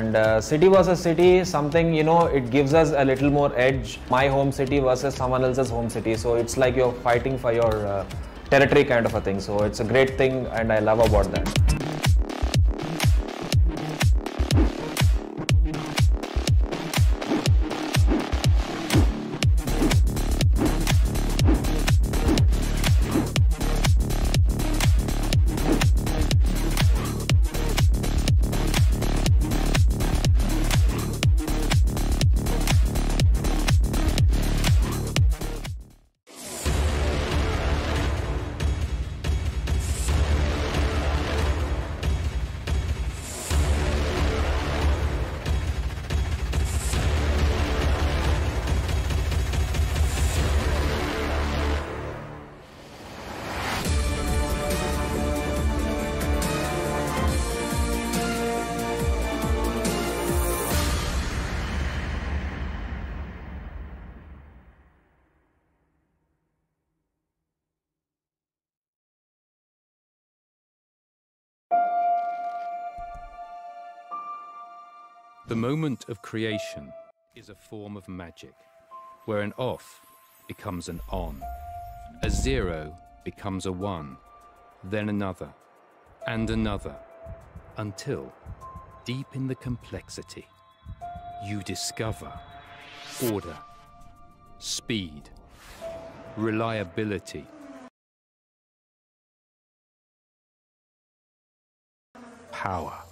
And uh, city versus city, something you know, it gives us a little more edge. My home city versus someone else's home city, so it's like you're fighting for your uh, territory kind of a thing. So it's a great thing, and I love about that. Moment of creation is a form of magic, where an off becomes an on, a zero becomes a one, then another, and another, until, deep in the complexity, you discover order, speed, reliability, power.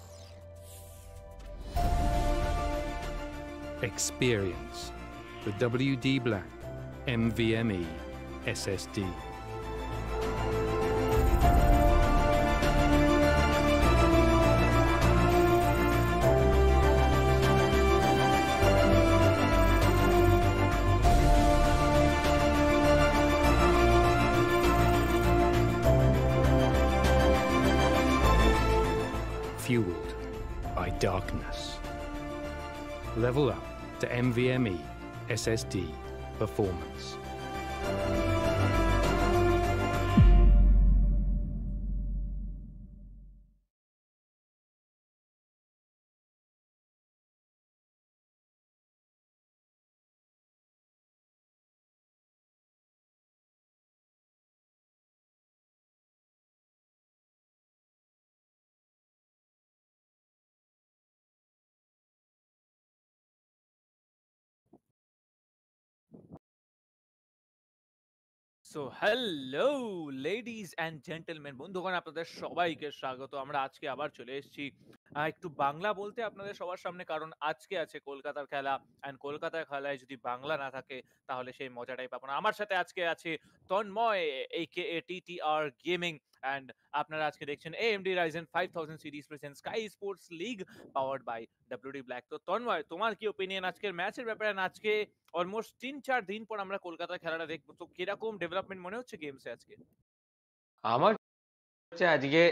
Experience the WD Black MVME SSD. Fueled by darkness. Level up to NVMe SSD performance. So hello ladies and gentleman বন্ধুগণ, আপনাদের সবাইকে স্বাগত। আমরা আজকে আবার চলে এসেছি একটু বাংলা বলতে আপনাদের সবার সামনে, কারণ আজকে আছে কলকাতার খেলা। অ্যান্ড কলকাতার খেলায় যদি বাংলা না থাকে, তাহলে সেই মজাটাই পাবো না। আমার সাথে আজকে আছে তন্ময় এই কে এ টি আর গেমিং অ্যান্ড আপনারা আজকে দেখছেন A M D Ryzen five thousand series present Sky Sports league powered by WD black তো তন্ময়, তোমার কি ওপিনিয়ন আজকের ম্যাচের ব্যাপারে আজকে অলমোস্ট তিন, চার দিন পর আমরা কলকাতার খেলাটা দেখব। তো কীরকম ডেভেলপমেন্ট মনে হচ্ছে গেমসে আজকে? আমার হচ্ছে আজকে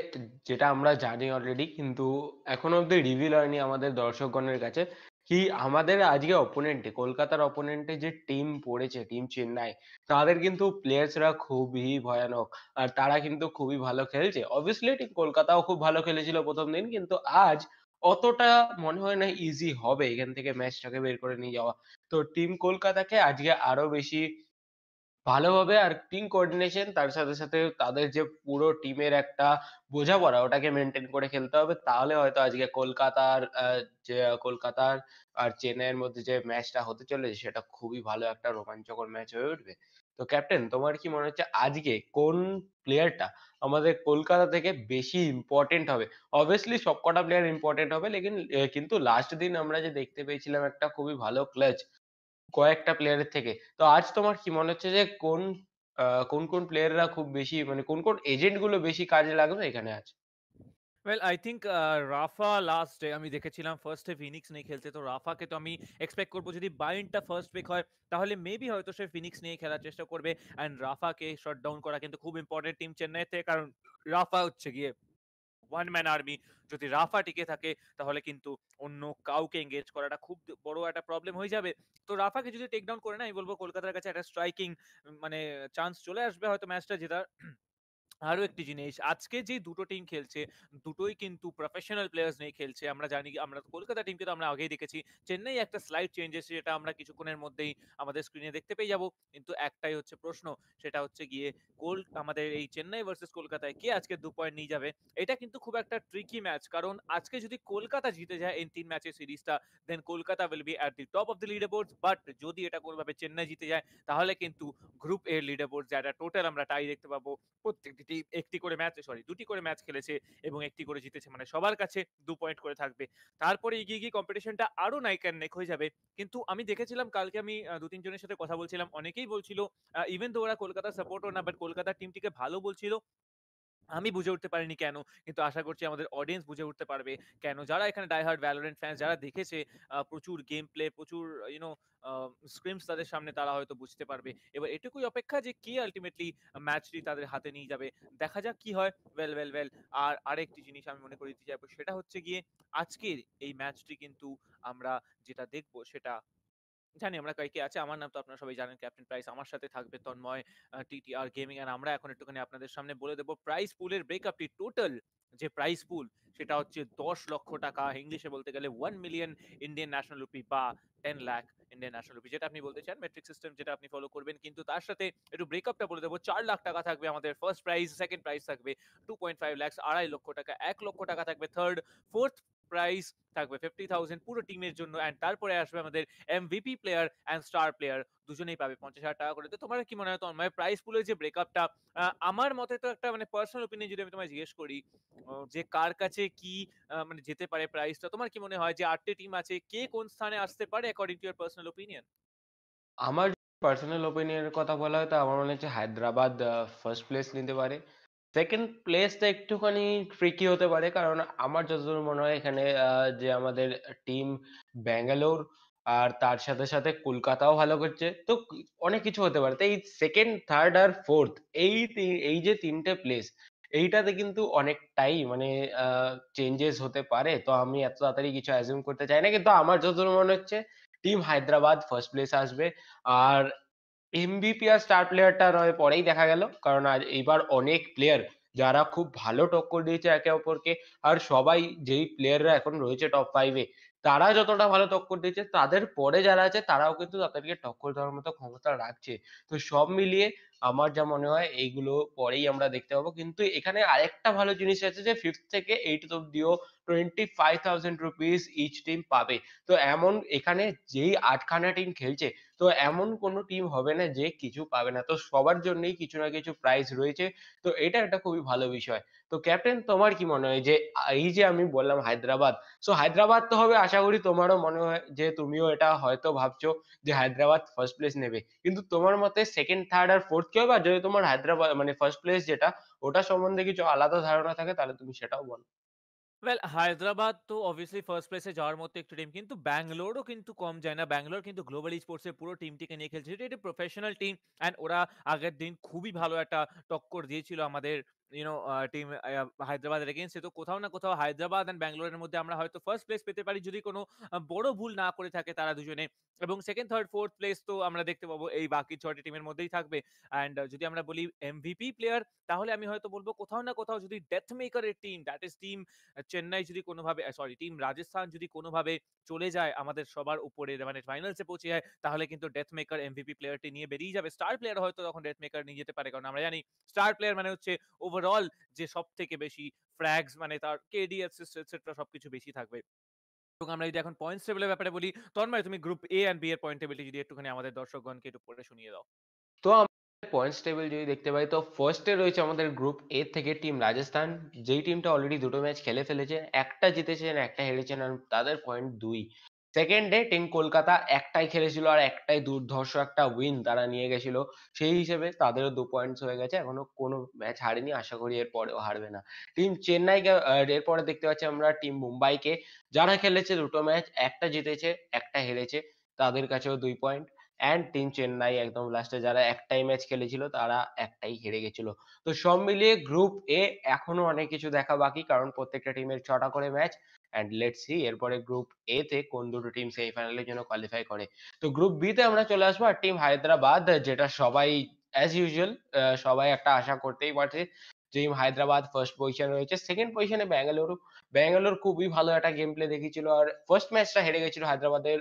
যেটা আমরা জানি অলরেডি কিন্তু এখনও অব্দি রিভিল হয়নি আমাদের দর্শকগণের কাছে। কি আমাদের আজকে অপোনেন্টে কলকাতার অপোনেন্টে যে টিম পড়েছে টিম চেন্নাই, তাদের কিন্তু প্লেয়ার্সরা খুবই ভয়ানক। আর তারা কিন্তু খুবই ভালো খেলছে। অবভিয়াসলি টিম কলকাতাও খুব ভালো খেলেছিল প্রথম দিন, কিন্তু আজ অতটা মনে হয় না ইজি হবে এখান থেকে ম্যাচটাকে বের করে নিয়ে যাওয়া। তো টিম কলকাতাকে আজকে আরও বেশি ভালোভাবে আর টিম কোঅর্ডিনেশন তার সাথে সাথে তাদের যে পুরো টিমের একটা বোঝাপড়া, ওটাকে মেনটেন করে খেলতে হবে। তাহলে হয়তো আজকে কলকাতার যে কলকাতার আর চেন্নাইয়ের মধ্যে যে ম্যাচটা হতে চলেছে, সেটা খুবই ভালো একটা রোমাঞ্চকর ম্যাচ হয়ে উঠবে। তো ক্যাপ্টেন তোমার কি মনে হচ্ছে আজকে কোন প্লেয়ারটা আমাদের কলকাতা থেকে বেশি ইম্পর্টেন্ট হবে? অবভিয়াসলি সবকটা প্লেয়ার ইম্পর্টেন্ট হবে, লেকিন কিন্তু লাস্ট দিন আমরা যে দেখতে পেয়েছিলাম একটা খুবই ভালো ক্লাচ কয়েকটা প্লেয়ারের থেকে। তো আজ তোমার কি মনে হচ্ছে যে কোন কোন কোন প্লেয়াররা খুব বেশি মানে কোন কোন এজেন্টগুলো বেশি কাজে লাগবে এখানে আজ? Well I think Rafa last আমি দেখেছিলাম ফার্স্টে ফিনিক্স নিয়ে খেলতে। তো রাফাকে তো আমি এক্সপেক্ট করব যদি বাইনটা ফার্স্ট পিক হয়, তাহলে মেবি হয়তো সে ফিনিক্স নিয়ে খেলার চেষ্টা করবে। অ্যান্ড রাফাকে শট ডাউন করা কিন্তু খুব ইম্পর্টেন্ট টিম চেন্নাইতে কারণ রাফা হচ্ছে গিয়ে ওয়ান ম্যান আর্মি যদি রাফা টিকে থাকে, তাহলে কিন্তু অন্য কাউকে এঙ্গেজ করাটা খুব বড় একটা প্রবলেম হয়ে যাবে। তো রাফাকে যদি টেক ডাউন করে না আমি বলব কলকাতার কাছে একটা স্ট্রাইকিং মানে চান্স চলে আসবে। হয়তো ম্যাচটা জেতার আরও একটি জিনিস, আজকে যে দুটো টিম খেলছে, দুটোই কিন্তু প্রফেশনাল প্লেয়ার্স নিয়ে খেলছে। আমরা জানি আমরা কলকাতা টিমকে তো আমরা আগেই দেখেছি। চেন্নাই একটা স্লাইড চেঞ্জ এসেছে, যেটা আমরা কিছুক্ষণের মধ্যেই আমাদের স্ক্রিনে দেখতে পেয়ে যাব। কিন্তু একটাই হচ্ছে প্রশ্ন, সেটা হচ্ছে গিয়ে কোল, আমাদের এই চেন্নাই ভার্সেস কলকাতায় কে আজকে দু পয়েন্ট নিয়ে যাবে? এটা কিন্তু খুব একটা ট্রিকি ম্যাচ কারণ আজকে যদি কলকাতা জিতে যায় এই তিন ম্যাচের সিরিজটা then Kolkata will be at the top of the leaderboard but যদি এটা কোনোভাবে চেন্নাই জিতে যায়, তাহলে কিন্তু গ্রুপ এর লিডার বোর্ড যেটা টোটাল আমরা টাই দেখতে পাবো প্রত্যেকটি টিম একটি করে ম্যাচ সরি দুটি করে ম্যাচ খেলেছে এবং একটি করে জিতেছে। মানে সবার কাছে দু পয়েন্ট করে থাকবে। তারপরে এগিয়ে গিয়ে কম্পিটিশনটা আরও নাইক অ্যান্ড নেক হয়ে যাবে। কিন্তু আমি দেখেছিলাম, কালকে আমি দু তিনজনের সাথে কথা বলছিলাম। অনেকেই বলছিল ইভেন তো ওরা কলকাতা সাপোর্টও না বাট কলকাতার টিমটিকে ভালো বলছিল আমি বুঝে উঠতে পারিনি কেন? কিন্তু আশা করছি আমাদের অডিয়েন্স বুঝে উঠতে পারবে কেন? যারা এখানে ডাইহার্ড ভ্যালোরেন্ট ফ্যান্স যারা দেখেছে প্রচুর গেম প্লে প্রচুর ইউনো স্ক্রিমস তাদের সামনে, তারা হয়তো বুঝতে পারবে। এবার এটুকুই অপেক্ষা যে, কে আলটিমেটলি ম্যাচটি তাদের হাতে নিয়ে যাবে? দেখা যাক কি হয়। ওয়েল ওয়েল ওয়েল আর আরেকটি জিনিস আমি মনে করে দিতে যাব সেটা হচ্ছে গিয়ে আজকের এই ম্যাচটি কিন্তু আমরা যেটা দেখব, সেটা জানি আমরা কয়েকে আছে, আমার নাম তো আপনারা সবাই জানেন ক্যাপ্টেন প্রাইস আমার সাথে থাকবে তন্ময় টিটিআর গেমিং আর আমরা এখন একটুখানি আপনাদের সামনে বলে দেবো। প্রাইস পুলের ব্রেকআপটি টোটাল যে প্রাইস পুল সেটা হচ্ছে দশ লক্ষ টাকা, ইংলিশে বলতে গেলে one million Indian national rupee বা ten lakh Indian national rupee যেটা আপনি বলতে চান মেট্রিক সিস্টেম যেটা আপনি ফলো করবেন। কিন্তু তার সাথে একটু ব্রেকআপটা বলে দেবো, চার লাখ টাকা থাকবে আমাদের ফার্স্ট প্রাইজ সেকেন্ড প্রাইজ থাকবে টু পয়েন্ট ফাইভ ল্যাক্স আড়াই লক্ষ টাকা, এক লক্ষ টাকা থাকবে থার্ড ফোর্থ প্রাইজ থাকবে ফিফটি থাউজেন্ড পুরো টিমের জন্য অ্যান্ড তারপরে আসবে আমাদের MVP player and star player দুজনেই পাবে পঞ্চাশ হাজার টাকা করে। তো তোমার কি মনে হয়? তন্ময় প্রাইস পুলের যে ব্রেকআপটা আমার মতে তো একটা মানে পার্সোনাল ওপিনিয়ন যদি আমি তোমায় জিজ্ঞেস করি যে কার কাছে কি মানে যেতে পারে প্রাইসটা তোমার কি মনে হয় যে আটটি টিম আছে, কে কোন স্থানে আসতে পারে according to your personal opinion আমার পার্সোনাল ওপিনিয়নের কথা বলা হয়, তো আমার মনে হচ্ছে হায়দ্রাবাদ ফার্স্ট প্লেস নিতে পারে। সেকেন্ড প্লেসটা একটুখানি ট্রিকি হতে পারে, কারণ আমার যতদূর মনে হয় এখানে যে আমাদের টিম ব্যাঙ্গালোর আর তার সাথে সাথে কলকাতাও ভালো করছে। তো অনেক কিছু হতে পারে। তো এই সেকেন্ড থার্ড আর ফোর্থ এই এই যে তিনটে প্লেস এইটাতে কিন্তু অনেকটাই মানে চেঞ্জেস হতে পারে। তো আমি এত তাড়াতাড়ি কিছু অ্যাজিউম করতে চাই না। কিন্তু আমার যতদূর মনে হচ্ছে টিম হায়দ্রাবাদ ফার্স্ট প্লেস আসবে। আর এমভিপি আর স্টার প্লেয়ারটা নয় পরেই দেখা গেল। কারণ আজ এইবার অনেক প্লেয়ার যারা খুব ভালো টক্কর দিয়েছে একে অপরকে, আর সবাই যেই প্লেয়াররা এখন রয়েছে টপ ফাইভে তারা যতটা ভালো টক্কর দিয়েছে, তাদের পরে যারা আছে, তারাও কিন্তু তাদেরকে টক্কর দেওয়ার মতো ক্ষমতা রাখছে। তো সব মিলিয়ে আমার যা মনে হয়, এইগুলো পরেই আমরা দেখতে পাবো। কিন্তু এখানে আরেকটা ভালো জিনিস আছে যে ফিফথ থেকে eight অব্দিও twenty five thousand rupees each team পাবে। তো এমন এখানে যেই আটখানা টিম খেলছে তো এমন কোনো টিম হবে না যে কিছু পাবে না। তো সবার জন্যই কিছু না কিছু প্রাইজ রয়েছে। তো এটা একটা খুবই ভালো বিষয়। তো ক্যাপ্টেন তোমার কি মনে হয় যে, এই যে আমি বললাম হায়দ্রাবাদ সো হায়দ্রাবাদ তো হবে আশা করি তোমারও মনে হয় যে, তুমিও এটা হয়তো ভাবছ যে হায়দ্রাবাদ ফার্স্ট প্লেস নেবে। কিন্তু তোমার মতে সেকেন্ড থার্ড আর ফোর্থ কি হবে? আর যদি তোমার হায়দ্রাবাদ মানে ফার্স্ট প্লেস যেটা, ওটা সম্বন্ধে কিছু আলাদা ধারণা থাকে, তাহলে তুমি সেটাও বলো। ওয়েল হায়দ্রাবাদ তো অবভিয়াসলি ফার্স্ট প্লেসে যাওয়ার মতো একটু টিম কিন্তু ব্যাঙ্গালোরও কিন্তু কম যায় না। ব্যাঙ্গালোর কিন্তু গ্লোবাল স্পোর্টসের পুরো টিমটিকে নিয়ে খেলছে। এটা প্রফেশনাল টিম অ্যান্ড ওরা আগের দিন খুবই ভালো একটা টক্কর দিয়েছিল আমাদের ইউনো টিম হায়দ্রাবাদের এগেনস্টে তো কোথাও না কোথাও হায়দ্রাবাদ অ্যান্ড ব্যাঙ্গালোরের মধ্যে আমরা হয়তো ফার্স্ট প্লেস পেতে পারি যদি কোনো বড় ভুল না করে থাকে তারা দুজনে। এবং সেকেন্ড থার্ড ফোর্থ প্লেস তো আমরা দেখতে পাবো এই বাকি ছয়টি টিমের মধ্যেই থাকবে। অ্যান্ড যদি আমরা বলি এমভিপি প্লেয়ার তাহলে আমি হয়তো বলব কোথাও না কোথাও যদি Death মেকারের team that is team Chennai যদি কোনোভাবে সরি টিম রাজস্থান যদি কোনোভাবে চলে যায় আমাদের সবার উপরে মানে ফাইনালসে পৌঁছে যায়, তাহলে কিন্তু ডেথ মেকার এমভিপি প্লেয়ারটি নিয়ে বেরিয়ে যাবে। স্টার প্লেয়ার হয়তো তখন ডেথ মেকার নিয়ে যেতে পারে, কারণ আমরা জানি স্টার প্লেয়ার মানে হচ্ছে ওভারঅল যে সব থেকে বেশি ফ্র্যাগস মানে তার কেডি এটসেট্রা সবকিছু বেশি থাকবে। এবং আমরা যদি এখন পয়েন্টস টেবিলের ব্যাপারে বলি, তন্ময়, তুমি গ্রুপ এ অ্যান্ড বি এর পয়েন্ট টেবিলটি যদি একটুখানি আমাদের দর্শকগণকে একটু পড়ে শুনিয়ে দাও। তো পয়েন্টস টেবিল যদি দেখতে পাই, তো ফার্স্টে রয়েছে আমাদের গ্রুপ এ থেকে টিম রাজস্থান। যেই টিমটা অলরেডি দুটো ম্যাচ খেলে ফেলেছে, একটা জিতেছেন একটা হেরেছেন আর তাদের পয়েন্ট দুই। সেকেন্ডে টিম কলকাতা একটাই খেলেছিল আর একটাই দুর্ধর্ষ একটা উইন তারা নিয়ে গেছিল। সেই হিসেবে তাদেরও দু পয়েন্টস হয়ে গেছে। এখনও কোনো ম্যাচ হারেনি। আশা করি এর পরেও হারবে না। টিম চেন্নাইকে এরপরে দেখতে পাচ্ছি আমরা টিম মুম্বাইকে যারা খেলেছে দুটো ম্যাচ একটা জিতেছে, একটা হেরেছে, তাদের কাছেও দুই পয়েন্ট অ্যান্ড টিম চেন্নাই একদম লাস্টে যারা একটাই ম্যাচ খেলেছিল, তারা একটাই হেরে গেছিল। তো সব মিলিয়ে গ্রুপ এ এখনও অনেক কিছু দেখা বাকি, কারণ প্রত্যেকটা টিমের ছটা করে ম্যাচ অ্যান্ড লেটস সি এরপরে গ্রুপ এ তে কোন দুটো টিম সেমিফাইনালের জন্য কোয়ালিফাই করে। তো গ্রুপ বি তে আমরা চলে আসব আর টিম হায়দ্রাবাদ, যেটা সবাই অ্যাজ ইউজুয়াল সবাই একটা আশা করতেই পারছে। টিম হায়দ্রাবাদ ফার্স্ট পজিশনে রয়েছে। সেকেন্ড পজিশনে ব্যাঙ্গালুরু। ব্যাঙ্গালোর খুবই ভালো একটা গেম প্লে দেখিয়েছিল আর ফার্স্ট ম্যাচটা হেরে গেছিল হায়দ্রাবাদের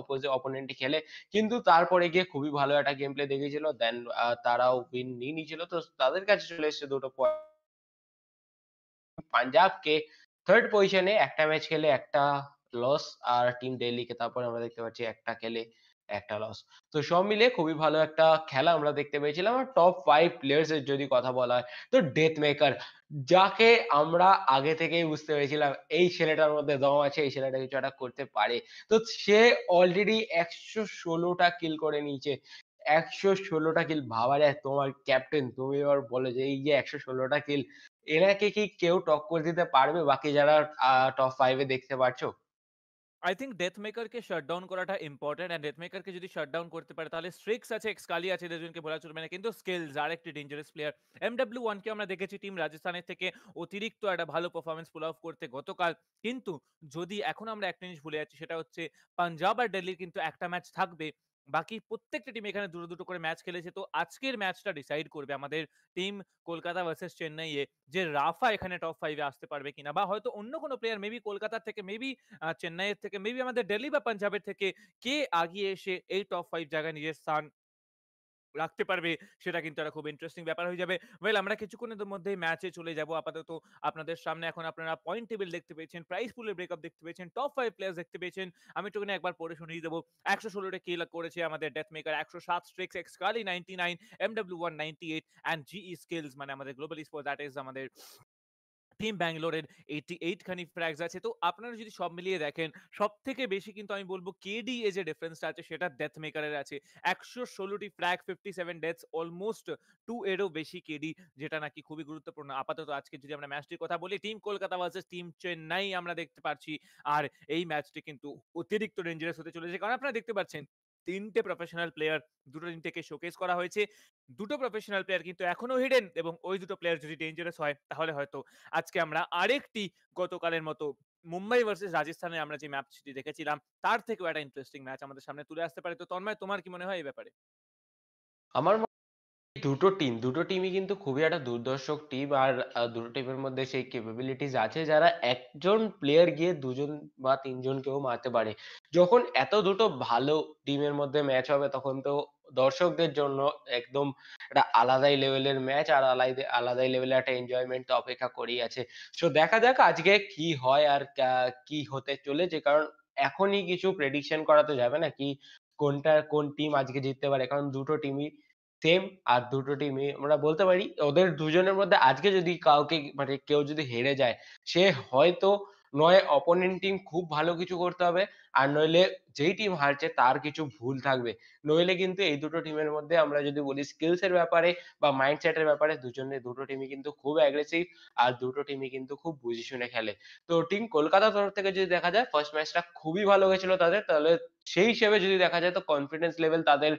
অপোজিট অপোনেন্টে খেলে। কিন্তু তারপরে গিয়ে খুবই ভালো একটা গেম প্লে দেখিয়েছিল দেন তারাও উইন নিয়ে নিয়েছিল। তো তাদের কাছে চলে এসেছে দুটো পয়েন্ট পাঞ্জাবকে থার্ড পজিশনে একটা ম্যাচ খেলে, একটা লস আর টিম দিল্লিকে তারপরে আমরা দেখতে পাচ্ছি একটা খেলে, একটা লস তো সব মিলিয়ে খুবই ভালো একটা খেলা আমরা দেখতে পেয়েছিলাম। আর টপ ফাইভ প্লেয়ার্স এর যদি কথা বলা হয়, তো ডেথ মেকার যাকে আমরা আগে থেকেই বুঝতে পেরেছিলাম, এই ছেলেটার মধ্যে দম আছে, এই ছেলেটা কিছু একটা করতে পারে। তো সে অলরেডি একশো ষোলোটা কিল করে নিয়েছে। একশো ষোলোটা কিল ভাবা যায় তোমার ক্যাপ্টেন তুমি এবার বলো যে এই যে একশো ষোলোটা কিল এনাকে কি কেউ টক্কর দিতে পারবে? বাকি যারা টপ ফাইভে দেখতে পাচ্ছো আই থিঙ্ক ডেথ মেকারকে শাটডাউন করাটা ইম্পর্টেন্ট অ্যান্ড ডেথ মেকারকে যদি শাটডাউন করতে পারে, তাহলে স্ট্রিক্স আছে এক্সকালি আছে দুজনকে বলা চলবে না। কিন্তু স্কিলস আর একটি ডেঞ্জারাস প্লেয়ার এম ডাব্লিউ ওয়ানকে আমরা দেখেছি টিম রাজস্থানের থেকে অতিরিক্ত একটা ভালো পারফরমেন্স পুল অফ করতে গতকাল। কিন্তু যদি এখন আমরা একটা জিনিস ভুলে যাচ্ছি, সেটা হচ্ছে পাঞ্জাব আর দিল্লির কিন্তু একটা ম্যাচ থাকবে। বাকি প্রত্যেকটা টিম এখানে দুটো দুটো করে ম্যাচ খেলেছে। তো আজকের ম্যাচটা ডিসাইড করবে আমাদের টিম কলকাতা ভার্সেস চেন্নাইয়ে যে রাফা এখানে টপ ফাইভে আসতে পারবে কিনা বা হয়তো অন্য কোনো প্লেয়ার মেবি কলকাতার থেকে মেবি চেন্নাইয়ের থেকে মেবি আমাদের দিল্লি বা পাঞ্জাবের থেকে কে আগিয়ে এসে এই টপ ফাইভ জায়গায় নিজের স্থান রাখতে পারবে, সেটা কিন্তু একটা খুব ইন্টারেস্টিং ব্যাপার হয়ে যাবে। ওয়েল আমরা কিছুক্ষণের মধ্যে ম্যাচে চলে যাব। আপাতত আপনাদের সামনে এখন আপনারা পয়েন্ট টেবিল দেখতে পেয়েছেন প্রাইস পুলের ব্রেকআপ দেখতে পেয়েছেন টপ ফাইভ প্লেয়ার দেখতে পেয়েছেন। আমি একটুখানি একবার পরে শুনিয়ে দেবো। একশো ষোলোটা কিল করেছে আমাদের ডেথ মেকার একশো সাত Strix X Kali ninety nine M W one ninety eight and GE Skills মানে আমাদের গ্লোবাল স্পোর্টস দ্যাট ইজ আমাদের টিম ব্যাঙ্গালোরের এইটি এইট খানি ফ্র্যাগস আছে। তো আপনারা যদি সব মিলিয়ে দেখেন সব থেকে বেশি কিন্তু আমি বলব কেডি এ যে ডিফারেন্সটা আছে, সেটা ডেথ মেকারের আছে। একশো ষোলোটি frag fifty seven deaths almost two এরও বেশি কেডি যেটা নাকি খুবই গুরুত্বপূর্ণ। আপাতত আজকে যদি আমরা ম্যাচটির কথা বলি team Kolkata versus team Chennai আমরা দেখতে পাচ্ছি আর এই ম্যাচটি কিন্তু অতিরিক্ত ডেঞ্জারাস হতে চলেছে। কারণ আপনারা দেখতে পাচ্ছেন তিনটে প্রফেশনাল প্লেয়ার দুটো টিম থেকে শোকেস করা হয়েছে। দুটো প্রফেশনাল প্লেয়ার কিন্তু এখনও হিডেন এবং ওই দুটো প্লেয়ার যদি ডেঞ্জারাস হয়, তাহলে হয়তো আজকে আমরা আরেকটি গতকালের মতো মুম্বাই ভার্সেস রাজস্থানে আমরা যে ম্যাচটি দেখেছিলাম, তার থেকেও একটা ইন্টারেস্টিং ম্যাচ আমাদের সামনে তুলে আসতে পারে। তো তন্ময়, তোমার কি মনে হয় এই ব্যাপারে? আমার দুটো টিম দুটো টিমই কিন্তু খুবই একটা দুর্দর্শক টিম আর দুটো টিমের মধ্যে সেই ক্যাপাবিলিটিস আছে যারা একজন প্লেয়ার গিয়ে দুজন বা তিনজনকেও মারতে পারে। যখন এত দুটো ভালো টিমের মধ্যে ম্যাচ হবে তখন তো দর্শকদের জন্য একদম একটা আলাদাই লেভেলের ম্যাচ আর আলাদা আলাদাই লেভেলের একটা এনজয়মেন্ট অপেক্ষা করেই আছে। সো দেখা যাক আজকে কি হয় আর কা- হতে চলেছে। কারণ এখনই কিছু প্রেডিকশন করা তো যাবে না কি কোনটা, কোন টিম আজকে জিততে পারে। কারণ দুটো টিমই সেম আর দুটো টিমই আমরা বলতে পারি ওদের দুজনের মধ্যে আজকে যদি কাউকে মানে কেউ যদি হেরে যায়, সে হয়তো নয় অপোনেন্ট টিম খুব ভালো কিছু করতে হবে। আর নইলে যেই টিম হারছে তার কিছু ভুল থাকবে। নইলে কিন্তু এই দুটো টিমের মধ্যে আমরা যদি বলি স্কিলস এর ব্যাপারে বা মাইন্ডসেট এর ব্যাপারে দুজনে, দুটো টিমই কিন্তু খুব অ্যাগ্রেসিভ আর দুটো টিমই কিন্তু খুব বুঝে শুনে খেলে। তো টিম কলকাতার তরফ থেকে যদি দেখা যায় ফার্স্ট ম্যাচটা খুবই ভালো গেছিল তাদের। তাহলে সেই হিসেবে যদি দেখা যায় তো কনফিডেন্স লেভেল তাদের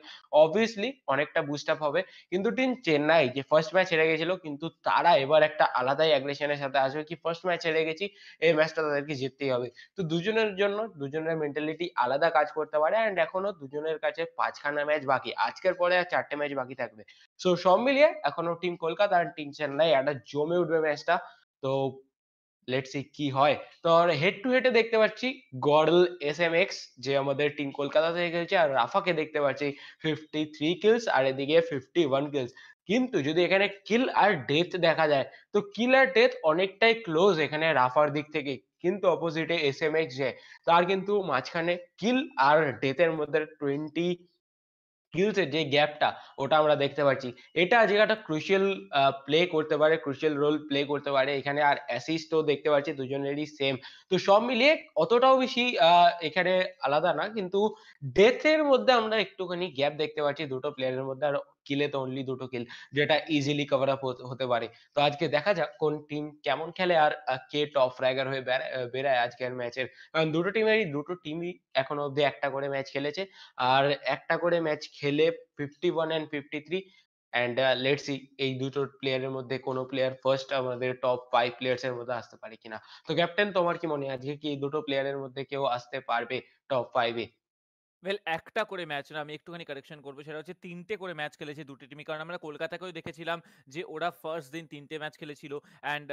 অবভিয়াসলি অনেকটা বুস্ট আপ হবে। কিন্তু টিম চেন্নাই যে ফার্স্ট ম্যাচ হেরে গেছিল, কিন্তু তারা এবার একটা আলাদাই অ্যাগ্রেশনের সাথে আসবে। কি ফার্স্ট ম্যাচ হেরে গেছি, এই ম্যাচটা তাদেরকে জিততেই হবে। তো দুজনের জন্য, দুজনের মেন্টালিটি আলাদা কাজ করতে পারে অ্যান্ড এখনও দুজনের কাছে পাঁচখানা ম্যাচ বাকি। আজকের পরে আর চারটে ম্যাচ বাকি থাকবে। সো সব মিলিয়ে এখনও টিম কলকাতা আর টিম চেন্নাই একটা জমে উঠবে ম্যাচটা তো লেটস সি কি হয়। তো হেড টু হেডে দেখতে পাচ্ছি গর্ল এস এম এক্স যে আমাদের টিম কলকাতা থেকে খেলছে, আর রাফাকে দেখতে পাচ্ছি ফিফটি থ্রি কিলস আর এদিকে ফিফটি ওয়ান কিলস কিন্তু যদি এখানে কিল আর ডেথ দেখা যায়, তো কিল আর ডেথ অনেকটাই ক্লোজ এখানে রাফার দিক থেকে। কিন্তু অপোজিটে এস এম এক্স যে, তার কিন্তু মাঝখানে কিল আর ডেথের মধ্যে টোয়েন্টি কিলসের যে গ্যাপটা ওটা আমরা দেখতে পাচ্ছি। এটা একটা ক্রুশিয়াল প্লে করতে পারে ক্রুশিয়াল রোল প্লে করতে পারে, এখানে আর অ্যাসিস্টও দেখতে পাচ্ছি, দুজনেরই সেম তো সব মিলিয়ে অতটাও বেশি এখানে আলাদা না, কিন্তু ডেথের মধ্যে আমরা একটুখানি গ্যাপ দেখতে পাচ্ছি, দুটো প্লেয়ারের মধ্যে। আর কিলে তো অনলি দুটো কিল যেটা ইজিলি কভার আপ হতে পারে। তো আজকে দেখা যাক কোন টিম কেমন খেলে আর কে টপ ফ্র্যাগার হয়ে বেরায় আজকের ম্যাচের কারণ দুটো টিমেরই দুটো টিমই এখনও অব্দি একটা করে ম্যাচ খেলেছে। আর একটা করে ম্যাচ খেলে fifty one and fifty three and let's see এই দুটো প্লেয়ারের মধ্যে কোনো প্লেয়ার ফার্স্ট আমাদের টপ ফাইভ প্লেয়ার্স এর মধ্যে আসতে পারে কিনা। তো ক্যাপ্টেন তোমার কি মনে হয়? আজকে কি দুটো প্লেয়ারের মধ্যে কেউ আসতে পারবে টপ ফাইভে ওয়েল একটা করে ম্যাচ না, আমি একটুখানি কারেকশন করব, সেটা হচ্ছে তিনটে করে ম্যাচ খেলেছে দুটি টিমই কারণ আমরা কলকাতাকেও দেখেছিলাম যে, ওরা ফার্স্ট দিন তিনটে ম্যাচ খেলেছিল অ্যান্ড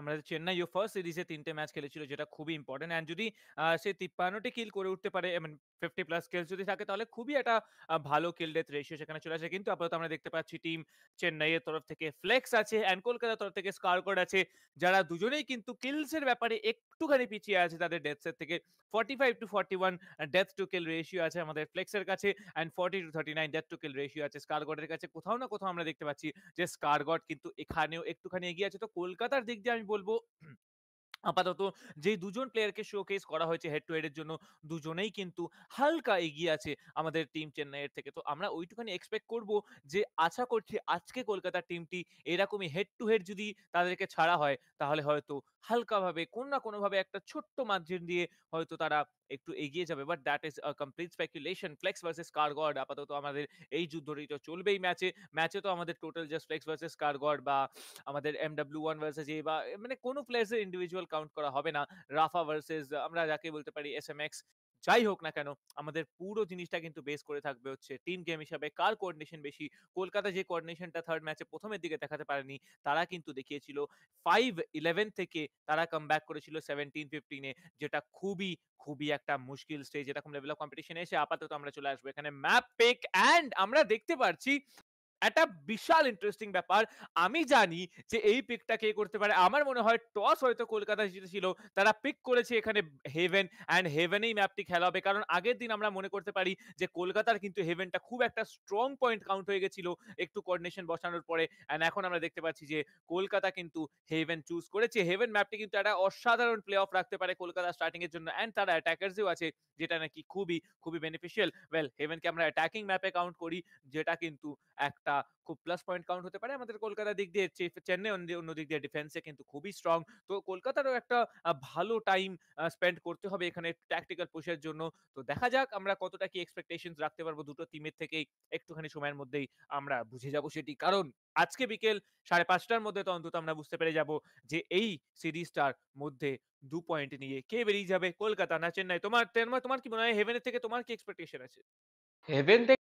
আমরা চেন্নাইও ফার্স্ট সিরিজে তিনটে ম্যাচ খেলেছিল, যেটা খুবই ইম্পর্টেন্ট অ্যান্ড যদি সে তিপ্পান্নটি কিল করে উঠতে পারে মানে ফিফটি প্লাস কিলস যদি থাকে, তাহলে খুবই একটা ভালো কিল ডেথ রেশিও সেখানে চলে আসে। কিন্তু আপাতত আমরা দেখতে পাচ্ছি টিম চেন্নাইয়ের তরফ থেকে ফ্লেক্স আছে অ্যান্ড কলকাতার তরফ থেকে স্কারকোড আছে। যারা দুজনেই কিন্তু কিলসের ব্যাপারে একটুখানি পিছিয়ে আছে, তাদের ডেথসের থেকে। Forty five to forty one death to kill ratio আছে আমাদের ফ্লেক্সের কাছে and forty two thirty nine death to kill ratio আছে স্কারগডের কাছে। কোথাও না কোথাও আমরা দেখতে পাচ্ছি যে স্কারগড কিন্তু এখানেও একটুখানি এগিয়ে আছে। তো কলকাতার দিক দিয়ে আমি বলব আপাতত যে দুজন প্লেয়ারকে শোকেস করা হয়েছে হেড টু হেডের জন্য, দুজনেই কিন্তু হালকা এগিয়ে আছে আমাদের টিম চেন্নাইয়ের থেকে। তো আমরা ওইটুখানি এক্সপেক্ট করব যে আশা করছি আজকে কলকাতার টিমটি এরকমই হেড টু হেড যদি তাদেরকে ছাড়া হয়, তাহলে হয়তো হালকাভাবে কোনো না কোনোভাবে একটা ছোট্ট মার্জিন দিয়ে হয়তো তারা একটু এগিয়ে যাবে। But that is complete speculation Flex versus কারগড আপাতত আমাদের এই যুদ্ধটি তো চলবেই ম্যাচে। ম্যাচে তো আমাদের টোটাল জাস্ট ফ্লেক্স ভার্সেস কারগড বা আমাদের এম ডাব্লিউ ওয়ান ভার্সেস এ বা মানে কোনো প্লেয়ার্সের ইন্ডিভিজুয়াল কাউন্ট করা হবে না। রাফা ভার্সেস আমরা যাকে বলতে পারি এস এম এক্স যাই হোক না কেন, আমাদের পুরো জিনিসটা কিন্তু বেস করে থাকবে হচ্ছে টিম গেম হিসাবে। কার কোঅর্ডিনেশন বেশি? কলকাতা যে কোঅর্ডিনেশনটা থার্ড ম্যাচে প্রথমের দিকে দেখাতে পারেনি, তারা কিন্তু দেখিয়েছিল ফাইভ ইলেভেন থেকে তারা কাম ব্যাক করেছিল সেভেন্টিন ফিফটিনে যেটা খুবই খুবই একটা মুশকিল স্টেজ এরকম লেভেল অফ কম্পিটিশন এসে আপাতত আমরা চলে আসব। এখানে ম্যাপ পেক অ্যান্ড আমরা দেখতে পারছি একটা বিশাল ইন্টারেস্টিং ব্যাপার। আমি জানি যে এই পিকটা কে করতে পারে। আমার মনে হয় টস হয়তো কলকাতা জিতেছিল তারা পিক করেছে এখানে হেভেন অ্যান্ড হেভেনেই ম্যাপটি খেলা হবে। কারণ আগের দিন আমরা মনে করতে পারি যে কলকাতার কিন্তু হেভেনটা খুব একটা স্ট্রং পয়েন্ট কাউন্ট হয়ে গেছিল একটু কোঅর্ডিনেশন বসানোর পরে। অ্যান্ড এখন আমরা দেখতে পাচ্ছি যে কলকাতা কিন্তু হেভেন চুজ করেছে। হেভেন ম্যাপটি কিন্তু একটা অসাধারণ প্লে অফ রাখতে পারে কলকাতা স্টার্টিং এর জন্য। অ্যান্ড তারা অ্যাটাকার্সও আছে, যেটা নাকি খুবই খুবই বেনিফিশিয়াল ওয়েল হেভেনকে আমরা অ্যাটাকিং ম্যাপে কাউন্ট করি, যেটা কিন্তু একটা খুব প্লাস পয়েন্ট কাউন্ট হতে পারে। আমাদের কলকাতার দিক দিয়ে চেন্নাই অন্য দিক দিয়ে ডিফেন্সে কিন্তু খুবই স্ট্রং তো কলকাতারও একটা ভালো টাইম স্পেন্ড করতে হবে এখানে ট্যাকটিক্যাল পুশের জন্য। তো দেখা যাক আমরা কতটা কি এক্সপেকটেশনস রাখতে পারব দুটো টিমের থেকেই। একটুখানি সময়ের মধ্যেই আমরা বুঝে যাব সেটি। কারণ আজকে বিকেল সাড়ে পাঁচটার মধ্যে তো অন্তত আমরা বুঝতে পেরে যাব যে এই সিরিজটার মধ্যে দু পয়েন্ট নিয়ে কে বেরিয়ে যাবে, কলকাতা না চেন্নাই? তোমার তোমার কি মনে হয় হেভেনের থেকে তোমার কি এক্সপেকটেশন আছে? হেভেন থেকে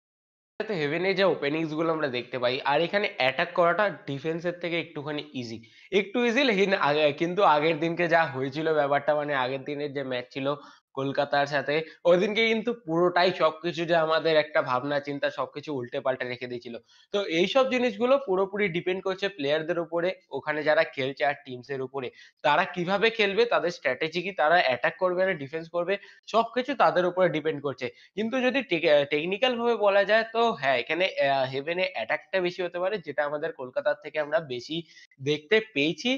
হেভেনে যে ওপেনিংসগুলো আমরা দেখতে পাই, আর এখানে অ্যাটাক করাটা ডিফেন্সের থেকে একটুখানি ইজি একটু ইজি কিন্তু আগের দিনকে যা হয়েছিল ব্যাপারটা মানে আগের দিনের যে ম্যাচ ছিল কলকাতার সাথে। ওই দিনকে কিন্তু পুরোটাই সবকিছু যে আমাদের একটা ভাবনা, চিন্তা সবকিছু উল্টে পাল্টে রেখে দিয়েছিল। তো এইসব জিনিসগুলো পুরোপুরি ডিপেন্ড করছে প্লেয়ারদের উপরে, ওখানে যারা খেলছে আর টিমস এর উপরে। তারা কীভাবে খেলবে, তাদের স্ট্র্যাটেজি কি, তারা অ্যাটাক করবে না ডিফেন্স করবে, সবকিছু তাদের উপরে ডিপেন্ড করছে। কিন্তু যদি টেকনিক্যাল ভাবে বলা যায় তো হ্যাঁ এখানে হেভেনে অ্যাটাকটা বেশি হতে পারে, যেটা আমাদের কলকাতার থেকে আমরা বেশি দেখতে পেয়েছি।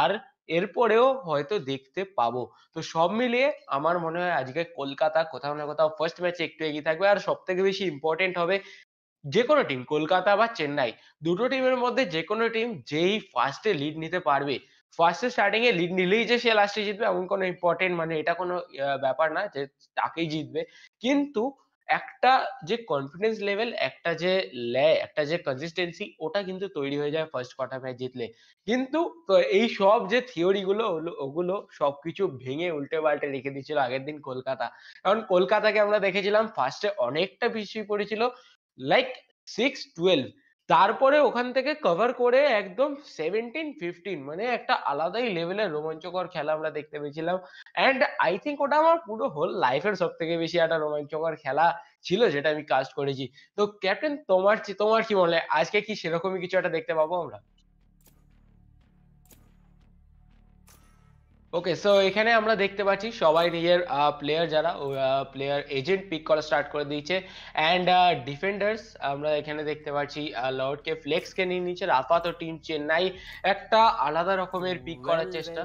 আর এরপরেও হয়তো দেখতে পাবো। তো সব মিলিয়ে আমার মনে হয় আজকে কলকাতা কোথাও না কোথাও ফার্স্ট ম্যাচে একটু এগিয়ে থাকবে। আর সব থেকে বেশি ইম্পর্টেন্ট হবে যে কোনো টিম কলকাতা বা চেন্নাই। দুটো টিমের মধ্যে যে কোনো টিম যেই ফার্স্টে লিড নিতে পারবে। ফার্স্টে স্টার্টিং এ লিড নিলেই যে সে লাস্টে জিতবে, এমন কোনো ইম্পর্টেন্ট মানে এটা কোনো ব্যাপার না যে তাকেই জিতবে। কিন্তু একটা যে কনফিডেন্স লেভেল একটা যে ল্যায় একটা যে কনসিস্টেন্সি ওটা কিন্তু তৈরি হয়ে যায় ফার্স্ট কোয়ার্টার ম্যাচ জিতলে। কিন্তু এই সব যে থিওরি গুলো ওগুলো- সব সবকিছু ভেঙে উল্টে পাল্টে রেখে দিয়েছিল আগের দিন কলকাতা। কারণ কলকাতাকে আমরা দেখেছিলাম ফার্স্টে অনেকটা পিছিয়ে পড়েছিল লাইক সিক্স টুয়েলভ তারপরে ওখান থেকে কভার করে একদম সেভেন্টিন ফিফটিন মানে একটা আলাদাই লেভেলের রোমাঞ্চকর খেলা আমরা দেখতে পেয়েছিলাম। অ্যান্ড আই থিঙ্ক ওটা আমার পুরো হোল লাইফের সব থেকে বেশি একটা রোমাঞ্চকর খেলা ছিল যেটা আমি কাস্ট করেছি। তো ক্যাপ্টেন তোমার তোমার কি মনে হয়? আজকে কি সেরকমই কিছু একটা দেখতে পাবো আমরা? ওকে সো এখানে আমরা দেখতে পাচ্ছি সবাই নিজের প্লেয়ার যারা প্লেয়ার এজেন্ট পিক করা স্টার্ট করে দিয়েছে। অ্যান্ড ডিফেন্ডার্স আমরা এখানে দেখতে পাচ্ছি লর্ডকে ফ্লেক্সকে নিয়ে নিচ্ছে আপাতত টিম চেন্নাই একটা আলাদা রকমের পিক করার চেষ্টা।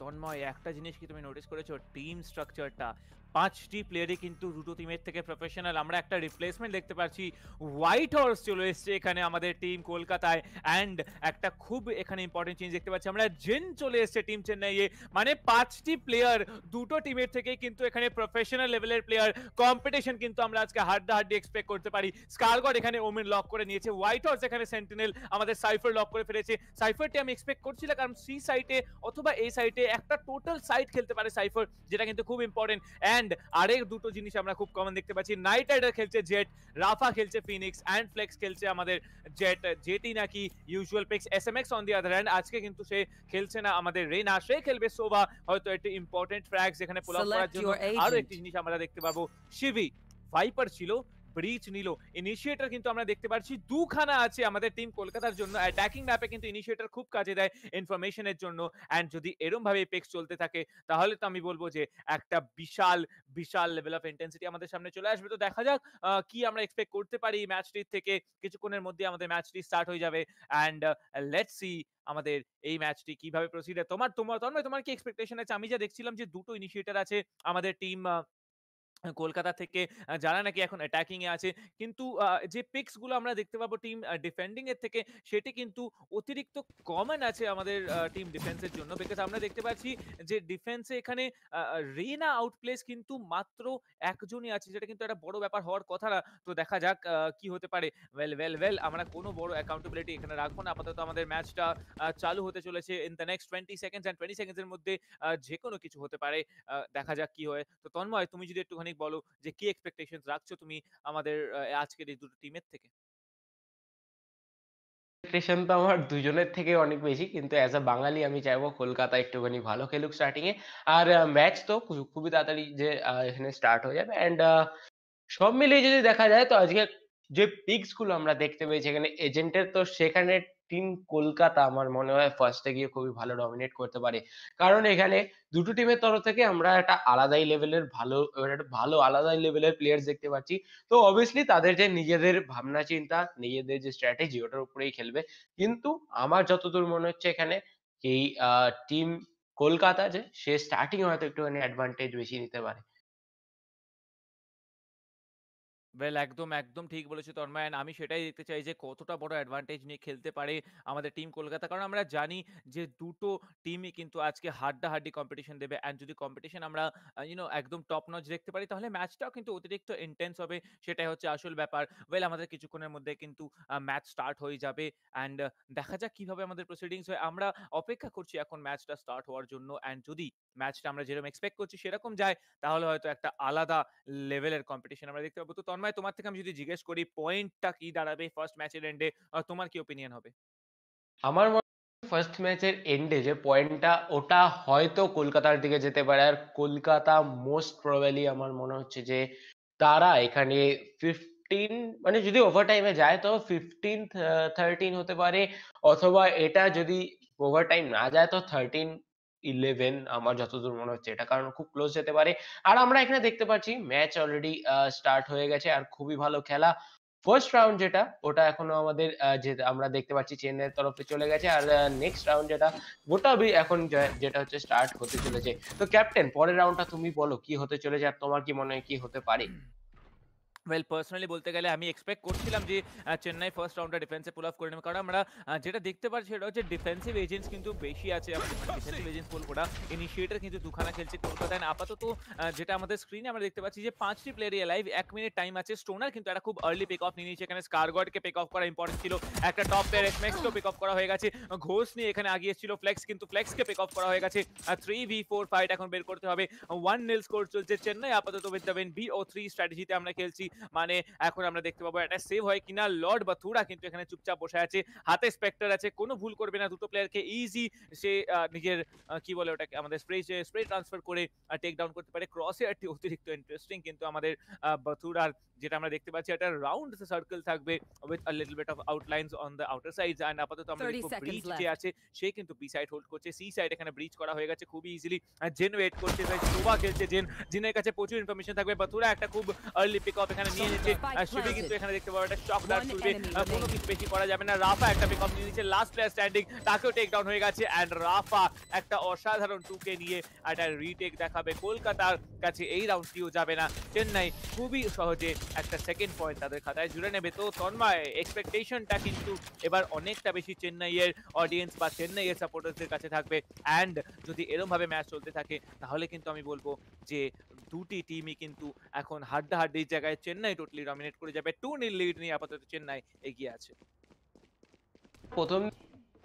তন্ময় একটা জিনিস কি তুমি নোটিস করেছ? টিম স্ট্রাকচারটা পাঁচটি প্লেয়ারই কিন্তু দুটো টিমের থেকে প্রফেশনাল আমরা একটা রিপ্লেসমেন্ট দেখতে পাচ্ছি। হোয়াইট হর্স চলে এসেছে এখানে আমাদের টিম কলকাতায়। অ্যান্ড একটা খুব এখানে ইম্পর্টেন্ট চেঞ্জ দেখতে পাচ্ছি। আমরা জেন চলে এসেছে টিম চেন্নাইয়ে। মানে পাঁচটি প্লেয়ার দুটো টিমের থেকে কিন্তু এখানে প্রফেশনাল লেভেলের প্লেয়ার কম্পিটিশন কিন্তু আমরা আজকে হাড্ডা হাড্ডি এক্সপেক্ট করতে পারি। স্কারগড এখানে ওমেন লক করে নিয়েছে। হোয়াইট হর্স এখানে সেন্টিনেল আমাদের সাইফার লক করে ফেলেছে। সাইফারটি আমি এক্সপেক্ট করছিলাম কারণ সি সাইটে অথবা এই সাইটে একটা টোটাল সাইট খেলতে পারে সাইফার যেটা কিন্তু খুব ইম্পর্টেন্ট অ্যান্ড আরেক দুটো জিনিস আমরা খুব কমন দেখতে পাচ্ছি। নাইট রাইডার খেলছে জেট রাফা খেলছে ফিনিক্স অ্যান্ড ফ্লেক্স খেলছে আমাদের জেট জেটি নাকি usual picks S M X on the other hand আজকে কিন্তু সে খেলছে না আমাদের রেন সে খেলবে সোভা হয়তো একটি ইম্পর্টেন্ট ফ্র্যাক যেখানে পোলাপ করার জন্য। আরও একটি জিনিস আমরা দেখতে পাবো। শিবি ভাইপার ছিল ব্রিচ নিল। ইনিশিয়েটর কিন্তু আমরা দেখতে পাচ্ছি, দুখানা আছে আমাদের টিম কলকাতার জন্য। অ্যাটাকিং ম্যাপে কিন্তু ইনিশিয়েটর খুব কাজে দেয় ইনফরমেশনের জন্য। অ্যান্ড যদি এরম ভাবে পেক্স চলতে থাকে, তাহলে তো আমি বলব যে একটা বিশাল বিশাল লেভেল অফ ইন্টেন্সিটি আমাদের সামনে চলে আসবে। তো দেখা যাক কি আমরা এক্সপেক্ট করতে পারি ম্যাচটির থেকে। কিছুক্ষণের মধ্যে আমাদের ম্যাচটি স্টার্ট হয়ে যাবে। অ্যান্ড লেটস সি আমাদের এই ম্যাচটি কীভাবে প্রসিড তোমার তোমার তোমার কি এক্সপেকটেশন আছে? আমি যা দেখছিলাম যে দুটো ইনিশিয়েটর আছে আমাদের টিম কলকাতা থেকে যারা নাকি এখন অ্যাটাকিং এ আছে। কিন্তু যে পিক্সগুলো আমরা দেখতে পাবো টিম ডিফেন্ডিং এর থেকে, সেটি কিন্তু অতিরিক্ত কমন আছে আমাদের টিম ডিফেন্সের জন্য। বিকজ আমরা দেখতে পাচ্ছি যে ডিফেন্সে এখানে রেনা আউটপ্লেস কিন্তু মাত্র একজনই আছে, যেটা কিন্তু একটা বড় ব্যাপার হওয়ার কথা না। তো দেখা যাক কি হতে পারে। ওয়েল ওয়েল ওয়েল আমরা কোনো বড় অ্যাকাউন্টেবিলিটি এখানে রাখব না। আপাতত আমাদের ম্যাচটা চালু হতে চলেছে in the next twenty seconds and twenty সেকেন্ডসের মধ্যে যে কোনো কিছু হতে পারে। দেখা যাক কি হয়। তো তন্ময়, তুমি যদি একটুখানি বলো যে, কি এক্সপেকটেশন রাখছো তুমি আমাদের আজকের এই দুটো টিমের থেকে? এক্সপেকটেশন তো আমার দুজনের থেকে অনেক বেশি, কিন্তু অ্যাজ আ বাঙালি আমি চাইব কলকাতা একটুখানি ভালো খেলুক স্টার্টিং এ আর ম্যাচ তো খুবই তাড়াতাড়ি যে এখানে স্টার্ট হয়ে যাবে। অ্যান্ড সব মিলিয়ে যদি দেখা যায় তো আজকে যে পিকসগুলো আমরা দেখতে পেয়েছি, এখানে এজেন্টের তো সেখানে টিম কলকাতা আমার মনে হয় ফার্স্টে গিয়ে খুবই ভালো ডমিনেট করতে পারে। কারণ এখানে দুটো টিমের তরফ থেকে আমরা একটা আলাদাই লেভেলের ভালো একটা ভালো আলাদাই লেভেলের প্লেয়ার দেখতে পাচ্ছি। তো অবভিয়াসলি তাদের যে নিজেদের ভাবনা চিন্তা, নিজেদের যে স্ট্র্যাটেজি ওটার উপরেই খেলবে। কিন্তু আমার যতদূর মনে হচ্ছে এখানে এই টিম কলকাতা যে, সে স্টার্টিং হয়তো একটুখানি অ্যাডভান্টেজ বেশি নিতে পারে। ওয়েল একদম একদম ঠিক বলেছ তন্ময়। and আমি সেটাই দেখতে চাই যে, কতটা বড় অ্যাডভান্টেজ নিয়ে খেলতে পারে আমাদের টিম কলকাতা। কারণ আমরা জানি যে, দুটো টিমই কিন্তু আজকে হাড্ডাহাড্ডি কম্পিটিশন দেবে। অ্যান্ড যদি কম্পিটিশন আমরা ইউনো একদম টপ নচ দেখতে পারি, তাহলে ম্যাচটাও কিন্তু অতিরিক্ত ইন্টেন্স হবে। সেটাই হচ্ছে আসল ব্যাপার। ওয়েল আমাদের কিছুক্ষণের মধ্যে কিন্তু ম্যাচ স্টার্ট হয়ে যাবে। অ্যান্ড দেখা যাক কীভাবে আমাদের প্রসিডিংস হয়। আমরা অপেক্ষা করছি এখন ম্যাচটা স্টার্ট হওয়ার জন্য। অ্যান্ড যদি ম্যাচটা আমরা যেরকম এক্সপেক্ট করছি সেরকম যায়, তাহলে হয়তো একটা আলাদা লেভেলের কম্পিটিশন আমরা দেখতে পাবো। তো তন্ময় তোমার থেকে আমি যদি জিজ্ঞেস করি পয়েন্টটা কি দাঁড়াবে ফার্স্ট ম্যাচের এন্ডে তোমার কি ওপিনিয়ন হবে? আমার ফার্স্ট ম্যাচের এন্ডে যে পয়েন্টটা ওটা হয়তো কলকাতার দিকে যেতে পারে। আর কলকাতা মোস্ট প্রবাবলি আমার মনে হচ্ছে যে তারা এখানে ফিফটিন মানে যদি ওভার টাইমে যায় তো ফিফটিন থার্টিন হতে পারে। অথবা এটা যদি ওভার টাইম না যায়, তো থার্টিন ইলেভেন আমার যতদূর মনে হচ্ছে। এটা কারণ খুব ক্লোজ যেতে পারে। আর আমরা এখানে দেখতে পাচ্ছি ম্যাচ অলরেডি স্টার্ট হয়ে গেছে আর খুবই ভালো খেলা। ফার্স্ট রাউন্ড যেটা, ওটা এখনও আমাদের যে আমরা দেখতে পাচ্ছি চেন্নাইয়ের তরফে চলে গেছে। আর নেক্সট রাউন্ড যেটা বি এখন যেটা হচ্ছে স্টার্ট হতে চলেছে। তো ক্যাপ্টেন পরের রাউন্ডটা তুমি বলো, কি হতে চলেছে আর তোমার কি মনে হয় কি হতে পারে? ওয়েল পার্সোনালি বলতে গেলে আমি এক্সপেক্ট করছিলাম যে চেন্নাই ফার্স্ট রাউন্ডে ডিফেন্সে পুল অফ করে নেবে। কারণ আমরা যেটা দেখতে পাচ্ছি সেটা হচ্ছে ডিফেন্সিভ এজেন্টস কিন্তু বেশি আছে আমাদের ডিফেন্সিভ এজেন্টস বলব না ইনিশিয়েটার কিন্তু দুখানা খেলছে কলকাতায় and আপাতত যেটা আমাদের স্ক্রিনে আমরা দেখতে পাচ্ছি যে পাঁচটি প্লেয়ারই লাইভ এক মিনিট টাইম আছে। স্টোনার কিন্তু একটা খুব আর্লি পিক অফ নিয়ে নিয়েছে। এখানে স্কারগডকে পিক অফ করা ইম্পর্টেন্ট ছিল। একটা টপ প্লেয়ার এসমেক্সকেও পিক অফ করা হয়ে গেছে। ঘোষ নিয়ে এখানে আগিয়ে ছিল ফ্লেক্স কিন্তু ফ্লেক্সকে পিক অফ করা হয়ে গেছে। থ্রি ভি ফোর ফাইট এখন বের করতে হবে। ওয়ান নীল স্কোর চলছে। চেন্নাই আপাতত with the B O three স্ট্র্যাটেজিতে আমরা খেলছি। মানে এখন আমরা দেখতে পাবো একটা সেভ হয় কিনা লর্ড বা থুরা কিন্তু এখানে চুপচাপ বসে আছে হাতে স্পেক্টার আছে কোনো ভুল করবে না দুটো প্লেয়ারকে ইজি সে নিজের কি বলে ওটাকে আমাদের স্প্রে স্প্রে ট্রান্সফার করে টেক ডাউন করতে পারে। ক্রস এয়ারটি অতিরিক্ত ইন্টারেস্টিং কিন্তু আমাদের বাথুরার যেটা আমরা দেখতে পাচ্ছি একটা রাউন্ড সার্কেল থাকবে with a little bit of outlines on the outer sides and আপাতত আমরা 30 দেখব seconds যে আছে সে কিন্তু বি সাইড হোল্ড করছে। সি সাইড এখানে ব্রিজ করা হয়ে গেছে খুবই ইজিলি জেন ওয়েট করছে তাই সোভা খেলছে জেন জিনের কাছে প্রচুর ইনফরমেশন থাকবে। বাথুরা একটা খুব আর্লি পিক আপ এখানে নিয়ে নিচ্ছে। শিবি কিন্তু এখানে দেখতে পাবো একটা শক enemy আহ, কোনো কিছু বেশি করা যাবে না। রাফা একটা পিক আপ নিয়ে নিচ্ছে। লাস্ট প্লেয়ার স্ট্যান্ডিং তাকেও টেক ডাউন হয়ে গেছে। এন্ড রাফা একটা অসাধারণ টুকে নিয়ে একটা রিটেক দেখাবে। কলকাতার কাছে এই রাউন্ডটিও যাবে না। চেন্নাই খুবই সহজে একটা সেকেন্ড পয়েন্ট তাদের খাতায় জুড়ে নেবে। তো তন্ময় এক্সপেকটেশনটা কিন্তু এবার অনেকটা বেশি চেন্নাইয়ের অডিয়েন্স বা চেন্নাইয়ের সাপোর্টারদের কাছে থাকবে। অ্যান্ড যদি এরম ভাবে ম্যাচ চলতে থাকে তাহলে কিন্তু আমি বলব যে দুটি টিমই কিন্তু এখন হাড্ডাহাড্ডির জায়গায় চেন্নাই টোটালি ডমিনেট করে যাবে। টু নীল লিড নিয়ে আপাতত চেন্নাই এগিয়ে আছে। প্রথম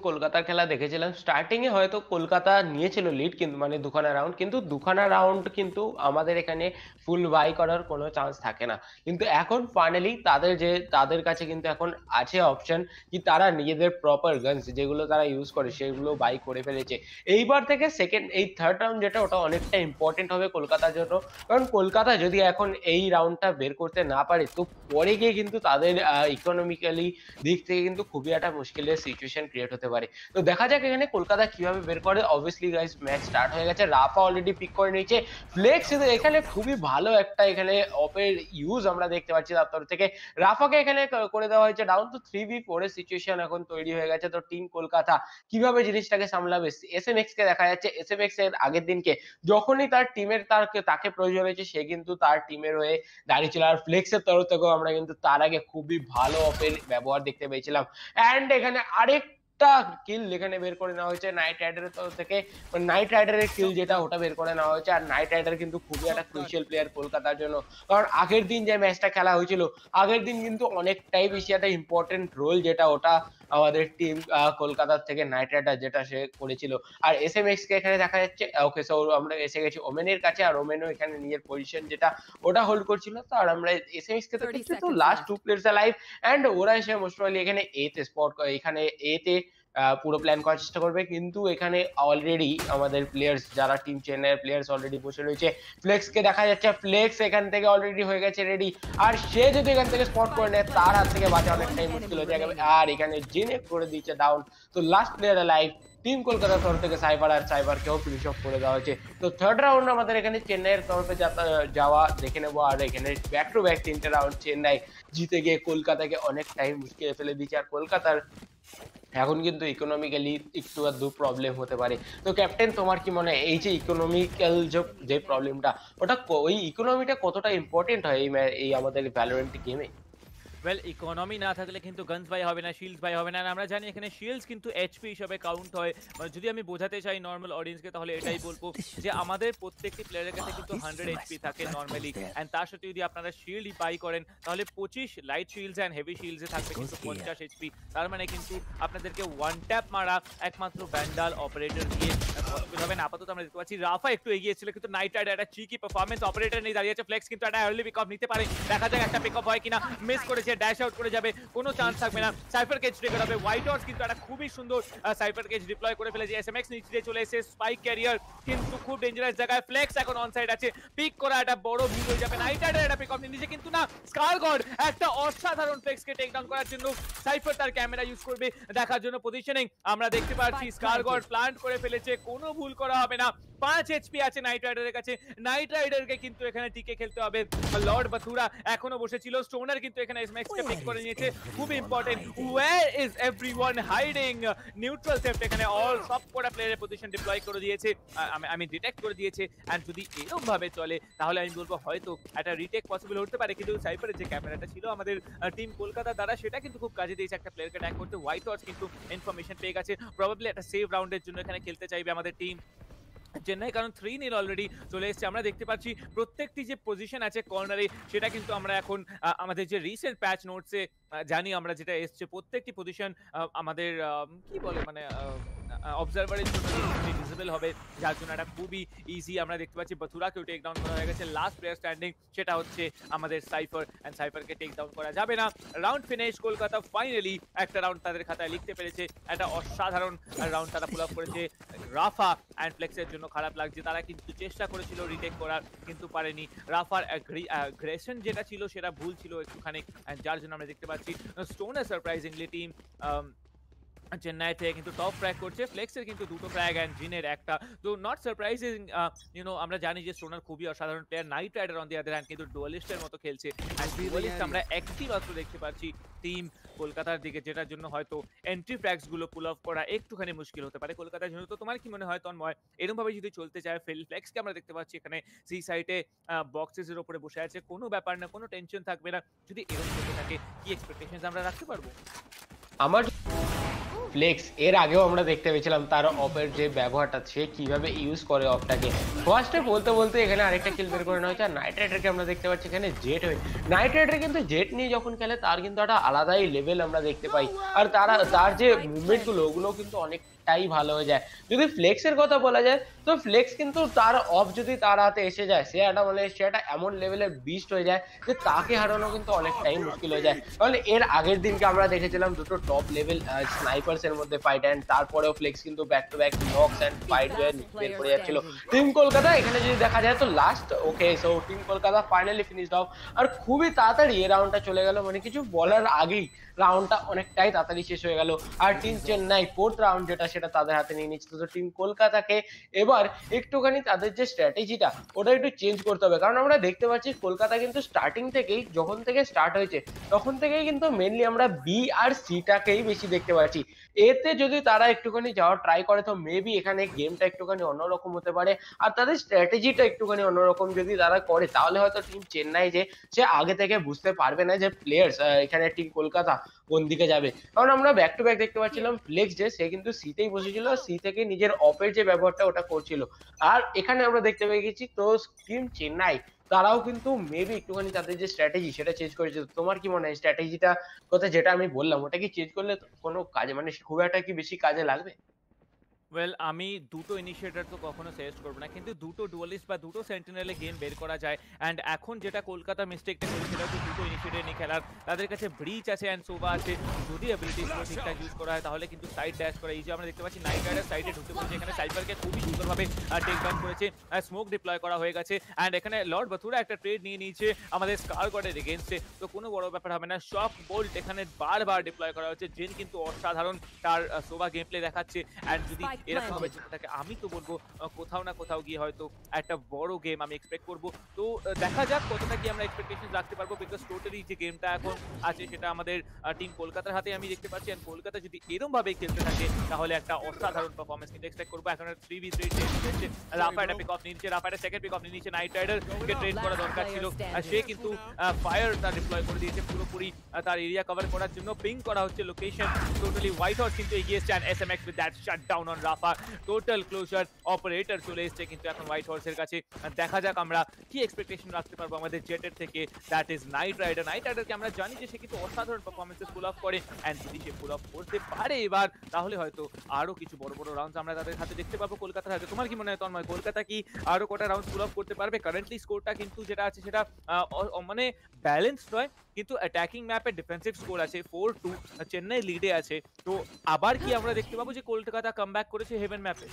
কলকাতার খেলা দেখেছিলাম। স্টার্টিং এ হয়তো কলকাতা নিয়েছিল লিড কিন্তু মানে দুখানা রাউন্ড কিন্তু দুখানা রাউন্ড কিন্তু আমাদের এখানে ফুল বাই করার কোনো চান্স থাকে না। কিন্তু এখন ফাইনালি তাদের যে, তাদের কাছে কিন্তু এখন আছে অপশন কি তারা নিজেদের প্রপার গানস যেগুলো তারা ইউজ করে সেগুলো বাই করে ফেলেছে। এইবার থেকে সেকেন্ড এই থার্ড রাউন্ড যেটা, ওটা অনেকটা ইম্পর্টেন্ট হবে কলকাতার জন্য। কারণ কলকাতা যদি এখন এই রাউন্ডটা বের করতে না পারে, তো পরে গিয়ে কিন্তু তাদের ইকোনমিক্যালি দিক থেকে কিন্তু খুবই একটা মুশকিলের সিচুয়েশন ক্রিয়েট হতে পারে। তো দেখা যাক এখানে কলকাতা কীভাবে বের করে। অবভিয়াসলি গাইস ম্যাচ স্টার্ট হয়ে গেছে। রাফা অলরেডি পিক করে নিয়েছে। ফ্লেক্স এখানে খুবই ভালো একটা এখানে অপের ইউজ আমরা দেখতে পাচ্ছি তার তরফ থেকে। রাফাকে এখানে করে দেওয়া হয়েছে। Down to three v four এর সিচুয়েশন এখন তৈরি হয়ে গেছে। তো টিম কলকাতা কীভাবে জিনিসটাকে সামলাবে? এস এম এক্স কে দেখা যাচ্ছে। এস এম এক্সের আগের দিনকে যখনই তার টিমের তার তাকে প্রয়োজন হয়েছে সে কিন্তু তার টিমের হয়ে দাঁড়িয়েছিল আর ফ্লেক্সের তরফ থেকেও আমরা কিন্তু তার আগে খুবই ভালো অপের ব্যবহার দেখতে পেয়েছিলাম। অ্যান্ড এখানে আরেকটা কিল এখানে বের করে নেওয়া হয়েছে নাইট রাইডারের তরফ থেকে। নাইট রাইডারের কিল যেটা ওটা বের করে নেওয়া হয়েছে। আর নাইট রাইডার কিন্তু খুবই একটা ক্রুশিয়াল প্লেয়ার কলকাতার জন্য। কারণ আগের দিন যে ম্যাচটা খেলা হয়েছিল আগের দিন কিন্তু অনেকটাই বেশি একটা ইম্পর্টেন্ট রোল যেটা ওটা আমাদের টিম কলকাতার থেকে নাইট রাইডার যেটা সে করেছিল আর এস এম এক্স কে এখানে দেখা যাচ্ছে ওকে সো আমরা এসে গেছি ওমেনের কাছে আর ওমেনও এখানে নিজের পজিশন যেটা ওটা হোল্ড করছিল তো আর আমরা এস এম এক্স কে তো 30 দেখছি তো last. Two players live and ওরা এসে মোস্ট প্রবাবলি এখানে এ তে স্পট এখানে এ তে পুরো প্ল্যান করার চেষ্টা করবে। কিন্তু এখানে অলরেডি আমাদের প্লেয়ার্স যারা টিম চেন্নাইয়ের প্লেয়ার্স অলরেডি বসে রয়েছে ফ্লেক্স কে দেখা যাচ্ছে। ফ্লেক্স এখান থেকে অলরেডি হয়ে গেছে রেডি আর সে যদি এখান থেকে স্পট করে নেয়, তার হাত থেকে বাঁচা অনেকটাই মুশকিল হয়ে যাবে। আর এখানে জেনে করে দিচ্ছে ডাউন তো লাস্ট প্লেয়ার লাইফ টিম কলকাতার তরফ থেকে সাইবার আর সাইবারকেও ফিনিশ অফ করে দেওয়া হয়েছে। তো থার্ড রাউন্ড আমাদের এখানে চেন্নাইয়ের তরফে যাওয়া, দেখে নেব। আর এখানে ব্যাক টু ব্যাক তিনটে রাউন্ড চেন্নাই জিতে গিয়ে কলকাতাকে অনেক টাইম মুশকিলে ফেলে দিচ্ছে আর কলকাতার এখন কিন্তু ইকোনমিক্যালি একটু আর দু প্রবলেম হতে পারে। তো ক্যাপ্টেন তোমার কি মনে হয় এই যে ইকোনমিক্যাল যে প্রবলেমটা ওটা ওই ইকোনমিটা কতটা ইম্পর্টেন্ট হয় এই এই আমাদের ভ্যালোরেন্ট গেমে ওয়েল ইকোনমি না থাকলে কিন্তু গানস বাই হবে না শিল্ডস বাই হবে না। আমরা জানি এখানে শিল্ডস কিন্তু এইচপি হিসাবে কাউন্ট হয়। মানে যদি আমি বোঝাতে চাই নর্মাল অডিয়েন্সকে তাহলে এটাই বলব যে আমাদের প্রত্যেকটি প্লেয়ারের কাছে কিন্তু হান্ড্রেড এইচপি থাকে নর্মালি এন্ড তার সাথে যদি আপনারা শিল্ড বাই করেন তাহলে পঁচিশ লাইট শিল্ডস এন্ড হেভি শিল্ডসে থাকবে কিন্তু পঞ্চাশ এইচপি তার মানে কিন্তু আপনাদেরকে ওয়ান ট্যাপ মারা একমাত্র ব্যান্ডাল অপারেটর দিয়ে পসিবল হবে না। আপাতত আমরা দেখতে পাচ্ছি রাফা একটু এগিয়ে ছিল কিন্তু নাইট রাইডার একটা চিকি পারফরমেন্স অপারেটর নেই। দাঁড়িয়েছে ফ্লেক্স কিন্তু একটা আর্লি পিক নিতে পারে। দেখা যাক একটা পিক হয় কিনা। মিস করেছে ড্যাশ আউট করে যাবে কোনো চান্স থাকবে না। সাইফার কেজ ট্রিগার হবে হোয়াইট হর্স কিন্তু একটা খুবই সুন্দর সাইফার কেজ ডিপ্লয় করে ফেলেছে। এসএমএক্স নিচে দিয়ে চলে এসে স্পাইক ক্যারিয়ার কিন্তু খুব ডেঞ্জারাস জায়গায় ফ্লেক্স এখন অন সাইড আছে। পিক করা একটা বড় ভিড় হয়ে যাবে। নাইট রাইডার একটা পিক অফ নিচে কিন্তু না স্কারগড একটা অসাধারণ ফ্লেক্সকে টেক ডাউন করার জন্য সাইফার তার ক্যামেরা ইউজ করবে দেখার জন্য পজিশনিং আমরা দেখতে পাচ্ছি স্কারগড প্লান্ট করে ফেলেছে কোনো ভুল করা হবে না। পাঁচ এইচপি আছে নাইট রাইডারের কাছে। নাইট রাইডারকে কিন্তু এখানে টিকে খেলতে হবে। লর্ড বাথুরা এখনও বসেছিল। স্টোনার কিন্তু এখানে এসএমএক্স পিক করে নিয়েছে খুব important where is everyone hiding neutral safe এখানে অল সব কটা প্লেয়ারের পজিশন ডিপ্লয় করে দিয়েছে আমি ডিটেক্ট করে দিয়েছে এন্ড যদি এরকম ভাবে চলে তাহলে আমি বলব হয়তো একটা রিটেক পসিবল হতে পারে কিন্তু সাইফারের যে ক্যামেরাটা ছিল আমাদের টিম কলকাতা দ্বারা সেটা কিন্তু খুব কাজে দিয়েছে একটা প্লেয়ারকে অ্যাটাক করতে। হোয়াইট হর্স কিন্তু ইনফরমেশন পেয়ে গেছে প্রবাবলি একটা সেভ রাউন্ডের জন্য এখানে খেলতে চাইবে আমাদের টিম চেন্নাই, কারণ থ্রি নীল অলরেডি চলে এসেছে। আমরা দেখতে পাচ্ছি প্রত্যেকটি যে পজিশন আছে কর্নারে সেটা কিন্তু আমরা এখন আমাদের যে রিসেন্ট প্যাচ নোটসে জানি আমরা যেটা এসছে। প্রত্যেকটি পজিশন আমাদের কি বলে মানে অবজারভারের জন্য ভিজিবল হবে। যার জন্য এটা খুবই ইজি আমরা দেখতে পাচ্ছি। বথুরাকেও টেক ডাউন করা হয়ে গেছে। লাস্ট প্লেয়ার স্ট্যান্ডিং সেটা হচ্ছে আমাদের সাইফার। অ্যান্ড সাইফারকে টেক ডাউন করা যাবে না। রাউন্ড ফিনিশ কলকাতা ফাইনালি একটা রাউন্ড তাদের খাতায় লিখতে পেরেছে। একটা অসাধারণ রাউন্ড তারা পুল আপ করেছে। রাফা অ্যান্ড ফ্লেক্সের জন্য খারাপ লাগছে। তারা কিন্তু চেষ্টা করেছিল রিটেক করার কিন্তু পারেনি। রাফার অ্যাগ্রেশন যেটা ছিল সেটা ভুল ছিল একটুখানি যার জন্য আমরা দেখতে পাচ্ছি স্টোনের সারপ্রাইজিংলি টিম চেন্নাই থেকে কিন্তু টপ ট্র্যাক করছে। ফ্লেক্সের কিন্তু দুটো ট্র্যাক অ্যান্ড জিনের একটা। তো নট সারপ্রাইজিং ইউনো আমরা জানি যে স্টোনার খুবই অসাধারণ player Night Rider on the other hand কিন্তু ডুয়ালিস্টের মতো খেলছে। অ্যান্ড ডুয়ালিস্ট আমরা একটি মাত্র দেখতে পাচ্ছি টিম কলকাতার দিকে, যেটার জন্য হয়তো এন্ট্রি ফ্ল্যাক্সগুলো পুল অফ করা একটুখানি মুশকিল হতে পারে। কলকাতার জন্য তো তোমার কি মনে হয়, তন্ময়? এরকম ভাবে যদি চলতে চায় ফেল ফ্লেক্সকে আমরা দেখতে পাচ্ছি এখানে। সি সাইটে বক্সেসের উপরে বসে আছে। কোনো ব্যাপার না, কোনো টেনশন থাকবে না। যদি এরকম থাকে, কি এক্সপেকটেশনস আমরা রাখতে পারব? আমার ফ্লেক্স এর আগেও আমরা দেখতে পেয়েছিলাম তার অফের যে ব্যবহারটা, সে কীভাবে ইউজ করে অফটাকে ফার্স্টে বলতে বলতে এখানে আরেকটা কিল বের করে নেওয়া হয়েছে, আর নাইট রাইডারকে আমরা দেখতে পাচ্ছি এখানে জেট হয়ে। নাইট রাইডার কিন্তু জেট নিয়ে যখন খেলে, তার কিন্তু একটা আলাদাই লেভেল আমরা দেখতে পাই। আর তারা, তার যে মুভমেন্টগুলো ওগুলো কিন্তু অনেকটাই ভালো হয়ে যায়। যদি ফ্লেক্সের কথা বলা যায়, তো ফ্লেক্স কিন্তু তার অফ যদি তার হাতে এসে যায়, সে একটা মানে সে একটা এমন লেভেলের বিস্ট হয়ে যায় যে তাকে হারানো কিন্তু অনেকটাই মুশকিল হয়ে যায়। কারণ এর আগের দিনকে আমরা দেখেছিলাম দুটো টপ লেভেল স্নাইপার্স এর মধ্যে ফাইট অ্যান্ড তারপরেও ফ্লেক্স কিন্তু back to back knocks and fight বের করে যাচ্ছিল। টিম কলকাতা, এখানে যদি দেখা যায় তো last okay so team Kolkata finally finished off আর খুবই তাড়াতাড়ি এই রাউন্ডটা চলে গেল। মানে কিছু বলার আগেই রাউন্ডটা অনেকটাই তাড়াতাড়ি শেষ হয়ে গেল। আর টিম চেন্নাই ফোর্থ রাউন্ড যেটা, সেটা তাদের হাতে নিয়ে নিচ্ছে। তো টিম কলকাতাকে এবার একটুখানি তাদের যে স্ট্র্যাটেজিটা ওটা একটু চেঞ্জ করতে হবে। কারণ আমরা দেখতে পাচ্ছি কলকাতা কিন্তু স্টার্টিং থেকেই যখন থেকে স্টার্ট হয়েছে, তখন থেকেই কিন্তু মেনলি আমরা বি আর সিটাকেই বেশি দেখতে পাচ্ছি। এতে যদি তারা একটুখানি যাওয়ার ট্রাই করে, তো মেবি এখানে গেমটা একটুখানি অন্যরকম হতে পারে। আর তাদের স্ট্র্যাটেজিটা একটুখানি অন্যরকম যদি তারা করে, তাহলে হয়তো টিম চেন্নাই যে, সে আগে থেকে বুঝতে পারবে না যে প্লেয়ার্স এখানে টিম কলকাতা কোন দিকে যাবে। কারণ আমরা ব্যাক টু ব্যাক দেখতে পাচ্ছিলাম ফ্লেক্স যে, সে কিন্তু সিতেই বসেছিল সি থেকে নিজের অপের যে ব্যবহারটা ওটা করছিল। আর এখানে আমরা দেখতে পেয়ে গেছি তো টিম চেন্নাই তারাও কিন্তু মেবি একটুখানি তাদের যে স্ট্র্যাটেজি সেটা চেঞ্জ করেছে। তোমার কি মনে হয় স্ট্র্যাটেজিটা কথা যেটা আমি বললাম, ওটা কি চেঞ্জ করলে কোনো কাজে মানে খুব একটা কি বেশি কাজে লাগবে? ওয়েল আমি দুটো ইনিশিয়েটর তো কখনো সাজেস্ট করব না, কিন্তু দুটো ডুয়ালিস্ট বা দুটো সেন্টিনেলে গেম বের করা যায়। অ্যান্ড এখন যেটা কলকাতা মিস্টেকটা করেছিল যে দুটো ইনিশিয়েটর নিয়ে খেলার। তাদের কাছে ব্রিচ আছে অ্যান্ড সোভা আছে। যদি অ্যাবিলিটিসগুলো ঠিকঠাক ইউজ করা হয়, তাহলে কিন্তু সাইড ড্যাশ করা। এই যে আমরা দেখতে পাচ্ছি নাইট রাইডার সাইডে ঢুকতে পড়ছে। এখানে সাইফারকে খুবই সুন্দরভাবে টেক ডাউন করেছে। স্মোক ডিপ্লয় করা হয়ে গেছে। অ্যান্ড এখানে লর্ড বাথুরা একটা ট্রেড নিয়ে নিয়েছে। আমাদের স্কার গডের এগেনস্টে তো কোনো বড় ব্যাপার হবে না। শক বোল্ট এখানে বারবার ডিপ্লয় করা হচ্ছে জেন কিন্তু অসাধারণ তার সোভা গেম প্লে দেখাচ্ছে। অ্যান্ড যদি এরকম ভাবে planted. থাকে আমি তো বলব কোথাও না কোথাও গিয়ে হয়তো একটা বড় গেম আমি এক্সপেক্ট করব। তো দেখা যাক কতটা কি আমরা এক্সপেকটেশন রাখতে পারব বিকজ টোটালি যে গেমটা এখন আছে সেটা আমাদের টিম কলকাতার হাতে আমি দেখতে পাচ্ছি। and কলকাতা যদি এরকম ভাবে খেলতে থাকে তাহলে একটা অসাধারণ পারফরমেন্স কিন্তু এক্সপেক্ট করব। এখন থ্রি বি থ্রি হচ্ছে রাফা একটা পিক অফ নিচ্ছে রাফা একটা সেকেন্ড পিক অফ নিচ্ছে নাইট রাইডার কে ট্রেন করা দরকার ছিল। আর সে কিন্তু ফায়ার তার ডিপ্লয় করে দিয়েছে পুরোপুরি তার এরিয়া কভার করার জন্য। পিং করা হচ্ছে লোকেশন টোটালি হোয়াইট হাউস কিন্তু এগিয়ে এসছে। And SMX with that shut down on Rafa total closer operator চলে এসেছে কিন্তু এখন হোয়াইট হর্সের কাছে। দেখা যাক আমরা কি এক্সপেকটেশন রাখতে পারব আমাদের জেটের থেকে। That is Knight Rider Knight রাইডারকে আমরা জানি যে সে কিন্তু অসাধারণ পারফরমেন্সেস ফুল অফ করে। অ্যান্ড যদি সে ফুল অফ করতে পারে এবার, তাহলে হয়তো আরও কিছু বড় বড় রাউন্ডস আমরা তাদের হাতে দেখতে পাবো কলকাতার হাতে। তোমার কি মনে হয় তন্ময়, কলকাতা কি আরও কটা রাউন্ড ফুল অফ করতে পারবে? কারেন্টলি স্কোরটা কিন্তু যেটা আছে সেটা মানে ব্যালেন্স নয়। কিন্তু অ্যাটাকিং ম্যাপে ডিফেন্সিভ স্কোর আছে ফোর টু চেন্নাই লিডে আছে তো আবার কি আমরা দেখতে পাবো যে কলকাতা কাম করেছে হেভেন ম্যাপে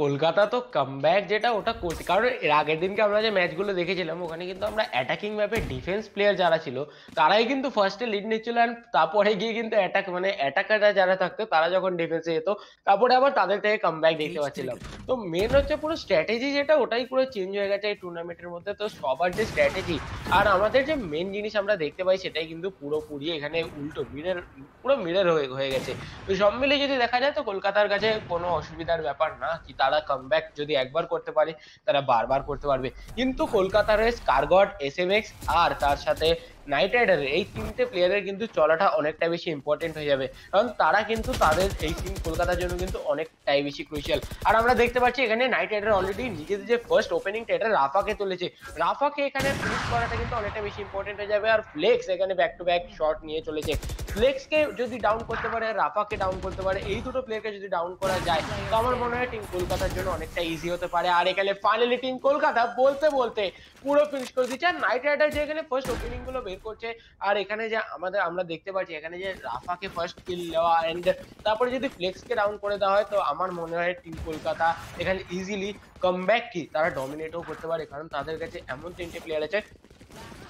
কলকাতা তো কামব্যাক যেটা ওটা করছে। কারণ এর আগের দিনকে আমরা যে ম্যাচগুলো দেখেছিলাম ওখানে কিন্তু আমরা অ্যাটাকিং ম্যাপে ডিফেন্স প্লেয়ার যারা ছিল তারাই কিন্তু ফার্স্টে লিড নিচ্ছিল অ্যান্ড তারপরে গিয়ে কিন্তু অ্যাটাক মানে অ্যাটাকাররা যারা থাকতো তারা যখন ডিফেন্সে যেত তারপরে আবার তাদের থেকে কামব্যাক দেখতে পাচ্ছিলাম। তো মেন হচ্ছে পুরো স্ট্র্যাটেজি যেটা ওটাই পুরো চেঞ্জ হয়ে গেছে এই টুর্নামেন্টের মধ্যে। তো সবার যে স্ট্র্যাটেজি আর আমাদের যে মেন জিনিস আমরা দেখতে পাই সেটাই কিন্তু পুরোপুরি এখানে উল্টো মিরের পুরো মিরের হয়ে গেছে। তো সব মিলে যদি দেখা যায় তো কলকাতার কাছে কোনো অসুবিধার ব্যাপার না কি তারা কামব্যাক যদি একবার করতে পারে, তারা বারবার করতে পারবে। কিন্তু কলকাতার স্কারগড এস এম এক্স আর তার সাথে নাইট রাইডারের এই তিনটে প্লেয়ারের কিন্তু চলাটা অনেকটা বেশি ইম্পর্টেন্ট হয়ে যাবে। কারণ তারা কিন্তু তাদের এই টিম কলকাতার জন্য কিন্তু অনেকটাই বেশি ক্রুশিয়াল আর আমরা দেখতে পাচ্ছি এখানে নাইট রাইডার অলরেডি নিজেদের যে ফার্স্ট ওপেনিংটা এটা রাফাকে তুলেছে। রাফাকে এখানে ফিনিশ করাটা কিন্তু অনেকটা বেশি ইম্পর্টেন্ট হয়ে যাবে। আর ফ্লেক্স এখানে ব্যাক টু ব্যাক শট নিয়ে চলেছে। ফ্লেক্সকে যদি ডাউন করতে পারে, রাফাকে ডাউন করতে পারে, এই দুটো প্লেয়ারকে যদি ডাউন করা যায়, তো আমার মনে হয় টিম কলকাতার জন্য অনেকটা ইজি হতে পারে। আর এখানে ফাইনালি টিম কলকাতা বলতে বলতে পুরো ফিনিশ করে দিচ্ছে। আর নাইট রাইডার যে এখানে ফার্স্ট ওপেনিংগুলো বের করছে। আর এখানে যে আমাদের, আমরা দেখতে পাচ্ছি এখানে যে রাফাকে ফার্স্ট কিল দেওয়া এন্ড তারপরে যদি ফ্লেক্সকে ডাউন করে দেওয়া হয়, তো আমার মনে হয় টিম কলকাতা এখানে ইজিলি কামব্যাক কি, তারা ডমিনেটও করতে পারে। কারণ তাদের কাছে এমন তিনটে প্লেয়ার আছে।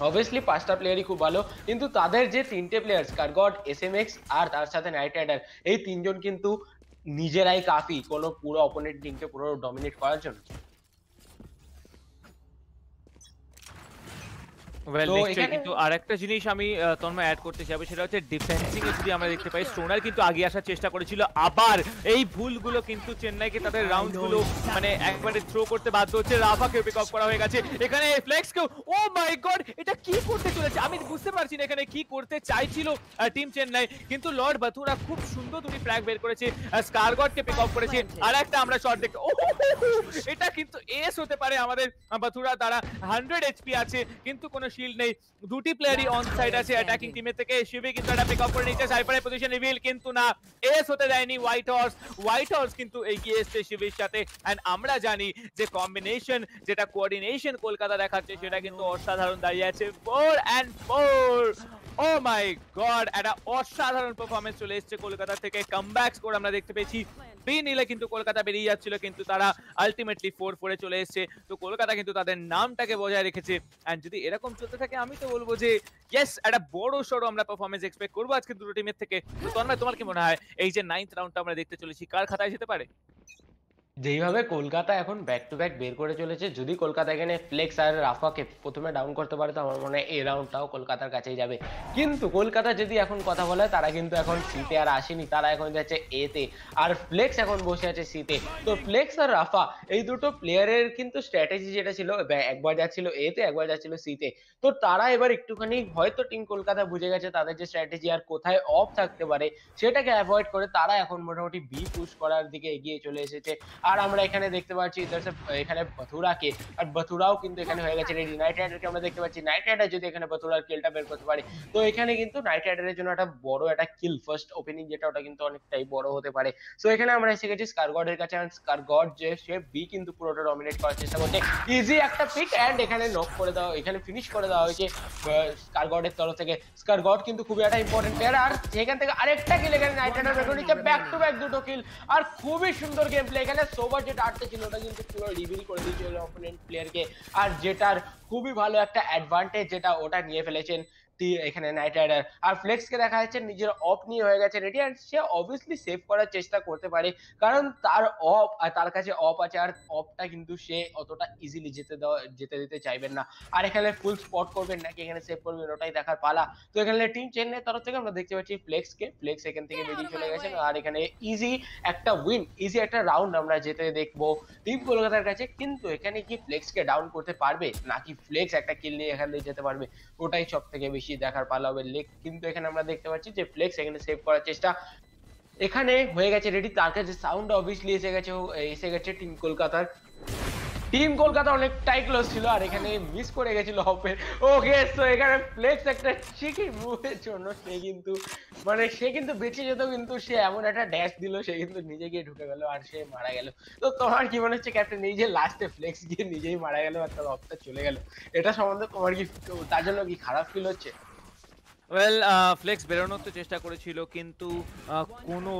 অবভিয়াসলি পাঁচটা প্লেয়ারই খুব ভালো, কিন্তু তাদের যে তিনটে player Scargod S M X আর তার সাথে নাইট রাইডার এই তিনজন কিন্তু নিজেরাই কাফি কোনো পুরো অপোনেন্ট টিমকে পুরো ডমিনেট করার জন্য। ওয়েল নিশ্চয়ই কিন্তু আরেকটা জিনিস আমি তন্ময় অ্যাড করতে চাইব সেটা হচ্ছে ডিফেন্সিং এ যদি আমরা দেখতে পাই স্টোনার কিন্তু আগে আসার চেষ্টা করেছিল আবার এই ভুলগুলো কিন্তু চেন্নাইকে তাদের রাউন্ডগুলো মানে একবারে থ্রো করতে বাধ্য হচ্ছে রাফাকে পিক আপ করা হয়ে গেছে এখানে ফ্লেক্স কেও ও মাই গড এটা কি করতে চলেছে? আমি বুঝতে পারছি না এখানে কি করতে চাইছিল টিম চেন্নাই কিন্তু লর্ড বাথুরা খুব সুন্দর দুটি ফ্ল্যাগ বের করেছে স্কারগডকে পিক আপ করেছে আর একটা আমরা শট দেখতে ও এটা কিন্তু এস হতে পারে আমাদের বাথুরা দ্বারা হান্ড্রেড এইচপি আছে কিন্তু কোনো শিল্ড নেই। দুটি প্লেয়ারই অন সাইড আছে অ্যাটাকিং টিমের থেকে। শিবি কিন্তু একটা পিক আপ করে নিচ্ছে সাইপারের পজিশন রিভিল কিন্তু না। এস হতে দেয়নি হোয়াইট হর্স হোয়াইট হর্স কিন্তু এগিয়ে এসছে শিবির সাথে। এন্ড আমরা জানি যে কম্বিনেশন যেটা কোঅর্ডিনেশন কলকাতা দেখাচ্ছে সেটা কিন্তু অসাধারণ দাঁড়িয়ে আছে। Four and four oh my god একটা অসাধারণ পারফরমেন্স চলে এসেছে কলকাতা থেকে। কামব্যাক স্কোর আমরা দেখতে পেয়েছি। থ্রি নিলে কিন্তু কলকাতা বেরিয়ে যাচ্ছিল, কিন্তু তারা আলটিমেটলি ফোর ফোরে চলে এসছে। তো কলকাতা কিন্তু তাদের নামটাকে বজায় রেখেছে। অ্যান্ড যদি এরকম চলতে থাকে, আমি তো বলব যে ইয়েস একটা বড় সড়ো আমরা পারফরমেন্স এক্সপেক্ট করব আজকে দুটো টিমের থেকে। তো তোমার কি মনে হয়? এই যে নাইন্থ রাউন্ডটা আমরা দেখতে চলেছি, কার খাতায় যেতে পারে? যেইভাবে কলকাতা এখন ব্যাক টু ব্যাক বের করে চলেছে, যদি কলকাতা এখানে ফ্লেক্স আর রাফাকে প্রথমে ডাউন করতে পারে, তো আমার মনে হয় এই রাউন্ডটাও কলকাতার কাছেই যাবে। কিন্তু কলকাতা যদি এখন কথা বলে, তারা কিন্তু এখন সিতে আর আসেনি, তারা এখন যাচ্ছে এতে আর ফ্লেক্স এখন বসে আছে সিতে তো ফ্লেক্স আর রাফা, এই দুটো প্লেয়ারের কিন্তু স্ট্র্যাটেজি যেটা ছিল একবার যাচ্ছিল এতে একবার যাচ্ছিল সিতে তো তারা এবার একটুখানি হয়তো টিম কলকাতা বুঝে গেছে তাদের যে স্ট্র্যাটেজি আর কোথায় অফ থাকতে পারে, সেটাকে অ্যাভয়েড করে তারা এখন মোটামুটি বি পুশ করার দিকে এগিয়ে চলে এসেছে। আর আমরা এখানে দেখতে পাচ্ছি এখানে বথুরাকে আর বথুরাও কিন্তু এখানে হয়ে গেছে রেডি নাইট রাইডারকে আমরা দেখতে পাচ্ছি। নাইট রাইডার যদি এখানে বথুরার কিলটা বের করতে পারে, তো এখানে কিন্তু নাইট রাইডারের জন্য একটা বড় একটা কিল ফার্স্ট ওপেনিং যেটা, ওটা কিন্তু অনেকটাই বড় হতে পারে। সো এখানে আমরা এসে গেছি স্কারগডের কাছে স্কারগড যে, সে বি কিন্তু পুরোটা ডমিনেট করার চেষ্টা করছে। ইজি একটা পিক এন্ড এখানে নক করে দেওয়া, এখানে ফিনিশ করে দেওয়া হয়েছে স্কারগডের তরফ থেকে। স্কারগড কিন্তু খুবই একটা ইম্পর্টেন্ট প্লেয়ার আর সেখান থেকে আরেকটা কিল এখানে নাইট রাইডার বের করে নিচ্ছে ব্যাক টু ব্যাক দুটো কিল আর খুবই সুন্দর গেম প্লে এখানে সোভার যেটা আটটা ছিল ওটা কিন্তু পুরো রিভিল করে দিয়েছিল অপোনেন্ট প্লেয়ারকে আর যেটার খুবই ভালো একটা অ্যাডভান্টেজ যেটা ওটা নিয়ে ফেলেছেন এখানে নাইট রাইডার আর ফ্লেক্সকে দেখা যাচ্ছে নিজের অফ নিয়ে হয়ে গেছে রেডি আর সে অবভিয়াসলি সেভ করার চেষ্টা করতে পারে। কারণ তার অফ আর তার কাছে অফ আছে আর অফটা কিন্তু সে অতটা ইজিলি যেতে দেওয়া যেতে দিতে চাইবেন না। আর এখানে ফুল স্পট করবেন নাকি এখানে সেভ করবেন ওটাই দেখার পালা। তো এখানে টিম চেন্নাই তরফ থেকে আমরা দেখতে পাচ্ছি ফ্লেক্সকে ফ্লেক্স এখান থেকে বেরিয়ে চলে গেছেন। আর এখানে ইজি একটা উইন ইজি একটা রাউন্ড আমরা যেতে দেখব। টিম কলকাতার কাছে কিন্তু এখানে কি ফ্লেক্সকে ডাউন করতে পারবে নাকি ফ্লেক্স একটা কিল নিয়ে এখান থেকে যেতে পারবে ওটাই সব থেকে বেশি দেখার পালা হবে লেক। কিন্তু এখানে আমরা দেখতে পাচ্ছি যে ফ্লেক্স এখানে সেভ করার চেষ্টা। এখানে হয়ে গেছে রেডি তার কাছে সাউন্ড অবভিয়াসলি এসে গেছে এসে গেছে টিম কলকাতার। টিম কলকাতা অনেকটাই ক্লোজ ছিল, আর এখানে মিস করে গেছিল অফে ওকে তো এখানে ফ্লেক্স একটা চিকি মুভের জন্য সে কিন্তু মানে সে কিন্তু বেঁচে যেত, কিন্তু সে এমন একটা ড্যাশ দিল, সে কিন্তু নিজে গিয়ে ঢুকে গেল আর সে মারা গেল। তো তোমার কি মনে হচ্ছে ক্যাপ্টেন নিজে লাস্টে ফ্লেক্স গিয়ে নিজেই মারা গেল আর তার অফটা চলে গেল? এটা সম্বন্ধে তোমার কি, তার জন্য কি খারাপ ফিল হচ্ছে? ওয়েল ফ্লেক্স বেরোনোর তো চেষ্টা করেছিল, কিন্তু কোনো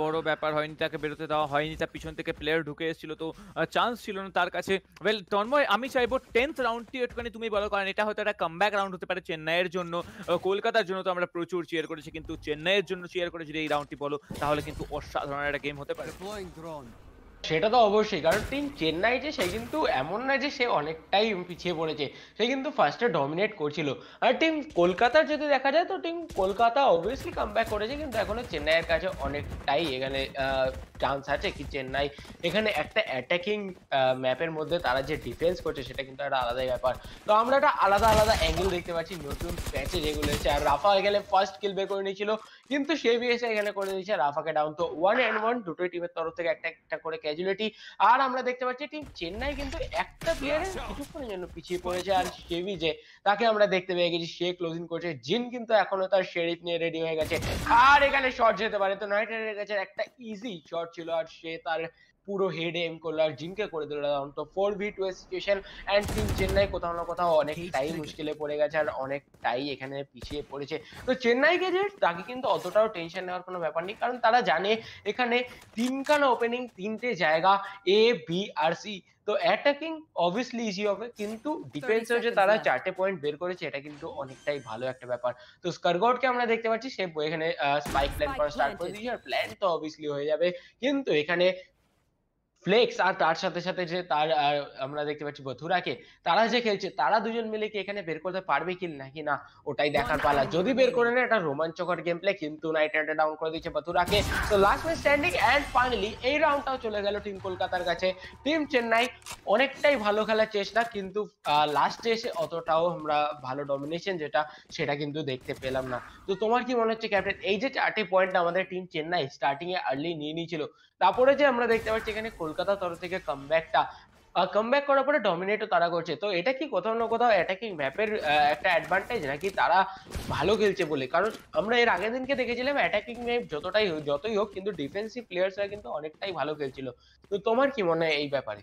বড় ব্যাপার হয়নি, তাকে বেরোতে দেওয়া হয়নি, তার পিছন থেকে প্লেয়ার ঢুকে এসেছিল, তো চান্স ছিল না তার কাছে। ওয়েল তন্ময়, আমি চাইব টেন্থ রাউন্ডটি একটুখানি তুমি বলো, কারণ এটা হয়তো একটা কামব্যাক রাউন্ড হতে পারে চেন্নাইয়ের জন্য। কলকাতার জন্য তো আমরা প্রচুর চিয়ার করেছি, কিন্তু চেন্নাইয়ের জন্য চিয়ার করে যদি এই রাউন্ডটি বলো, তাহলে কিন্তু অসাধারণ একটা গেম হতে পারে। সেটা তো অবশ্যই, কারণ টিম চেন্নাই যে, সে কিন্তু এমন না যে, সে অনেকটাই পিছিয়ে পড়েছে। সে কিন্তু ফার্স্টে ডমিনেট করছিল। আর টিম কলকাতার যদি দেখা যায়, তো টিম কলকাতা অবভিয়াসলি কামব্যাক করেছে, কিন্তু এখনও চেন্নাইয়ের কাছে অনেকটাই এখানে চান্স আছে কি চেন্নাই। এখানে একটা অ্যাটাকিং ম্যাপের মধ্যে তারা যে ডিফেন্স করছে, সেটা কিন্তু একটা আলাদাই ব্যাপার। তো আমরা একটা আলাদা আলাদা অ্যাঙ্গেল দেখতে পাচ্ছি, নতুন প্যাচে যেগুলো হচ্ছে আর রাফা এখানে ফার্স্ট কিল বের করে নিয়েছিল, কিন্তু সে এসে এখানে করে দিয়েছে, রাফাকে ডাউন তো ওয়ান অ্যান্ড ওয়ান দুটোই টিমের তরফ থেকে একটা একটা করে ক্যাজুয়ালিটি আর আমরা দেখতে পাচ্ছি টিম চেন্নাই কিন্তু একটা প্লেয়ারের কিছুক্ষণের জন্য পিছিয়ে পড়েছে। আর সেবি যে, তাকে আমরা দেখতে পেয়ে গেছি, সে ক্লোজিং করছে। জিন কিন্তু এখনও তার শেরিফ নিয়ে রেডি হয়ে গেছে। আর এখানে শর্ট যেতে পারে। তো নাইট রাইডারের কাছে একটা ইজি শর্ট ছিল, আর সে তার পুরো হেড এম করল আর জিনকে করে দিল ডাউন তো four v two situation and team Chennai কোথাও না কোথাও অনেকটাই মুশকিলে পড়ে গেছে আর অনেকটাই এখানে পিছিয়ে পড়েছে। তো চেন্নাইকে যে তাকে কিন্তু অতটাও টেনশন নেওয়ার কোনো ব্যাপার নেই। কারণ তারা জানে এখানে তিনখানা ওপেনিং তিনটে জায়গা এ বি আর সি তো অ্যাটাকিং অবভিয়াসলি ইজি হবে কিন্তু ডিফেন্সেও যে তারা চারটে পয়েন্ট বের করেছে এটা কিন্তু অনেকটাই ভালো একটা ব্যাপার। তো স্কারগটকে আমরা দেখতে পাচ্ছি সে এখানে স্পাইক প্ল্যান করা স্টার্ট করে দিয়েছে আর প্ল্যান তো অবভিয়াসলি হয়ে যাবে। কিন্তু এখানে ফ্লেক্স আর তার সাথে সাথে যে তার আমরা দেখতে পাচ্ছি বথুরাকে তারা যে খেলছে তারা দুজন মিলে কি এখানে বের করতে পারবে কি নাকি না ওটাই দেখার পালা। যদি বের করে নেয় এটা রোমাঞ্চকর গেম প্লে কিন্তু নাইট রাইডার ডাউন করে দিচ্ছে বথুরাকে তো last match standing and finally এই রাউন্ডটাও চলে গেল টিম কলকাতার কাছে। টিম চেন্নাই অনেকটাই ভালো খেলার চেষ্টা কিন্তু লাস্টে এসে অতটাও আমরা ভালো ডমিনেশন যেটা সেটা কিন্তু দেখতে পেলাম না। তো তোমার কি মনে হচ্ছে ক্যাপ্টেন এই যে চারটি পয়েন্ট আমাদের টিম চেন্নাই স্টার্টিং এ আর্লি নিয়ে নিয়েছিল তারপরে যে আমরা দেখতে পাচ্ছি এখানে কলকাতা তরফ থেকে কামব্যাকটা কামব্যাক করার পরে ডমিনেটও তারা করছে। তো এটা কি কোথাও না কোথাও অ্যাটাকিং ম্যাপের একটা অ্যাডভান্টেজ নাকি তারা ভালো খেলছে বলে? কারণ আমরা এর আগের দিনকে দেখেছিলাম অ্যাটাকিং ম্যাপ যতটাই হোক, যতই হোক, কিন্তু ডিফেন্সিভ প্লেয়ার্সরা কিন্তু অনেকটাই ভালো খেলছিল। তো তোমার কি মনে হয় এই ব্যাপারে?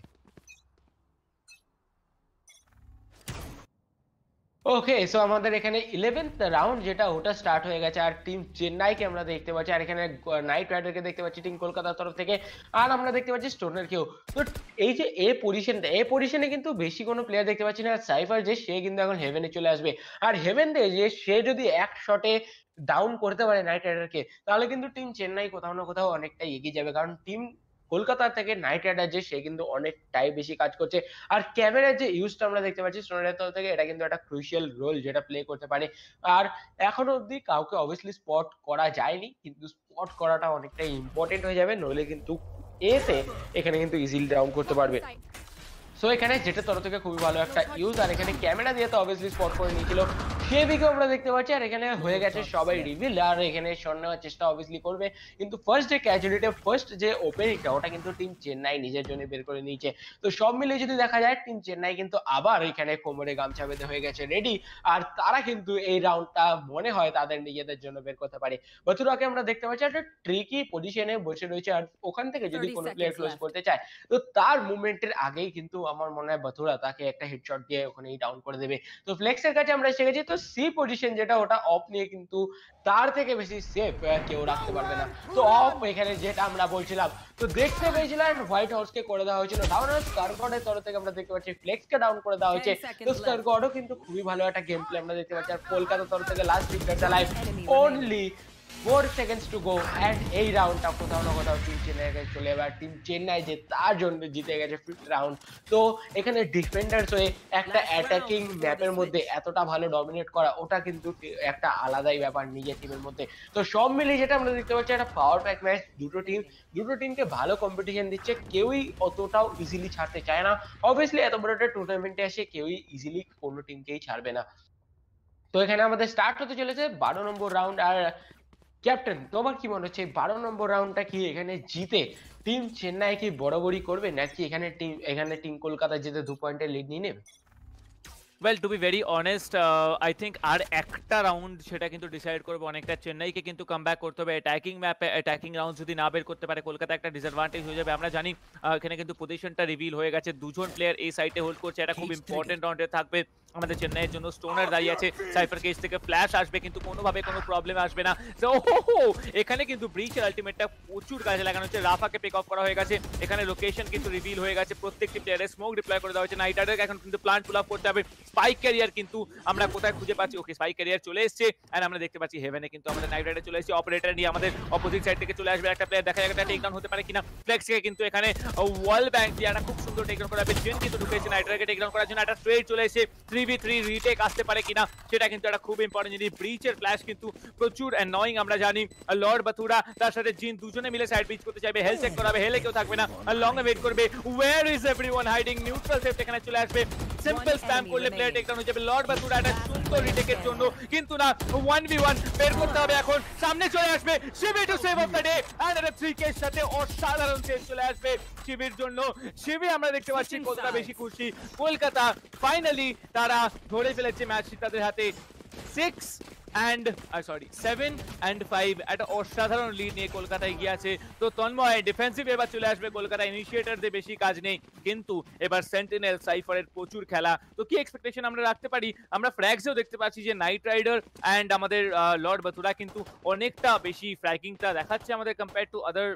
ওকে সো আমাদের এখানে ইলেভেন্থ রাউন্ড যেটা, ওটা স্টার্ট হয়ে গেছে আর টিম চেন্নাইকে আমরা দেখতে পাচ্ছি, আর এখানে নাইট রাইডারকে দেখতে পাচ্ছি টিম কলকাতার তরফ থেকে, আর আমরা দেখতে পাচ্ছি স্টোনের কেউ তো এই যে এ পজিশনটা এ পজিশনে কিন্তু বেশি কোনো প্লেয়ার দেখতে পাচ্ছি না সাইফার যে, সে কিন্তু এখন হেভেনে চলে আসবে। আর হেভেন দিয়ে যে, সে যদি এক শটে ডাউন করতে পারে নাইট রাইডারকে তাহলে কিন্তু টিম চেন্নাই কোথাও না কোথাও অনেকটাই এগিয়ে যাবে। কারণ টিম কলকাতা থেকে নাইট রাইডার যে, সে কিন্তু অনেকটাই বেশি কাজ করছে। আর ক্যামেরার যে ইউজটা আমরা দেখতে পাচ্ছি সোনালিয়াতল থেকে, এটা কিন্তু একটা ক্রুশিয়াল রোল যেটা প্লে করতে পারে। আর এখনও অবধি কাউকে অবভিয়াসলি স্পট করা যায়নি, কিন্তু স্পট করাটা অনেকটাই ইম্পর্টেন্ট হয়ে যাবে, নইলে কিন্তু এতে এখানে কিন্তু ইজিলি ডাউন করতে পারবে। সো এখানে যেটা তরফ থেকে খুবই ভালো একটা ইউজ আর এখানে ক্যামেরা দিয়ে তো অবভিয়াসলি স্পট করে নিয়েছিল। সেদিকেও আমরা দেখতে পাচ্ছি আর এখানে হয়ে গেছে সবাই রিভিল আর এখানে শট নেওয়ার চেষ্টা অবভিয়াসলি করবে। কিন্তু ফার্স্ট যে ক্যাজুয়ালিটি ফার্স্ট যে ওপেনিংটা ওটা কিন্তু টিম চেন্নাই নিজের জন্য বের করে নিয়েছে। তো সব মিলিয়ে যদি দেখা যায় টিম চেন্নাই কিন্তু আবার এখানে কোমরে গামছা বেঁধে হয়ে গেছে রেডি আর তারা কিন্তু এই রাউন্ডটা মনে হয় তাদের নিজেদের জন্য বের করতে পারে। বথুরাকে আমরা দেখতে পাচ্ছি একটা ট্রিকি পজিশনে বসে রয়েছে আর ওখান থেকে যদি কোনো প্লেয়ার ক্লোজ করতে চায় তো তার মুভমেন্টের আগেই কিন্তু আমার মনে হয় বথুরা তাকে একটা হেডশট দিয়ে ওখানেই ডাউন করে দেবে। তো ফ্লেক্সের কাছে আমরা এসে গেছি তো সি পজিশন যেটা ওটা অফ নিয়ে কিন্তু তার থেকে বেশি সেফ কেউ রাখতে পারবে না। তো অফ এখানে যেটা আমরা বলছিলাম তো দেখতে পেয়েছিলাম হোয়াইট হাউসকে করে দেওয়া হয়েছিল। ডাউন স্কারগডের তরফ থেকে আমরা দেখতে পাচ্ছি ফ্লেক্সকে ডাউন করে দেওয়া হয়েছে। 10 seconds তো. স্কারগডও কিন্তু খুবই ভালো একটা গেম প্লে আমরা দেখতে পাচ্ছি। আর কলকাতার তরফ থেকে লাস্ট উইকেট চালায় only four seconds to go and এই রাউন্ডটা কোথাও না কোথাও টিম চেন্নাই কাছে চলে এবার টিম চেন্নাই যে তার জন্য জিতে গেছে ফিফথ রাউন্ড তো এখানে ডিফেন্ডার্স হয়ে একটা অ্যাটাকিং ম্যাপের মধ্যে এতটা ভালো ডমিনেট করা ওটা কিন্তু একটা আলাদাই ব্যাপার নিজের টিমের মধ্যে। তো সব মিলিয়ে যেটা আমরা দেখতে পাচ্ছি একটা পাওয়ার প্যাক ম্যাচ দুটো টিম দুটো টিমকে ভালো কম্পিটিশন দিচ্ছে কেউই অতটাও ইজিলি ছাড়তে চায় না। অবভিয়াসলি এত বড় একটা টুর্নামেন্টে এসে কেউই ইজিলি কোনো টিমকেই ছাড়বে না। তো এখানে আমাদের স্টার্ট হতে চলেছে বারো নম্বর রাউন্ড আর ক্যাপ্টেন, তোমার কি মনে হচ্ছে বারো নম্বর রাউন্ডটা কি এখানে জিতে টিম চেন্নাই কি বরাবরই করবে? নাকি এখানে টিম এখানে টিম কলকাতা জিতে দু পয়েন্টের লিড নিয়ে নেবে? Well to be very honest I think আর একটা রাউন্ড সেটা কিন্তু ডিসাইড করবে অনেকটা চেন্নাইকে কিন্তু কাম ব্যাক করতে হবে। অ্যাটাকিং ম্যাপে অ্যাটাকিং রাউন্ড যদি না বের করতে পারে কলকাতা একটা ডিসঅ্যাডভান্টেজ হয়ে যাবে। আমরা জানি এখানে কিন্তু পজিশনটা রিভিল হয়ে গেছে। দুজন প্লেয়ার এই সাইডে হোল্ড করছে। এটা খুব ইম্পর্টেন্ট রাউন্ডে থাকবে। আমাদের চেন্নাইয়ের জন্য স্টোনার দাঁড়িয়ে আছে। সাইফার কেস থেকে ফ্ল্যাশ আসবে কিন্তু কোনোভাবে কোনো প্রবলেম আসবে না। তো এখানে কিন্তু ব্রিচের আলটিমেটটা প্রচুর কাজে লাগানো হচ্ছে। রাফাকে পিক অফ করা হয়ে গেছে। এখানে লোকেশন কিন্তু রিভিল হয়ে গেছে। প্রত্যেকটি প্লেয়ারের স্মোক ডিপ্লয় করে দেওয়া হয়েছে। নাইট রাইডার এখন কিন্তু প্লান্ট পুল আপ করতে হবে। স্পাইক ক্যারিয়ার কিন্তু আমরা কোথায় খুঁজে পাচ্ছি? ওকে স্পাইক ক্যারিয়ার চলে এসেছে। এন্ড আমরা দেখতে পাচ্ছি হেভেনে কিন্তু আমাদের নাইট রাইডার চলে এসেছে। অপারেটর নিয়ে আমাদের অপোজিট সাইড থেকে চলে আসবে একটা প্লেয়ার দেখা যাক টেক ডাউন হতে পারে কিনা। ফ্লেক্সকে কিন্তু এখানে ওয়াল ব্যাংক দিয়ে একটা খুব সুন্দর টেক ডাউন করা হবে। জেন কিন্তু ঢুকেছে নাইট রাইডারকে টেক ডাউন করার জন্য। একটা স্ট্রেট চলে এসেছে। থ্রি বি থ্রি রিটেক আসতে পারে কিনা সেটা কিন্তু একটা খুব ইম্পর্টেন্ট জিনিস। ব্রিচের ফ্ল্যাশ কিন্তু প্রচুর অ্যানয়িং আমরা জানি। লর্ড বাথুরা তার সাথে জিন দুজনে মিলে সাইড ব্রিচ করতে চাইবে। হেল চেক করাবে হেলে কেউ থাকবে না। লং ওয়েট করবে। Where is everyone hiding neutral safe এখানে চলে আসবে। সিম্পল স্প্যাম করলে প্লেয়ার টেকডাউন হয়ে যাবে লর্ড বাথুরা একটা সুন্দর রিটেকের জন্য কিন্তু না 1v1 বের করতে হবে এখন সামনে চলে আসবে শিবি to save of the day and একটা 3 কে সাথে অসাধারণ সেভ চলে আসবে শিবির জন্য শিবি আমরা দেখতে পাচ্ছি কতটা বেশি খুশি কলকাতা ফাইনালি তারা ধরে ফেলেছে ম্যাচটি তাদের হাতে six and sorry seven and five একটা অসাধারণ লিড নিয়ে কলকাতা এগিয়ে আছে তো তন্ময় ডিফেন্সিভ এবার চলে আসবে কলকাতা ইনিশিয়েটারদের বেশি কাজ নেই। কিন্তু এবার সেন্টিনেল সাইফারের প্রচুর খেলা। তো কি এক্সপেকটেশন আমরা রাখতে পারি? আমরা ফ্র্যাগসেও দেখতে পাচ্ছি যে নাইট রাইডার অ্যান্ড আমাদের লর্ড বাতুরা কিন্তু অনেকটা বেশি ফ্র্যাগিংটা দেখাচ্ছে আমাদের compare to other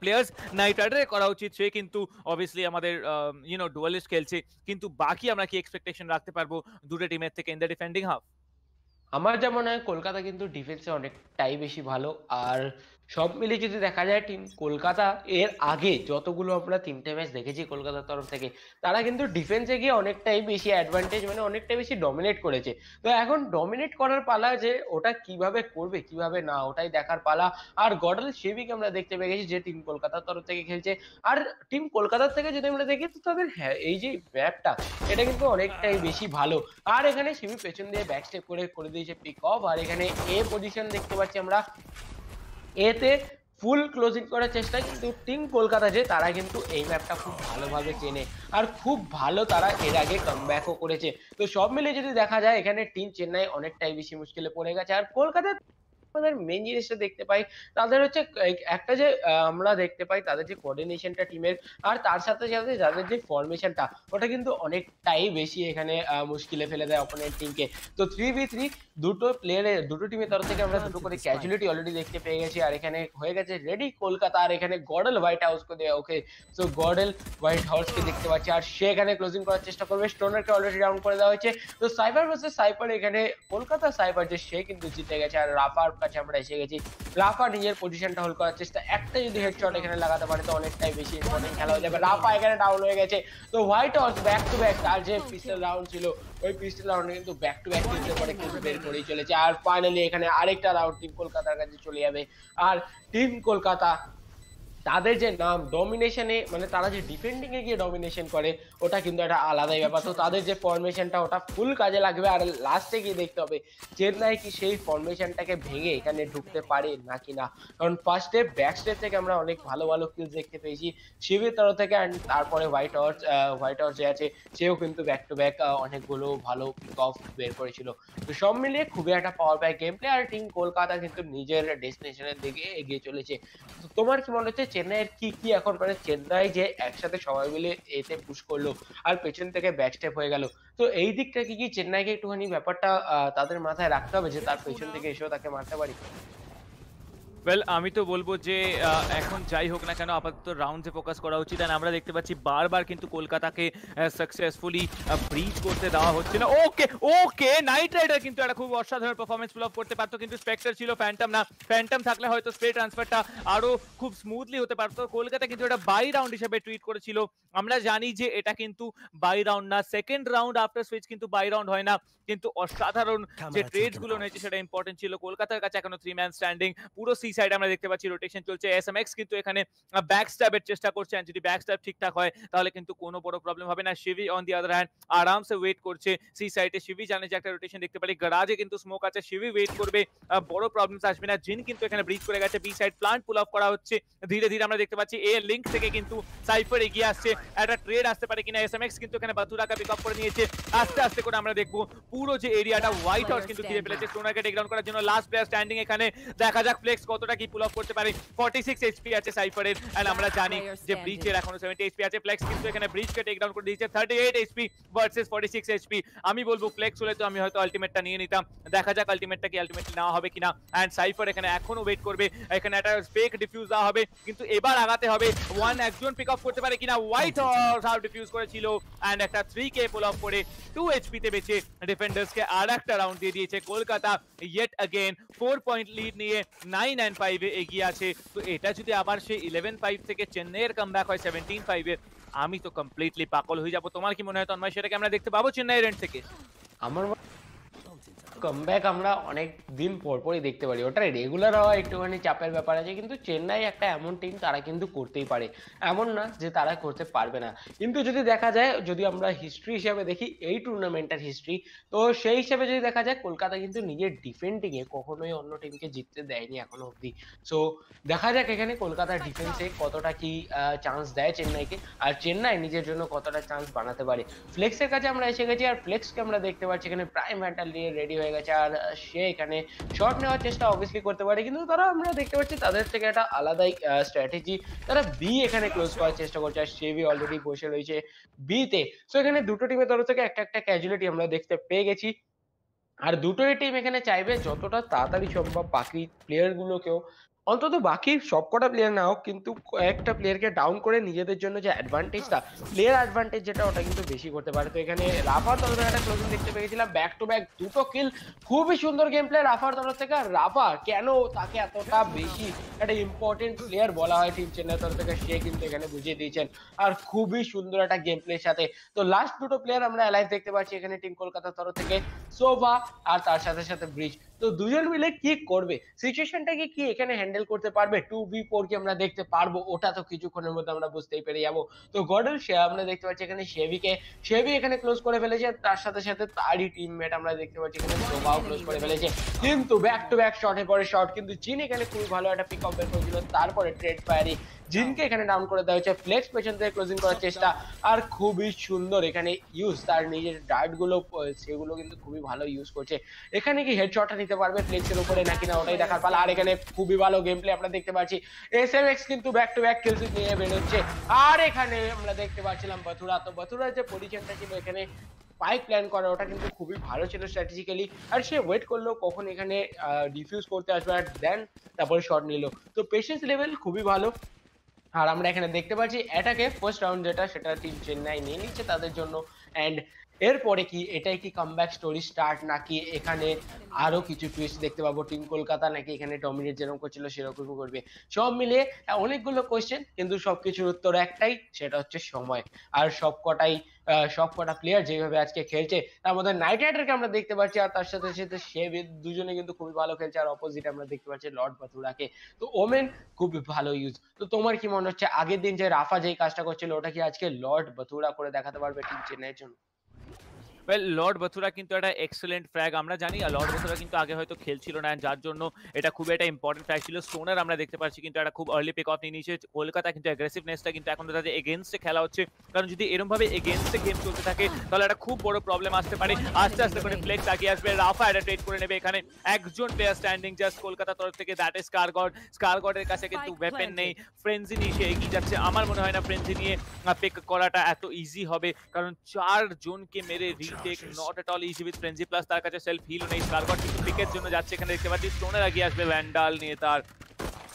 players Night রাইডারে করা উচিত, সে কিন্তু অবভিয়াসলি আমাদের ইউনো ডুয়ালিস্ট খেলছে। কিন্তু বাকি আমরা কি এক্সপেকটেশন রাখতে পারব? দুটো টিমের থেকে ইন দ্য ডিফেন্ডিং হাফ আমার যা মনে হয় কলকাতা কিন্তু ডিফেন্সে অনেকটাই বেশি ভালো। আর সব মিলিয়ে যদি দেখা যায় টিম কলকাতা এর আগে যতগুলো আমরা তিনটে ম্যাচ দেখেছি কলকাতার তরফ থেকে, তারা কিন্তু ডিফেন্সে গিয়ে অনেকটাই বেশি অ্যাডভান্টেজ মানে অনেকটাই বেশি ডমিনেট করেছে। তো এখন ডমিনেট করার পালা যে ওটা কীভাবে করবে, কীভাবে না, ওটাই দেখার পালা। আর গডল শেবিকে আমরা দেখতে পেয়ে গেছি যে টিম কলকাতার তরফ থেকে খেলছে। আর টিম কলকাতার থেকে যদি আমরা দেখি, তো তাদের হ্যাঁ এই যে ম্যাপটা এটা কিন্তু অনেকটাই বেশি ভালো। আর এখানে শিবি পেছন দিয়ে ব্যাক স্টেপ করে করে দিয়েছে পিক অফ আর এখানে এ পজিশন দেখতে পাচ্ছি আমরা। এতে ফুল ক্লোজিং করার চেষ্টা কিন্তু টিম কলকাতা যে, তারা কিন্তু এই ম্যাপটা খুব ভালোভাবে চেনে। আর খুব ভালো তারা এর আগে কামব্যাকও করেছে। তো সব মিলে যদি দেখা যায়, এখানে টিম চেন্নাই অনেকটাই বেশি মুশকিলে পড়ে গেছে। আর কলকাতা আমাদের মেন জিনিসটা দেখতে পাই। তাদের হচ্ছে একটা যে আমরা দেখতে পাই তাদের যে কোঅর্ডিনেশনটা টিমের আর তার সাথে সাথে তাদের যে ফরমেশনটা ওটা কিন্তু অনেকটাই বেশি এখানে মুশকিলে ফেলে দেয় অপোনেন্ট টিমকে তো থ্রি ভি থ্রি দুটো প্লেয়ারে দুটো টিমের তরফ থেকে আমরা দুটো করে ক্যাজুয়ালিটি অলরেডি দেখতে পেয়ে গেছি। আর এখানে হয়ে গেছে রেডি কলকাতা আর এখানে গডেল হোয়াইট হাউস কে দেওয়া ওকে সো গডেল হোয়াইট হাউসকে দেখতে পাচ্ছি। আর সে এখানে ক্লোজিং করার চেষ্টা করবে। স্টোনারকে অলরেডি ডাউন করে দেওয়া হয়েছে। তো সাইবার ভার্সেস সাইবার এখানে কলকাতা সাইবার যে সে কিন্তু জিতে গেছে। আর রাফার কাছে আমরা এসে গেছি। রাফা নিজের পজিশনটা হোল্ড করার চেষ্টা। একটা যদি হেডশট এখানে লাগাতে পারে, তো অনেকটাই বেশি ইম্পর্টেন্ট খেলা হয়ে যাবে। রাফা এখানে ডাউন হয়ে গেছে। তো White House back to back তার যে পিস্টল রাউন্ড ছিল, ওই পিস্টল রাউন্ডে কিন্তু ব্যাক টু ব্যাক খেলতে পারে কিন্তু বের করেই চলেছে। আর ফাইনালি এখানে আরেকটা রাউন্ড টিম কলকাতার কাছে চলে যাবে। আর টিম কলকাতা তাদের যে নাম ডমিনেশনে মানে তারা যে ডিফেন্ডিং এ গিয়ে ডমিনেশন করে ওটা কিন্তু একটা আলাদাই ব্যাপার। তো তাদের যে ফরমেশনটা ওটা ফুল কাজে লাগবে। আর লাস্টে গিয়ে দেখতে হবে চেন্নাই কি সেই ফরমেশনটাকে ভেঙে এখানে ঢুকতে পারে নাকি না? কারণ ফার্স্টে ব্যাক স্টেপ থেকে আমরা অনেক ভালো ভালো কিলস দেখতে পেয়েছি। শিবের তরফ থেকে অ্যান্ড তারপরে হোয়াইট হাউস হোয়াইট হাউস যে আছে সেও কিন্তু ব্যাক টু ব্যাক অনেকগুলো ভালো পিক অফ বের করেছিল। তো সব মিলিয়ে খুবই একটা পাওয়ার ব্যাক গেম প্লে আর টিম কলকাতা কিন্তু নিজের ডেস্টিনেশনের দিকে এগিয়ে চলেছে। তো তোমার কি মনে হচ্ছে চেন্নাইয়ের কি কি এখন মানে চেন্নাই যে একসাথে সবাই মিলে এতে পুশ করল আর পেছন থেকে ব্যাক স্টেপ হয়ে গেল। তো এই দিকটা কি কি চেন্নাইকে একটুখানি ব্যাপারটা তাদের মাথায় রাখতে হবে যে তার পেছন থেকে এসেও তাকে মারতে পারি? ওয়েল আমি তো বলব যে এখন যাই হোক না কেন, আপাতত রাউন্ডসে ফোকাস করা উচিত আর আমরা দেখতে পাচ্ছি বারবার কিন্তু কলকাতাকে সাকসেসফুলি ব্রিচ করতে দেওয়া হচ্ছে না। ওকে ওকে নাইট রাইডার কিন্তু একটা খুব অসাধারণ পারফরমেন্স ফ্লপ করতে পারতো, কিন্তু স্পেক্টার ছিল ফ্যান্টাম না। ফ্যান্টাম থাকলে হয়তো স্প্রে ট্রান্সফারটা আরও খুব স্মুথলি হতে পারতো। কলকাতা কিন্তু এটা বাই রাউন্ড হিসেবে ট্রিট করেছিল। আমরা জানি যে এটা কিন্তু বাই রাউন্ড না। সেকেন্ড রাউন্ড আফটার সুইচ কিন্তু বাই রাউন্ড হয় না। কিন্তু অসাধারণ যে ট্রেডসগুলো নিয়েছে সেটা ইম্পর্টেন্ট ছিল। কলকাতার কাছে এখনও থ্রি ম্যান স্ট্যান্ডিং পুরো সি সাইডে আমরা দেখতে পাচ্ছি রোটেশন চলছে। এসএমএক্স কিন্তু এখানে ব্যাক স্ট্যাবের চেষ্টা করছে যদি ব্যাক স্ট্যাব ঠিকঠাক হয় তাহলে কিন্তু কোনো বড় প্রবলেম হবে না। শিবি অন দি আদার হ্যান্ড আরামসে ওয়েট করছে সি সাইডে শিবি জানে যে একটা রোটেশন দেখতে পারি গারাজে কিন্তু স্মোক আছে শিবি ওয়েট করবে বড় প্রবলেমস আসবে না। জিন কিন্তু এখানে ব্রিজ করে গেছে B side plant pull off করা হচ্ছে। ধীরে ধীরে আমরা দেখতে পাচ্ছি এ লিঙ্ক থেকে কিন্তু সাইফার এগিয়ে আসছে। একটা ট্রেড আসতে পারে কিনা এস এম এক্স কিন্তু এখানে বাতুরাকা পিক আপ করে নিয়েছে। আস্তে আস্তে করে আমরা দেখব। পুরো যে এরিয়াটা হোয়াইট হাউস কিন্তু ঘিরে ফেলেছে সোনাকে টেক ডাউন করার জন্য লাস্ট প্লেয়ার স্ট্যান্ডিং এখানে। দেখা যাক ফ্লেক্স কতটা কি পুল অফ করতে পারে। 46 এইচপি আছে সাইফারের এন্ড আমরা জানি যে ব্রিচের এখনও 70 এইচপি আছে। ফ্লেক্স কিন্তু এখানে ব্রিচকে টেক ডাউন করে দিয়েছে 38 এইচপি ভার্সেস 46 এইচপি আমি বলব ফ্লেক্স হলে তো আমি হয়তো আলটিমেটটা নিয়ে নিতাম। দেখা যাক আলটিমেটটা কি আলটিমেটলি নেওয়া হবে কিনা। এন্ড সাইফার এখানে এখনও ওয়েট করবে। এখানে একটা ফেক ডিফিউজ দেওয়া হবে। কিন্তু এবার আগাতে হবে। ওয়ান একজন পিক আপ করতে পারে কিনা হোয়াইট হর্স হাউ ডিফিউজ করেছিল। এন্ড একটা 3 কে পুল অফ করে 2 এইচপি তে বেঁচে ডিফেন্ডার্স ডিফেন্ডার্সকে আর একটা রাউন্ড দিয়ে দিয়েছে Kolkata yet again four point lead নিয়ে নাইন অ্যান্ড ফাইভে এগিয়ে আছে তো এটা যদি আবার সেই ইলেভেন ফাইভ থেকে চেন্নাইয়ের কাম হয় সেভেন্টিন ফাইভে আমি তো কমপ্লিটলি পাগল হয়ে যাবো তোমার কি মনে হয় তন্ময় সেটাকে আমরা দেখতে পাবো চেন্নাই রেন্ট থেকে আমার কামব্যাক আমরা অনেক দিন পর পরই দেখতে পারি। ওটা রেগুলার হওয়া একটুখানি চাপের ব্যাপার আছে, কিন্তু চেন্নাই একটা এমন টিম তারা কিন্তু করতেই পারে। এমন না যে তারা করতে পারবে না। কিন্তু যদি দেখা যায়, যদি আমরা হিস্ট্রি হিসাবে দেখি, এই টুর্নামেন্টের হিস্ট্রি তো সেই হিসাবে যদি দেখা যায়, কলকাতা কিন্তু নিজের ডিফেন্ডিংয়ে কখনোই অন্য টিমকে জিততে দেয়নি এখনও অবধি। সো দেখা যাক এখানে কলকাতার ডিফেন্সে কতটা কি চান্স দেয় চেন্নাইকে, আর চেন্নাই নিজের জন্য কতটা চান্স বানাতে পারে। ফ্লেক্সের কাছে আমরা এসে গেছি, আর ফ্লেক্সকে আমরা দেখতে পাচ্ছি এখানে প্রাইম ভ্যান্টাল নিয়ে রেডি হয়ে গেছে আর সে এখানে শট নেওয়ার চেষ্টা অবভিয়াসলি করতে পারে। কিন্তু তারা আমরা দেখতে পাচ্ছি তাদের থেকে একটা আলাদাই স্ট্র্যাটেজি তারা বি এখানে ক্লোজ করার চেষ্টা করছে আর সেবি অলরেডি বসে রয়েছে বিতে সো এখানে দুটো টিমের তরফ থেকে একটা একটা ক্যাজুয়ালিটি আমরা দেখতে পেয়ে গেছি। আর দুটোই টিম এখানে চাইবে যতটা তাড়াতাড়ি সম্ভব বাকি প্লেয়ার গুলোকেও অন্তত বাকি সবকটা প্লেয়ার না হোক, কিন্তু কয়েকটা প্লেয়ারকে ডাউন করে নিজেদের জন্য যে অ্যাডভান্টেজটা প্লেয়ার অ্যাডভান্টেজ যেটা, ওটা কিন্তু বেশি করতে পারে। তো এখানে রাফার তরফ থেকে একটা ক্লোজিং দেখতে পেয়েছিলাম ব্যাক টু ব্যাক দুটো কিল খুবই সুন্দর গেম প্লে রাফার তরফ থেকে। রাফা, কেন তাকে এতটা বেশি একটা ইম্পর্টেন্ট প্লেয়ার বলা হয় টিম চেন্নাই তরফ থেকে, সে কিন্তু এখানে বুঝিয়ে দিয়েছেন। আর খুবই সুন্দর একটা গেম প্লের সাথে। তো লাস্ট দুটো প্লেয়ার আমরা অ্যালাইভ দেখতে পাচ্ছি এখানে টিম কলকাতার তরফ থেকে সোভা আর তার সাথে সাথে ব্রিজ। তো দুজন মিলে কি করবে? সিচুয়েশনটাকে কি এখানে হ্যান্ডেল করতে পারবে? টু বি ফোর কি আমরা দেখতে পারব? ওটা তো কিছুক্ষণের মধ্যে আমরা বুঝতেই পেরে যাব। তো গডল সে আমরা দেখতে পাচ্ছি এখানে শেভিকে শেভি এখানে ক্লোজ করে ফেলেছে। তার সাথে সাথে তারই টিমমেট আমরা দেখতে পাচ্ছি এখানে সোভাও ক্লোজ করে ফেলেছে। কিন্তু ব্যাক টু ব্যাক শটে পরে শট কিন্তু জিন এখানে খুবই ভালো একটা পিক আপ বের করেছিল। তারপরে ট্রেড ফায়ারি জিনকে এখানে ডাউন করে দেওয়া হয়েছে। ফ্লেক্স পেছন থেকে ক্লোজিং করার চেষ্টা। আর খুবই সুন্দর এখানে ইউজ তার নিজের ডার্টগুলো, সেগুলো কিন্তু খুবই ভালো ইউজ করছে। এখানে কি হেডশটটা নিতে পারবে ফ্লেক্সের উপরে নাকি না, ওটাই দেখার পালা। আর এখানে খুবই ভালো গেম প্লে আমরা দেখতে পাচ্ছি। এস এম এক্স কিন্তু ব্যাক টু ব্যাক কিলস নিয়ে বেরোচ্ছে। আর এখানে আমরা দেখতে পাচ্ছিলাম বথুরা। তো বথুরার যে পজিশনটা ছিল এখানে পাইপ প্ল্যান করা, ওটা কিন্তু খুবই ভালো ছিল স্ট্র্যাটেজিক্যালি আর সে ওয়েট করল কখন এখানে ডিফিউজ করতে আসবে। আর দেন তারপরে শট নিল। তো পেশেন্স লেভেল খুবই ভালো। আর আমরা এখানে দেখতে পাচ্ছি এটাকে ফার্স্ট রাউন্ড যেটা, সেটা টিম চেন্নাই নিয়ে নিচ্ছে তাদের জন্য। অ্যান্ড এরপরে কি এটাই কি কামব্যাক স্টোরি স্টার্ট নাকি এখানে আরও কিছু টুইস্ট দেখতে পাবো? টিম কলকাতা নাকি এখানে ডমিনেট যেরকম করছিল সেরকমই করবে। সব মিলিয়ে অনেকগুলো কোয়েশ্চেন কিন্তু সবকিছুর উত্তর একটাই সেটা হচ্ছে সময়। আর সবকটাই আহ, সবকটা প্লেয়ার যেভাবে আজকে খেলছে তার মধ্যে নাইট রাইডারকে আমরা দেখতে পাচ্ছি আর তার সাথে সাথে সে দুজনে কিন্তু খুবই ভালো খেলছে আর অপোজিট আমরা দেখতে পাচ্ছি লর্ড বাথুরাকে তো ওমেন খুবই ভালো ইউজ তো তোমার কি মনে হচ্ছে আগের দিন যে রাফা যেই কাজটা করছিল ওটা কি আজকে লর্ড বাথুরা করে দেখাতে পারবে টিম চেন্নাইয়ের জন্য? ওয়েল লর্ড বথুরা কিন্তু একটা এক্সেলেন্ট ফ্র্যাগ আমরা জানি আর লর্ড বথুরা কিন্তু আগে হয়তো খেলছিল না যার জন্য এটা খুব একটা ইম্পর্টেন্ট ফ্র্যাগ ছিল। স্টোনার আমরা দেখতে পাচ্ছি কিন্তু একটা খুব আর্লি পিক অফ নিয়ে নিয়েছে। কলকাতা কিন্তু অ্যাগ্রেসিভনেসটা কিন্তু এখন তাদের এগেনস্টে খেলা হচ্ছে। কারণ যদি এরকম ভাবে এগেনস্টে গেম চলতে থাকে তাহলে একটা খুব বড় প্রবলেম আসতে পারে। আস্তে আস্তে করে ফ্লেক্স আগিয়ে আসবে। রাফা একটা ট্রেড করে নেবে এখানে। একজন প্লেয়ার স্ট্যান্ডিং জাস্ট কলকাতা তরফ থেকে দ্যাট ইজ স্কারগড স্কারগডের কাছে কিন্তু ওয়েপেন নেই. ফ্রেন্জি নিয়ে সে এগিয়ে যাচ্ছে। আমার মনে হয় না ফ্রেন্জি নিয়ে পিক করাটা এত ইজি হবে। কারণ চার জনকে মেরে retake not at all easy with frenzy plus তার কাছে সেলফ হিল নেই। স্কারগড কিন্তু পিকের জন্য যাচ্ছে এখানে দেখতে পাচ্ছি। স্টোনের আগিয়ে আসবে ভ্যান্ডাল নিয়ে তার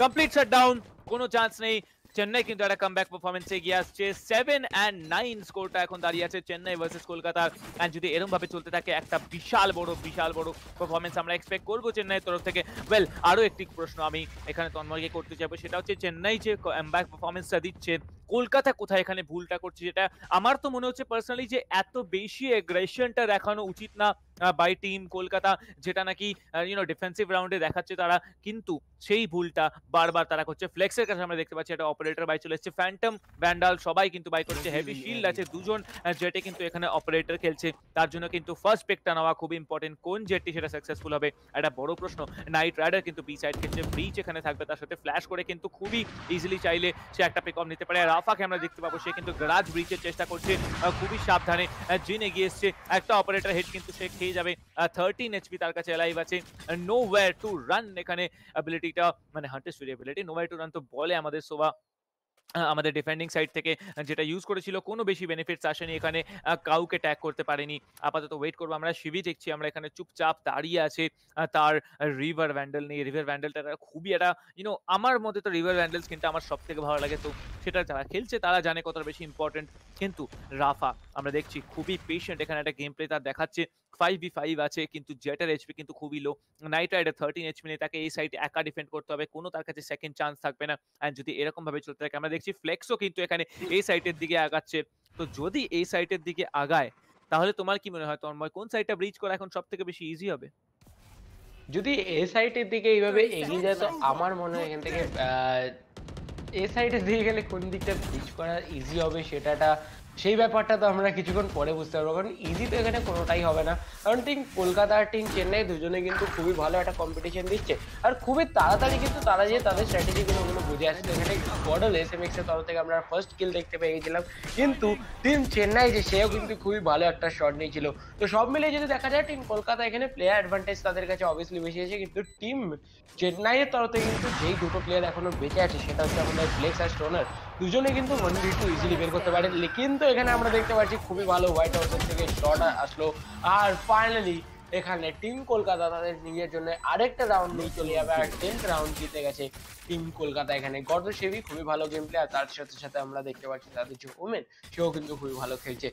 কমপ্লিট শাটডাউন কোনো চান্স নেই। চেন্নাই কিন্তু একটা কামব্যাক পারফরমেন্সে এগিয়ে আসছে। সেভেন অ্যান্ড নাইন স্কোরটা এখন দাঁড়িয়ে আছে চেন্নাই ভার্সেস কলকাতার অ্যান্ড যদি এরকম ভাবে চলতে থাকে একটা বিশাল বড় বিশাল বড় পারফরমেন্স আমরা এক্সপেক্ট করব চেন্নাইয়ের তরফ থেকে। ওয়েল আরও একটি প্রশ্ন আমি এখানে তন্ময়কে করতে চাইব সেটা হচ্ছে চেন্নাই যে কামব্যাক পারফরমেন্সটা দিচ্ছে কলকাতা কোথায় এখানে ভুলটা করছে যেটা আমার তো মনে হচ্ছে পার্সোনালি যে এত বেশি এগ্রেশনটা দেখানো উচিত না বাই টিম কলকাতা যেটা নাকি ইউনো ডিফেন্সিভ রাউন্ডে দেখাচ্ছে তারা। কিন্তু সেই ভুলটা বারবার তারা করছে। ফ্লেক্সের কাছে আমরা দেখতে পাচ্ছি একটা অপারেটর বাই চলে এসেছে। ফ্যান্টম ভ্যান্ডাল সবাই কিন্তু বাই করছে। হেভি শিল্ড আছে। দুজন জেটে কিন্তু এখানে অপারেটর খেলছে। তার জন্য কিন্তু ফার্স্ট পিকটা নেওয়া খুব ইম্পর্টেন্ট কোন জেটটি সেটা সাকসেসফুল হবে? একটা বড় প্রশ্ন। নাইট রাইডার কিন্তু বি সাইড খেলছে। ব্রিচ এখানে থাকবে। তার সাথে ফ্ল্যাশ করে কিন্তু খুবই ইজিলি চাইলে সে একটা পিক অফ নিতে পারে। আর রাফাকে আমরা দেখতে পাবো। সে কিন্তু গ্রাজ ব্রিচের চেষ্টা করছে খুবই সাবধানে। জিন এগিয়ে এসছে, একটা অপারেটর হেড কিন্তু সে খেয়ে যাবে। থার্টিন এইচপি তার কাছে লাইভ আছে। নো ওয়্যার টু রান এখানে অ্যাবিলিটিটা মানে হান্টেস free ability nowhere to run তো বলে আমাদের সোভা আমাদের ডিফেন্ডিং সাইড থেকে যেটা ইউজ করেছিল কোনো বেশি বেনিফিটস আসেনি। এখানে কাউকে ট্যাগ করতে পারেনি। আপাতত ওয়েট করব। আমরা শিবি দেখছি। আমরা এখানে চুপচাপ দাঁড়িয়ে আছে তার রিভার ভ্যান্ডেল নিয়ে। রিভার ভ্যান্ডেলটা খুবই একটা ইউনো আমার মধ্যে তো রিভার ভ্যান্ডেল স্কিনটা আমার সব থেকে ভালো লাগে। তো সেটা যারা খেলছে তারা জানে কতটা বেশি ইম্পর্টেন্ট কিন্তু রাফা, আমরা দেখছি খুবই পেশেন্ট এখানে একটা গেম প্লে তার দেখাচ্ছে। ফাইভ বি ফাইভ আছে কিন্তু জেটার এইচপি কিন্তু খুবই low Night Rider thirteen HP নিয়ে তাকে এই সাইডে একা ডিফেন্ড করতে হবে কোনো তার কাছে সেকেন্ড চান্স থাকবে না। অ্যান্ড যদি এরকম ভাবে চলতে থাকে আমরা দেখছি ফ্লেক্সও কিন্তু এখানে এই সাইটের দিকে আগাচ্ছে। তো যদি এই সাইটের দিকে আগায় তাহলে তোমার কি মনে হয়? তন্ময় কোন সাইডটা ব্রিজ করা এখন সব থেকে বেশি ইজি হবে? যদি এ সাইটের দিকে এইভাবে এগিয়ে যায় তো আমার মনে হয় এখান থেকে এ সাইডের দিকে গেলে কোন দিকটা ব্রিজ করা ইজি হবে সেটাটা সেই ব্যাপারটা তো আমরা কিছুক্ষণ পরে বুঝতে পারব, কারণ ইজি তো এখানে কোনোটাই হবে না। কারণ টিম কলকাতা আর টিম চেন্নাই দুজনে কিন্তু খুবই ভালো একটা কম্পিটিশন দিচ্ছে। আর খুবই তাড়াতাড়ি কিন্তু তারা যে তাদের স্ট্র্যাটেজি কিন্তু ওগুলো বুঝে আসছে। এখানে গডল এস এম এক্সের তরফ থেকে আমরা ফার্স্ট কিল দেখতে পেয়ে গেছিলাম। কিন্তু টিম চেন্নাই যে, সেও কিন্তু খুবই ভালো একটা শট নিয়েছিল। তো সব মিলিয়ে যদি দেখা যায় টিম কলকাতা এখানে প্লেয়ার অ্যাডভান্টেজ তাদের কাছে অবভিয়াসলি বেশি আছে। কিন্তু টিম চেন্নাইয়ের তরফ থেকে কিন্তু যেই দুটো প্লেয়ার এখনও বেঁচে আছে, সেটা হচ্ছে আমাদের ফ্লেক্স আর স্টোনার দুজনে কিন্তু ওয়ান বি টু ইজিলি বের করতে পারে কিন্তু এখানে আমরা দেখতে পাচ্ছি খুবই ভালো হোয়াইট হাউসের থেকে শট আসলো। আর ফাইনালি এখানে টিম কলকাতা তাদের নিজের জন্য আরেকটা রাউন্ড নিয়ে চলে যাবে আর টেন্থ রাউন্ড জিতে গেছে টিম কলকাতা এখানে। গর্দ সেবি খুবই ভালো গেম প্লেয়ার তার সাথে সাথে আমরা দেখতে পাচ্ছি তাদের যে ওমেন সেও কিন্তু খুবই ভালো খেলছে।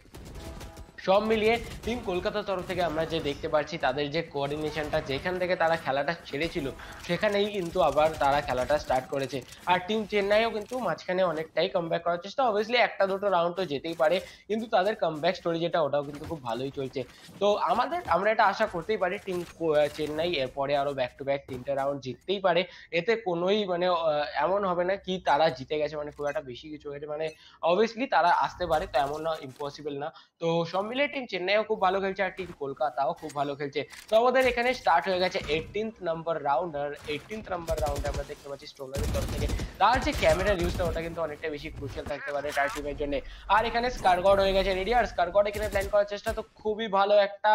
সব মিলিয়ে টিম কলকাতার তরফ থেকে আমরা যে দেখতে পাচ্ছি, তাদের যে কোঅর্ডিনেশনটা যেখান থেকে তারা খেলাটা ছেড়েছিল, সেখানেই কিন্তু আবার তারা খেলাটা স্টার্ট করেছে। আর টিম চেন্নাইও কিন্তু মাঝখানে অনেকটাই কামব্যাক করার চেষ্টা অবভিয়াসলি একটা দুটো রাউন্ড তো যেতেই পারে, কিন্তু তাদের কামব্যাক স্টোরি যেটা, ওটাও কিন্তু খুব ভালোই চলছে। তো আমাদের, আমরা এটা আশা করতেই পারি টিম চেন্নাই এরপরে আরও ব্যাক টু ব্যাক তিনটে রাউন্ড জিততেই পারে। এতে কোনোই মানে এমন হবে না কি তারা জিতে গেছে মানে খুব একটা বেশি কিছু হয়েছে মানে অবভিয়াসলি তারা আসতে পারে, তো এমন না ইম্পসিবল না। তো সব মিলিয়ে টিম চেন্নাইও খুব ভালো খেলছে, আর টিম কলকাতাও খুব ভালো খেলছে। তো আমাদের এখানে স্টার্ট হয়ে গেছে এইটিনথ নাম্বার রাউন্ড আর এইটিনথ নাম্বার রাউন্ডে আমরা দেখতে পাচ্ছি স্টোনারের তরফ থেকে। তার যে ক্যামেরার ইউজটা ওটা কিন্তু অনেকটা বেশি ক্রুশিয়াল থাকতে পারে তার টিমের জন্য। আর এখানে স্কারগড হয়ে গেছে রেডি আর স্কারগড এখানে প্ল্যান করার চেষ্টা তো খুবই ভালো একটা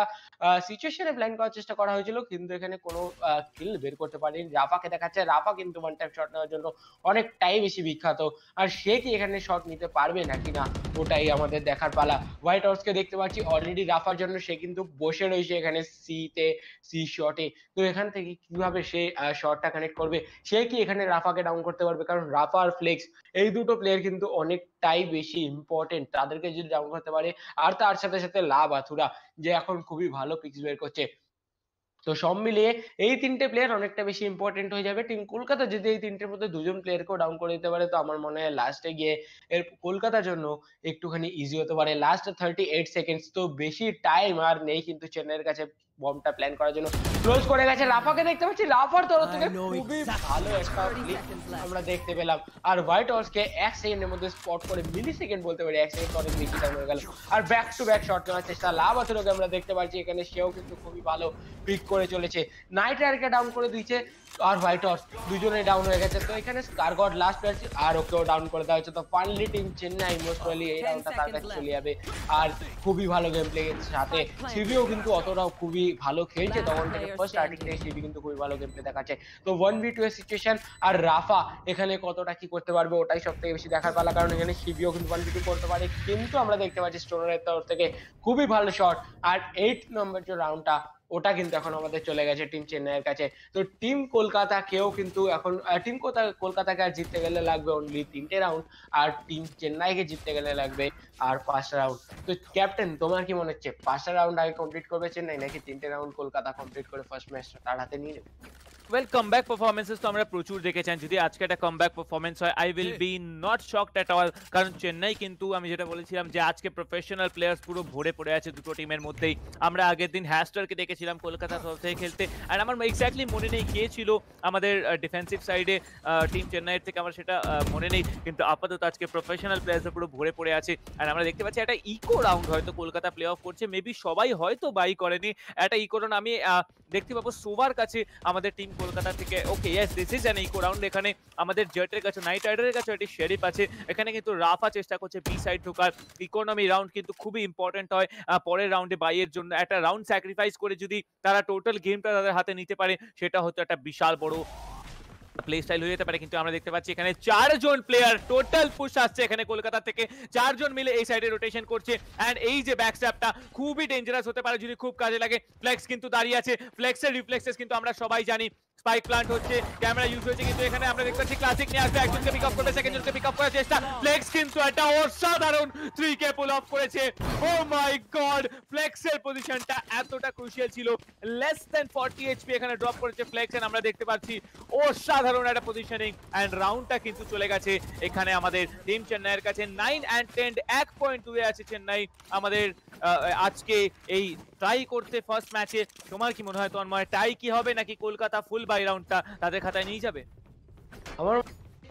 সিচুয়েশনে প্ল্যান করার চেষ্টা করা হয়েছিল, কিন্তু এখানে কোনো কিল বের করতে পারেনি। রাফাকে দেখাচ্ছে, রাফা কিন্তু ওয়ান টাইম শট নেওয়ার জন্য অনেকটাই বেশি বিখ্যাত। আর সে কি এখানে শট নিতে পারবে নাকি না, ওটাই আমাদের দেখার পালা। হোয়াইট হাউসকে দেখতে পাচ্ছি অলরেডি রাফার জন্য সে কিন্তু বসে রয়েছে এখানে সিতে সি শটে তো এখান থেকে কীভাবে সে শটটা কানেক্ট করবে? সে কি এখানে রাফাকে ডাউন করতে পারবে? কারণ রাফা আর ফ্লেক্স এই দুটো প্লেয়ার কিন্তু অনেকটাই বেশি ইম্পর্টেন্ট তাদেরকে যদি ডাউন করতে পারে, আর তার সাথে সাথে লাভ আথুরা যে এখন খুবই ভালো পিক্স বের করছে। তো সব মিলিয়ে এই তিনটে প্লেয়ার অনেকটা বেশি ইম্পর্টেন্ট হয়ে যাবে। টিম কলকাতা যদি এই তিনটের মধ্যে দুজন প্লেয়ারকেও ডাউন করে দিতে পারে, তো আমার মনে হয় লাস্টে গিয়ে এর কলকাতার জন্য একটুখানি ইজি হতে পারে। লাস্ট থার্টি এইট সেকেন্ডস তো বেশি টাইম আর নেই কিন্তু চেন্নাইয়ের কাছে বমটা প্ল্যান করার জন্য ক্লোজ করে গেছে। রাফাকে দেখতে পাচ্ছি রাফার তরফ থেকে খুবই ভালো একটা আমরা দেখতে পেলাম। আর হোয়াইট হাউসকে এক সেকেন্ডের মধ্যে স্পট করে মিলি সেকেন্ড বলতে পারি এক সেকেন্ড অনেক বেশি টাইম হয়ে গেল। আর ব্যাক টু ব্যাক শট নেওয়ার চেষ্টা লাভ আথুরকে আমরা দেখতে পাচ্ছি এখানে সেও কিন্তু খুবই ভালো পিক করে চলেছে। নাইট রাইডারকে ডাউন করে দিয়েছে আর হোয়াইট হাউস দুজনে ডাউন হয়ে গেছে। তো এখানে স্কারগড লাস্ট প্লেয়ার আর ওকেও ডাউন করে দেওয়া হয়েছে। তো finally team Chennai most probably এই রাউন্ডটা তার কাছে চলে যাবে। আর খুবই ভালো গেম প্লে সাথে। সিবিও কিন্তু অতটাও খুবই ভালো খেলছে তখন থেকে ফার্স্ট স্টার্টিং থেকে সিবি কিন্তু খুবই ভালো গেম প্লে দেখাচ্ছে। তো ওয়ান বি টু এর সিচুয়েশন আর রাফা এখানে কতটা কি করতে পারবে ওটাই সব থেকে বেশি দেখার পালা। কারণ এখানে সিবিও কিন্তু ওয়ান বি টু করতে পারে। কিন্তু আমরা দেখতে পাচ্ছি স্টোনারের তরফ থেকে খুবই ভালো শট আর এইট নম্বর যে রাউন্ডটা ওটা কিন্তু এখন আমাদের চলে গেছে টিম চেন্নাইয়ের কাছে। তো টিম কলকাতা কেউ কিন্তু এখন টিম কলকাতাকে আর জিততে গেলে লাগবে অনলি তিনটে রাউন্ড আর টিম চেন্নাইকে জিততে গেলে লাগবে আর পাঁচ রাউন্ড তো ক্যাপ্টেন তোমার কি মনে হচ্ছে? পাঁচটা রাউন্ড আগে কমপ্লিট করবে চেন্নাই, নাকি তিনটে রাউন্ড কলকাতা কমপ্লিট করে ফার্স্ট ম্যাচটা তার হাতে নিয়ে নেবে? ওয়েল কামব্যাক পারফরমেন্সেস তো আমরা প্রচুর দেখেছেন যদি আজকে একটা কামব্যাক পারফরমেন্স হয় I will be not shocked at all কারণ চেন্নাই কিন্তু আমি যেটা বলেছিলাম যে আজকে প্রফেশনাল প্লেয়ার্স পুরো ভরে পড়ে আছে দুটো টিমের মধ্যেই। আমরা আগের দিন হ্যাস্টারকে দেখেছিলাম কলকাতা থেকে খেলতে। আর আমার এক্স্যাক্টলি মনে নেই কে ছিল আমাদের ডিফেন্সিভ সাইডে টিম চেন্নাইয়ের থেকে আমার সেটা মনে নেই। কিন্তু আপাতত আজকে প্রফেশনাল প্লেয়ার্সরা পুরো ভরে পড়ে আছে। আর আমরা দেখতে পাচ্ছি একটা ইকো রাউন্ড হয়তো কলকাতা প্লে অফ করছে। মেবি সবাই হয়তো বাই করেনি। একটা ইকো রাউন্ড আমি দেখতে পাবো সোভার কাছে আমাদের টিম কলকাতা থেকে। Okay yes this is an eco round এখানে আমাদের জেটের কাছে নাইট রাইডারের কাছে একটি শেরিফ আছে। এখানে কিন্তু রাফা চেষ্টা করছে বি সাইড ঢোকার। ইকোনমি রাউন্ড কিন্তু খুবই ইম্পর্টেন্ট হয়। পরের রাউন্ডে বাইয়ের জন্য একটা রাউন্ড স্যাক্রিফাইস করে যদি তারা টোটাল গেমটা তাদের হাতে নিতে পারে, সেটা হতো একটা বিশাল বড় প্লে স্টাইল হয়ে যেতে পারে। কিন্তু আমরা দেখতে পাচ্ছি এখানে চারজন প্লেয়ার টোটাল পুশ আসছে এখানে কলকাতা থেকে। চারজন মিলে এই সাইডে রোটেশন করছে। এন্ড এই যে ব্যাক স্ট্যাপটা খুবই ডেঞ্জারাস হতে পারে যদি খুব কাজে লাগে। ফ্লেক্স কিন্তু দাঁড়িয়ে আছে। ফ্লেক্সের রিফ্লেক্সেস কিন্তু আমরা সবাই জানি। স্পাইক প্লান্ট হচ্ছে, ক্যামেরা ইউজ হয়েছে কিন্তু এখানে আমরা দেখতে পাচ্ছি ক্লাসিক নিয়ে আসবে, একজনকে পিক আপ করবে সেকেন্ড জনকে পিক আপ করার চেষ্টা। ফ্লেক্স কিন্তু একটা অসাধারণ থ্রি কে পুল অফ করেছে। ও মাই গড ফ্লেক্সের পজিশনটা এতটা ক্রুশিয়াল ছিল। লেস দেন 40 এইচপি এখানে ড্রপ করেছে ফ্লেক্স আমরা দেখতে পাচ্ছি অসাধারণ একটা পজিশনিং রাউন্ডটা কিন্তু চলে গেছে এখানে আমাদের টিম চেন্নাইয়ের কাছে। 9 এন্ড 10 এক পয়েন্ট দূরে আছে চেন্নাই। আমাদের আজকে এই ট্রাই করতে ফার্স্ট ম্যাচে তোমার কি মনে হয়, তন্ময়? টাই কি হবে নাকি কলকাতা ফুল বাই রাউন্ডটা তাদের খাতায় নিয়ে যাবে? আমার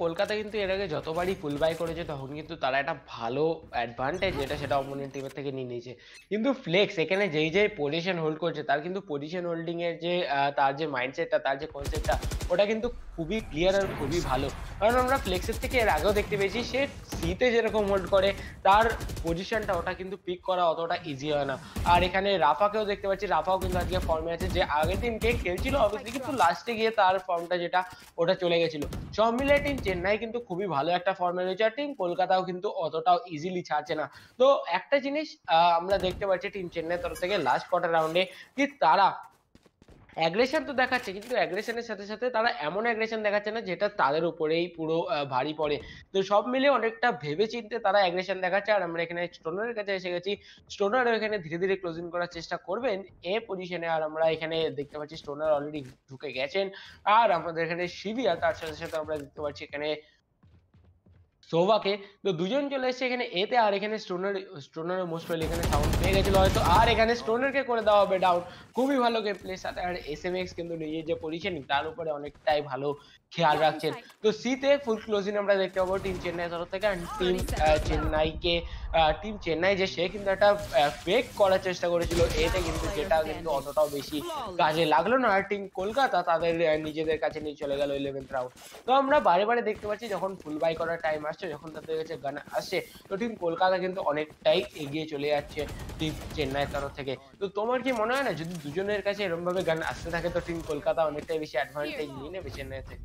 কলকাতা কিন্তু এর আগে যতবারই ফুল বাই করেছে তখন কিন্তু তারা একটা ভালো অ্যাডভান্টেজ যেটা সেটা অপোনেন্ট টিমের থেকে নিয়ে নিয়েছে। কিন্তু ফ্লেক্স এখানে যেই যে পজিশন হোল্ড করছে, তার কিন্তু পজিশন হোল্ডিং এর যে তার যে মাইন্ডসেটটা তার যে কনসেপ্টটা ওটা কিন্তু খুবই ক্লিয়ার আর খুবই ভালো। কারণ আমরা ফ্লেক্সের থেকে এর আগেও দেখতে পেয়েছি, সে সিতে যেরকম হোল্ড করে, তার পজিশনটা ওটা কিন্তু পিক করা অতটা ইজি হয় না। আর এখানে রাফাকেও দেখতে পাচ্ছি, রাফাও কিন্তু আজকে ফর্মে আছে, যে আগের দিন কে খেলছিল অবশ্যই কিন্তু লাস্টে গিয়ে তার ফর্মটা যেটা, ওটা চলে গেছিল। সব মিলিয়ে টিম চেন্নাই কিন্তু খুবই ভালো একটা ফর্মে রয়েছে। আর টিম কলকাতাও কিন্তু অতটাও ইজিলি ছাড়ছে না। তো একটা জিনিস আমরা দেখতে পাচ্ছি টিম চেন্নাই তরফ থেকে লাস্ট কোয়ার্টার রাউন্ডে কি তারা অ্যাগ্রেশন তো দেখাচ্ছে, কিন্তু অ্যাগ্রেশনের সাথে সাথে তারা এমন অ্যাগ্রেশন দেখাচ্ছে না যেটা তাদের উপরেই পুরো ভারী পড়ে। তো সব মিলে অনেকটা ভেবে চিন্তে তারা অ্যাগ্রেশন দেখাচ্ছে। আর আমরা এখানে স্টোনারের কাছে এসে গেছি। স্টোনারও এখানে ধীরে ধীরে ক্লোজিং করার চেষ্টা করবেন। এ পজিশনে আর আমরা এখানে দেখতে পাচ্ছি স্টোনার অলরেডি ঢুকে গেছেন। আর আমাদের এখানে শিবিয়া, তার সাথে সাথে আমরা দেখতে পাচ্ছি এখানে সোভাকে। তো দুজন চলে এসছে এখানে এতে আর এখানে স্টোনার স্টোনার মোস্ট এখানে সাউন্ড পেয়ে গেছিল হয়তো। আর এখানে স্টোনারকে করে দেওয়া হবে ডাউন খুবই ভালো গেম প্লে সাথে আর এস এম এক্স কিন্তু নিজের যে পজিশনিং তার উপরে অনেকটাই ভালো খেয়াল রাখছেন। তো সিতে ফুল ক্লোজিং আমরা দেখতে পাবো টিম চেন্নাই তরফ থেকে আর টিম চেন্নাইকে টিম চেন্নাই যে সে কিন্তু একটা ফেক করার চেষ্টা করেছিল। এতে কিন্তু যেটা কিন্তু অতটাও বেশি কাজে লাগল না। আর টিম কলকাতা তাদের নিজেদের কাছে নিয়ে চলে গেল ইলেভেন্থ রাউন্ড তো আমরা বারে বারে দেখতে পাচ্ছি যখন ফুল বাই করার টাইম আসছে যখন তাদের কাছে গান আসছে তো টিম কলকাতা কিন্তু অনেকটাই এগিয়ে চলে যাচ্ছে টিম চেন্নাইয়ের তরফ থেকে। তো তোমার কি মনে হয় না? যদি দুজনের কাছে এরকম ভাবে গান আসতে থাকে তো টিম কলকাতা অনেকটাই বেশি অ্যাডভান্টেজ নিয়ে নেবে চেন্নাই থেকে।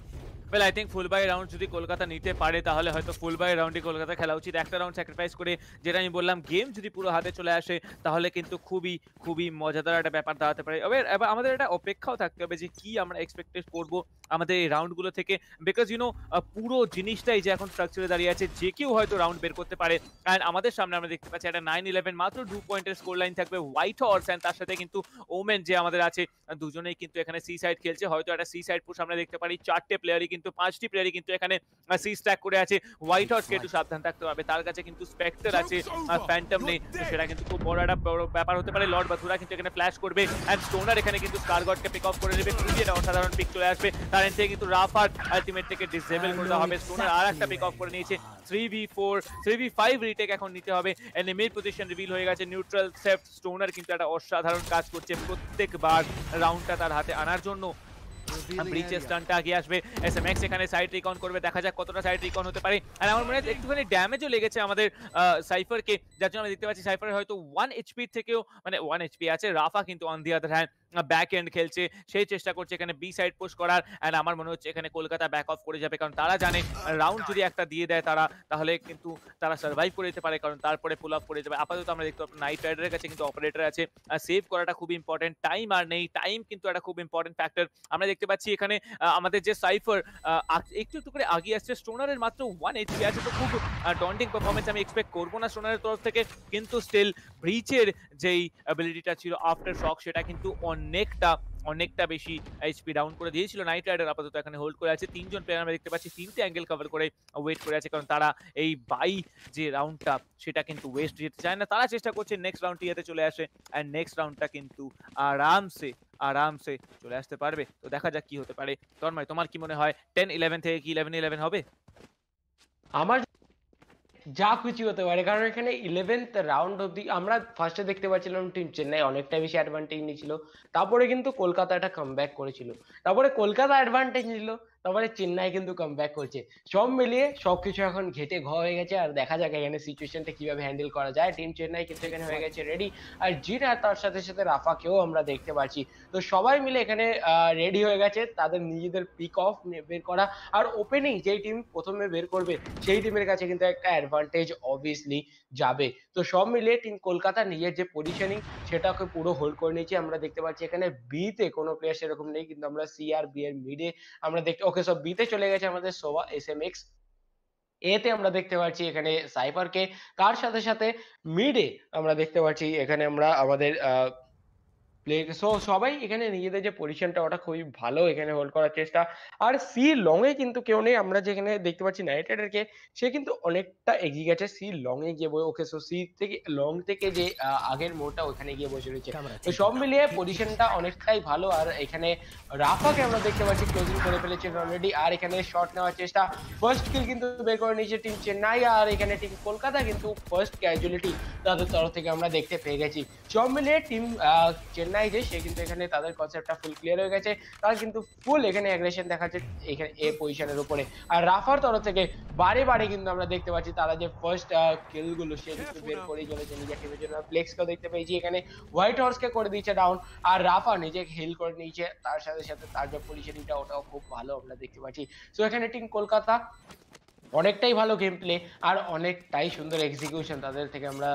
Well I think full buy round যদি কলকাতা নিতে পারে, তাহলে হয়তো ফুল বাই রাউন্ডে কলকাতা খেলা উচিত। একটা রাউন্ড স্যাক্রিফাইস করে, যেটা আমি বললাম গেম যদি পুরো হাতে চলে আসে, তাহলে কিন্তু খুবই খুবই মজাদার একটা ব্যাপার দাঁড়াতে পারে। এবার আমাদের একটা অপেক্ষাও থাকতে হবে যে কি আমরা এক্সপেক্টেড করব আমাদের এই রাউন্ডগুলো থেকে। বিকজ ইউনো পুরো জিনিসটাই যে এখন স্ট্রাকচারে দাঁড়িয়ে আছে, যে কেউ হয়তো রাউন্ড বের করতে পারে। অ্যান্ড আমাদের সামনে আমরা দেখতে পাচ্ছি একটা নাইন ইলেভেন মাত্র দু পয়েন্টের স্কোর লাইন থাকবে হোয়াইট হর্স অ্যান্ড তার সাথে কিন্তু ওমেন যে আমাদের আছে, দুজনেই কিন্তু এখানে সি সাইড খেলছে। হয়তো একটা সি সাইড পুশ আমরা দেখতে পারি, চারটে প্লেয়ারই কিন্তু পাঁচটি প্লেয়ারই কিন্তু এখানে সি স্ট্যাক করে আছে। হোয়াইট হর্সকে একটু সাবধান থাকতে হবে। তার কাছে কিন্তু স্পেক্টার আছে ফ্যান্টম নেই। সেটা কিন্তু খুব বড় একটা বড় ব্যাপার হতে পারে। লর্ড বাথুরা কিন্তু এখানে ফ্ল্যাশ করবে। অ্যান্ড স্টোনার এখানে কিন্তু স্কারগডকে পিক আপ করে নেবে। খুবই একটা অসাধারণ পিক চলে আসবে। তার এন থেকে কিন্তু রাফার আলটিমেট থেকে ডিসেবল করে দেওয়া হবে। স্টোনার আর একটা পিক আপ করে নিয়েছে। Three V four three V five retake এখন নিতে হবে। এনিমির পজিশন রিভিল হয়ে গেছে। নিউট্রাল সেফট স্টোনার কিন্তু একটা অসাধারণ কাজ করছে প্রত্যেকবার রাউন্ডটা তার হাতে আনার জন্য। ব্রিচের স্টানটা আগে আসবে। এসএমএক্স এখানে সাইড রিকন করবে দেখা যাক কতটা সাইড রিকন হতে পারে। আর আমার মনে হয় একটুখানি ড্যামেজও লেগেছে আমাদের সাইফারকে যার জন্য আমরা দেখতে পাচ্ছি সাইফারের হয়তো ওয়ান এইচপি থেকেও মানে ওয়ান এইচপি আছে রাফা কিন্তু on the other hand back end খেলছে সেই চেষ্টা করছে এখানে বি সাইড পোস্ট করার অ্যান্ড আমার মনে হচ্ছে এখানে কলকাতা ব্যাক অফ করে যাবে কারণ তারা জানে রাউন্ড যদি একটা দিয়ে দেয় তারা তাহলে কিন্তু তারা সার্ভাইভ করে যেতে পারে কারণ তারপরে পুল অফ করে যাবে। আপাতত আমরা দেখতে পাবো নাইট রাইডারের কাছে কিন্তু অপারেটর আছে সেভ করাটা খুব ইম্পর্টেন্ট টাইম আর নেই টাইম কিন্তু একটা খুব ইম্পর্টেন্ট ফ্যাক্টর আমরা দেখতে পাচ্ছি এখানে আমাদের যে সাইফার একটু একটু করে আগিয়ে আসছে স্টোনারের মাত্র ওয়ান এইচপি আছে তো খুব ডন্টিং পারফরমেন্স আমি এক্সপেক্ট করব না স্টোনারের তরফ থেকে কিন্তু স্টিল ব্রিচের যেই অ্যাবিলিটিটা ছিল আফটার শক সেটা কিন্তু অনেকটা অনেকটা বেশি এইচপি ডাউন করে দিয়েছিল। নাইট রাইডার আপাতত এখানে হোল্ড করে আছে। তিনজন প্লেয়ার আমরা দেখতে পাচ্ছি। তিনটে অ্যাঙ্গেল কভার করে ওয়েট করে আছে। কারণ তারা এই বাই যে রাউন্ডটা সেটা কিন্তু ওয়েস্ট যেতে চায় না। তারা চেষ্টা করছে নেক্সট রাউন্ডটি যাতে চলে আসে অ্যান্ড নেক্সট রাউন্ডটা কিন্তু আরামসে আরামসে চলে আসতে পারবে। তো দেখা যাক কি হতে পারে। তন্ময়, তোমার কি মনে হয়? টেন ইলেভেন থেকে কি ইলেভেন ইলেভেন হবে? আমার যা খুশি হতে পারে। কারণ এখানে ইলেভেন্থ রাউন্ড অব্দি আমরা ফার্স্টে দেখতে পাচ্ছিলাম টিম চেন্নাই অনেকটা বেশি অ্যাডভান্টেজ নিয়েছিল। তারপরে কিন্তু কলকাতা একটা কামব্যাক করেছিল। তারপরে কলকাতা অ্যাডভান্টেজ নিল। তারপরে চেন্নাই কিন্তু কামব্যাক করছে। সব মিলিয়ে সবকিছু এখন ঘেটে ঘ হয়ে গেছে, আর দেখা যাক এখানে সিচুয়েশনটা কীভাবে হ্যান্ডেল করা যায়। টিম চেন্নাই কিন্তু এখানে হয়ে গেছে রেডি আর জিট আর তার সাথে সাথে রাফাকেও আমরা দেখতে পাচ্ছি। তো সবাই মিলে এখানে রেডি হয়ে গেছে, তাদের নিজেদের পিক অফ বের করা। আর ওপেনিং যেই টিম প্রথমে বের করবে, সেই টিমের কাছে কিন্তু একটা অ্যাডভান্টেজ অবভিয়াসলি যাবে। তো সব মিলিয়ে টিম কলকাতা নিজের যে পজিশনিং সেটাকে পুরো হোল্ড করে নিয়েছে। আমরা দেখতে পাচ্ছি এখানে বিতে কোনো প্লেয়ার সেরকম নেই, কিন্তু আমরা সি আর বি এর মিডে আমরা দেখতে ওকে সব বিতে চলে গেছে আমাদের সোভা এস এম এক্স এতে আমরা দেখতে পাচ্ছি এখানে সাইফারকে কার সাথে সাথে মিডে আমরা দেখতে পাচ্ছি এখানে আমরা আমাদের প্লে সো সবাই এখানে নিজেদের যে পজিশনটা ওটা খুবই ভালো এখানে হোল্ড করার চেষ্টা। আর সি লং এ কিন্তু কেউ নেই আমরা যেখানে দেখতে পাচ্ছি নাইট রাইডারকে সে কিন্তু অনেকটা এগিয়ে গেছে। সি লং এ গিয়ে ওকে সো সি থেকে লং থেকে যে আগের মোড়টা ওখানে গিয়ে বসে রয়েছে। তো সব মিলিয়ে পজিশনটা অনেকটাই ভালো। আর এখানে রাফাকে আমরা দেখতে পাচ্ছি ক্লোজিং করে ফেলেছে অলরেডি আর এখানে শট নেওয়ার চেষ্টা ফার্স্ট কিল কিন্তু বের করে নিয়েছে টিম চেন্নাই। আর এখানে টিম কলকাতা কিন্তু ফার্স্ট ক্যাজুয়ালিটি তাদের তরফ থেকে আমরা দেখতে পেয়ে গেছি। সব মিলিয়ে টিম চেন্নাই যে সে কিন্তু এখানে তাদের কনসেপ্টটা ফুল ক্লিয়ার হয়ে গেছে। তারা কিন্তু ফুল এখানে অ্যাগ্রেশন দেখাচ্ছে এখানে এ পজিশনের উপরে। আর রাফার তরফ থেকে বারে বারে কিন্তু আমরা দেখতে পাচ্ছি তারা যে ফার্স্ট কিলগুলো সে কিন্তু বের করে চলেছে। নিজের টিমের জন্য ফ্লেক্সকেও দেখতে পেয়েছি। এখানে হোয়াইট হর্সকে করে দিয়েছে ডাউন আর রাফা নিজেকে হেল করে নিয়েছে। তার সাথে সাথে তার যে পজিশনিংটা ওটাও খুব ভালো আমরা দেখতে পাচ্ছি। সো এখানে টিম কলকাতা অনেকটাই ভালো গেম প্লে আর অনেকটাই সুন্দর এক্সিকিউশন তাদের থেকে আমরা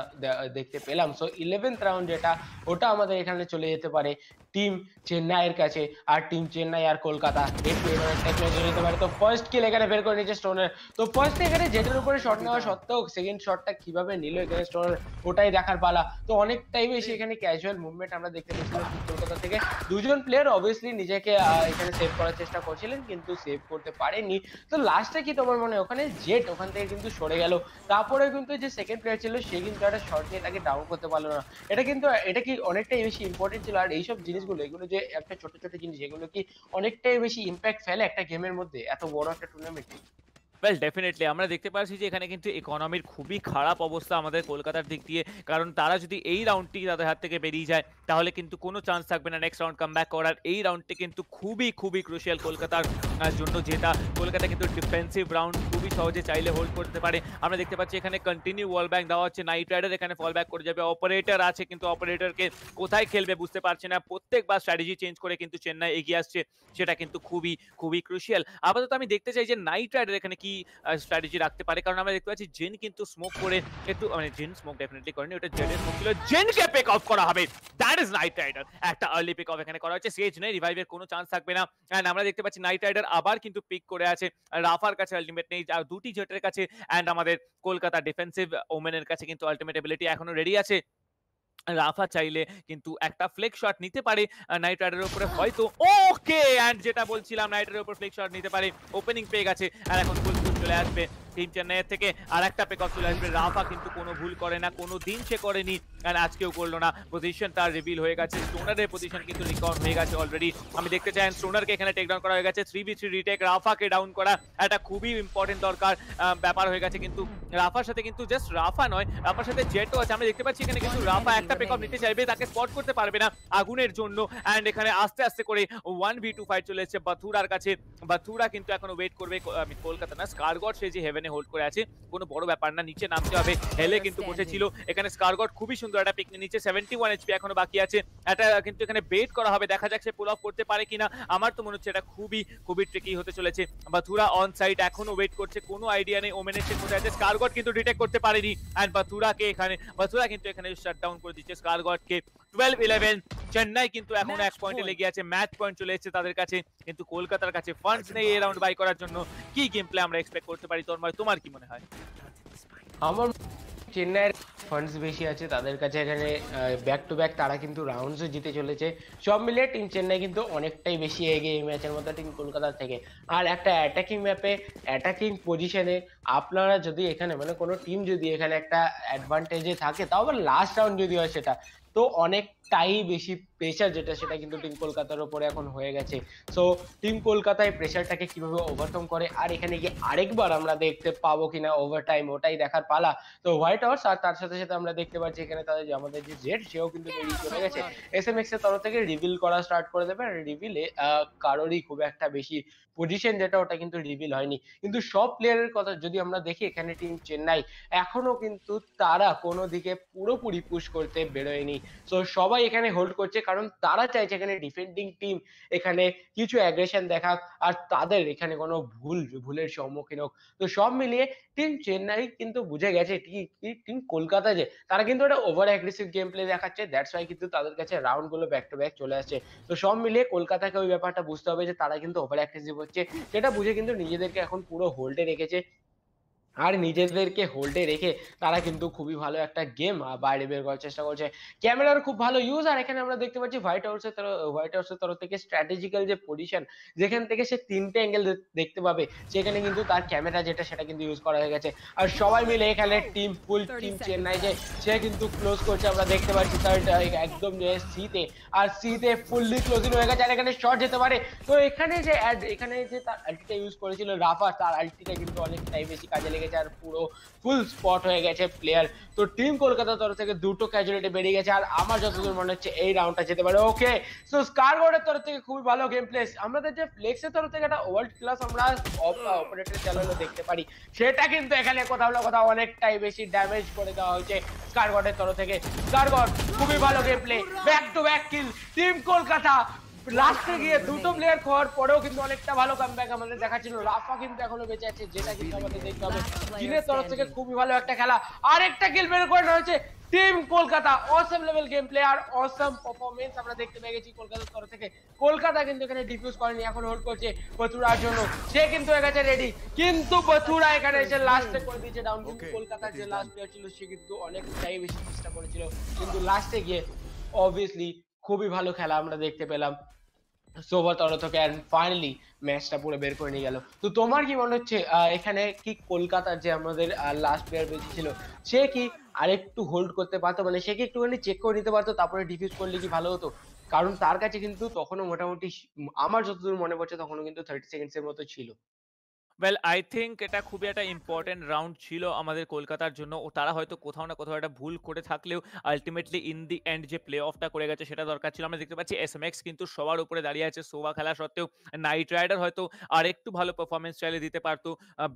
দেখতে পেলাম। সো ইলেভেন্থ রাউন্ড যেটা, ওটা আমাদের এখানে চলে যেতে পারে। টিম চেন্নাইয়ের কাছে আর টিম চেন্নাই আর কলকাতা। পারে। তো ফার্স্ট কিল এখানে বের করে নিয়েছে স্টোনের তো ফার্স্ট এখানে জেটের উপরে শট নেওয়া সত্ত্বেও সেকেন্ড শটটা কীভাবে নিল এখানে স্টোনের ওটাই দেখার পালা। তো অনেক অনেকটাই বেশি এখানে ক্যাজুয়াল মুভমেন্ট আমরা দেখতে পেয়েছিলাম কলকাতা থেকে। দুজন প্লেয়ার অবভিয়াসলি নিজেকে এখানে সেভ করার চেষ্টা করছিলেন, কিন্তু সেভ করতে পারেনি। তো লাস্টে কি তোমার মনে ওখানে জেট ওখান থেকে কিন্তু সরে গেল। তারপরে কিন্তু যে সেকেন্ড প্লেয়ার ছিল, সে কিন্তু একটা শট নিয়ে তাকে ডাউন করতে পারল না। এটা কিন্তু, এটা কি অনেকটাই বেশি ইম্পর্টেন্ট ছিল? আর এইসব জিনিসগুলো, এগুলো যে একটা ছোট ছোট জিনিস, এগুলো কি অনেকটাই বেশি ইম্প্যাক্ট ফেলে একটা গেমের মধ্যে, এত বড় একটা টুর্নামেন্টে ওয়েল ডেফিনেটলি আমরা দেখতে পাচ্ছি যে এখানে কিন্তু ইকোনমির খুবই খারাপ অবস্থা আমাদের কলকাতার দিক দিয়ে, কারণ তারা যদি এই রাউন্ডটি তাদের হাত থেকে বেরিয়ে যায়, তাহলে কিন্তু কোনো চান্স থাকবে না নেক্সট রাউন্ড কামব্যাক করার। এই রাউন্ডটি কিন্তু খুবই খুবই ক্রুশিয়াল কলকাতার জন্য, যেটা কলকাতা কিন্তু ডিফেন্সিভ রাউন্ড খুবই সহজে চাইলে হোল্ড করতে পারে। আমরা দেখতে পাচ্ছি এখানে কন্টিনিউ ওয়াল ব্যাক দেওয়া হচ্ছে নাইট রাইডার এখানে ফল ব্যাক করে যাবে। অপারেটর আছে কিন্তু অপারেটরকে কোথায় খেলবে বুঝতে পারছে না। প্রত্যেকবার স্ট্র্যাটেজি চেঞ্জ করে কিন্তু চেন্নাই এগিয়ে আসছে, সেটা কিন্তু খুবই খুবই ক্রুশিয়াল আপাতত আমি দেখতে চাই যে নাইট রাইডার এখানে কি স্ট্র্যাটেজি রাখতে পারে। কারণ আমরা দেখতে পাচ্ছি জেন কিন্তু স্মোক করে একটু মানে জেন স্মোক ডেফিনেটলি করেনি, ওটা জেনের স্মোক ছিল। জেনকে পিক অফ করা হবে। দ্যাট ইজ নাইট রাইডার একটা আর্লি পিক অফ এখানে করা হচ্ছে। সেজ নেই রিভাইভের কোনো চান্স থাকবে না। এন্ড আমরা দেখতে পাচ্ছি নাইট রাইডার আবার কিন্তু পিক করে আছে রাফার কাছে আলটিমেট নেই, আর দুটি জেটের কাছে এন্ড আমাদের কলকাতা ডিফেন্সিভ ওমেনের কাছে কিন্তু আলটিমেট এবিলিটি এখনও রেডি আছে। রাফা চাইলে কিন্তু একটা ফ্লেক্স শট নিতে পারে নাইট রাইডারের উপরে হয়তো ওকে এন্ড যেটা বলছিলাম নাইট রাইডারের উপর ফ্লেক শট নিতে পারে ওপেনিং পেয়ে গেছে, আর এখন চলে আসবে টিম চেন্নাইয়ের থেকে। আর একটা পেক চলে আসবে। রাফা কিন্তু কোনো ভুল করে না, কোনো দিন সে করেনি, আর আজকেও করল না। পজিশন তার রিভিল হয়ে গেছে। স্টোনারের পজিশন কিন্তু রিকভার হয়ে গেছে অলরেডি আমি দেখতে চাই স্টোনারকে এখানে টেক ডাউন করা হয়ে গেছে। থ্রি বি থ্রি রিটেক রাফাকে ডাউন করা একটা খুবই ইম্পর্টেন্ট দরকার ব্যাপার হয়ে গেছে কিন্তু রাফার সাথে কিন্তু জাস্ট রাফা নয়, রাফার সাথে জেটও আছে। আমরা দেখতে পাচ্ছি এখানে কিন্তু রাফা একটা পেক নিতে চাইবে, তাকে স্পট করতে পারবে না আগুনের জন্য। অ্যান্ড এখানে আস্তে আস্তে করে ওয়ান ভি টু ফাইট চলে এসেছে বাথুরার কাছে। বাথুরা কিন্তু এখনও ওয়েট করবে কলকাতা না স্কারগড সে যে হেভেনে হোল্ড করে আছে কোনো বড় ব্যাপার না নিচে নামতে হবে। হেলে কিন্তু বসেছিল। এখানে স্কারগড খুবই সুন্দর একটা পিক নিচে সেভেন্টি ওয়ান এইচপি এখনও বাকি আছে। এটা কিন্তু এখানে বেট করা হবে। দেখা যাক সে পুল অফ করতে পারে কিনা। আমার তো মনে হচ্ছে এটা খুবই খুবই ট্রিকি হতে চলেছে। বাথুরা অন সাইড এখনও ওয়েট করছে। কোনো আইডিয়া নেই ওমেনের সে কোথায় আছে। স্কারগড কিন্তু ডিটেক্ট করতে পারেনি। অ্যান্ড বাথুরাকে এখানে বাথুরা কিন্তু এখানে শাট ডাউন করে দিচ্ছে। স্কারগডকে টুয়েলভ ইলেভেন চেন্নাই কিন্তু এখনও এক পয়েন্টে লেগে আছে ম্যাচ পয়েন্ট চলে এসেছে তাদের কাছে। কিন্তু কলকাতার কাছে ফান্ডস নেই এই রাউন্ড বাই করার জন্য। কি গেম প্লে আমরা এক্সপেক্ট করতে পারি তোর তোমার কি মনে হয়? আমার চেন্নাইয়ের ফান্ডস বেশি আছে তাদের কাছে এখানে ব্যাক টু ব্যাক তারা কিন্তু রাউন্ডসও জিতে চলেছে। সব মিলিয়ে টিম চেন্নাই কিন্তু অনেকটাই বেশি এগিয়ে এই ম্যাচের মধ্যে টিম কলকাতার থেকে। আর একটা অ্যাটাকিং ম্যাপে অ্যাটাকিং পজিশনে আপনারা যদি এখানে মানে কোনো টিম যদি এখানে একটা অ্যাডভান্টেজে থাকে তাও আবার লাস্ট রাউন্ড যদি হয় সেটা তো অনেকটাই বেশি প্রেশার যেটা সেটা কিন্তু টিম কলকাতার উপরে এখন হয়ে গেছে। সো টিম কলকাতায় প্রেশারটাকে কীভাবে ওভারকাম করে? আর এখানে গিয়ে আরেকবার আমরা দেখতে পাবো কিনা ওভার টাইম ওটাই দেখার পালা। তো হোয়াইট হাউস আর তার সাথে সাথে আমরা দেখতে পাচ্ছি এখানে তাদের যে আমাদের যে জেড সেও কিন্তু বেরিয়ে চলে গেছে। এস এম এক্সের তরফ থেকে রিভিল করা স্টার্ট করে দেবে। আর রিভিলে কারোরই খুব একটা বেশি পজিশন যেটা, ওটা কিন্তু রিভিল হয়নি। কিন্তু সব প্লেয়ারের কথা যদি আমরা দেখি, এখানে টিম চেন্নাই, এখনও কিন্তু তারা কোনো দিকে পুরোপুরি পুশ করতে বেরোয়নি। তো সবাই এখানে হোল্ড করছে, কারণ তারা চাইছে এখানে ডিফেন্ডিং টিম এখানে কিছু অ্যাগ্রেশন দেখাক, আর তাদের এখানে কোনো ভুল, ভুলের সম্মুখীন হোক। তো সব মিলিয়ে টিম চেন্নাই কিন্তু বুঝে গেছে টিম কলকাতা যে, তারা কিন্তু একটা ওভার অ্যাগ্রেসিভ গেম প্লে দেখাচ্ছে দ্যাটস ওয়াই কিন্তু তাদের কাছে রাউন্ডগুলো ব্যাক টু ব্যাক চলে আসছে। তো সব মিলিয়ে কলকাতাকে ওই ব্যাপারটা বুঝতে হবে যে, তারা কিন্তু ওভার অ্যাগ্রেসিভ হচ্ছে সেটা বুঝে কিন্তু নিজেদেরকে এখন পুরো হোল্ডে রেখেছে। আর নিজেদেরকে হোল্ডে রেখে তারা কিন্তু খুবই ভালো একটা গেম বাইরে বের করার চেষ্টা করছে। ক্যামেরার খুব ভালো ইউজ আর এখানে আমরা দেখতে পাচ্ছি হোয়াইট হাউসের তরফ হোয়াইট হাউসের তরফ থেকে স্ট্র্যাটেজিক্যাল যে পজিশন যেখান থেকে সে তিনটে অ্যাঙ্গেল দেখতে পাবে সেখানে কিন্তু তার ক্যামেরা যেটা সেটা কিন্তু ইউজ করা হয়ে গেছে। আর সবাই মিলে এখানে টিম ফুল টিম চেন্নাই যে সে কিন্তু ক্লোজ করছে আমরা দেখতে পাচ্ছি তার একদম যে সিতে আর সিতে ফুললি ক্লোজিং হয়ে গেছে আর এখানে শর্ট যেতে পারে। তো এখানে যে এখানে যে তার আলটিটা ইউজ করেছিল রাফা তার আলটিটা কিন্তু অনেকটাই বেশি কাজে লেগেছে। গেছে আর পুরো ফুল স্পট হয়ে গেছে প্লেয়ার তো টিম কলকাতার তরফ থেকে দুটো ক্যাজুয়ালিটি বেরিয়ে গেছে, আর আমার যতদূর মনে হচ্ছে এই রাউন্ডটা যেতে পারে। ওকে সো স্কারবোর্ডের তরফ থেকে খুবই ভালো গেম প্লেস আমাদের যে ফ্লেক্সের তরফ থেকে একটা ওয়ার্ল্ড ক্লাস আমরা অপারেটর চালানো দেখতে পারি। সেটা কিন্তু এখানে কোথাও না কোথাও অনেকটাই বেশি ড্যামেজ করে দেওয়া হয়েছে স্কারগডের তরফ থেকে। স্কারগড খুবই ভালো game play back to back kill team Kolkata লাস্টে গিয়ে দুটো প্লেয়ার খাওয়ার পরেও কিন্তু অনেকটা ভালো কামব্যাক আমাদের দেখাচ্ছিল। রাফা কিন্তু এখনও বেঁচে আছে যেটা কিন্তু আমাদের দেখতে হবে। চীনের তরফ থেকে খুবই ভালো একটা খেলা। আরেকটা কিল বের করে হয়েছে team Kolkata. Awesome level game play আর অসম পারফরমেন্স আমরা দেখতে পেয়ে গেছি কলকাতার তরফ থেকে। কলকাতা কিন্তু এখানে ডিফিউজ করেনি এখন হোল্ড করছে বথুরার জন্য। সে কিন্তু হয়ে গেছে রেডি কিন্তু বথুরা এখানে এসে লাস্টে করে দিয়েছে ডাউন কিন্তু কলকাতার যে লাস্ট প্লেয়ার ছিল সে কিন্তু অনেকটাই বেশি চেষ্টা করেছিল। কিন্তু লাস্টে গিয়ে অবভিয়াসলি খুবই ভালো খেলা আমরা দেখতে পেলাম। সোভার তরফ থেকে অ্যান্ড ফাইনালি ম্যাচটা পুরো বের করে নিয়ে গেল। তো তোমার কি মনে হচ্ছে এখানে কি কলকাতার যে আমাদের লাস্ট প্লেয়ার বেঁচে ছিল, সে কি আরেকটু হোল্ড করতে পারতো? মানে সে কি একটুখানি চেক করে নিতে পারতো, তারপরে ডিফিউজ করলে কি ভালো হতো? কারণ তার কাছে কিন্তু তখনও মোটামুটি, আমার যতদূর মনে পড়ছে, তখনও কিন্তু থার্টি সেকেন্ডসের মতো ছিল। ওয়েল আই থিঙ্ক এটা খুবই একটা ইম্পর্টেন্ট রাউন্ড ছিল আমাদের কলকাতার জন্য। ও তারা হয়তো কোথাও না কোথাও একটা ভুল করে থাকলেও আলটিমেটলি ইন দি এন্ড যে প্লে অফটা করে গেছে সেটা দরকার ছিল। আমরা দেখতে পাচ্ছি এস এম এক্স কিন্তু সবার উপরে দাঁড়িয়ে আছে সোভা খেলা সত্ত্বেও। নাইট রাইডার হয়তো আর একটু ভালো পারফরমেন্স চাইলে দিতে পারতো।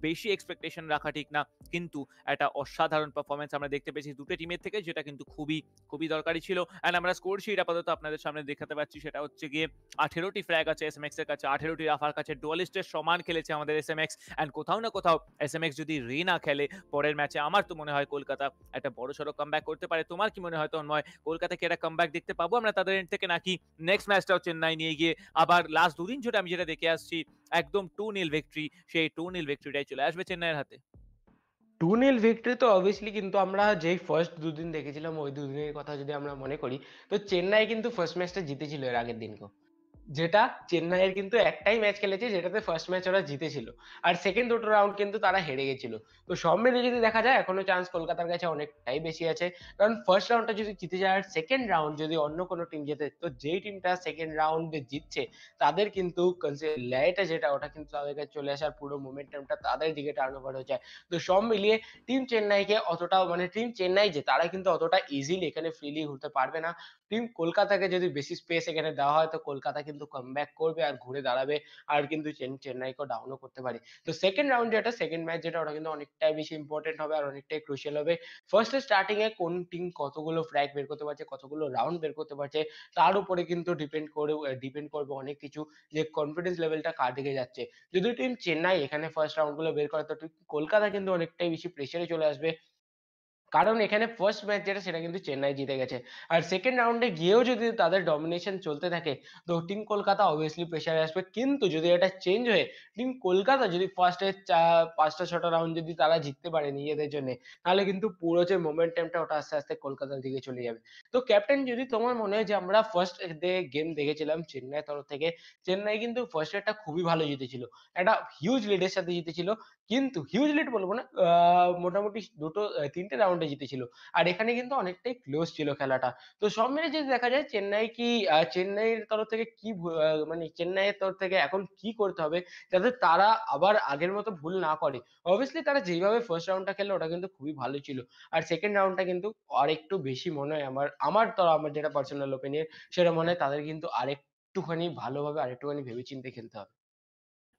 বেশি এক্সপেকটেশন রাখা ঠিক না। কিন্তু একটা অসাধারণ পারফরমেন্স আমরা দেখতে পেয়েছি দুটো টিমের থেকে, যেটা কিন্তু খুবই খুবই দরকারি ছিল। অ্যান্ড আমরা স্কোর শিট আপাতত আপনাদের সামনে দেখাতে পাচ্ছি। সেটা হচ্ছে গিয়ে আঠেরোটি ফ্ল্যাগ আছে এস এম কাছে, আঠেরোটি রাফার কাছে। ডুয়ালিস্টের সমান খেলেছে আমাদের এস এম এক্স অ্যান্ড কোথাও না কোথাও এস এম এক্স যদি রি না খেলে, পরের ম্যাচে আমার তো মনে হয় কলকাতা একটা বড় সড়ো কামব্যাক করতে পারে। তোমার কি মনে হয়, তন্ময়? কলকাতাকে একটা কামব্যাক দেখতে পাবো আমরা তাদের এন্ড থেকে, নাকি নেক্সট ম্যাচটাও চেন্নাই নিয়ে গিয়ে আবার লাস্ট দুদিন ধরে আমি যেটা দেখে আসছি, একদম টু নীল ভিক্টরি সেই টু নীল ভিক্টরিটাই চলে আসবে চেন্নাইয়ের হাতে। টু নীল ভিক্টরি তো অবভিয়াসলি কিন্তু আমরা যেই ফার্স্ট দুদিন দেখেছিলাম, ওই দুদিনের কথা যদি আমরা মনে করি, তো চেন্নাই কিন্তু ফার্স্ট ম্যাচটা জিতেছিল এর আগের দিনকে যেটা চেন্নাইয়ের কিন্তু একটাই ম্যাচ খেলেছে, যেটাতে ফার্স্ট ম্যাচ ওরা জিতেছিল। আর সেকেন্ড দুটো রাউন্ড কিন্তু তারা হেরে গেছিল। তো সব মিলে যদি দেখা যায়, এখনও চান্স কলকাতার কাছে অনেকটাই বেশি আছে। কারণ ফার্স্ট রাউন্ডটা যদি জিতে যায়, আর সেকেন্ড রাউন্ড যদি অন্য কোনো টিম জেতে, তো যেই টিমটা সেকেন্ড রাউন্ডে জিতছে, তাদের কিন্তু ল্যায়টা যেটা, ওটা কিন্তু তাদের কাছে চলে আসার পুরো মোমেন্টামটা তাদের দিকে টার্ন ওভার হয়ে যায়। তো সব মিলিয়ে টিম চেন্নাইকে অতটাও মানে টিম চেন্নাই যে, তারা কিন্তু অতটা ইজিলি এখানে ফ্রিলি ঘুরতে পারবে না। টিম কলকাতাকে যদি বেশি স্পেস এখানে দেওয়া হয়, তো কলকাতা কিন্তু কামব্যাক করবে আর ঘুরে দাঁড়াবে আর কিন্তু চেন্নাইকেও ডাউনও করতে পারে। তো সেকেন্ড রাউন্ড যেটা সেকেন্ড ম্যাচ যেটা, ওটা কিন্তু অনেকটাই বেশি ইম্পর্টেন্ট হবে আর অনেকটাই ক্রুশিয়াল হবে। ফার্স্ট স্টার্টিং এ কোন টিম কতগুলো ফ্র্যাগ বের করতে পারছে, কতগুলো রাউন্ড বের করতে পারছে, তার উপরে কিন্তু ডিপেন্ড করে ডিপেন্ড করবে অনেক কিছু যে কনফিডেন্স লেভেলটা কার দিকে যাচ্ছে। যদি টিম চেন্নাই এখানে ফার্স্ট রাউন্ডগুলো বের করে, তো কলকাতা কিন্তু অনেকটাই বেশি প্রেসারে চলে আসবে। কারণ এখানে ফার্স্ট ম্যাচ যেটা, সেটা কিন্তু চেন্নাই জিতে গেছে। আর সেকেন্ড রাউন্ডে গিয়েও যদি তাদের ডমিনেশন চলতে থাকে, তো টিম কলকাতা অবভিয়াসলি প্রেশারে আসবে। কিন্তু যদি এটা চেঞ্জ হয়ে টিম কলকাতা যদি ফার্স্টে পাঁচটা, ছটা রাউন্ড যদি তারা জিততে পারে নিজেদের জন্য, তাহলে কিন্তু পুরো যে মোমেন্টামটা ওটা আস্তে আস্তে কলকাতার দিকে চলে যাবে। তো ক্যাপ্টেন যদি তোমার মনে হয় যে আমরা ফার্স্ট ডে গেম দেখেছিলাম চেন্নাই তরফ থেকে, চেন্নাই কিন্তু ফার্স্ট ডেটা খুবই ভালো জিতেছিল। একটা হিউজ লিডের সাথে জিতেছিল। কিন্তু হিউজ লিড বলব না মোটামুটি দুটো তিনটে রাউন্ডে জিতেছিল। আর এখানে কিন্তু অনেকটাই ক্লোজ ছিল খেলাটা। তো সব মিলে যদি দেখা যায়, চেন্নাই কি চেন্নাইয়ের তরফ থেকে কি মানে চেন্নাইয়ের তরফ থেকে এখন কি করতে হবে, যাতে তারা আবার আগের মতো ভুল না করে? অবভিয়াসলি তারা যেভাবে ফার্স্ট রাউন্ডটা খেললো, ওটা কিন্তু খুবই ভালো ছিল। আর সেকেন্ড রাউন্ডটা কিন্তু আর একটু বেশি মনে হয় আমার আমার তো আমার যেটা পার্সোনাল ওপিনিয়ন সেটা মনে হয় তাদের কিন্তু আরেকটুখানি ভালোভাবে, আরেকটুখানি ভেবেচিন্তে খেলতে হবে।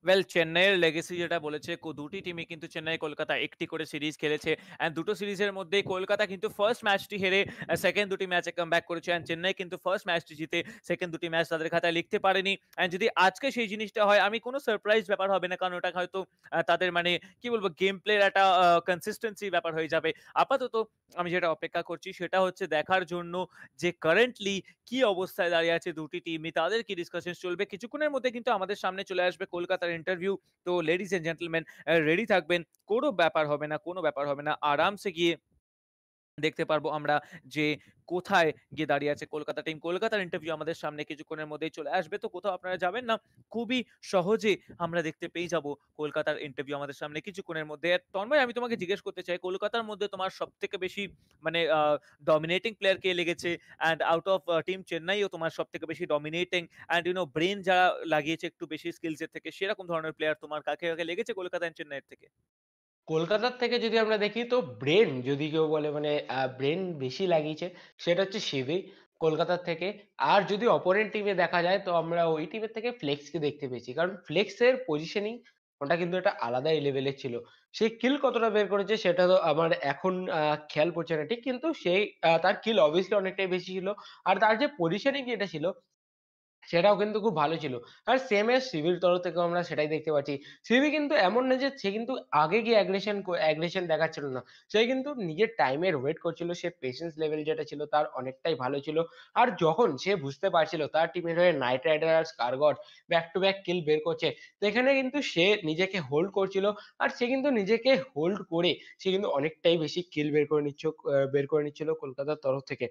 ওয়েল চেন্নাইয়ের লেগেসি যেটা বলেছে দুটি টিমই কিন্তু চেন্নাই কলকাতা একটি করে সিরিজ খেলেছে। অ্যান্ড দুটো সিরিজের মধ্যে কলকাতা কিন্তু ফার্স্ট ম্যাচটি হেরে সেকেন্ড দুটি ম্যাচে কাম ব্যাক করেছে। অ্যান্ড চেন্নাই কিন্তু ফার্স্ট ম্যাচটি জিতে সেকেন্ড দুটি ম্যাচ তাদের খাতায় লিখতে পারেনি। অ্যান্ড যদি আজকে সেই জিনিসটা হয়, আমি কোনো সারপ্রাইজ ব্যাপার হবে না, কারণ ওটা হয়তো তাদের মানে কি বলব গেম প্লের একটা কনসিস্টেন্সি ব্যাপার হয়ে যাবে। আপাতত আমি যেটা অপেক্ষা করছি, সেটা হচ্ছে দেখার জন্য যে কারেন্টলি কি অবস্থায় দাঁড়িয়ে আছে দুটি টিমই তাদের কি ডিসকাশন চলবে? কিছুক্ষণের মধ্যে কিন্তু আমাদের সামনে চলে আসবে কলকাতার ইন্টারভিউ তো লেডিস এন্ড জেন্টলম্যান রেডি থাকবেন। কোনো ব্যাপার হবে না, কোনো ব্যাপার হবে না। আরামসে গিয়ে দেখতে পারব আমরা যে কোথায় গিয়ে দাঁড়িয়ে আছে কলকাতা টিম কলকাতার ইন্টারভিউ আমাদের সামনে কিছুক্ষণের মধ্যেই চলে আসবে, তো কোথাও আপনারা যাবেন না, খুবই সহজে আমরা দেখতে পেয়ে যাব কলকাতার ইন্টারভিউ আমাদের সামনে কিছুক্ষণের মধ্যে। তন্ময়, আমি তোমাকে জিজ্ঞেস করতে চাই, কলকাতার মধ্যে তোমার সব থেকে বেশি মানে ডমিনেটিং প্লেয়ার কে লেগেছে? অ্যান্ড আউট অফ টিম চেন্নাইও তোমার সব থেকে বেশি ডমিনেটিং অ্যান্ড ইউনো ব্রেন যারা লাগিয়েছে একটু বেশি স্কিলসের থেকে, সেরকম ধরনের প্লেয়ার তোমার কাকে কাকে লেগেছে কলকাতা and চেন্নাইয়ের থেকে? কলকাতার থেকে যদি আমরা দেখি, তো ব্রেন যদি কেউ বলে মানে ব্রেন বেশি লাগিয়েছে, সেটা হচ্ছে শিবি কলকাতার থেকে। আর যদি অপোনেন্ট টিমে দেখা যায়, তো আমরা ওই টিমের থেকে ফ্লেক্সকে দেখতে পেয়েছি। কারণ ফ্লেক্সের পজিশনিং ওটা কিন্তু একটা আলাদা লেভেলের ছিল। সে কিল কতটা বের করেছে, সেটা তো আমার এখন খেয়াল পড়ছে না। ঠিক কিন্তু সেই তার কিল অবভিয়াসলি অনেকটাই বেশি ছিল। আর তার যে পজিশনিং যেটা ছিল সেটাও কিন্তু খুব ভালো ছিল। আর সেম এস সিভির তরফ থেকেও আমরা সেটাই দেখতে পাচ্ছি। সিভি কিন্তু এমন না যে সে কিন্তু আগে গিয়ে অ্যাগ্রেশন অ্যাগ্রেশন দেখাচ্ছিল না। সে কিন্তু নিজের টাইমের ওয়েট করছিল, সে পেশেন্স লেভেল যেটা ছিল তার অনেকটাই ভালো ছিল। আর যখন সে বুঝতে পারছিল তার টিমের হয়ে Knight Rider R Scargod back to back kill বের করছে, তো এখানে কিন্তু সে নিজেকে হোল্ড করছিল। আর সে কিন্তু নিজেকে হোল্ড করে সে কিন্তু অনেকটাই বেশি কিল বের করে নিচ্ছ বের করে নিচ্ছিল কলকাতার তরফ থেকে।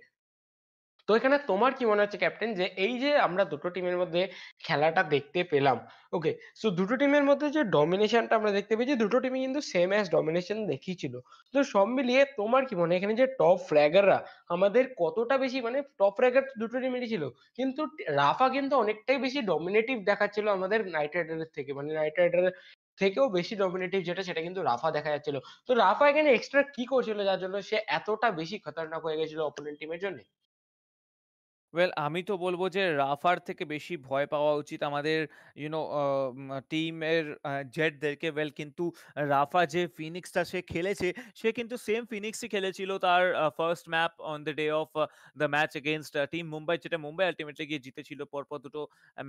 তো এখানে তোমার কি মনে হচ্ছে, ক্যাপ্টেন, যে এই যে আমরা দুটো টিমের মধ্যে খেলাটা দেখতে পেলাম ওকে সো দুটো টিমের মধ্যে যে ডমিনেশনটা আমরা দেখতে পেয়েছি, দুটো টিমই কিন্তু সেম অ্যাজ ডমিনেশন দেখিয়েছিল। তো সব মিলিয়ে তোমার কি মনে হয়, এখানে যে টপ ফ্র্যাগাররা আমাদের কতটা বেশি মানে টপ ফ্র্যাগার দুটো টিমেরই ছিল, কিন্তু রাফা কিন্তু অনেকটাই বেশি ডমিনেটিভ দেখাচ্ছিল আমাদের নাইট রাইডারের থেকে মানে নাইট রাইডারের থেকেও বেশি ডমিনেটিভ যেটা, সেটা কিন্তু রাফা দেখা যাচ্ছিল। তো রাফা এখানে এক্সট্রা কি করছিল, যার জন্য সে এতটা বেশি খতরনাক হয়ে গেছিল অপোনেন্ট টিমের জন্য? ওয়েল আমি তো বলব যে, রাফার থেকে বেশি ভয় পাওয়া উচিত আমাদের ইউনো টিমের জেটদেরকে ওয়েল কিন্তু রাফা যে ফিনিক্সটা সে খেলেছে, সে কিন্তু সেম ফিনিক্সই খেলেছিল তার first map on the day of the match against team Mumbai, যেটা মুম্বাই আলটিমেটলি গিয়ে জিতেছিল। পরপর দুটো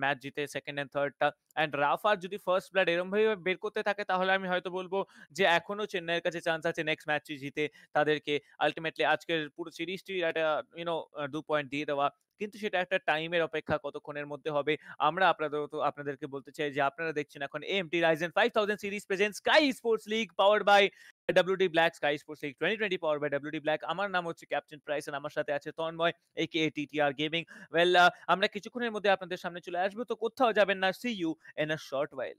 ম্যাচ জিতে সেকেন্ড অ্যান্ড থার্ডটা অ্যান্ড রাফার যদি ফার্স্ট ব্লাড এরমভাবে বের করতে থাকে, তাহলে আমি হয়তো বলব যে, এখনও চেন্নাইয়ের কাছে চান্স আছে নেক্সট ম্যাচটি জিতে তাদেরকে। আলটিমেটলি আজকের পুরো সিরিজটি একটা ইউনো দু পয়েন্ট দিয়ে দেওয়া। কিন্তু সেটা একটা টাইমের অপেক্ষা কতক্ষণের মধ্যে হবে। আমরা আপনাদের আপনাদেরকে বলতে চাই যে, আপনারা দেখছেন এখন MT Ryzen five thousand series present Sky Sports league power by WD Black Sky Sports league twenty twenty power by WD Black আমার নাম হচ্ছে ক্যাপ্টেন প্রাইস আর আমার সাথে আছে Tanmay A K TTR gaming well আমরা কিছুক্ষণের মধ্যে আপনাদের সামনে চলে আসব, তো কোথাও যাবেন না। See you in a short while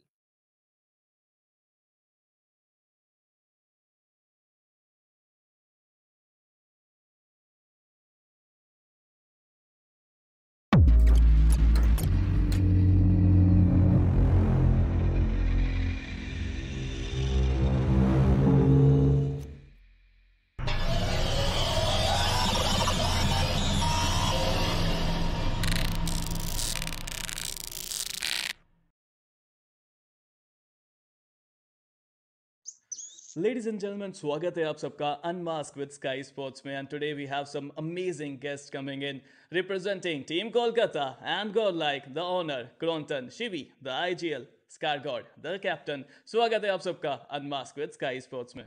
Ladies and gentlemen, स्वागत है आप सबका Unmasked with Sky Sports में and today we have some amazing guests coming in representing Team Kolkata and godlike the owner Cronton Shivi, the IGL Scar God, the captain. स्वागत है आप सबका Unmasked with Sky Sports में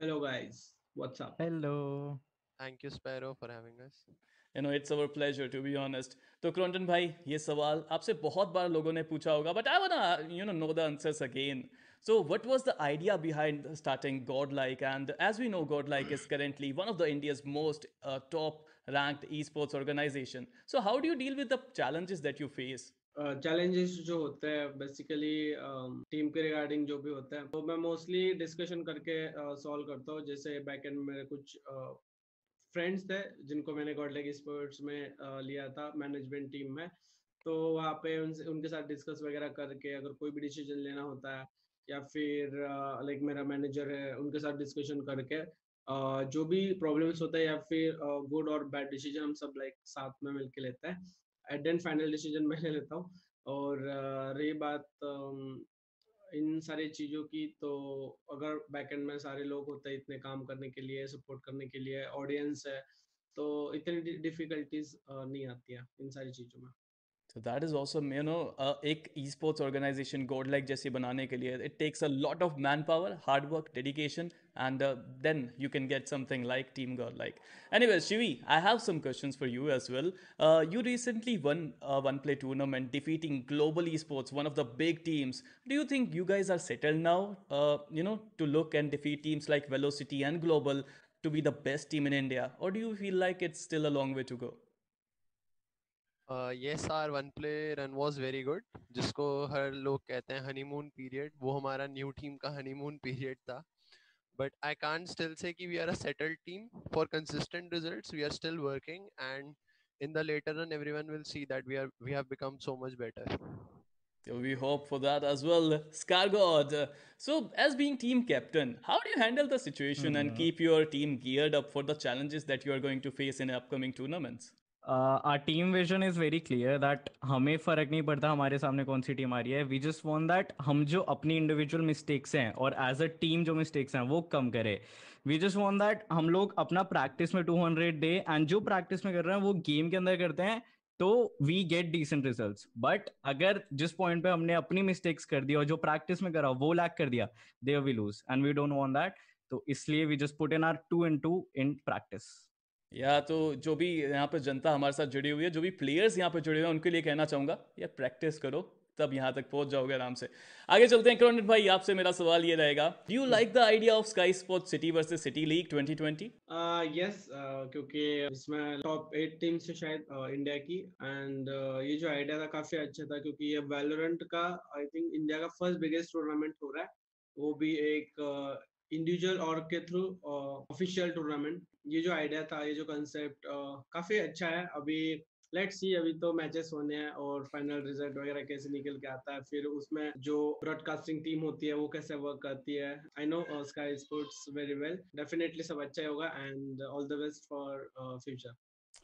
Hello guys, what's up? Hello. Thank you, Sparrow, for having us. you know it's our pleasure to be honest तो Kronten भाई ये सवाल आपसे बहुत बार लोगों ने पूछा होगा but I wanna you know know the answers again so what was the idea behind starting godlike and as we know godlike is currently one of the india's most uh, top ranked esports organization so how do you deal with the challenges that you face challenges uh, जो होते हैं basically team के regarding जो भी होता है तो मैं मोस्टली डिस्कशन करके सॉल्व uh, करता हूँ जैसे बैक एंड में कुछ फ्रेंड्स थे, जिनको मैंने गॉडलेग स्पोर्ट्स में लिया था मैनेजमेंट टीम में। तो वहाँ पे उनसे, उनके साथ डिस्कस वगैरह करके अगर कोई भी डिसीज़न लेना होता है, या फिर लाइक मेरा मैनेजर है, उनके साथ डिस्कशन करके जो भी प्रॉब्लम्स होता है या फिर गुड और बैड डिसीज़न हम सब लाइक साथ में मिलके लेते हैं। एट एंड फाइनल डिसीज़न मैं ले लेता हूँ। और रही बात इन सारी चीज़ों की तो अगर बैकएंड में सारे लोग होते हैं इतने काम करने के लिए सपोर्ट करने के लिए ऑडियंस है तो इतनी डिफिकल्टीज नहीं आती है इन सारी चीज़ों में So that is awesome. You know, uh, एक esports organization godlike जैसे बनाने के लिए it takes a lot of manpower, hard work, dedication, and uh, then you can get something like Team Godlike. Anyways, Shivi, I have some questions for you as well. Uh, you recently won a one play tournament defeating Global Esports, one of the big teams. Do you think you guys are settled now? Uh, you know, to look and defeat teams like Velocity and Global to be the best team in India, or do you feel like it's still a long way to go? Uh, yes, our one play run was very good. जिसको हर लोग कहते हैं honeymoon period, वो हमारा new team का honeymoon period था. but I can't still say कि we are a settled team. For consistent results, we are still working, and in the later run, everyone will see that we are we have become so much better. So we hope for that as well. Scargod, uh, so as being team captain, how do you handle the situation and keep your team geared up for the challenges that you are going to face in upcoming tournaments? Uh, our team vision is very clear that हमें फ़र्क नहीं पड़ता हमारे सामने कौन सी team आ रही है। We just want that हम जो अपनी इंडिविजुअल मिस्टेक्स हैं और एज अ टीम जो मिस्टेक्स हैं वो कम करे। वी जस्ट वॉन्ट दैट हम लोग अपना प्रैक्टिस में 200 दे एंड जो प्रैक्टिस में कर रहे हैं वो गेम के अंदर करते हैं तो we get decent result but अगर जिस पॉइंट पे हमने अपनी मिस्टेक्स कर दी और जो प्रैक्टिस में करा वो लैक कर दिया they we lose and we don't want that तो इसलिए we just put in our two in two in practice या तो जो भी यहाँ पे जनता हमारे साथ जुड़ी हुई है, जो भी प्लेयर्स यहाँ पे जुड़े हुए हैं, उनके लिए कहना चाहूँगा, यार प्रैक्टिस करो, तब यहाँ तक पहुँच जाओगे आराम से। आगे चलते हैं करोनित भाई, आपसे मेरा सवाल ये रहेगा you like the idea of Sky Sports city versus city league 2020 yes क्योंकि इसमें टॉप एट टीम से शायद इंडिया की एंड ये जो आइडिया था काफ़ी अच्छा था, क्योंकि ये वैलोरेंट का आई थिंक इंडिया का फ़र्स्ट बिगेस्ट टूर्नामेंट हो रहा है, वो भी एक इंडिविजुअल और के थ्रू ऑफिशियल टूर्नामेंट ये जो आइडिया था ये जो कंसेप्ट काफ़ी अच्छा है। अभी लेट्स सी अभी तो मैचेस होने हैं और फाइनल रिज़ल्ट वगैरह कैसे निकल के आता है। फिर उसमें जो ब्रॉडकास्टिंग टीम होती है वो कैसे वर्क करती है। I know Sky Sports very well definitely सब अच्छा होगा and all the best for future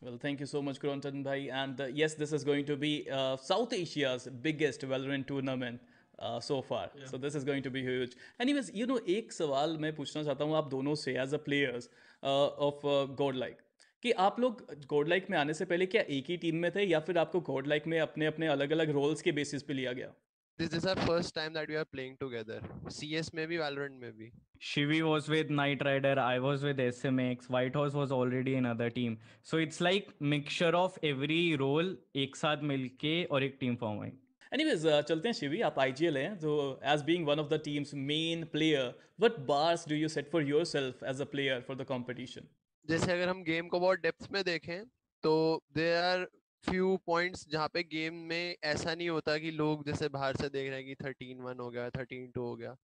Well, thank you so much, Kronton Bhai. And uh, yes, this is going to be uh, South Asia's biggest Valorant tournament. Uh, so far. Yeah. So this is going to be huge. Anyways, you know, एक सवाल मैं पूछना चाहता हूँ आप दोनों से as a players of Godlike कि आप लोग गॉड लाइक में आने से पहले क्या एक ही टीम में थे या फिर आपको गॉड लाइक में अपने अपने अलग अलग रोल्स के बेसिस पे लिया गया This is our first time that we are playing together. CS में भी Valorant में भी. Shivi was with Knight Rider, I was with SMX, Whitehorse was already in other team. So it's like mixture of every role एक साथ मिलके और एक team form Anyways, uh, चलते हैं शिवी आप आईजीएल हैं तो as being one of the team's main player what bars do you set for yourself as a player for the competition जैसे अगर हम गेम को बहुत डेप्थ में देखें तो देयर आर फ्यू पॉइंट्स जहाँ पे गेम में ऐसा नहीं होता कि लोग जैसे बाहर से देख रहे हैं कि थर्टीन वन हो गया थर्टीन टू हो गया।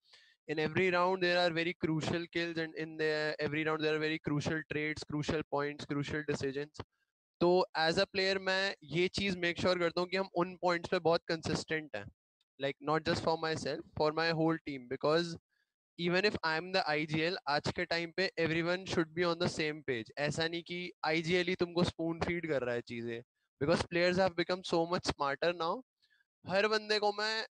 In every round there are very crucial kills and in the every round there are very crucial trades crucial points crucial तो एज अ प्लेयर मैं ये चीज़ मेक श्योर करता हूँ कि हम उन पॉइंट्स पे बहुत कंसिस्टेंट हैं। Like not just for myself for my whole team because even if I am the I आज के टाइम पे everyone should be on the same page ऐसा नहीं कि एल ही तुमको स्पून फ़ीड कर रहा है चीज़ें। Because players have become so much smarter now हर बंदे को मैं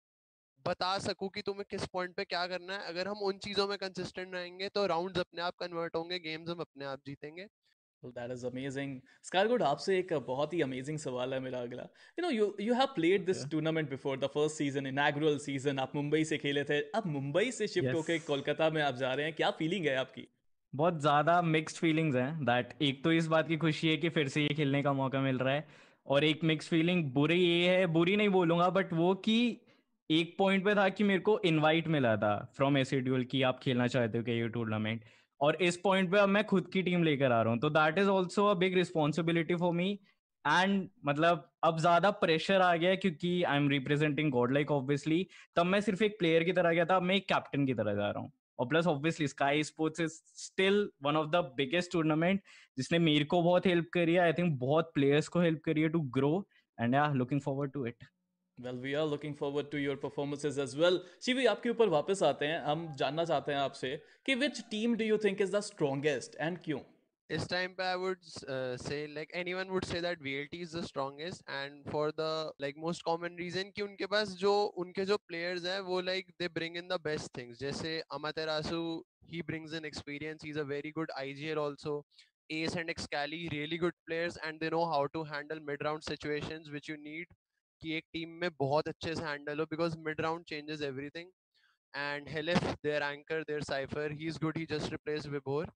बता सकूँ कि तुम्हें किस पॉइंट पे क्या करना है। अगर हम उन चीज़ों में कंसिस्टेंट रहेंगे तो राउंड्स अपने आप कन्वर्ट होंगे गेम्स हम अपने आप जीतेंगे। Well, that is amazing. Scargood, आपसे एक बहुत ही amazing सवाल है मेरा अगला. Know, you you have played this Yeah. tournament before, the first season, inaugural season. आप मुंबई से खेले थे. अब मुंबई से शिफ्ट Yes. होके कोलकाता में आप जा रहे हैं. क्या फीलिंग है आपकी? बहुत ज़्यादा मिक्स्ड फीलिंग्स हैं दैट एक तो इस बात की खुशी है कि फिर से ये खेलने का मौका मिल रहा है और एक मिक्स फीलिंग बुरी ये है बुरी नहीं बोलूँगा बट वो कि एक पॉइंट पे था कि मेरे को इनवाइट मिला था फ्रॉम एसीड्यूल कि आप खेलना चाहते हो कि ये टूर्नामेंट और इस पॉइंट पे अब मैं खुद की टीम लेकर आ रहा हूँ। तो that is also a big responsibility for me and मतलब अब ज़्यादा प्रेशर आ गया क्योंकि I am representing Godlike obviously तब मैं सिर्फ़ एक प्लेयर की तरह गया था, अब मैं एक कैप्टन की तरह जा रहा हूँ। और plus obviously Sky Sports is still one of the biggest tournament जिसने मेरे को बहुत हेल्प करी है। आई थिंक बहुत प्लेयर्स को हेल्प करी है to grow and yeah looking forward to it well we are looking forward to your performances as well Shivi आपके ऊपर वापस आते हैं हम जानना चाहते हैं आपसे कि which team do you think is the strongest and क्यों इस टाइम पे I would say like anyone would say that VLT is the strongest and for the like most common reason कि उनके पास जो उनके जो प्लेयर्स हैं वो like they bring in the best things जैसे Amaterasu he brings in experience he is a very good IGL also Ace and Excali really good players and they know how to handle mid round situations which you need कि एक team में बहुत अच्छे से handle हो because mid round changes everything and Helif anchor there Cypher he is good he just replace Vibor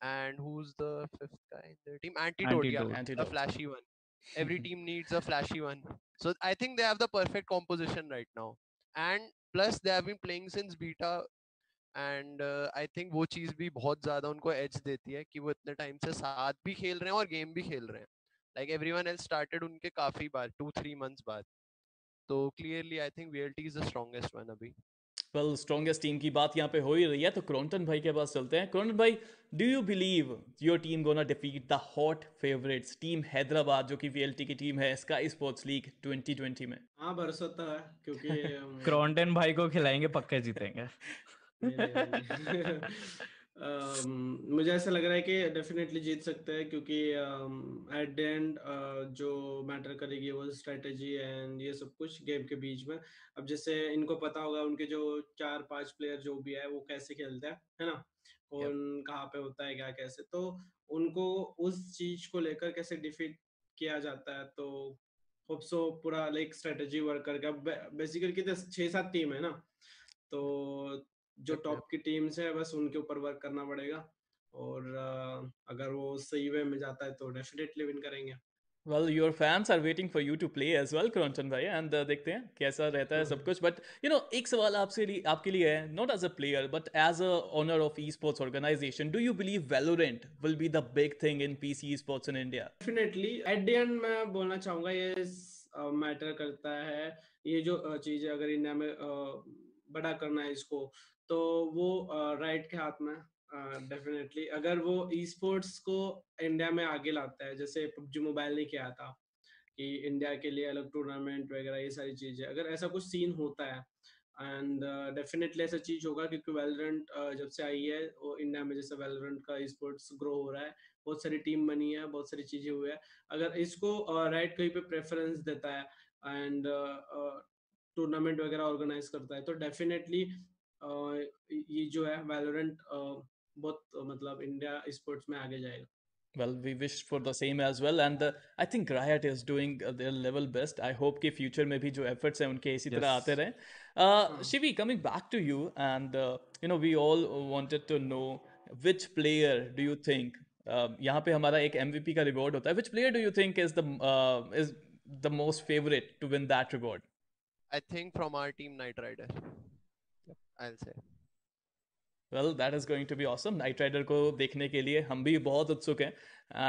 and who is the fifth guy in the team Antitodia the flashy one every team needs a flashy one so I think they have the perfect composition right now and plus they have been playing since beta and I think वो चीज़ भी बहुत ज़्यादा उनको as देती है कि वो इतने टाइम से साथ भी खेल रहे हैं और गेम भी खेल रहे हैं। लाइक एवरीवन एल्स स्टार्टेड उनके काफ़ी बार टू थ्री मंथ्स बाद। तो clearly I think VLT is the strongest one अभी। वेल स्ट्रॉन्गेस्ट टीम की बात यहाँ पे हो ही रही है तो क्रॉन्टन भाई के पास चलते हैं। क्रॉन्टन भाई do you believe your team gonna defeat the hot favourites team Hyderabad जो कि वीएलटी की टीम है स्काई स्पोर्ट्स लीग 2020 में। हाँ बरसता है क्योंकि क्रॉन्टन भाई को खिलाएँगे पक्के जीतेंगे। मुझे ऐसा लग रहा है कि डेफिनेटली जीत सकते हैं क्योंकि एट द एंड जो मैटर करेगी वो स्ट्रेटजी एंड ये सब कुछ गेम के बीच में। अब जैसे इनको पता होगा उनके जो चार पाँच प्लेयर जो भी है वो कैसे खेलते हैं है ना? कौन कहाँ पे होता है क्या कैसे? तो उनको उस चीज़ को लेकर कैसे डिफीट किया जाता है तो होप सो पूरा लाइक स्ट्रेटजी वर्क करके। बेसिकली कितने छह सात टीम है ना? तो जो टॉप की टीम्स है बस उनके ऊपर वर्क करना पड़ेगा। और अगर वो सही वे में जाता है तो डेफिनेटली विन करेंगे। Well your fans are waiting for you to play as well Kronten भाई एंड देखते हैं कैसा रहता है सब कुछ। बट यू नो एक सवाल आपसे लिए आपके लिए है not as a player but as a owner of esports organisation do you believe Valorant will be the big thing in PC sports in India definitely at the end मैं बोलना चाहूँगा ये मैटर करता है। ये जो चीज़ है अगर इंडिया में बड़ा करना है इसको तो वो राइट के हाथ में डेफिनेटली। अगर वो ई स्पोर्ट्स को इंडिया में आगे लाता है, जैसे पबजी मोबाइल ने किया था, कि इंडिया के लिए अलग टूर्नामेंट वगैरह, ये सारी चीज़ें, अगर ऐसा कुछ सीन होता है एंड डेफिनेटली ऐसा चीज़ होगा क्योंकि वेलोरेंट जब से आई है, वो इंडिया में जैसे वेलोरेंट का स्पोर्ट्स ग्रो हो रहा है, बहुत सारी टीम बनी है, बहुत सारी चीज़ें हुई है। अगर इसको राइट कहीं पे प्रेफरेंस देता है एंड टूर्नामेंट वगैरह ऑर्गेनाइज करता है तो डेफिनेटली ये जो है वैलोरेंट बहुत मतलब इंडिया स्पोर्ट्स में आगे जाएगा Well, we wish for the same as well, and uh, I think Riot is doing uh, their level best. I hope कि future में भी जो efforts हैं उनके इसी तरह Yes. आते रहें. Uh, Shivi, coming back to you, and uh, you know we all wanted to know which player do you think uh, यहाँ पे हमारा एक MVP का reward होता है. Which player do you think is the uh, is the most favorite to win that reward? I think from our team Knight Rider. Answer well that is going to be awesome Knight Rider को देखने के लिए हम भी बहुत उत्सुक हैं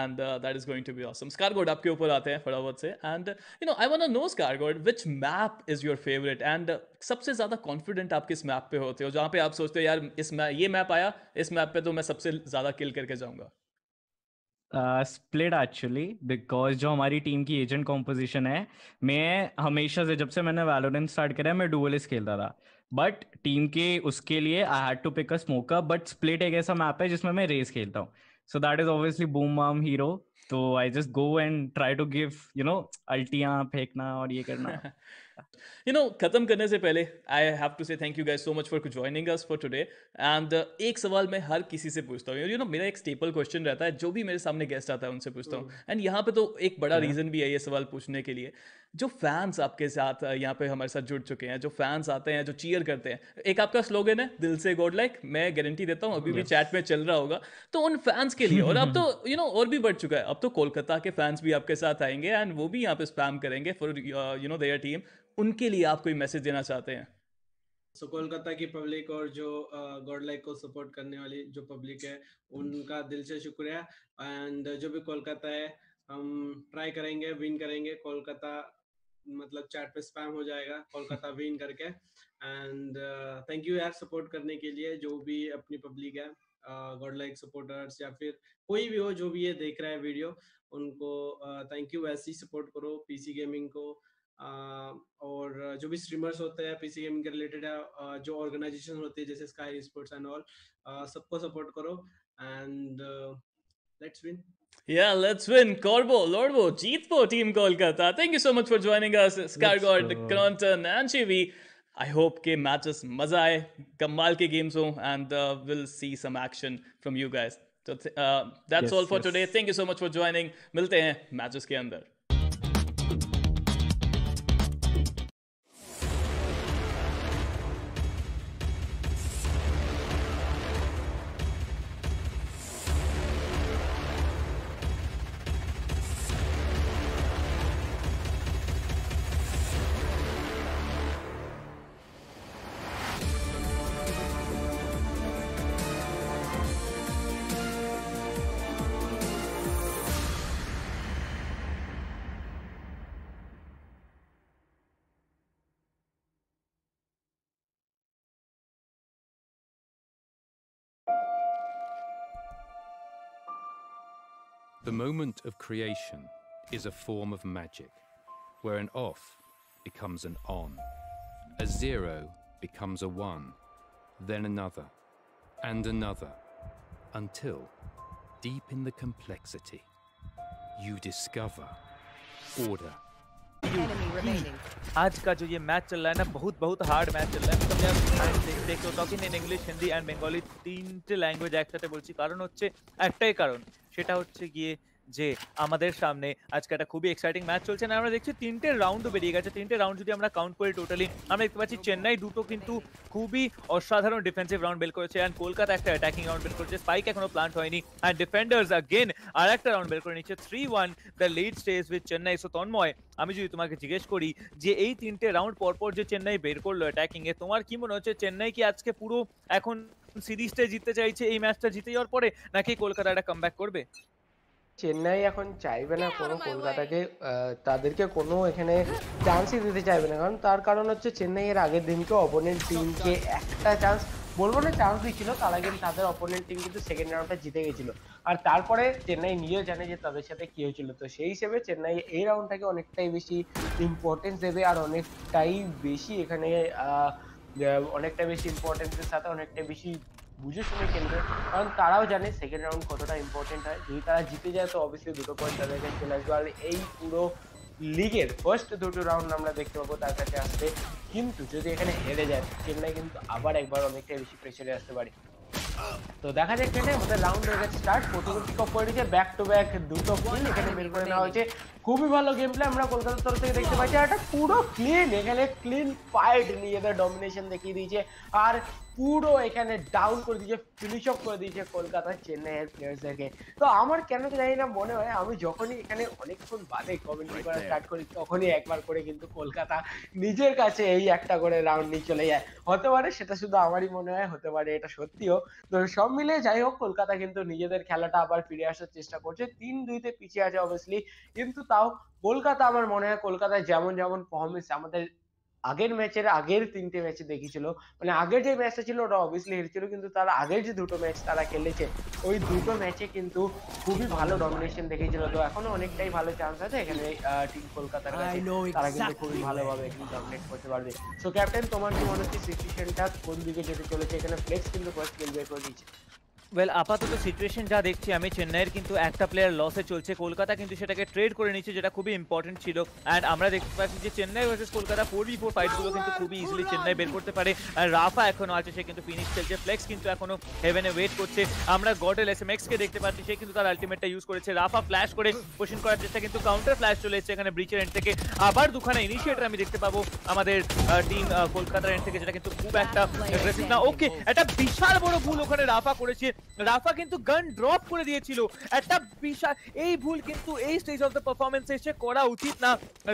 and that is going to be awesome Scargod आपके ऊपर आते हैं फटाफट से and you know I want know Scargod which map is your favourite and सबसे ज़्यादा कॉन्फिडेंट आप किस मैप पे होते हो? जहाँ पे आप सोचते हो यार इस मैप ये मैप आया इस मैप पे तो मैं सबसे ज़्यादा किल करके जाऊँगा. स्प्लिट एक्चुअली बिकॉज़ जो हमारी टीम की एजेंट कॉम्पोजिशन है मैं हमेशा से जब से मैंने वैलोडेंट स्टार्ट करा मैं डुअलिस्ट खेलता था। बट टीम के उसके लिए I had to pick a smoker but split एक ऐसा मैप है जिसमें मैं रेस खेलता हूँ। So that is obviously boom mom hero तो I just go and try to give you know अल्टियाँ फेंकना और ये करना। You know खत्म करने से पहले I have to say thank you guys so much for joining us for today and एक सवाल मैं हर किसी से पूछता हूँ। यू नो मेरा एक स्टेपल क्वेश्चन रहता है जो भी मेरे सामने गेस्ट आता है उनसे पूछता हूँ। एंड यहाँ पे तो एक बड़ा रीजन भी है ये सवाल पूछने के लिए। जो फैंस आपके साथ यहाँ पे हमारे साथ जुड़ चुके हैं जो फैंस आते हैं जो चीयर करते हैं एक आपका स्लोगन है दिल से गॉड लाइक मैं गारंटी देता हूँ अभी भी चैट में चल रहा होगा तो उन फैंस के लिए और अब तो यू you नो know, और भी बढ़ चुका है अब तो कोलकाता के फैंस भी आपके साथ आएँगे एंड वो भी यहाँ पे स्पैम करेंगे for you know their team उनके लिए आप कोई मैसेज देना चाहते हैं? सो कोलकाता की पब्लिक और जो गॉड लाइक को सपोर्ट करने वाली जो पब्लिक है उनका दिल से शुक्रिया एंड जो भी कोलकाता है हम ट्राई करेंगे विन करेंगे कोलकाता मतलब चैट पे स्पैम हो जाएगा कोलकाता विन करके। एंड थैंक यू यार सपोर्ट करने के लिए जो भी अपनी पब्लिक है गॉड लाइक सपोर्टर्स या फिर कोई भी हो जो भी ये देख रहा है वीडियो उनको थैंक यू वैसे ही सपोर्ट करो पीसी गेमिंग को। Uh, और जो भी स्ट्रीमर्स होते हैं पीसी गेमिंग के रिलेटेड है uh, जो ऑर्गेनाइजेशन होती है जैसे स्काई स्पोर्ट्स एंड ऑल सबको सपोर्ट करो। And let's win Yeah, let's win. Corbo, Lordbo, Jeetpo, Team Kolkata. Thank you so much for joining us, Scargord, Cronton, and Chivi. I hope के matches मजा आए कमाल के games हो and uh, we'll see some action from you guys. So th- uh, that's Yes, all for yes. today. Thank you so much for joining. मिलते हैं matches के अंदर. moment of creation is a form of magic, where an off becomes an on, a zero becomes a one, then another, and another, until, deep in the complexity, you discover order. Enemy remaining. आज का जो ये match चल रहा है ना बहुत बहुत हार्ड मैच चल रहा है मतलब मैं দেখ- দেখতে talking in English Hindi and Bengali তিনটে ল্যাঙ্গুয়েজ একসাথে বলছি কারণ হচ্ছে একটাই কারণ সেটা হচ্ছে গিয়ে যে আমাদের সামনে আজকে একটা খুবই এক্সাইটিং ম্যাচ চলছে। না আমরা দেখছি তিনটে রাউন্ডও বেরিয়ে গেছে। তিনটে রাউন্ড যদি আমরা কাউন্ট করি টোটালি আমরা দেখতে পাচ্ছি চেন্নাই দুটো কিন্তু খুবই অসাধারণ ডিফেন্সিভ রাউন্ড বের করেছে। অ্যান্ড কলকাতা একটা অ্যাটাকিং রাউন্ড বের করেছে। স্পাইক এখনও প্লান্ট হয়নি। অ্যান্ড ডিফেন্ডার্স আগেন আর একটা রাউন্ড বের করে নিচ্ছে। Three one the lead stays with Chennai so Tanmoy, আমি যদি তোমাকে জিজ্ঞেস করি যে এই তিনটে রাউন্ড পরপর যে চেন্নাই বের করল অ্যাটাকিং এ তোমার কি মনে হচ্ছে চেন্নাই কি আজকে পুরো এখন সিরিজটা জিততে চাইছে? এই ম্যাচটা জিতে যাওয়ার পরে নাকি কলকাতা একটা কামব্যাক করবে? চেন্নাই এখন চাইবে না কোনো কলকাতাকে তাদেরকে কোনো এখানে চান্সই দিতে চাইবে না। কারণ তার কারণ হচ্ছে চেন্নাইয়ের আগের দিনকে অপোনেন্ট টিমকে একটা চান্স বলব না চান্স দিচ্ছিল তার আগে তাদের অপোনেন্ট টিম কিন্তু সেকেন্ড রাউন্ডটা জিতে গেছিল। আর তারপরে চেন্নাই নিজেও জানে যে তাদের সাথে কি হয়েছিল। তো সেই হিসেবে চেন্নাই এই রাউন্ডটাকে অনেকটাই বেশি ইম্পর্টেন্স দেবে আর অনেকটাই বেশি এখানে অনেকটা বেশি ইম্পর্টেন্সের সাথে অনেকটা বেশি বুঝে শুনে খেলবে। কারণ তারাও জানে সেকেন্ড রাউন্ড কতটা ইম্পর্টেন্ট হয়। যদি তারা জিতে যায়, তো অবশ্যই দুটো পয়েন্ট তাদের কাছে চলে আসবে। আর এই পুরো লিগের ফার্স্ট দুটো রাউন্ড আমরা দেখতে পাবো তার কাছে আসতে। কিন্তু যদি এখানে হেরে যায়, চেন্নাই কিন্তু আবার একবার অনেকটাই বেশি প্রেসারে আসতে পারে। তো দেখা যাক এখানে আমাদের রাউন্ড হয়ে গেছে স্টার্ট প্রথমে পিক আপ করে ব্যাক টু ব্যাক দুটো কিল এখানে বের করে নেওয়া হয়েছে। খুবই ভালো গেম প্লে আমরা কলকাতার তরফ থেকে দেখতে পাচ্ছি। একটা পুরো ক্লিন এখানে ক্লিন ফাইট নিজেদের ডমিনেশন দেখিয়ে দিয়েছে। আর পুরো এখানে ডাউন করে দিয়েছে ফিনিশ অফ করে দিয়েছে কলকাতা চেন্নাইয়ের প্লেয়ার্সদেরকে তো আমার কেন জানি না মনে হয় আমি যখনই এখানে অনেকক্ষণ বাদে কমেন্ট্রি করা স্টার্ট করি তখনই একবার করে কিন্তু কলকাতা নিজের কাছে এই একটা করে রাউন্ড নিয়ে চলে যায়। হতে পারে সেটা শুধু আমারই মনে হয় হতে পারে এটা সত্যিও। তো সব মিলে যাই হোক কলকাতা কিন্তু নিজেদের খেলাটা আবার ফিরে আসার চেষ্টা করছে। তিন দুইতে পিছিয়ে আছে অবভিয়াসলি কিন্তু তাও কলকাতা আমার মনে হয় কলকাতায় যেমন যেমন পারফরমেন্স আমাদের আগের ম্যাচের আগের তিনটে ম্যাচে দেখিয়েছিল। মানে আগের যে ম্যাচটা ছিল ওটা অবভিয়াসলি হেরেছিল কিন্তু তার আগের যে দুটো ম্যাচ তারা খেলেছে ওই দুটো ম্যাচে কিন্তু খুবই ভালো ডমিনেশন দেখিয়েছিল। তো এখনও অনেকটাই ভালো চান্স আছে এখানে টিম কলকাতার কাছে। তারা কিন্তু খুবই ভালোভাবে এখানে ডমিনেট করতে পারবে। সো ক্যাপ্টেন তোমার কি মনে হচ্ছে সিচুয়েশনটা কোন দিকে যেতে চলেছে? এখানে ফ্লেক্স কিন্তু ফার্স্ট কিল বের করে দিয়েছে। ওয়েল আপাতত সিচুয়েশন যা দেখছি, আমি চেন্নাইয়ের কিন্তু একটা প্লেয়ার লসে চলছে। কলকাতা কিন্তু সেটাকে ট্রেড করে নিচ্ছে, যেটা খুবই ইম্পর্টেন্ট ছিল। অ্যান্ড আমরা দেখতে পাচ্ছি যে Chennai versus Kolkata four v four ফাইটগুলো কিন্তু খুবই ইজিলি চেন্নাই বের করতে পারে। আর রাফা এখনও আছে, সে কিন্তু ফিনিশ খেলছে। ফ্লেক্স কিন্তু এখনও হেভেনে ওয়েট করছে। আমরা গডেল এস এম কে দেখতে পাচ্ছি, সে কিন্তু তার আলটিমেটটা ইউজ করেছে। রাফা ফ্ল্যাশ করে কোশ্চেন করার চেষ্টা কিন্তু কাউন্টার ফ্ল্যাশ চলে এসেছে এখানে ব্রিচের এন্ড থেকে। আবার দুখানা ইনিশিয়েটার আমি দেখতে পাবো আমাদের টিম কলকাতার এন্ড থেকে, যেটা কিন্তু খুব একটা না। ওকে একটা বিশাল বড় ভুল ওখানে রাফা করেছে। রাফা কিন্তু গান ড্রপ করে দিয়েছিল। একটা বিশাল এই ভুল কিন্তু এই স্টেজ অফ দ্য পারফরমেন্স এসে করা উচিত না।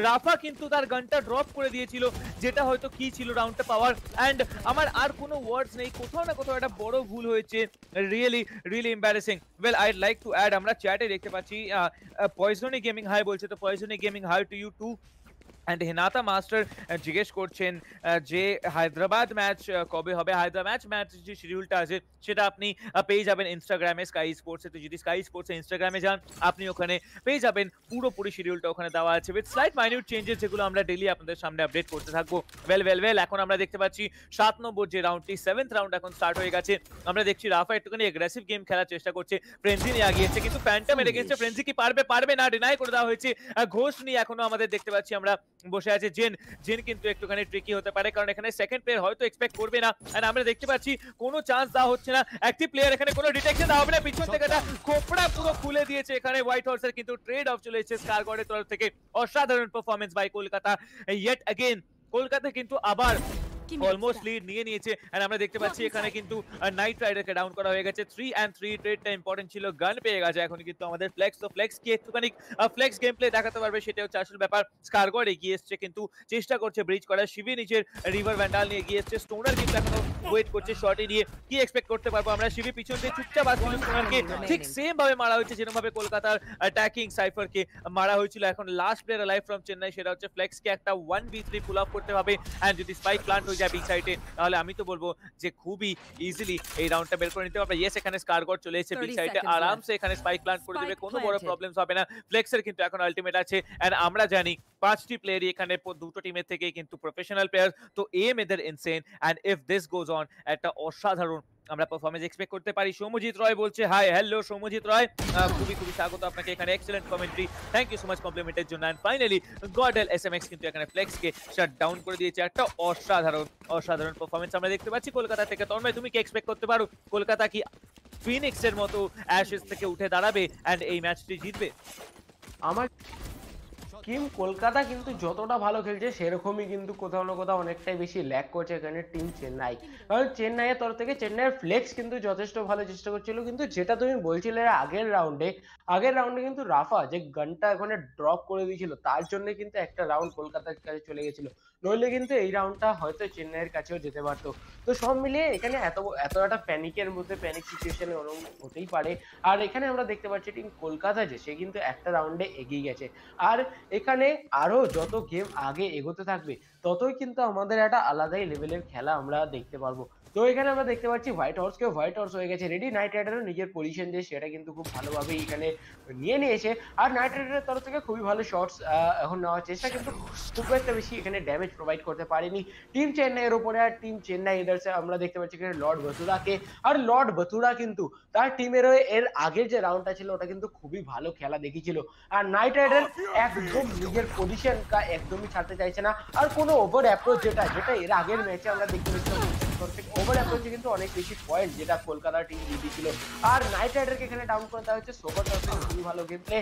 রাফা কিন্তু তার গানটা ড্রপ করে দিয়েছিল, যেটা হয়তো কি ছিল রাউন্ডটা পাওয়ার অ্যান্ড আমার আর কোনো ওয়ার্ডস নেই, কোথাও না কোথাও একটা বড় ভুল হয়েছে। Really really embarrassing well I like to add আমরা চ্যাটে দেখতে পাচ্ছি পয়জনি গেমিং হাই বলছে, তো Poisony Gaming hi to you too and হেনাতা master জিজ্ঞেস করছেন যে হায়দ্রাবাদ ম্যাচ কবে হবে? হায়দ্রাবাদ ম্যাচ যে শিডিউলটা আছে সেটা আপনি পেয়ে যাবেন ইনস্টাগ্রামে স্কাই স্পোর্টসে তো যদি স্কাই স্পোর্টসে ইনস্টাগ্রামে যান আপনি ওখানে পেয়ে যাবেন পুরোপুরি শিডিউলটা ওখানে দেওয়া আছে। উইথ স্লাইট মাইনিউট চেঞ্জেস যেগুলো আমরা ডেলি আপনাদের সামনে আপডেট করতে থাকব। ওয়েল ওয়েল ওয়েল এখন আমরা দেখতে পাচ্ছি সাত নম্বর যে রাউন্ডটি সেভেন্থ রাউন্ড এখন স্টার্ট হয়ে গেছে। আমরা দেখছি রাফা একটুখানি অ্যাগ্রেসিভ গেম খেলার চেষ্টা করছে। ফ্রেন্সি নিয়ে আগিয়েছে কিন্তু প্যান্টামের এগেনস্টে ফ্রেন্সি কি পারবে পারবে না ডিনাই করে দেওয়া হয়েছে। ঘোষ নিয়ে এখনও আমাদের দেখতে পাচ্ছি আমরা বসে আছে জেন। জেন কিন্তু একটুখানি ট্রিকি হতে পারে কারণ এখানে সেকেন্ড প্লেয়ার হয়তো এক্সপেক্ট করবে না। আর আমরা দেখতে পাচ্ছি কোনো চান্স দেওয়া হচ্ছে না। একটি প্লেয়ার এখানে কোনো ডিটেকশন দেওয়া হবে না। পিছন থেকে একটা কোপড়া পুরো খুলে দিয়েছে এখানে হোয়াইট হর্সের কিন্তু ট্রেড অফ চলে এসেছে স্কারগডের তরফ থেকে। অসাধারণ performance by Kolkata yet again Kolkata কিন্তু আবার অলমোস্ট লিড নিয়ে নিয়েছে। এন্ড আমরা দেখতে পাচ্ছি এখানে কিন্তু নাইট রাইডারকে ডাউন করা হয়ে গেছে। 3 এন্ড 3 ট্রেডটা ইম্পর্টেন্ট ছিল গান পেয়ে গেছে। এখন কিন্তু আমাদের ফ্লেক্স তো ফ্লেক্স কি একটুখানি ফ্লেক্স গেম প্লে দেখাতে পারবে সেটা হচ্ছে আসল ব্যাপার। স্কারগড এগিয়ে এসছে কিন্তু, চেষ্টা করছে ব্রিজ করার। শিবি নিচের রিভার ভ্যান্ডাল নিয়ে এগিয়ে এসছে। স্টোনার কিন্তু এখনও ওয়েট করছে শর্টে নিয়ে কি এক্সপেক্ট করতে পারব আমরা? শিবি পিছন দিয়ে চুপচাপ আসছিল স্টোনারকে ঠিক সেম ভাবে মারা হয়েছে যেরকম ভাবে কলকাতার অ্যাটাকিং সাইফারকে মারা হয়েছিল। এখন last player left from Chennai সেটা হচ্ছে ফ্লেক্সকে একটা 1v3 পুল আপ করতে হবে এন্ড যদি স্পাইক প্লান্ট হয়ে যায় বি সাইডে তাহলে আমি তো বলব যে খুবই ইজিলি এই রাউন্ডটা বের করে নিতে পারবে। ইয়েস এখানে স্কারগড চলে এসেছে বি 30 সাইডে আরামসে এখানে স্পাইক প্লান্ট করে দেবে কোনো বড়. প্রবলেমস হবে না। ফ্লেক্সের কিন্তু এখন আলটিমেট আছে। এন্ড আমরা জানি পাঁচটি প্লেয়ারই এখানে দুটো টিমের থেকে কিন্তু প্রফেশনাল প্লেয়ার তো এম এদের insane and if this goes on একটা অসাধারণ আমরা পারফরমেন্স এক্সপেক্ট করতে পারি। সৌমজিৎ রয় বলছে হাই হ্যালো সৌমজিৎ রয়। খুবই খুবই স্বাগত আপনাকে এখানে। Excellent commentary thank you so much কমপ্লিমেন্টের জন্য। অ্যান্ড ফাইনালি গডেল এক্স কিন্তু এখানে ফ্লেক্সকে শাট ডাউন করে দিয়েছে। একটা অসাধারণ অসাধারণ পারফরমেন্স আমরা দেখতে পাচ্ছি কলকাতা থেকে। তন্ময়, তুমি কি এক্সপেক্ট করতে পারো? কলকাতা কি ফিনিক্সের মতো অ্যাশেস থেকে উঠে দাঁড়াবে? অ্যান্ড এই ম্যাচটি জিতবে? আমার টিম কলকাতা কিন্তু যতটা ভালো খেলছে, সেরকমই কিন্তু কোথাও না কোথাও অনেকটাই বেশি ল্যাক করছে এখানে টিম চেন্নাই। কারণ চেন্নাইয়ের তরফ থেকে চেন্নাইয়ের ফ্লেক্স কিন্তু যথেষ্ট ভালো চেষ্টা করছিল, কিন্তু যেটা তুমি বলছিলে আগের রাউন্ডে আগের রাউন্ডে কিন্তু রাফা যে গানটা ওখানে ড্রপ করে দিয়েছিল, তার জন্য কিন্তু একটা রাউন্ড কলকাতার কাছে চলে গেছিল। নইলে কিন্তু এই রাউন্ডটা হয়তো চেন্নাইয়ের কাছেও যেতে পারতো। তো সব মিলিয়ে এখানে এত এত একটা প্যানিকের মধ্যে প্যানিক সিচুয়েশনে হতেই পারে। আর এখানে আমরা দেখতে পাচ্ছি টিম কলকাতা যে, সে কিন্তু একটা রাউন্ডে এগিয়ে গেছে। আর এখানে আরও যত গেম আগে এগোতে থাকবে ততই কিন্তু আমাদের একটা আলাদাই লেভেলের খেলা আমরা দেখতে পারব। তো এখানে আমরা দেখতে পাচ্ছি হোয়াইট হাউসকে হোয়াইট হর্স হয়ে গেছে। রেডি নাইট রাইডারও নিজের পজিশন যে সেটা কিন্তু খুব ভালোভাবে এখানে নিয়ে নিয়েছে। আর নাইট রাইডারের তরফ থেকে খুবই ভালো শটস এখন নেওয়ার চেষ্টা কিন্তু খুব একটা বেশি এখানে ড্যামেজ প্রোভাইড করতে পারেনি। টিম চেন্নাইয়ের ওপরে আর টিম চেন্নাই এদার্সে আমরা দেখতে পাচ্ছি এখানে লর্ড বতুরাকে আর লর্ড বতুরা কিন্তু তার টিমের এর আগের যে রাউন্ডটা ছিল ওটা কিন্তু খুবই ভালো খেলা দেখিয়েছিল। আর নাইট রাইডার একদম নিজের পজিশন একদমই ছাড়তে চাইছে না। আর কোনো ওভার অ্যাপ্রোচ যেটা যেটা এর আগের ম্যাচে আমরা দেখতে পেয়েছিলাম ওভার অ্যাপ্রোচে কিন্তু অনেক বেশি পয়েন্ট যেটা কলকাতা টিম জিতেছিল আর নাইট রাইডারকে এখানে ডাউন করে দেওয়া হচ্ছে সোভার থেকে খুবই ভালো গেম প্লে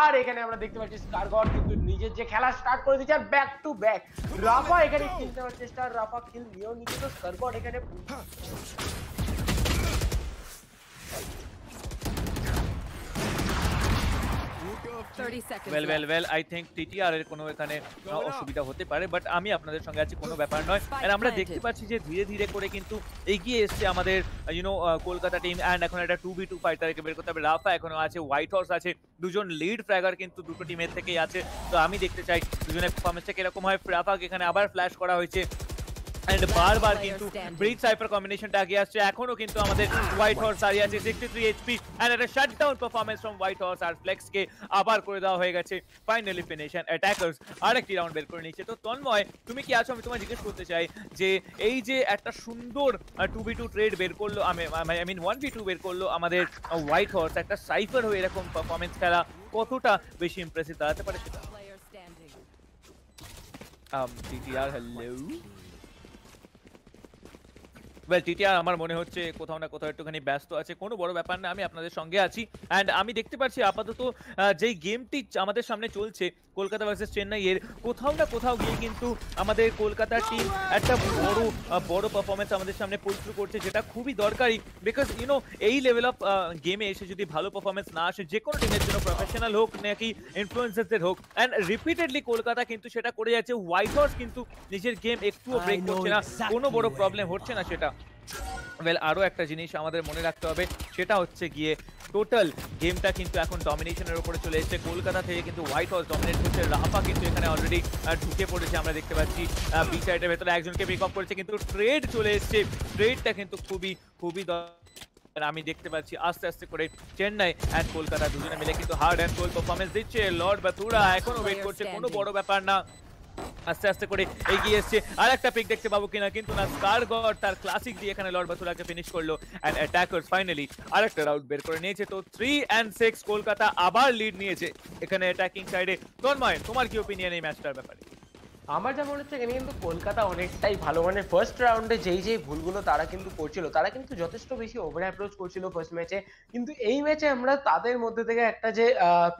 আর এখানে আমরা দেখতে পাচ্ছি স্কারগড কিন্তু নিজের যে খেলা স্টার্ট করে দিচ্ছে আর ব্যাক টু ব্যাক রাফা এখানে কিল নেওয়ার চেষ্টা, আর রাফা কিল নিয়েও নিচ্ছে, তো স্কারগড এখানে well well left. Well I think TTR এর কোনো এখানে অসুবিধা হতে পারে বাট আমি আপনাদের সঙ্গে আছি কোনো ব্যাপার নয়। আর আমরা দেখতে পাচ্ছি যে ধীরে ধীরে করে কিন্তু এগিয়ে এসছে আমাদের ইউনো কলকাতা টিম অ্যান্ড এখন একটা টু বি টু ফাইটারকে বের করতে হবে। রাফা এখনও আছে হোয়াইট হাউস আছে দুজন লিড ফ্র্যাগার কিন্তু দুটো টিমের থেকেই আছে। তো আমি দেখতে চাই দুজনের পারফরমেন্সটা কীরকম হয়। রাফাকে এখানে আবার ফ্ল্যাশ করা হয়েছে। এন্ড বারবার Player কিন্তু standing. ব্রিজ সাইফার কম্বিনেশনটা আগে আসছে এখনও কিন্তু আমাদের হোয়াইট হর্স দাঁড়িয়ে আছে সিক্সটি থ্রি এইচপি অ্যান্ড একটা shutdown performance from White Horse আর ফ্লেক্সকে আবার করে দেওয়া হয়ে গেছে ফাইনালি ফিনিশ অ্যান্ড অ্যাটাকার্স আরেকটি রাউন্ড বের করে নিচ্ছে তো তন্ময় তুমি কি আছো আমি তোমায় জিজ্ঞেস করতে চাই যে এই যে একটা সুন্দর টু বি টু ট্রেড বের করল আমি I mean one v two বের করল আমাদের হোয়াইট হর্স একটা সাইফার হয়ে এরকম পারফরমেন্স খেলা কতটা বেশি ইমপ্রেসিভ দাঁড়াতে পারে সেটা Player standing. um, TTR hello? Well TTR আমার মনে হচ্ছে কোথাও না কোথাও একটুখানি ব্যস্ত আছে। কোনো বড় ব্যাপার না আমি আপনাদের সঙ্গে আছি। অ্যান্ড আমি দেখতে পাচ্ছি আপাতত যেই গেমটি আমাদের সামনে চলছে কলকাতা ভার্সেস চেন্নাই এর কোথাও না কোথাও গিয়ে কিন্তু আমাদের কলকাতার টিম একটা বড় বড় পারফরমেন্স আমাদের সামনে পুল করছে যেটা খুবই দরকারি। বিকজ ইউনো এই লেভেল অফ গেমে এসে যদি ভালো পারফরমেন্স না আসে যে কোনো টিমের জন্য প্রফেশনাল হোক নাকি ইনফ্লুয়েন্সারদের হোক অ্যান্ড রিপিটেডলি কলকাতা কিন্তু সেটা করে যাচ্ছে। হোয়াইট হর্স কিন্তু নিজের গেম একটুও ব্রেক করছে না। কোনো বড় প্রবলেম হচ্ছে না সেটা। ওয়েল আরও একটা জিনিস আমাদের মনে রাখতে হবে সেটা হচ্ছে গিয়ে টোটাল গেমটা কিন্তু এখন ডমিনেশনের উপরে চলে এসেছে। কলকাতা থেকে কিন্তু হোয়াইট হাউস ডমিনেট করছে রাফা কিন্তু এখানে অলরেডি ঢুকে পড়েছে আমরা দেখতে পাচ্ছি বি সাইডের ভেতরে একজনকে পিক আপ করেছে কিন্তু ট্রেড চলে এসেছে। ট্রেডটা কিন্তু খুবই খুবই। আমি দেখতে পাচ্ছি আস্তে আস্তে করে চেন্নাই অ্যান্ড কলকাতা দুজনে মিলে কিন্তু হার্ড অ্যান্ড সোল পারফরমেন্স দিচ্ছে। লর্ড বাতুরা এখনও ওয়েট করছে কোনো বড় ব্যাপার না। আস্তে আস্তে করে এগিয়ে এসছে। আর একটা পিক দেখতে পাবো কিনা, কিন্তু না স্কারগড তার ক্লাসিক দিয়ে এখানে লর্ড বাতুরাকে ফিনিশ করল অ্যান্ড অ্যাটাকার্স ফাইনালি আর একটা রাউন্ড বের করে নিয়েছে। তো থ্রি অ্যান্ড সিক্স কলকাতা আবার লিড নিয়েছে এখানে অ্যাটাকিং সাইডে তন্ময়, তোমার কি ওপিনিয়ন এই ম্যাচটার ব্যাপারে? আমার যা মনে হচ্ছে, এখানে কিন্তু কলকাতা অনেকটাই ভালো। মানে ফার্স্ট রাউন্ডে যেই যেই ভুলগুলো তারা কিন্তু করছিল, তারা কিন্তু যথেষ্ট বেশি ওভার অ্যাপ্রোচ করছিল ফার্স্ট ম্যাচে কিন্তু এই ম্যাচে আমরা তাদের মধ্যে থেকে একটা যে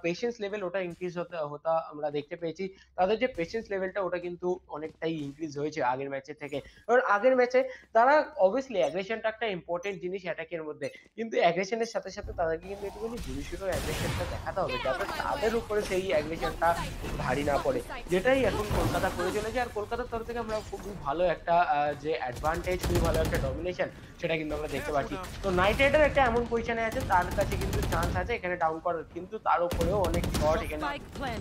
পেশেন্স লেভেল ওটা ইনক্রিজ হতে, হতা আমরা দেখতে পেয়েছি। তাদের যে পেশেন্স লেভেলটা ওটা কিন্তু অনেকটাই ইনক্রিজ হয়েছে আগের ম্যাচের থেকে। কারণ আগের ম্যাচে তারা অবভিয়াসলি অ্যাগ্রেশনটা একটা ইম্পর্টেন্ট জিনিস অ্যাটাকের মধ্যে। কিন্তু অ্যাগ্রেশনের সাথে সাথে তাদেরকে কিন্তু একটুখানি জুড়িসুড়ো অ্যাগ্রেশনটা দেখাতে হবে, যাতে তাদের উপরে সেই অ্যাগ্রেশনটা ভারী না পড়ে। যেটাই এখন কলকাতা করে চলেছে আর কলকাতার তরফ থেকে আমরা খুবই ভালো একটা যে অ্যাডভান্টেজ খুবই ভালো একটা ডমিনেশন সেটা কিন্তু আমরা দেখতে পাচ্ছি। তো নাইট রাইডার একটা এমন পজিশনে আছে তার কাছে কিন্তু চান্স আছে এখানে ডাউন করার কিন্তু তার উপরেও অনেক শট এখানে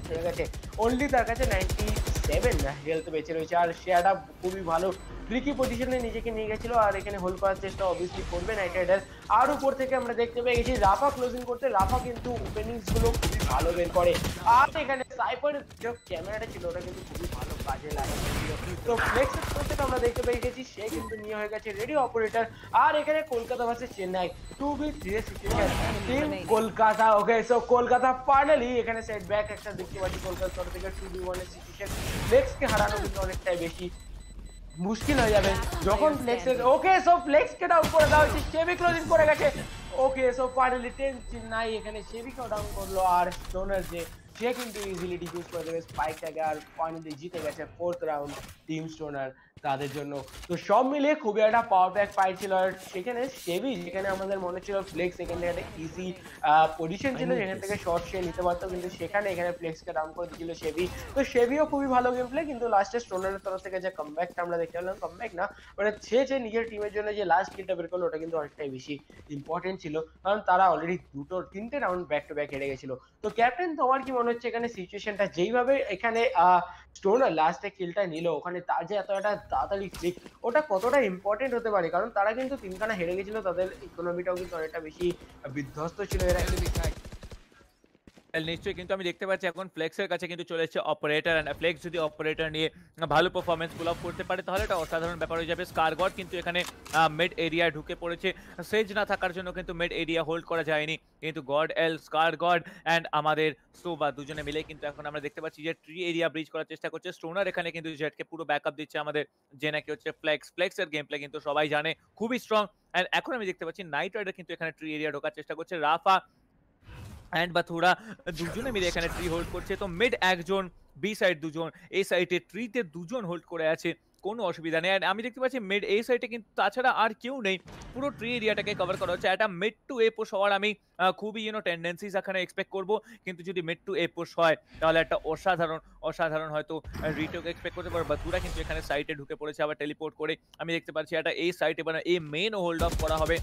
হয়ে গেছে অনলি তার কাছে নাইনটি সেভেন হেলথ বেঁচে রয়েছে আর সে একটা খুবই ভালো ট্রিকি পজিশনে নিজেকে নিয়ে গেছিল আর এখানে হোল্ড করার চেষ্টা অবভিয়াসলি করবে নাইট রাইডার আর উপর থেকে আমরা দেখতে পেয়ে গেছি রাফা ক্লোজিং করতে রাফা কিন্তু ওপেনিংসগুলো খুবই ভালো বের করে। আর এখানে সাইফার যে ক্যামেরাটা ছিল ওটা কিন্তু খুবই ভালো কাজে লাগে। তো ফ্লেক্স থেকে আমরা দেখতে পেয়ে গেছি সে কিন্তু নিয়ে হয়ে গেছে রেডিও অপারেটর আর এখানে Kolkata versus Chennai two v three team Kolkata okay so Kolkata finally এখানে সেট ব্যাক একটা দেখতে পাচ্ছি কলকাতার তরফ থেকে টু বি ওয়ানের সিচুয়েশন ফ্লেক্সকে হারানো কিন্তু অনেকটাই বেশি মুশকিল হয়ে যাবে। যখন ফ্লেক্স ওকে সো ফ্লেক্স কে ডাউন করে দেওয়া হচ্ছে সেবি ক্লোজিং করে গেছে। ওকে সো ফাইনালি টেন নাই এখানে সেবিকেও ডাউন করল আর স্টোনার যে সে কিন্তু ইজিলি ডিফিউজ করে দেবে। স্পাইকটাকে আর ফাইনালি জিতে গেছে ফোর্থ রাউন্ড টিম স্টোনার তাদের জন্য। তো সব মিলিয়ে খুবই একটা পাওয়ার ব্যাক ফাইট ছিল আর সেখানে সেবি যেখানে আমাদের মনে ছিল ফ্লেক্স এখান থেকে একটা ইজি পজিশন ছিল যেখান থেকে শর্ট সে নিতে পারতো। কিন্তু সেখানে এখানে ফ্লেক্সকে ডাউন করে দিয়েছিল সেবি তো সেবিও খুবই ভালো গেম প্লে কিন্তু লাস্টে স্টোনারের তরফ থেকে যে কমব্যাকটা আমরা দেখতে পেলাম কামব্যাক না মানে সে যে নিজের টিমের জন্য যে লাস্ট কিলটা বের করল ওটা কিন্তু অনেকটাই বেশি ইম্পর্টেন্ট ছিল। কারণ তারা অলরেডি দুটো তিনটে রাউন্ড ব্যাক টু ব্যাক হেরে গেছিল। তো ক্যাপ্টেন তোমার কি মনে হচ্ছে এখানে সিচুয়েশনটা যেইভাবে এখানে স্টোনার লাস্টে কিলটা নিল। ওখানে তার যে এত একটা তাড়াতাড়ি ক্লিক ওটা কতটা ইম্পর্টেন্ট হতে পারে? কারণ তারা কিন্তু তিনখানা হেরে গেছিল, তাদের ইকোনমিটাও কিন্তু অনেকটা বেশি বিধ্বস্ত ছিল। এরা নিশ্চয়ই কিন্তু আমি দেখতে পাচ্ছি এখন ফ্লেক্সের কাছে কিন্তু চলে এসেছে অপারেটর অ্যান্ড ফ্লেক্স যদি অপারেটর নিয়ে ভালো পারফরমেন্স পুল আপ করতে পারে, তাহলে এটা অসাধারণ ব্যাপার হয়ে যাবে। স্কারগড কিন্তু এখানে মেড এরিয়ায় ঢুকে পড়েছে। সেজ না থাকার জন্য কিন্তু মেড এরিয়া হোল্ড করা যায়নি। কিন্তু গড এল স্কার গড অ্যান্ড আমাদের সোবা দুজনে মিলে কিন্তু এখন আমরা দেখতে পাচ্ছি যে ট্রি এরিয়া ব্রিজ করার চেষ্টা করছে। স্টোনার এখানে কিন্তু জেটকে পুরো ব্যাকআপ দিচ্ছে আমাদের যে নাকি হচ্ছে ফ্লেক্স ফ্লেক্সের গেম প্লে কিন্তু সবাই জানে, খুবই স্ট্রং অ্যান্ড এখন আমি দেখতে পাচ্ছি নাইট রাইডার কিন্তু এখানে ট্রি এরিয়া ঢোকার চেষ্টা করছে। রাফা অ্যান্ড বাথুরা দুজনে মিলে এখানে ট্রি হোল্ড করছে। তো মিড একজন বি সাইড দুজন এই সাইডে ট্রিতে দুজন হোল্ড করে আছে। কোনো অসুবিধা নেই। আর আমি দেখতে পাচ্ছি মিড এই সাইডে কিন্তু তাছাড়া আর কেউ নেই। পুরো ট্রি এরিয়াটাকে কভার করা হচ্ছে। একটা মিড টু এ পোষ হওয়ার আমি খুবই ইউনো টেন্ডেন্সিস এখানে এক্সপেক্ট করব। কিন্তু যদি মিড টু এ পোষ হয়, তাহলে একটা অসাধারণ অসাধারণ হয়তো রিটোকে এক্সপেক্ট করতে পারব। বাথুরা কিন্তু এখানে সাইটে ঢুকে পড়েছে আবার টেলিপোর্ট করে। আমি দেখতে পাচ্ছি একটা এই সাইটে মানে এই মেন হোল্ড অফ করা হবে।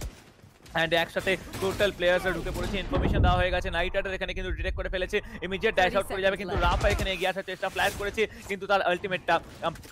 অ্যান্ড একসাথে টোটাল প্লেয়ার্সরা ঢুকে পড়েছে ইনফরমেশন দেওয়া হয়ে গেছে। নাইট রাইডার এখানে কিন্তু ডিটেক্ট করে ফেলেছে ইমিডিয়েট ড্যাশ আউট করে যাবে কিন্তু রাফা এখানে এগিয়ে আসার চেষ্টা ফ্ল্যাশ করেছে কিন্তু তার আলটিমেটটা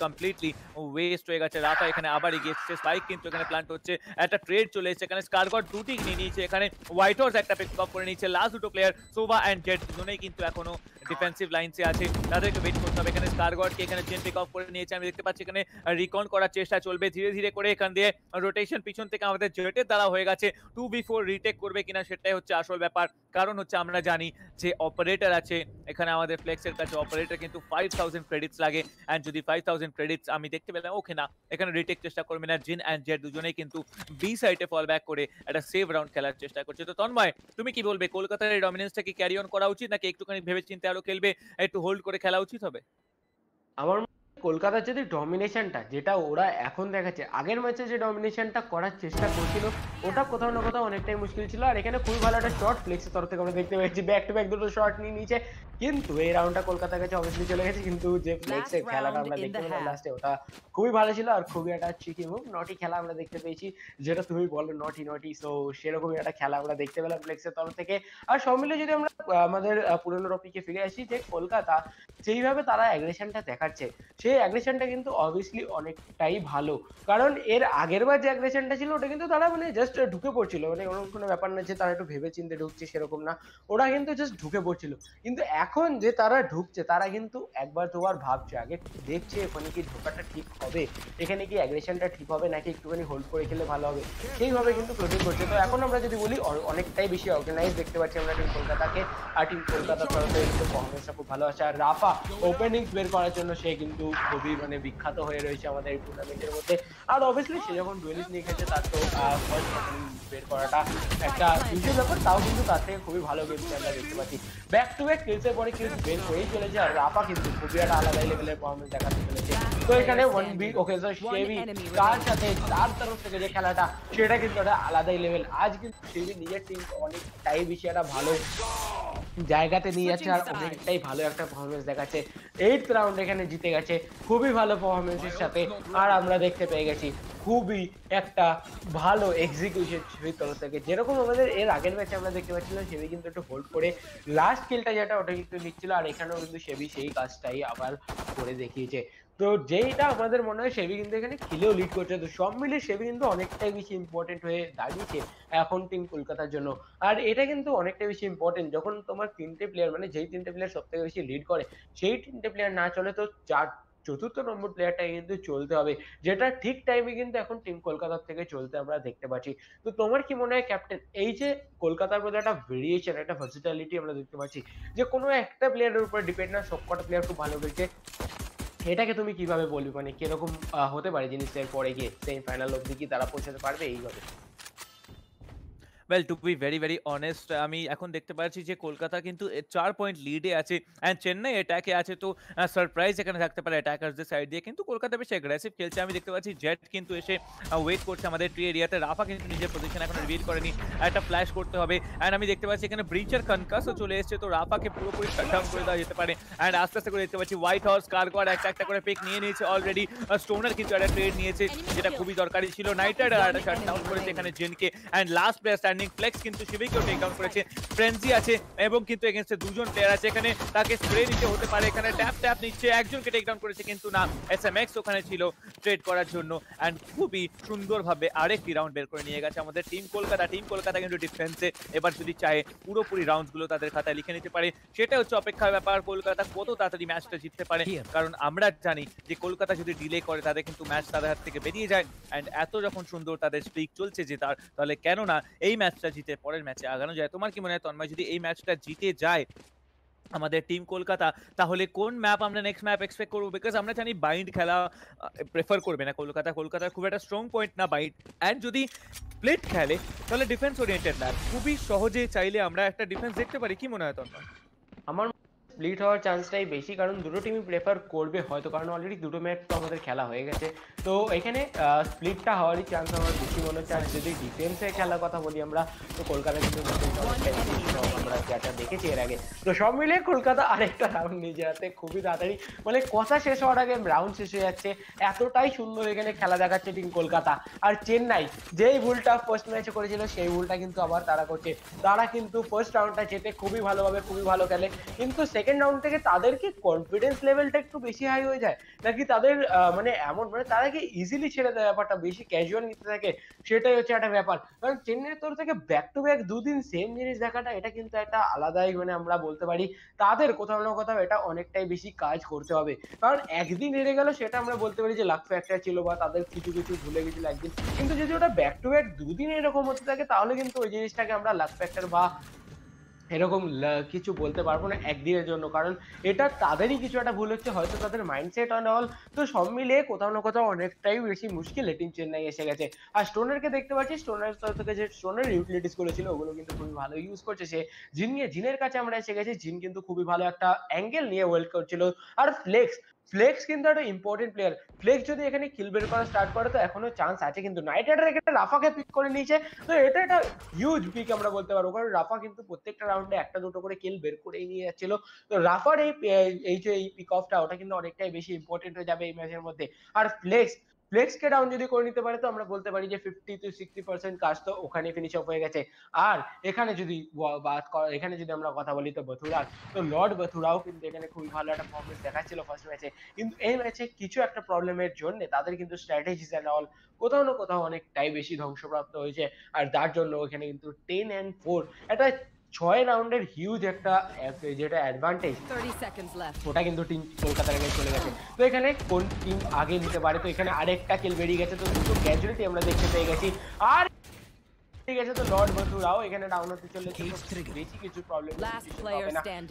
কমপ্লিটলি ওয়েস্ট হয়ে গেছে। রাফা এখানে আবার এগিয়ে এসেছে স্পাইক কিন্তু এখানে প্ল্যান্ট হচ্ছে একটা ট্রেড চলে এসেছে এখানে স্কারগড দুটি নিয়ে নিয়েছে এখানে হোয়াইট হর্স একটা পিক আপ করে নিয়েছে। লাস্ট দুটো প্লেয়ার সোভা অ্যান্ড জেড দুজনেই কিন্তু এখনও ডিফেন্সিভ লাইনসে আছে তাদেরকে ওয়েট করতে হবে। এখানে স্কারগডকে এখানে চেন পিক অফ করে নিয়েছে আমি দেখতে পাচ্ছি এখানে রিকন করার চেষ্টা চলবে ধীরে ধীরে করে এখান দিয়ে রোটেশন পিছন থেকে আমাদের জেটের দ্বারা হয়ে গেছে। টু বি ফোর রিটেক করবে কিনা সেটাই হচ্ছে আসল ব্যাপার। কারণ হচ্ছে আমরা জানি যে অপারেটর আছে, এখানে আমাদের ফ্লেক্সের কাছে অপারেটর কিন্তু ফাইভ থাউজেন্ড ক্রেডিটস লাগে। অ্যান্ড যদি ফাইভ থাউজেন্ড ক্রেডিটস আমি দেখতে পেলাম ওকে না, এখানে রিটেক চেষ্টা করবে না, জিন অ্যান্ড জেড দুজনেই কিন্তু বি সাইডে ফল ব্যাক করে একটা সেভ রাউন্ড খেলার চেষ্টা করছে। তো তন্ময়, তুমি কি বলবে, কলকাতার এই ডমিনেন্সটা কি ক্যারি অন করা উচিত, নাকি একটুখানি ভেবে চিন্তে আরও খেলবে, একটু হোল্ড করে খেলা উচিত হবে? আমার কলকাতার যদি ডমিনেশনটা যেটা ওরা এখন দেখাচ্ছে আগের ম্যাচে যে ডমিনেশনটা করার চেষ্টা করছিল ওটা কোথাও না কোথাও অনেকটাই মুশকিল ছিল আর এখানে খুবই ভালো একটা শর্ট ফ্লেক্সের তরফ থেকে আমরা দেখতে পেয়েছি ব্যাক টু ব্যাক দুটো শর্ট নিয়ে নিয়েছে কিন্তু এই রাউন্ডটা কলকাতার কাছে অবশ্যই চলে গেছে কিন্তু যে ফ্লেক্সের খেলাটা আমরা দেখতে পেলাম লাস্টে ওটা খুবই ভালো ছিল আর খুবই একটা চিকি মুভ নটি খেলা আমরা দেখতে পেয়েছি যেটা তুমি বলো নটি নটি সো সেরকমই একটা খেলা আমরা দেখতে পেলাম ফ্লেক্সের তরফ থেকে। আর সব মিলে যদি আমরা আমাদের পুরনো টপিকে ফিরে আসি যে কলকাতা সেইভাবে তারা অ্যাগ্রেশনটা দেখাচ্ছে সেই অ্যাগ্রেশনটা কিন্তু অবভিয়াসলি অনেকটাই ভালো। কারণ এর আগের বার যে অ্যাগ্রেশনটা ছিল, ওটা কিন্তু তারা মানে জাস্ট ঢুকে পড়ছিল। মানে ওরকম কোনো ব্যাপার না যে তারা একটু ভেবে চিন্তে ঢুকছে সেরকম না। ওরা কিন্তু জাস্ট ঢুকে পড়ছিল। কিন্তু এখন যে তারা ঢুকছে, তারা কিন্তু একবার দুবার ভাবছে, আগে দেখছে ওখানে কি ঢোকাটা ঠিক হবে? এখানে কি অ্যাগ্রেশনটা ঠিক হবে? নাকি একটুখানি হোল্ড করে খেলে ভালো হবে? সেইভাবে কিন্তু প্লোটিং করছে। তো এখন আমরা যদি বলি অনেকটাই বেশি অর্গানাইজ দেখতে পাচ্ছি আমরা টিম কলকাতাকে। আর টিম কলকাতার তরফে কিন্তু খুব ভালো আছে। আর রাফা ওপেনিংস বের করার জন্য সে কিন্তু খুবই মানে বিখ্যাত হয়ে রয়েছে আমাদের এই টুর্নামেন্টের মধ্যে। আর অবভিয়াসলি সে যখন ডুয়েলিস্ট নিয়ে খেলছে, তার তো ফার্স্ট বের করাটা একটা বিশেষ ব্যাপার, তাও কিন্তু তার থেকে খুবই ভালো গেমস আমরা দেখতে পাচ্ছি। ব্যাক টু ব্যাক কিলসের পরে কিলস বের করেই চলেছে আর রাফা কিন্তু খুবই একটা আলাদা লেভেলের পারফরমেন্স দেখাতে চলেছে। তো এখানে ওয়ান বি ওকে তো সেবি তার সাথে তার তরফ থেকে যে খেলাটা সেটা কিন্তু একটা আলাদাই লেভেল আজ কিন্তু সেবি নিজের টিম অনেকটাই বেশি একটা ভালো জায়গাতে নিয়ে যাচ্ছে আর অনেকটাই ভালো একটা পারফরমেন্স দেখাচ্ছে। এইট রাউন্ড এখানে জিতে গেছে খুবই ভালো পারফরমেন্সের সাথে। আর আমরা দেখতে পেয়ে গেছি খুবই একটা ভালো এক্সিকিউশন সেবির তরফ থেকে। যেরকম আমাদের এর আগের ম্যাচে আমরা দেখতে পাচ্ছিলাম, সেবি কিন্তু একটু হোল্ড করে লাস্ট কিলটা যেটা ওটা কিন্তু নিচ্ছিল, আর এখানেও কিন্তু সেবি সেই কাজটাই আবার করে দেখিয়েছে। তো যেইটা আমাদের মনে হয়, সেবি কিন্তু এখানে খেলেও লিড করছে। তো সব মিলে সেবি কিন্তু অনেকটাই বেশি ইম্পর্টেন্ট হয়ে দাঁড়িয়েছে এখন টিম কলকাতার জন্য। আর এটা কিন্তু অনেকটাই বেশি ইম্পর্টেন্ট যখন তোমার তিনটে প্লেয়ার মানে যেই তিনটে প্লেয়ার সব থেকে বেশি লিড করে, সেই তিনটে প্লেয়ার না চলে তো চার চতুর্থ নম্বর প্লেয়ারটাই কিন্তু চলতে হবে। যেটা ঠিক টাইমে কিন্তু এখন টিম কলকাতার থেকে চলতে আমরা দেখতে পাচ্ছি। তো তোমার কি মনে হয় ক্যাপ্টেন এই যে কলকাতার মধ্যে একটা ভেরিয়েশন একটা ভার্সিটালিটি আমরা দেখতে পাচ্ছি, যে কোনো একটা প্লেয়ারের উপর ডিপেন্ড না, সবকটা প্লেয়ার খুব ভালো খেলছে, এটাকে তুমি কীভাবে বলবি? মানে কীরকম হতে পারে জিনিসটা এর পরে গিয়ে সেমি ফাইনাল অবধি কি তারা পৌঁছাতে পারবে? এইভাবে। Well to be very very honest আমি এখন দেখতে পাচ্ছি যে কলকাতা কিন্তু চার পয়েন্ট লিডে আছে অ্যান্ড চেন্নাই অ্যাটাকে আছে তো সারপ্রাইজ এখানে থাকতে পারে অ্যাটাকার্সদের সাইড দিয়ে। কিন্তু কলকাতা বেশ অ্যাগ্রেসিভ খেলছে। আমি দেখতে পাচ্ছি জেট কিন্তু এসে ওয়েট করছে আমাদের ট্রি এরিয়াতে রাফা কিন্তু নিজের পজিশন এখন রিভিল করেনি। একটা ফ্ল্যাশ করতে হবে। অ্যান্ড আমি দেখতে পাচ্ছি এখানে ব্রিচার কনকাসও চলে এসেছে। তো রাফাকে পুরোপুরি শাটডাউন করে দেওয়া যেতে পারে। অ্যান্ড আস্তে আস্তে করে দেখতে পাচ্ছি হোয়াইট হাউস কারগড একটা একটা করে পিক নিয়ে নিয়েছে অলরেডি স্টোনার কিন্তু একটা ট্রেড নিয়েছে যেটা খুবই দরকারি ছিল। নাইট রাইডার একটা শাটডাউন করেছে এখানে জেনকে and last player standing Flex কিন্তু শিবিকেও টেক ডাউন করেছে। ফ্রেন্সি আছে এবং কিন্তু এগেনস্টে দুজন প্লেয়ার আছে। এখানে তাকে স্প্রে নিতে হতে পারে। এখানে ট্যাপ ট্যাপ নিচ্ছে। একজনকে টেক ডাউন করেছে কিন্তু না। এস এম এক্স ওখানে ছিল ট্রেড করার জন্য। অ্যান্ড খুবই সুন্দরভাবে আরেকটি রাউন্ড বের করে নিয়ে গেছে আমাদের টিম কলকাতা। টিম কলকাতা কিন্তু ডিফেন্সে এবার যদি চায় পুরোপুরি রাউন্ডগুলো তাদের খাতায় লিখে নিতে পারে। সেটা হচ্ছে অপেক্ষার ব্যাপার। কলকাতা কত তাড়াতাড়ি ম্যাচটা জিততে পারে? কারণ আমরা জানি যে কলকাতা যদি ডিলে করে তাদের কিন্তু ম্যাচ তাদের হাত থেকে বেরিয়ে যায়। অ্যান্ড এত যখন সুন্দর তাদের স্ট্রিক চলছে যে তার তাহলে কেন না এই ম্যাচটা জিতে, পরের ম্যাচে আগানো যায়। তোমার কি মনে হয় তন্ময়, যদি এই ম্যাচটা জিতে যায় আমাদের টিম কলকাতা, তাহলে কোন ম্যাপ আমরা নেক্সট ম্যাপ এক্সপেক্ট করব? বিকজ আমরা জানি বাইন্ড খেলা প্রেফার করবে না কলকাতা। কলকাতার খুব একটা স্ট্রং পয়েন্ট না বাইন্ড অ্যান্ড যদি প্লেট খেলে, তাহলে ডিফেন্স ওরিয়েন্টেড ম্যাপ খুবই সহজে চাইলে আমরা একটা ডিফেন্স দেখতে পারি। কি মনে হয় তন্ময়? স্প্লিট হওয়ার চান্সটাই বেশি কারণ দুটো টিমই প্রেফার করবে হয়তো কারণ অলরেডি দুটো ম্যাচ তো আমাদের খেলা হয়ে গেছে। তো এখানে স্প্লিটটা হওয়ারই চান্স আমার বেশি মনে হচ্ছে। আর যদি ডিফেন্সে খেলার কথা বলি আমরা তো কলকাতা কিন্তু আমরা যেটা দেখেছি এর আগে। তো সব মিলিয়ে কলকাতা আরেকটা রাউন্ড নিজে হাতে খুবই তাড়াতাড়ি। মানে কথা শেষ হওয়ার আগে রাউন্ড শেষ হয়ে যাচ্ছে। এতটাই সুন্দর এখানে খেলা দেখাচ্ছে টিম কলকাতা। আর চেন্নাই যেই ভুলটা ফার্স্ট ম্যাচে করেছিল সেই ভুলটা কিন্তু আবার তারা করছে। তারা কিন্তু ফার্স্ট রাউন্ডটা যেতে খুবই ভালোভাবে খুবই ভালো খেলে। কিন্তু সেকেন্ড রাউন্ড থেকে তাদের কি কনফিডেন্স লেভেলটা একটু বেশি হাই হয়ে যায়। নাকি তাদের মানে এমন মানে তারা কি ইজিলি ছেড়ে দেয় ব্যাপারটা, বেশি ক্যাজুয়াল নিতে থাকে, সেটাই হচ্ছে একটা ব্যাপার। কারণ চেন্নাইয়ের তরফ থেকে ব্যাক টু ব্যাক দুদিন সেম জিনিস দেখাটা, এটা কিন্তু একটা আলাদাই মানে আমরা বলতে পারি, তাদের কোথাও না কোথাও এটা অনেকটাই বেশি কাজ করতে হবে। কারণ একদিন হেরে গেল, সেটা আমরা বলতে পারি যে লাক ফ্যাক্টর ছিল বা তাদের কিছু কিছু ভুলে গেছিল একদিন। কিন্তু যদি ওটা ব্যাক টু ব্যাক দুদিন এরকম হতে থাকে, তাহলে কিন্তু ওই জিনিসটাকে আমরা লাক ফ্যাক্টর বা এরকম কিছু বলতে পারব না একদিনের জন্য। কারণ এটা তাদেরই কিছু একটা ভুল হচ্ছে, হয়তো তাদের মাইন্ডসেট অন অল তো সব মিলিয়ে কোথাও না কোথাও অনেকটাই বেশি মুশকিল টিম চেন্নাই এসে গেছে। আর স্টোনারকে দেখতে পাচ্ছি স্টোনার থেকে যে স্টোনের ইউটিলিটিসগুলো ছিল ওগুলো কিন্তু খুবই ভালো ইউজ করছে সে। জিন নিয়ে, জিনের কাছে আমরা এসে গেছি, জিন কিন্তু খুবই ভালো একটা অ্যাঙ্গেল নিয়ে ওয়েল্ড করছিল। আর ফ্লেক্স ফ্লেক্স কিন্তু একটা ইম্পর্টেন্ট প্লেয়ার ফ্লেক্স যদি এখানে কিল বের করা স্টার্ট করে, তো এখনও চান্স আছে কিন্তু। নাইট রাইডার এখানে রাফাকে পিক করে নিয়েছে। তো এটা একটা হিউজ পিক আমরা বলতে পারব। কারণ রাফা কিন্তু প্রত্যেকটা রাউন্ডে একটা, দুটো করে কিল বের করেই নিয়ে যাচ্ছিল। তো রাফার এই এই যে এই পিক অফটা ওটা কিন্তু অনেকটাই বেশি ইম্পর্টেন্ট হয়ে যাবে এই ম্যাচের মধ্যে। আর ফ্লেক্স ফ্লেক্সকে ডাউন যদি করে নিতে পারে তো আমরা বলতে পারি যে ফিফটি টু সিক্সটি পার্সেন্ট কাজ তো ওখানে ফিনিশ অফ হয়ে গেছে। আর এখানে যদি ব- বাত করা- এখানে যদি আমরা কথা বলি তো বথুরার, তো লর্ড বথুরাও কিন্তু এখানে খুবই ভালো একটা পারফরমেন্স দেখাচ্ছিল ফার্স্ট ম্যাচে কিন্তু এই ম্যাচে কিছু একটা প্রবলেমের জন্য তাদের কিন্তু স্ট্র্যাটেজিস অ্যান্ড অল কোথাও না কোথাও অনেকটাই বেশি ধ্বংসপ্রাপ্ত হয়েছে। আর তার জন্য ওখানে কিন্তু টেন অ্যান্ড ফোর একটা ছয় রাউন্ডের হিউজ একটা যেটা অ্যাডভান্টেজ 30 seconds left. ওটা কিন্তু টিম কলকাতার আগে চলে গেছে। তো এখানে কোন টিম আগে নিতে পারে? তো এখানে আরেকটা কিল বেরিয়ে গেছে। তো দুটো ক্যাজুয়ালিটি আমরা দেখতে পেয়ে গেছি। আর ঠিক আছে তো লর্ড বন্ধুরাও এখানে ডাউন হতে চলেছে বেশি কিছু প্রবলেম.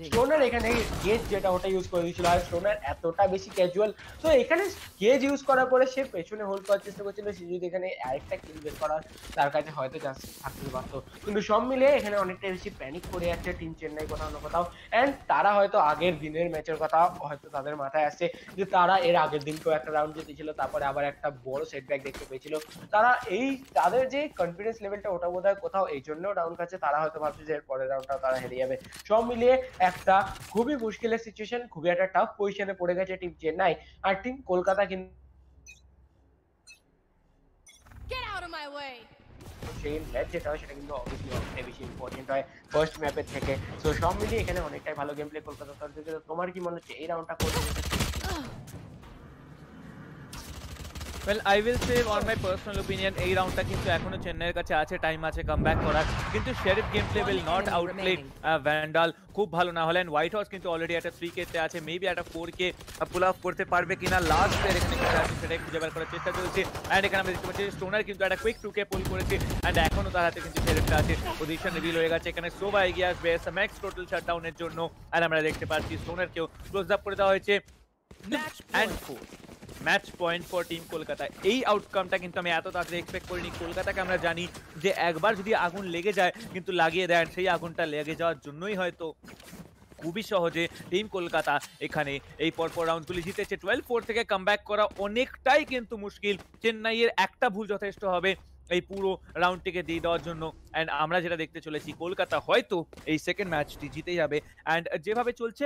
স্টোনার এখানে গেজ যেটা ওটা ইউজ করে দিয়েছিল আর স্টোনার এতটা বেশি ক্যাজুয়াল তো এখানে গেজ ইউজ করার পরে সে পেছনে হোল্ড করার চেষ্টা করছিল সে যদি এখানে আরেকটা কিল বের করার তার কাছে হয়তো চান্স থাকতে পারতো। কিন্তু সব মিলিয়ে এখানে অনেকটা বেশি প্যানিক করে যাচ্ছে টিম চেন্নাই কোথাও না কোথাও। অ্যান্ড তারা হয়তো আগের দিনের ম্যাচের কথা হয়তো তাদের মাথায় আসছে যে তারা এর আগের দিনকেও একটা রাউন্ড জিতেছিল তারপরে আবার একটা বড় সেটব্যাক দেখতে পেয়েছিল। তারা এই তাদের যে কনফিডেন্স লেভেলটা ওটা বোধ হয় কোথাও এই জন্যও ডাউন খাচ্ছে। তারা হয়তো ভাবছে যে পরের রাউন্ডটা তারা হেরে যাবে। সব মিলিয়ে একটা খুবই মুশকিলের সিচুয়েশন খুবই একটা টাফ পজিশনে পড়ে গেছে টিম চেন্নাই। আর টিম কলকাতা কিন্তু. সেই ম্যাচ যেটা হয় সেটা কিন্তু অবশ্যই অনেকটাই বেশি ইম্পর্টেন্ট হয় ফার্স্ট ম্যাপের থেকে। তো সব মিলিয়ে এখানে অনেকটাই ভালো গেম প্লে কলকাতা তরফ থেকে তোমার কি মনে হচ্ছে এই রাউন্ডটা well I will say on my personal opinion এই রাউন্ডটা কিন্তু এখনও চেন্নাইয়ের কাছে আছে টাইম আছে কামব্যাক করার কিন্তু sheriff game play will not outplay vandal খুব ভালো না হলেন হোয়াইট হাউস কিন্তু অলরেডি একটা থ্রি কেতে আছে মেবি একটা ফোর কে পুল আপ করতে পারবে কিনা লাস্ট প্লেয়ার এখানে কোথায় আছে সেটাই খুঁজে বের করার চেষ্টা চলছে অ্যান্ড এখানে আমরা দেখতে পাচ্ছি স্টোনার কিন্তু একটা কুইক টু কে পুল করেছে অ্যান্ড এখনও তার হাতে কিন্তু শেরিফটা আছে পজিশন রিভিল হয়ে গেছে এখানে সোভা এগিয়ে আসবে ম্যাক্স টোটাল শাটডাউনের জন্য অ্যান্ড আমরা দেখতে পাচ্ছি স্টোনারকেও ক্লোজ আপ করে দেওয়া হয়েছে and four match point for team Kolkata এই আউটকামটা কিন্তু আমি এত তাড়াতাড়ি এক্সপেক্ট করিনি। কলকাতাকে আমরা জানি যে একবার যদি আগুন লেগে যায় কিন্তু লাগিয়ে দেন সেই আগুনটা লেগে যাওয়ার জন্যই হয়তো খুবই সহজে টিম কলকাতা এখানে এই পরপর রাউন্ডগুলি জিতেছে। টুয়েলভ ফোর থেকে কামব্যাক করা অনেকটাই কিন্তু মুশকিল। চেন্নাইয়ের একটা ভুল যথেষ্ট হবে। এই পুরো রাউন্ডটিকে দিয়ে দেওয়ার জন্য। অ্যান্ড আমরা যেটা দেখতে চলেছি, কলকাতা হয়তো এই সেকেন্ড ম্যাচটি জিতে যাবে। অ্যান্ড যেভাবে চলছে,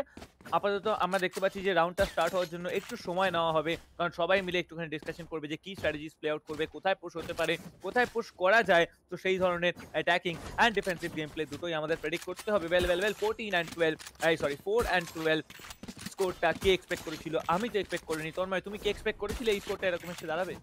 আপাতত আমরা দেখতে পাচ্ছি যে রাউন্ডটা স্টার্ট হওয়ার জন্য একটু সময় নেওয়া হবে। কারণ সবাই মিলে একটুখানি ডিসকাশন করবে যে কি স্ট্র্যাটেজিস প্লে আউট করবে, কোথায় পুশ হতে পারে, কোথায় পুশ করা যায়। তো সেই ধরনের attacking and defensive game play দুটোই আমাদের প্রেডিক্ট করতে হবে। Well well well fourteen and twelve I sorry four and twelve স্কোরটা কে এক্সপেক্ট করেছিল? আমি তো এক্সপেক্ট করিনি। তন্ময়, তুমি কি এক্সপেক্ট করেছিলে এই স্কোরটা এরকম এসে দাঁড়াবে?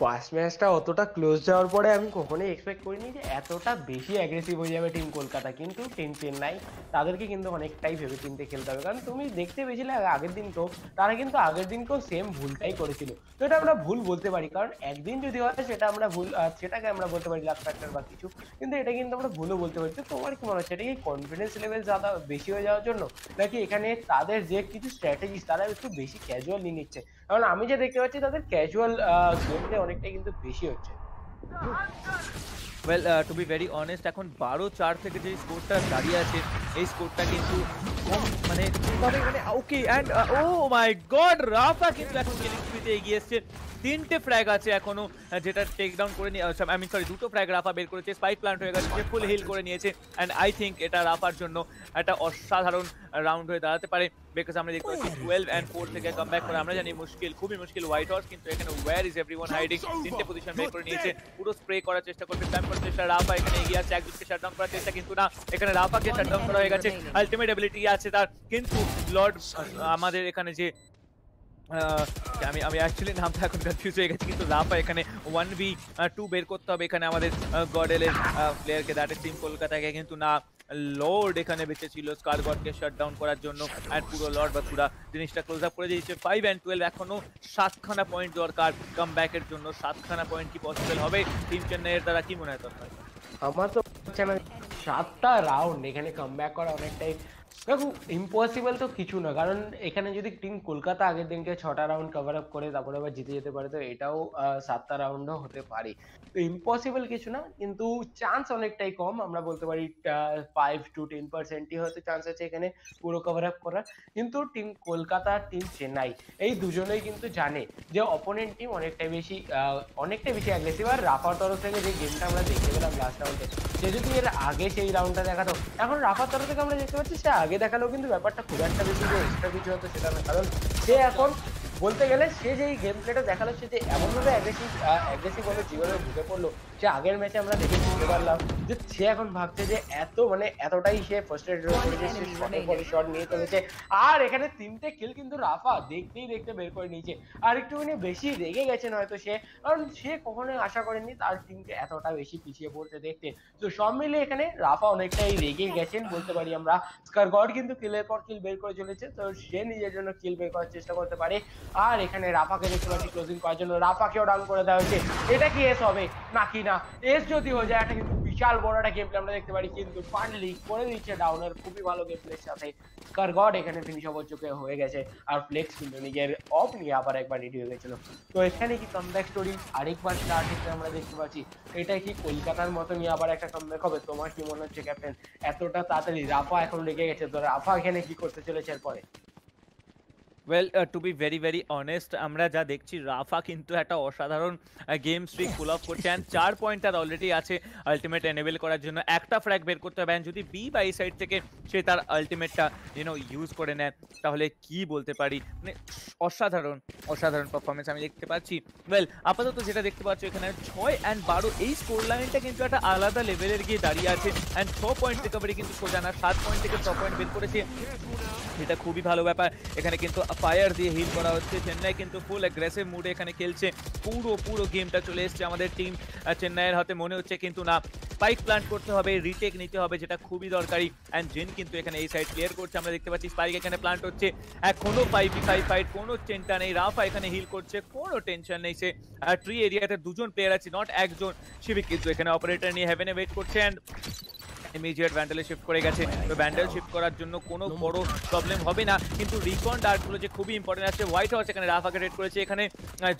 ফার্স্ট ম্যাচটা অতটা ক্লোজ যাওয়ার পরে আমি কখনোই এক্সপেক্ট করিনি যে এতটা বেশি অ্যাগ্রেসিভ হয়ে যাবে টিম কলকাতা। কিন্তু টিম চেন্নাই, তাদেরকে কিন্তু অনেকটাই ভেবে চিনতে খেলতে হবে। কারণ তুমি দেখতে পেয়েছিলে আগের দিন তো, তারা কিন্তু আগের দিনকেও সেম ভুলটাই করেছিল। তো এটা আমরা ভুল বলতে পারি, কারণ একদিন যদি হয় সেটা আমরা ভুল সেটাকে আমরা বলতে পারি লাক ফ্যাক্টর বা কিছু। কিন্তু এটা কিন্তু আমরা ভুলও বলতে পারি। তো তোমার কি মনে হচ্ছে, এটা কি কনফিডেন্স লেভেল যারা বেশি হয়ে যাওয়ার জন্য? নাকি এখানে তাদের যে কিছু স্ট্র্যাটেজিস তারা একটু বেশি ক্যাজুয়াল নিয়ে নিচ্ছে? কারণ আমি যে দেখতে পাচ্ছি, তাদের ক্যাজুয়াল গেমটা অনেকটাই কিন্তু বেশি হচ্ছে। Well to be very honest এখন বারো চার থেকে যে স্কোরটা দাঁড়িয়ে আছে, এই স্কোরটা কিন্তু মানে মানে okay and oh my God Rafa কিন্তু এখন স্পিডে এগিয়ে এসছে। তিনটে ফ্র্যাগ আছে এখনও যেটা টেক ডাউন করে নিয়ে আই মিন সরি দুটো ফ্র্যাগ রাফা বের করেছে স্পাইক প্লান্ট হয়ে গেছে ফুল হিল করে নিয়েছে অ্যান্ড আই থিঙ্ক এটা রাফার জন্য একটা অসাধারণ রাউন্ড হয়ে দাঁড়াতে পারে। বিকজ আমরা দেখতে পাচ্ছি টুয়েলভ অ্যান্ড ফোর থেকে কাম ব্যাক করে আমরা জানি মুশকিল খুবই মুশকিল হোয়াইট হর্স কিন্তু এখানে where is everyone hiding তিনটে পজিশন বের করে নিয়েছে। পুরো স্প্রে করার চেষ্টা করবে প্ল্যান করার চেষ্টা রাফা এখানে এগিয়ে আছে একজনকে শাট ডাউন করার চেষ্টা কিন্তু না এখানে রাফাকে শাট ডাউন করা হয়ে গেছে। আলটিমেট এবিলিটি আছে তার কিন্তু লর্ড আমাদের এখানে যে আহ, আমি আমি অ্যাকচুয়ালি নামটা এখন কনফিউজ হয়ে গেছি কিন্তু রাফা এখানে ওয়ান বি টু বের করতে হবে এখানে আমাদের গডেলের প্লেয়ারকে দ্যাট ইজ টিম কলকাতাকে কিন্তু না লর্ড এখানে বেঁচে ছিল স্কারগডকে শাটডাউন শাট ডাউন করার জন্য অ্যান্ড পুরো লর্ড বা পুরা জিনিসটা ক্লোজ আপ করে দিয়েছে। ফাইভ অ্যান্ড টুয়েলভ এখনও সাতখানা পয়েন্ট দরকার কাম ব্যাকের জন্য। সাতখানা পয়েন্ট কি পসিবল হবে? টিম চেন্নাইয়ের দ্বারা কি মনে হয় আমার তো সাতটা রাউন্ড এখানে কাম ব্যাক করা অনেকটাই দেখো ইম্পসিবল তো কিছু না। কারণ এখানে যদি টিম কলকাতা আগের দিনকে ছটা রাউন্ড কভার আপ করে তারপরে আবার জিতে যেতে পারে, তো এটাও সাতটা রাউন্ডও হতে পারে। তো ইম্পসিবল কিছু না, কিন্তু চান্স অনেকটাই কম। আমরা বলতে পারি ফাইভ টু টেন পার্সেন্টই হয়তো চান্স আছে এখানে পুরো কভার আপ করার। কিন্তু টিম কলকাতা টিম চেন্নাই, এই দুজনেই কিন্তু জানে যে অপোনেন্ট টিম অনেকটাই বেশি অনেকটাই বেশি অ্যাগ্রেসিভ আর রাফার তরফ থেকে যে গেমটা আমরা দেখতে পেলাম লাস্ট রাউন্ডে সে যদি এর আগে সেই রাউন্ডটা দেখাতো, এখন রাফার তরফ থেকে আমরা দেখতে পাচ্ছি সে আগে দেখালেও কিন্তু ব্যাপারটা খুব একটা বেশি যে এক্সট্রা কিছু হতো সেটা না। কারণ সে এখন বলতে গেলে সে যেই গেম প্লেটা দেখাল, সে যে এমনভাবে অ্যাগ্রেসিভ অ্যাগ্রেসিভ ভাবে জীবনে ঢুকে পড়ল সে আগের ম্যাচে আমরা দেখে বুঝতে পারলাম যে সে এখন ভাবছে যে এত মানে এতটাই সে শটের পরে শট নিয়ে চলেছে। আর এখানে তিনটে কিল কিন্তু রাফা দেখতেই দেখতে বের করে নিয়েছে। আর একটুখানি বেশি রেগে গেছেন হয়তো সে কারণ সে কখনোই আশা করেনি তার টিমকে এতটা বেশি পিছিয়ে পড়তে দেখতে। তো সব মিলিয়ে এখানে রাফা অনেকটাই রেগে গেছেন বলতে পারি আমরা। স্কারগড কিন্তু কিলের পর কিল বের করে চলেছে তো সে নিজের জন্য কিল বের করার চেষ্টা করতে পারে। আর এখানে রাফাকে দেখতে পাচ্ছি ক্লোজিং করার জন্য। রাফাকেও ডাউন করে দেওয়া হয়েছে। এটা কি এস হবে? নাকি না এস যদি হয়ে যায়, একটা কিন্তু বিশাল বড় একটা গেম আমরা দেখতে পারি। কিন্তু ফাইনালি করে দিচ্ছে ডাউনের খুবই ভালো গেম প্লের সাথে। স্কারগড এখানে ফিনিশ অবশ্য হয়ে গেছে। আর ফ্লেক্স কিন্তু নিজের অফ নিয়ে আবার একবার রেডি হয়ে গেছিল। তো এখানে কি কামব্যাক স্টোরি আরেকবার স্টার্ট হতে আমরা দেখতে পাচ্ছি। এটা কি কলকাতার মতনই আবার একটা কামব্যাক হবে? তোমার কি মনে হচ্ছে ক্যাপ্টেন এতটা তাড়াতাড়ি রাফা এখন লেগে গেছে, তো রাফা এখানে কি করতে চলেছে এরপরে? Well to be very very honest আমরা যা দেখছি, রাফা কিন্তু একটা অসাধারণ গেম স্ট্রিক ফুল অফ করছে অ্যান্ড চার পয়েন্ট তার অলরেডি আছে আলটিমেট এনেবেল করার জন্য। একটা ফ্র্যাগ বের করতে হবে যদি বি বাই সাইড থেকে সে তার আলটিমেটটা ইউনো ইউজ করে নেয়, তাহলে কি বলতে পারি? মানে অসাধারণ অসাধারণ পারফরমেন্স আমি দেখতে পাচ্ছি। ওয়েল আপাতত যেটা দেখতে পাচ্ছ এখানে ছয় অ্যান্ড বারো, এই স্কোর লাইনটা কিন্তু একটা আলাদা লেভেলের গিয়ে দাঁড়িয়ে আছে অ্যান্ড ছ পয়েন্ট রিকভারি কিন্তু সোজা না, সাত পয়েন্ট থেকে ছ পয়েন্ট বের করেছে। এটা খুবই ভালো ব্যাপার। এখানে কিন্তু ফায়ার দিয়ে হিল করা হচ্ছে। চেন্নাই কিন্তু ফুল অ্যাগ্রেসিভ মুডে এখানে খেলছে। পুরো পুরো গেমটা চলে এসছে আমাদের টিম চেন্নাইয়ের হাতে মনে হচ্ছে কিন্তু না স্পাইক প্ল্যান্ট করতে হবে রিটেক নিতে হবে, যেটা খুবই দরকারি। অ্যান্ড জেন কিন্তু এখানে এই সাইড ক্লিয়ার করছে। আমরা দেখতে পাচ্ছি স্পাইক এখানে প্ল্যান্ট হচ্ছে। এখনও ফাইভ ফাইভ ফাইট কোনো চিন্তা নেই। রাফা এখানে হিল করছে, কোনো টেনশন নেই সে। ট্রি এরিয়াতে দুজন প্লেয়ার আছে নট একজন। শিবিক কিন্তু এখানে অপারেটর নিয়ে হেভেনে ওয়েট করছে। অ্যান্ড ইমিডিয়েট ব্যান্ডেলে শিফট করে গেছে। তো ব্যান্ডেল শিফট করার জন্য কোনো বড় প্রবলেম হবে না। কিন্তু রিকন ডার্কগুলো যে খুবই ইম্পর্টেন্ট আছে হোয়াইট হাউস এখানে রাফাকে রেড করেছে। এখানে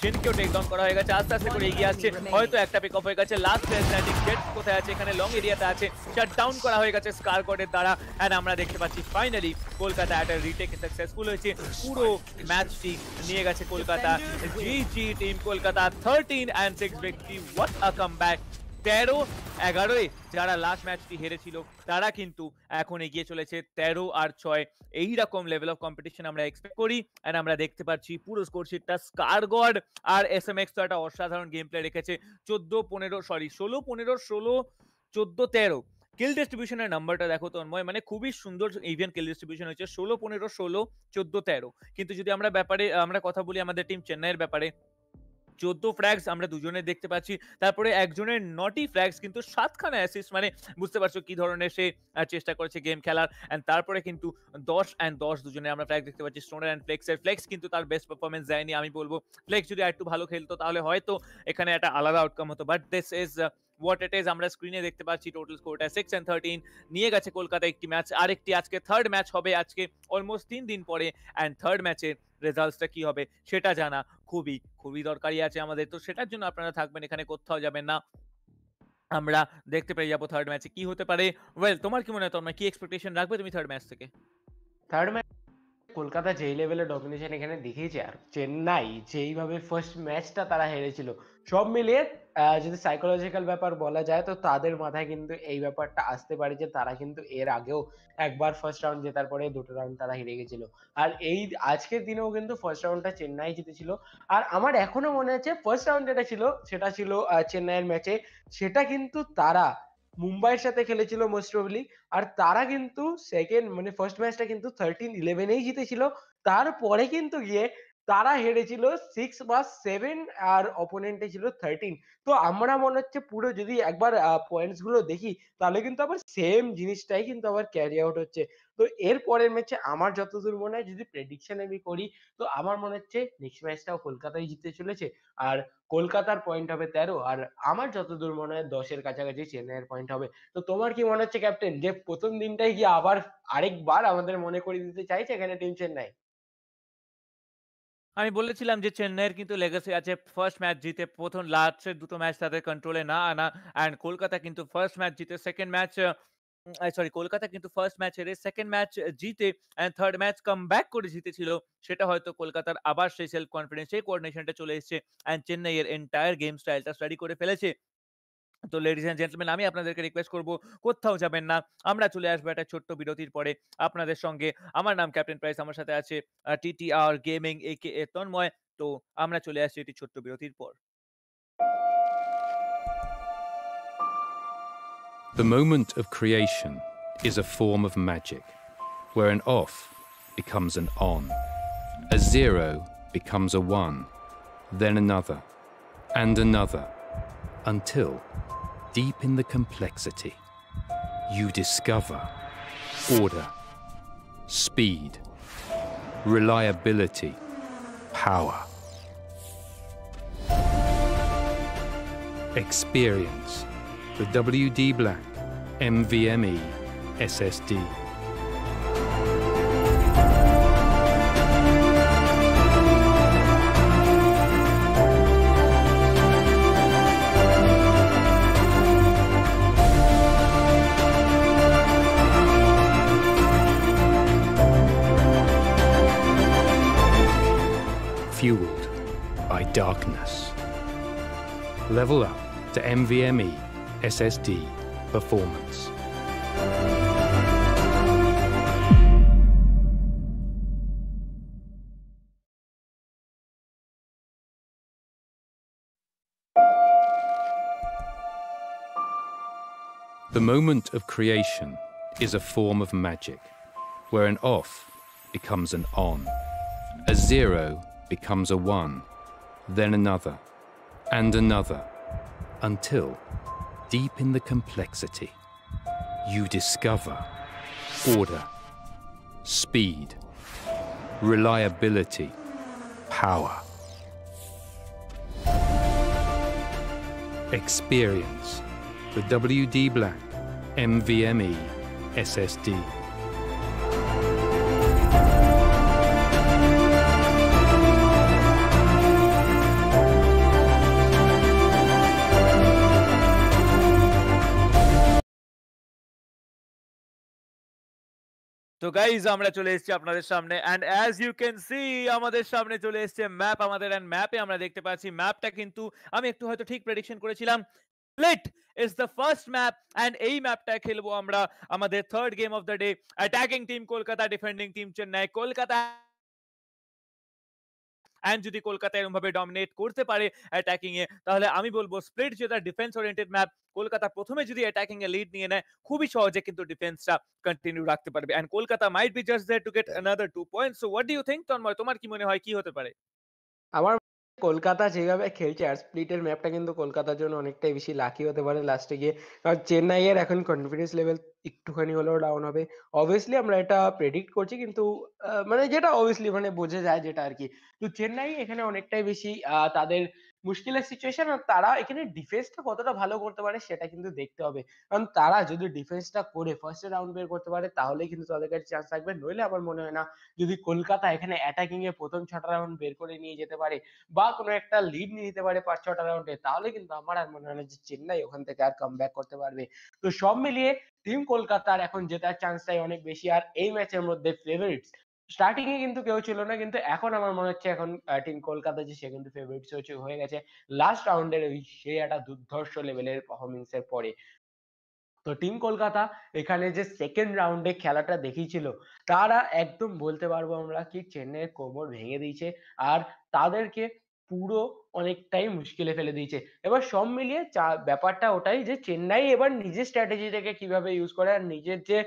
জেনকেও টেক ডাউন করা হয়ে গেছে। আস্তে আস্তে করে এগিয়ে আসছে। হয়তো একটা পিক অফ হয়ে গেছে। লাস্ট স্ট্যান্ডিং জেট কোথায় আছে? এখানে লং এরিয়াতে আছে। শাট ডাউন করা হয়ে গেছে স্কার কোডের দ্বারা। অ্যান্ড আমরা দেখতে পাচ্ছি ফাইনালি কলকাতা একটা রিটেক সাকসেসফুল হয়েছে। পুরো ম্যাচটি নিয়ে গেছে Kolkata G G team Kolkata thirteen and six ব্যক্তি হোয়াট আ কাম ব্যাক তেরো এগারোয় যারা লাস্ট ম্যাচটি হেরেছিল, তারা কিন্তু এখন এগিয়ে চলেছে তেরো আর ছয়। এই রকম লেভেল অফ কম্পিটিশন আমরা এক্সপেক্ট করি অ্যান্ড আমরা দেখতে পাচ্ছি পুরো স্কোরশিটটা স্কারগড আর এস এম এক্স তো একটা অসাধারণ গেম প্লে রেখেছে। চোদ্দ, পনেরো সরি ষোলো, পনেরো, ষোলো, চোদ্দ, তেরো। কিল ডিস্ট্রিবিউশনের নাম্বারটা দেখো তন্ময় মানে খুবই সুন্দর ইভেন কিল ডিস্ট্রিবিউশন হয়েছে। ষোলো, পনেরো, ষোলো, চোদ্দ, তেরো। কিন্তু যদি আমরা ব্যাপারে, আমরা কথা বলি আমাদের টিম চেন্নাইয়ের ব্যাপারে চোদ্দ ফ্ল্যাগস আমরা দুজনে দেখতে পাচ্ছি। তারপরে একজনের নটি ফ্ল্যাগস কিন্তু সাতখানা অ্যাসিস্ট মানে বুঝতে পারছ কি ধরনের সে চেষ্টা করেছে গেম খেলার। অ্যান্ড তারপরে কিন্তু দশ অ্যান্ড দশ দুজনে আমরা ফ্ল্যাগ দেখতে পাচ্ছি। স্টোনার অ্যান্ড ফ্লেক্সের ফ্লেক্স কিন্তু তার বেস্ট পারফরমেন্স দেয়নি, আমি বলব। ফ্লেক্স যদি একটু ভালো খেলতো তাহলে হয়তো এখানে একটা আলাদা আউটকাম হতো। But this is what it is আমরা স্ক্রিনে দেখতে পাচ্ছি টোটাল স্কোরটা সিক্স অ্যান্ড থার্টিন নিয়ে গেছে কলকাতা একটি ম্যাচ আরেকটি আজকে থার্ড ম্যাচ হবে, আজকে অলমোস্ট তিন দিন পরে। অ্যান্ড থার্ড ম্যাচের রেজাল্টসটা কি হবে, সেটা জানা খুবই খুবই দরকারি আছে আমাদের। তো সেটার জন্য আপনারা থাকবেন, এখানে কোথাও যাবেন না। আমরা দেখতে পেয়ে যাব থার্ড ম্যাচে কি হতে পারে। ওয়েল তোমার কি মনে হয়, তোমার কি এক্সপেকটেশন রাখবে তুমি থার্ড ম্যাচ থেকে? থার্ড ম্যাচ কলকাতা যেই লেভেলের ডমিনেশন এখানে দেখিয়েছে, আর চেন্নাই যেইভাবে ফার্স্ট ম্যাচটা তারা হেরেছিল সব মিলিয়ে যদি সাইকোলজিক্যাল ব্যাপার বলা যায়, তো তাদের মাথায় কিন্তু এই ব্যাপারটা আসতে পারে যে তারা কিন্তু এর আগেও একবার ফার্স্ট রাউন্ড জেতার পরে দুটো রাউন্ড তারা হেরে গেছিল। আর এই আজকের দিনেও কিন্তু ফার্স্ট রাউন্ডটা চেন্নাই জিতেছিল। আর আমার এখনও মনে আছে ফার্স্ট রাউন্ড যেটা ছিল, সেটা ছিল চেন্নাইয়ের ম্যাচে সেটা কিন্তু তারা মুম্বাইয়ের সাথে খেলেছিল মোস্ট প্রবলি আর তারা কিন্তু সেকেন্ড মানে ফার্স্ট ম্যাচটা কিন্তু থার্টিন ইলেভেনেই জিতেছিল। তারপরে কিন্তু গিয়ে তারা হেরেছিল সিক্স বা সেভেন আর অপোনেন্টে ছিল থার্টিন তো আমরা মনে হচ্ছে পুরো যদি একবার পয়েন্টসগুলো দেখি, তাহলে কিন্তু আবার সেম জিনিসটাই কিন্তু আবার ক্যারি আউট হচ্ছে। তো এর পরের ম্যাচে আমার যতদূর মনে হয়, যদি প্রেডিকশন আমি করি, তো আমার মনে হচ্ছে নেক্সট ম্যাচটাও কলকাতায় জিততে চলেছে। আর কলকাতার পয়েন্ট হবে তেরো, আর আমার যতদূর মনে হয় দশের কাছাকাছি চেন্নাইয়ের পয়েন্ট হবে। তো তোমার কি মনে হচ্ছে ক্যাপ্টেন যে প্রথম দিনটাই গিয়ে আবার আরেকবার আমাদের মনে করে দিতে চাইছে এখানে টিম চেন্নাই? আমি বলেছিলাম যে, চেন্নাইয়ের কিন্তু লেগেসি আছে। ফার্স্ট ম্যাচ জিতে প্রথম লাস্টের দুটো ম্যাচ তাদের কন্ট্রোলে না আনা। অ্যান্ড কলকাতা কিন্তু ফার্স্ট ম্যাচ জিতে সেকেন্ড ম্যাচ সরি কলকাতা কিন্তু ফার্স্ট ম্যাচ হেরে সেকেন্ড ম্যাচ জিতে and third match come back করে জিতেছিল। সেটা হয়তো কলকাতার আবার সেই সেলফ কনফিডেন্স সেই কোঅর্ডিনেশনটা চলে এসেছে। অ্যান্ড চেন্নাইয়ের এন্টায়ার গেম স্টাইলটা স্টাডি করে ফেলেছে। তো লেডিস অ্যান্ড জেন্টলম্যান আমি আপনাদেরকে রিকোয়েস্ট করব কোথাও যাবেন না আমরা চলে আসব একটা ছোট্ট বিরতির পরে আপনাদের সঙ্গে। আমার নাম ক্যাপ্টেন প্রাইস আমার সাথে আছে TTR gaming A K A Tanmoy. তো আমরা চলে আসছি একটি ছোট্ট বিরতির পর। The moment of creation is a form of magic, where an off becomes an on, a zero becomes a one, then another, and another, until, deep in the complexity, you discover order, speed, reliability, power. Experience the WD Black MVME SSD. Level up to NVMe SSD performance. The moment of creation is a form of magic, where an off becomes an on, a zero becomes a one, then another, and another, until, deep in the complexity, you discover order, speed, reliability, power. Experience the WD Black MVME SSD. তো guys আমরা চলে এসেছি আপনাদের সামনে and as you can see আমাদের সামনে চলে এসেছে ম্যাপ আমাদের অ্যান্ড ম্যাপে আমরা দেখতে পাচ্ছি ম্যাপটা কিন্তু আমি একটু হয়তো ঠিক প্রেডিকশন করেছিলাম। Split is the first map and এই ম্যাপটা খেলব আমরা আমাদের third game of the day attacking team Kolkata defending team Chennai Kolkata and যদি কলকাতা এরমভাবে ডমিনেট করতে পারে অ্যাটাকিং এ তাহলে আমি বলব স্প্লিট যেটা ডিফেন্স ওরিয়েন্টেড ম্যাপ কলকাতা প্রথমে যদি অ্যাটাকিং এ লিড নিয়ে নেয়, খুবই সহজে কিন্তু ডিফেন্সটা কন্টিনিউ রাখতে পারবে। And Kolkata might be just there to get another two points so what do you think Tanmoy? তোমার কি মনে হয়, কি হতে পারে? আমার কলকাতা যেভাবে খেলছে, আর স্প্লিটের ম্যাপটা কিন্তু কলকাতার জন্য অনেকটাই বেশি লাকি হতে পারে লাস্টে গিয়ে। কারণ চেন্নাইয়ের এখন কনফিডেন্স লেভেল একটুখানি হলেও ডাউন হবে। অবভিয়াসলি আমরা এটা প্রেডিক্ট করছি, কিন্তু মানে যেটা অবভিয়াসলি মানে বোঝা যায় যেটা আর কি। তো চেন্নাই এখানে অনেকটাই বেশি তাদের মুশকিলের সিচুয়েশন আর তারা এখানে ডিফেন্সটা কতটা ভালো করতে পারে সেটা কিন্তু দেখতে হবে। কারণ তারা যদি ডিফেন্সটা করে ফার্স্ট রাউন্ড বের করতে পারে তাহলে কিন্তু তাদের কাছে চান্স থাকবে। নইলে আমার মনে হয় না যদি কলকাতা এখানে অ্যাটাকিং এ প্রথম ছটা রাউন্ড বের করে নিয়ে যেতে পারে বা কোনো একটা লিড নিয়ে নিতে পারে পাঁচ ছটা রাউন্ডে তাহলে কিন্তু আমার আর মনে হয় না যে চেন্নাই ওখান থেকে আর কাম করতে পারবে। তো সব মিলিয়ে টিম কলকাতার এখন জেতার চান্সটাই অনেক বেশি। আর এই ম্যাচের মধ্যে ফেভারিটস স্টার্টিং এ কিন্তু কেউ ছিল না, কিন্তু এখন আমার মনে হচ্ছে এখন টিম কলকাতা যে সে কিন্তু ফেভারিটস হচ্ছে হয়ে গেছে লাস্ট রাউন্ডের ওই সে একটা দুর্ধর্ষ লেভেলের পারফরমেন্স এর পরে। তো টিম কলকাতা এখানে যে সেকেন্ড রাউন্ডে খেলাটা দেখিয়েছিল, তারা একদম বলতে পারব আমরা কি চেন্নাইয়ের কোমর ভেঙে দিয়েছে আর তাদেরকে পুরো অনেকটাই মুশকিলে ফেলে দিয়েছে। এবার সব মিলিয়ে ব্যাপারটা ওটাই যে চেন্নাই এবার নিজের স্ট্র্যাটেজিটাকে কীভাবে ইউজ করে আর নিজের যে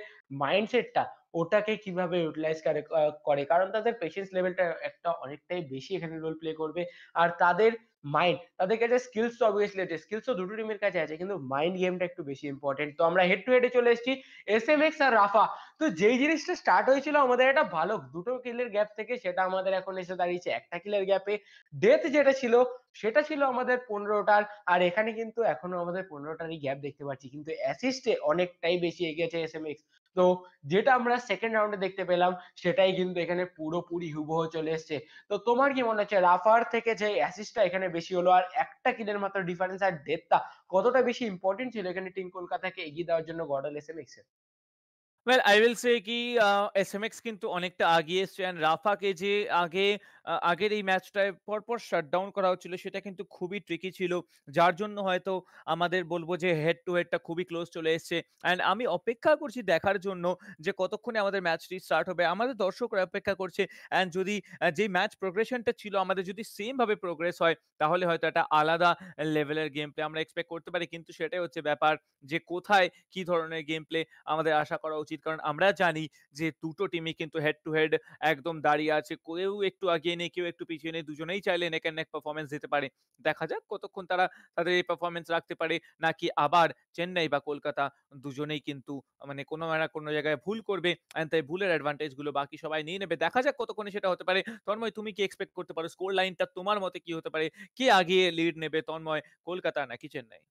মাইন্ডসেটটা ওটাকে কীভাবে ইউটিলাইজ করে করে? কারণ তাদের পেশেন্স লেভেলটা একটা অনেকটাই বেশি এখানে রোল প্লে করবে। আর তাদের মাইন্ড তাদের কাছে স্কিলস তো অবভিয়াসলি আছে স্কিলস তো দুটো টিমের কাছে আছে, কিন্তু মাইন্ড গেমটা একটু বেশি ইম্পর্টেন্ট তো আমরা হেড টু হেডে চলে এসেছি এস এম এক্স আর রাফা তো যেই জিনিসটা স্টার্ট হয়েছিল আমাদের একটা ভালো দুটো কিলের গ্যাপ থেকে, সেটা আমাদের এখন এসে দাঁড়িয়েছে একটা কিলের গ্যাপে ডেথ যেটা ছিল, সেটা ছিল আমাদের পনেরোটার, আর এখানে কিন্তু এখনও আমাদের পনেরোটারই গ্যাপ দেখতে পাচ্ছি। কিন্তু অ্যাসিস্টে অনেকটাই বেশি এগিয়েছে এস এম এক্স তো যেটা আমরা সেকেন্ড রাউন্ডে দেখতে পেলাম, সেটাই কিন্তু এখানে পুরোপুরি হুবহু চলে এসছে। তো তোমার কি মনে হচ্ছে, রাফার থেকে যে অ্যাসিস্টটা এখানে বেশি হলো আর একটা কিলের মাত্র ডিফারেন্স আর ডেথটা কতটা বেশি ইম্পর্টেন্ট ছিল এখানে টিম কলকাতাকে এগিয়ে দেওয়ার জন্য গডল S well I will say কি এস এম এক্স কিন্তু অনেকটা আগিয়ে এসছে অ্যান্ড রাফাকে যে আগে আগের এই ম্যাচটায় পরপর শাটডাউন করা হচ্ছিল, সেটা কিন্তু খুবই ট্রিকি ছিল। যার জন্য হয়তো আমাদের বলব যে হেড টু হেডটা খুবই ক্লোজ চলে এসছে। অ্যান্ড আমি অপেক্ষা করছি দেখার জন্য যে কতক্ষণে আমাদের ম্যাচটি স্টার্ট হবে। আমাদের দর্শকরা অপেক্ষা করছে অ্যান্ড যদি যে ম্যাচ প্রোগ্রেশনটা ছিল, আমাদের যদি সেম ভাবে প্রোগ্রেস হয়, তাহলে হয়তো একটা আলাদা লেভেলের গেম প্লে আমরা এক্সপেক্ট করতে পারি। কিন্তু সেটাই হচ্ছে ব্যাপার যে কোথায় কি ধরনের গেম প্লে আমাদের আশা করা উচিত। কারণ আমরা জানি যে দুটো টিমই কিন্তু হেড টু হেড একদম দাঁড়িয়ে আছে। কেউ একটু আগিয়ে নেই, কেউ একটু পিছিয়ে নেই, দুজনেই চাইলে নেক অ্যান্ড নেক পারফরমেন্স দিতে পারে। দেখা যাক কতক্ষণ তারা তাদের এই পারফরমেন্স রাখতে পারে। নাকি আবার চেন্নাই বা কলকাতা দুজনেই কিন্তু মানে কোনো না কোনো জায়গায় ভুল করবে তাই ভুলের অ্যাডভান্টেজগুলো বাকি সবাই নিয়ে নেবে। দেখা যাক কতক্ষণে সেটা হতে পারে। তন্ময়, তুমি কি এক্সপেক্ট করতে পারো? স্কোর লাইনটা তোমার মতে কি হতে পারে? কে আগিয়ে লিড নেবে তন্ময়, কলকাতা নাকি চেন্নাই?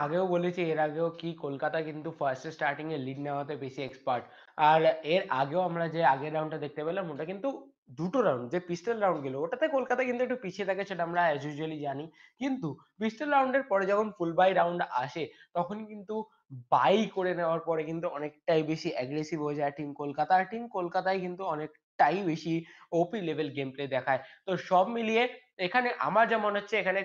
আগেও বলেছি, এর আগেও কি কলকাতা কিন্তু ফার্স্ট স্টার্টিং এ লিড নেওয়াতে বেশি এক্সপার্ট আর এর আগেও আমরা যে আগের রাউন্ডটা দেখতে পেলাম, ওটা কিন্তু দুটো রাউন্ড যে পিস্টল রাউন্ড গেল, ওটাতে কলকাতা কিন্তু একটু পিছিয়ে থাকে সেটা আমরা অ্যাজ ইউজুয়ালি জানি। কিন্তু পিস্টল রাউন্ডের পরে যখন ফুল বাই রাউন্ড আসে, তখন কিন্তু বাই করে নেওয়ার পরে কিন্তু অনেকটাই বেশি অ্যাগ্রেসিভ হয়ে যায় টিম কলকাতা। আর টিম কলকাতায় কিন্তু অনেকটাই বেশি ওপি লেভেল গেম প্লে দেখায়। তো সব মিলিয়ে এখানে আমার যা মনে হচ্ছে, এখানে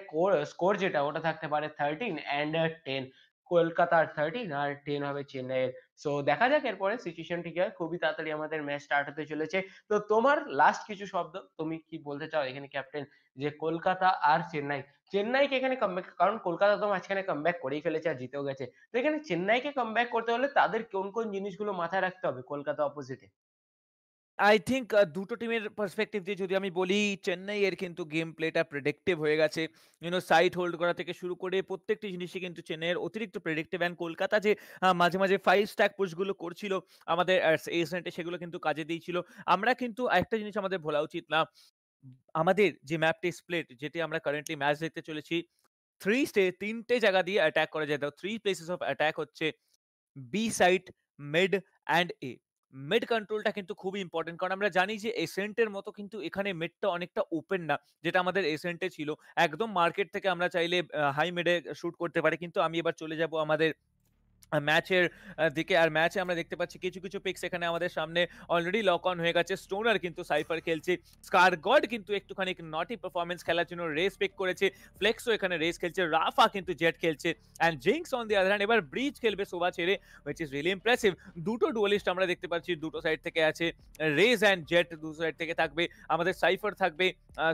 স্কোর যেটা ওটা থাকতে পারে থার্টিন অ্যান্ড টেন কলকাতার থার্টিন আর টেন হবে চেন্নাইয়ের। সো দেখা যাক এরপরে সিচুয়েশন ঠিক হয়। খুবই তাড়াতাড়ি আমাদের ম্যাচ স্টার্ট হতে চলেছে। তো তোমার লাস্ট কিছু শব্দ? তুমি কি বলতে চাও এখানে ক্যাপ্টেন যে কলকাতা আর চেন্নাই? চেন্নাইকে এখানে কামব্যাক কারণ কলকাতা তো মাঝখানে কামব্যাক করেই ফেলেছে আর জিতেও গেছে। তো এখানে চেন্নাইকে কামব্যাক করতে হলে তাদের কোন কোন জিনিসগুলো মাথায় রাখতে হবে কলকাতা অপোজিটে আই থিঙ্ক দুটো টিমের পার্সপেক্টিভ দিয়ে যদি আমি বলি চেন্নাই এর কিন্তু গেম প্লেটা প্রেডিক্টিভ হয়ে গেছে। ইউনো সাইড হোল্ড করা থেকে শুরু করে প্রত্যেকটি জিনিসই কিন্তু চেন্নাইয়ের অতিরিক্ত প্রেডিক্টিভ অ্যান্ড কলকাতা যে মাঝে মাঝে ফাইভ স্ট্যাক পুশগুলো করছিল, আমাদের এসেন্টে সেগুলো কিন্তু কাজে দিয়েছিল। আমরা কিন্তু একটা জিনিস আমাদের ভোলা উচিত না, আমাদের যে ম্যাপটি স্প্লিট যেটি আমরা কারেন্টলি ম্যাচ দেখতে চলেছি থ্রি স্টে তিনটে জায়গা দিয়ে অ্যাটাক করা যায়। থ্রি প্লেসেস অফ অ্যাটাক হচ্ছে B side mid and A mid কন্ট্রোলটা কিন্তু খুবই ইম্পর্টেন্ট কারণ আমরা জানি যে এসেন্টের মতো কিন্তু এখানে মেডটা অনেকটা ওপেন না, যেটা আমাদের এসেন্টে ছিল। একদম মার্কেট থেকে আমরা চাইলে হাই মেডে শুট করতে পারি। কিন্তু আমি এবার চলে যাব আমাদের ম্যাচের দিকে আর ম্যাচে আমরা দেখতে পাচ্ছি কিছু কিছু পিক্স এখানে আমাদের সামনে অলরেডি লক অন হয়ে গেছে। স্টোনার কিন্তু সাইফার খেলছে। স্কার গড কিন্তু একটুখানি নটি পারফরমেন্স খেলার জন্য রেস পিক করেছে। ফ্লেক্সও এখানে রেস খেলছে। রাফা কিন্তু জেট খেলছে। And Jinx on the other hand এবার ব্রিজ খেলবে শোভা ছেড়ে উইচ ইজ রিয়েলি ইমপ্রেসিভ দুটো ডুয়ালিস্ট আমরা দেখতে পাচ্ছি, দুটো সাইড থেকে আছে। রেজ অ্যান্ড জেট দু সাইড থেকে থাকবে। আমাদের সাইফার থাকবে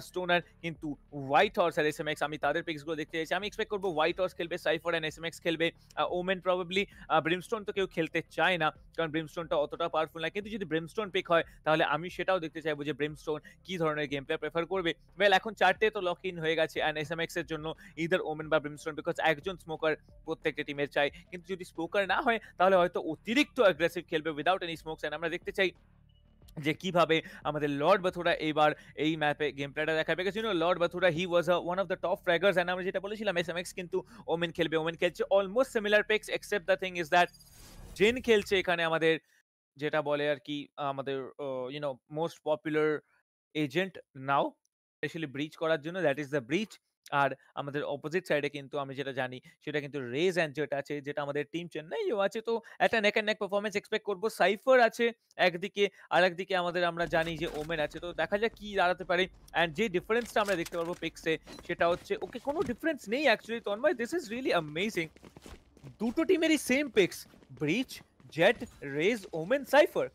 স্টোনার কিন্তু হোয়াইট হর্স আর এস এম এক্স আমি তাদের পিক্সগুলো দেখতে চাইছি। আমি এক্সপেক্ট করব হোয়াইট হর্স খেলবে Cypher and S M X খেলবে। ওমেন প্রবাবলি ব্রিমস্টোন তো কেউ খেলতে চায় না, কারণ ব্রিমস্টোনটা অতটা পাওয়ারফুল না। কিন্তু যদি ব্রিমস্টোন পিক হয়, তাহলে আমি সেটাও দেখতে চাইব যে ব্রিমস্টোন কি ধরনের গেম প্লে প্রেফার করবে। ওয়েল এখন চারটে তো লক ইন হয়ে গেছে অ্যান্ড এস এম এক্সের জন্য ইদার ওমেন বা ব্রিমস্টোন বিকজ একজন স্মোকার প্রত্যেকটা টিমের চাই কিন্তু যদি স্মোকার না হয়, তাহলে হয়তো অতিরিক্ত অ্যাগ্রেসিভ খেলবে উইদাউট এনি স্মোকস অ্যান্ড আমরা দেখতে চাই যে কীভাবে আমাদের লর্ড বাথুরা এইবার এই ম্যাপে গেম প্লেটা দেখাবে because you know Lord Batura he was one of the top fraggers and আমরা যেটা বলেছিলাম এস এম এক্স কিন্তু ওমেন খেলবে, ওমেন খেলছে almost similar picks except the thing is that gen খেলছে এখানে আমাদের, যেটা বলে আর কি, আমাদের you know most popular agent now specially Breach করার জন্য দ্যাট ইজ দ্য ব্রিচ আর আমাদের অপোজিট সাইডে কিন্তু আমি যেটা জানি, সেটা কিন্তু রেজ অ্যান্ড যেটা আছে, যেটা আমাদের টিম চেন্নাইও আছে। তো একটা neck and neck performance expect করব। সাইফার আছে একদিকে আর একদিকে আমাদের আমরা জানি যে ওমেন আছে। তো দেখা যাক কি দাঁড়াতে পারে। অ্যান্ড যে ডিফারেন্সটা আমরা দেখতে পারব পিক্সে সেটা হচ্ছে, ওকে কোনো ডিফারেন্স নেই actually Tanmoy this is really amazing দুটো টিমেরই same picks Breach Jett Raze Omen Cypher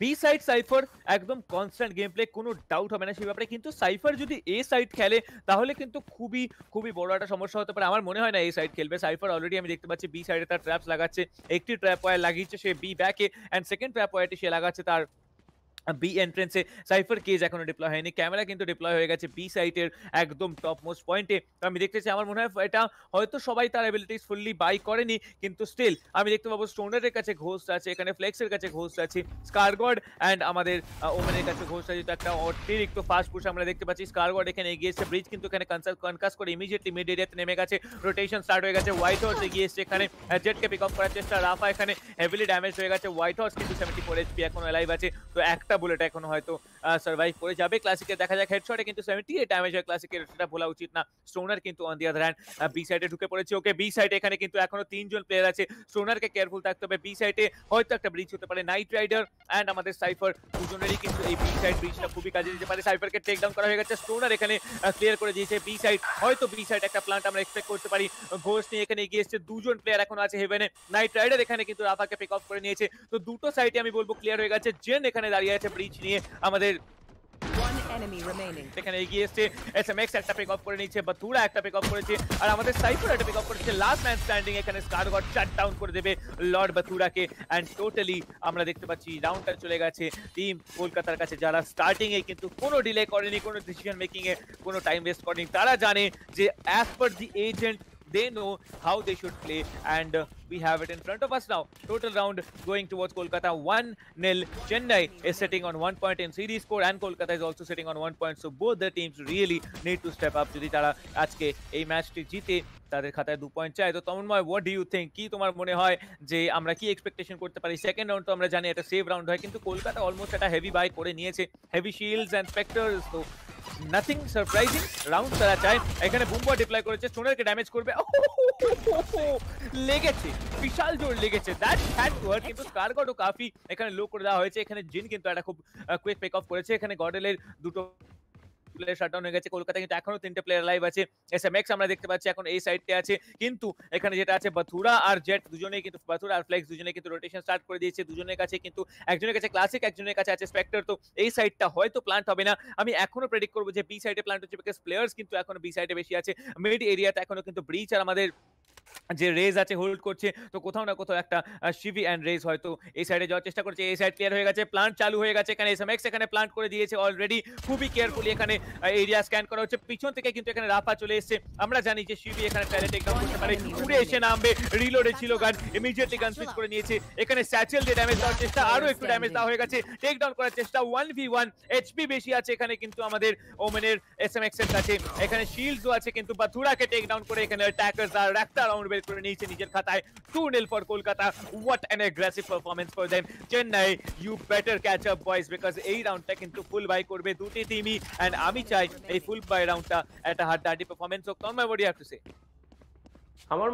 B side Cypher একদম কনস্ট্যান্ট গেম প্লে কোনো ডাউট হবে না সেই ব্যাপারে। কিন্তু সাইফার যদি এ সাইড খেলে, তাহলে কিন্তু খুবই খুবই বড় একটা সমস্যা হতে পারে। আমার মনে হয় না এই সাইড খেলবে। সাইফার অলরেডি আমি দেখতে পাচ্ছি বি সাইডে তার ট্র্যাপস লাগাচ্ছে। একটি ট্র্যাপ ওয়ার লাগিয়েছে সে বি ব্যাকে অ্যান্ড সেকেন্ড ট্র্যাপ ওয়ারটি সে লাগাচ্ছে তার বি এন্ট্রেন্সে সাইফার কেজ এখনও ডিপ্লয় হয়নি। ক্যামেরা কিন্তু ডিপ্লয় হয়ে গেছে বি সাইটের একদম টপ মোস্ট পয়েন্টে আমি দেখতে চাই, আমার মনে হয় এটা হয়তো সবাই তার অ্যাবিলিটিস ফুললি বাই করেনি, কিন্তু স্টিল আমি দেখতে পাবো স্টোনারের কাছে ঘোষ আছে, এখানে ফ্লেক্সের কাছে ঘোষ আছে স্কারগড অ্যান্ড আমাদের ওমেনের কাছে ঘোষ আছে তো একটা অতিরিক্ত ফাস্ট পুশ আমরা দেখতে পাচ্ছি। স্কারগড এখানে এগিয়ে এসেছে ব্রিজ কিন্তু এখানে কনকাস করে ইমিডিয়েটলি মিড এরিয়াতে নেমে গেছে। রোটেশন স্টার্ট হয়ে গেছে হোয়াইট হাউস এগিয়ে এসছে এখানে। জেটকে পিক আপ করার চেষ্টা রাফা এখানে হেভিলি ড্যামেজ হয়ে গেছে। হোয়াইট হাউস কিন্তু সেভেন্টি ফোর এইচপি এখন লাইভ আছে। তো একটা বুলেট এখন হয়তো সার্ভাইভ করে যাবে। ক্লাসিকে দেখা যাক হেডশটে কিন্তু সেভেন্টি এইট ড্যামেজ হয় ক্লাসিকের সেটা বলা উচিত না। স্টোনার কিন্তু on the other hand B সাইডে ঢুকে পড়েছে। ওকে বি সাইডে এখানে কিন্তু এখনও তিনজন প্লেয়ার আছে। স্টোনারকে কেয়ারফুল থাকতে হবে। বি সাইডে হয়তো একটা ব্রিজ হতে পারে। নাইট রাইডার অ্যান্ড আমাদের সাইফার দুজনেরই কিন্তু এই বি সাইড ব্রিজটা খুবই কাজে দিতে পারে। সাইফারকে টেক ডাউন করা হয়ে গেছে। স্টোনার এখানে ক্লিয়ার করে দিয়েছে। বি সাইড হয়তো বি সাইড একটা প্লান্ট আমরা এক্সপেক্ট করতে পারি। ঘোষ নিয়ে এখানে এগিয়ে এসছে। দুজন প্লেয়ার এখন আছে হেভেনে নাইট রাইডার এখানে কিন্তু রাফাকে পিক অফ করে নিয়েছে। তো দুটো সাইডে আমি বলব ক্লিয়ার হয়ে গেছে। জেন এখানে দাঁড়িয়ে আছে ব্রিজ নিয়ে আমাদের One enemy remaining. এখানে এগিয়ে এসছে এসএমএক্স একটা পিক অফ করে নিচ্ছে বাতুরা একটা পিক অফ করেছে আর আমাদের সাইফার একটা পিক অফ করেছে লাস্ট ম্যান স্ট্যান্ডিং এখানে স্কারগট শাট ডাউন করে দেবে লর্ড বাতুরাকে এন্ড টোটালি আমরা দেখতে পাচ্ছি রাউন্ডটা চলে গেছে টিম কলকাতার কাছে যারা স্টার্টিং এ কিন্তু কোনো ডিলে করেনি কোনো ডিসিশন মেকিং এ কোনো টাইম ওয়েস্ট করেনি তারা জানে যে as per the agent they know how they should play and uh, we have it in front of us now. Total round going towards kolkata 1 nil. Chennai is sitting on one point in series score and kolkata is also sitting on one point. So both the teams really need to step up. যদি তারা আজকে এই ম্যাচটি জিতে তাদের খাতায় দু point চায়। তো Tanmay what do you think কি তোমার মনে হয় যে আমরা কি এক্সপেকটেশন করতে পারি? সেকেন্ড রাউন্ড তো আমরা জানি এটা সেভ রাউন্ড হয়, কিন্তু কলকাতা অলমোস্ট একটা হেভি বাই করে নিয়েছে। হেভি শিল্ডস অ্যান্ড স্পেক্টার্স তো নাথিং সারপ্রাইজিং রাউন্ড তারা চায়। এখানে বুম্বা ডিপ্লয় করেছে স্টোনারকে ড্যামেজ করবে। লেগেছে। বিশাল জোর লেগেছে। দ্যাট হ্যাড ওয়ার্ক কিন্তু স্কারগডও কাফি এখানে লো করে দেওয়া হয়েছে। এখানে জিন কিন্তু একটা খুব কুইক পেক অফ করেছে। এখানে গডেলের দুটো প্লেয়ার শাটডাউন হয়ে গেছে। কলকাতা কিন্তু এখনও তিনটে প্লেয়ার লাইভ আছে। আমরা দেখতে পাচ্ছি এখন এই সাইডে আছে। কিন্তু এখানে যেটা আছে বাথুরা আর জেট দুজনেই কিন্তু বাথুরা আর ফ্লেক্স দুজনেই কিন্তু রোটেশন স্টার্ট করে দিয়েছে। দুজনের কাছে কিন্তু, একজনের কাছে ক্লাসিক একজনের কাছে আছে স্পেক্টর তো এই সাইডটা হয়তো প্লান্ট হবে না। আমি এখনও প্রেডিক্ট করব যে বি সাইডে প্লান্ট হচ্ছে বিকজ প্লেয়ার্স কিন্তু এখনও বি সাইডে বেশি আছে। মিড এরিয়াতে এখনও কিন্তু ব্রিচ আর আমাদের যে রেজ আছে হোল্ড করছে, তো কোথাও না কোথাও একটা শিভি অ্যান্ড রেজ হয়তো এই সাইডে যাওয়ার চেষ্টা করছে, এই সাইড ক্লিয়ার হয়ে গেছে প্লান্ট চালু হয়ে গেছে এখানে এসএমএক্স এখানে প্লান্ট করে দিয়েছে অলরেডি খুবই কেয়ারফুলি এখানে এরিয়া স্ক্যান করা হচ্ছে। পিছন থেকে কিন্তু এখানে রাফা চলে এসেছে। আমরা জানি যে শিভি এখানে প্যালেট করতে পারে। উড়ে এসে নামবে। রিলোডে ছিল গান ইমিডিয়েটলি গান সুইচ করে নিয়েছে। এখানে স্যাচেল দিয়ে ড্যামেজ দেওয়ার চেষ্টা আরও একটু ড্যামেজ দেওয়া হয়ে গেছে। টেক ডাউন করার চেষ্টা ওয়ান ভি ওয়ান এইচপি বেশি আছে এখানে কিন্তু আমাদের ওমেনের এসএমএক্স এর কাছে। এখানে শিল্ডসও আছে কিন্তু বাথুরাকে টেক ডাউন করে এখানে অ্যাটাকার্স আর একটা রাউন্ড বের করে নিয়েছে নিজের খাতায় two nil for Kolkata what an aggressive performance for them Chennai you better catch up boys because এই রাউন্ডটা কিন্তু ফুল বাই করবে দুটি টিমই এন্ড আমি চাই এই ফুল বাই রাউন্ডটা একটা হাড্ডাহাড্ডি পারফরমেন্স হোক। Tanmay buddy have to say আমার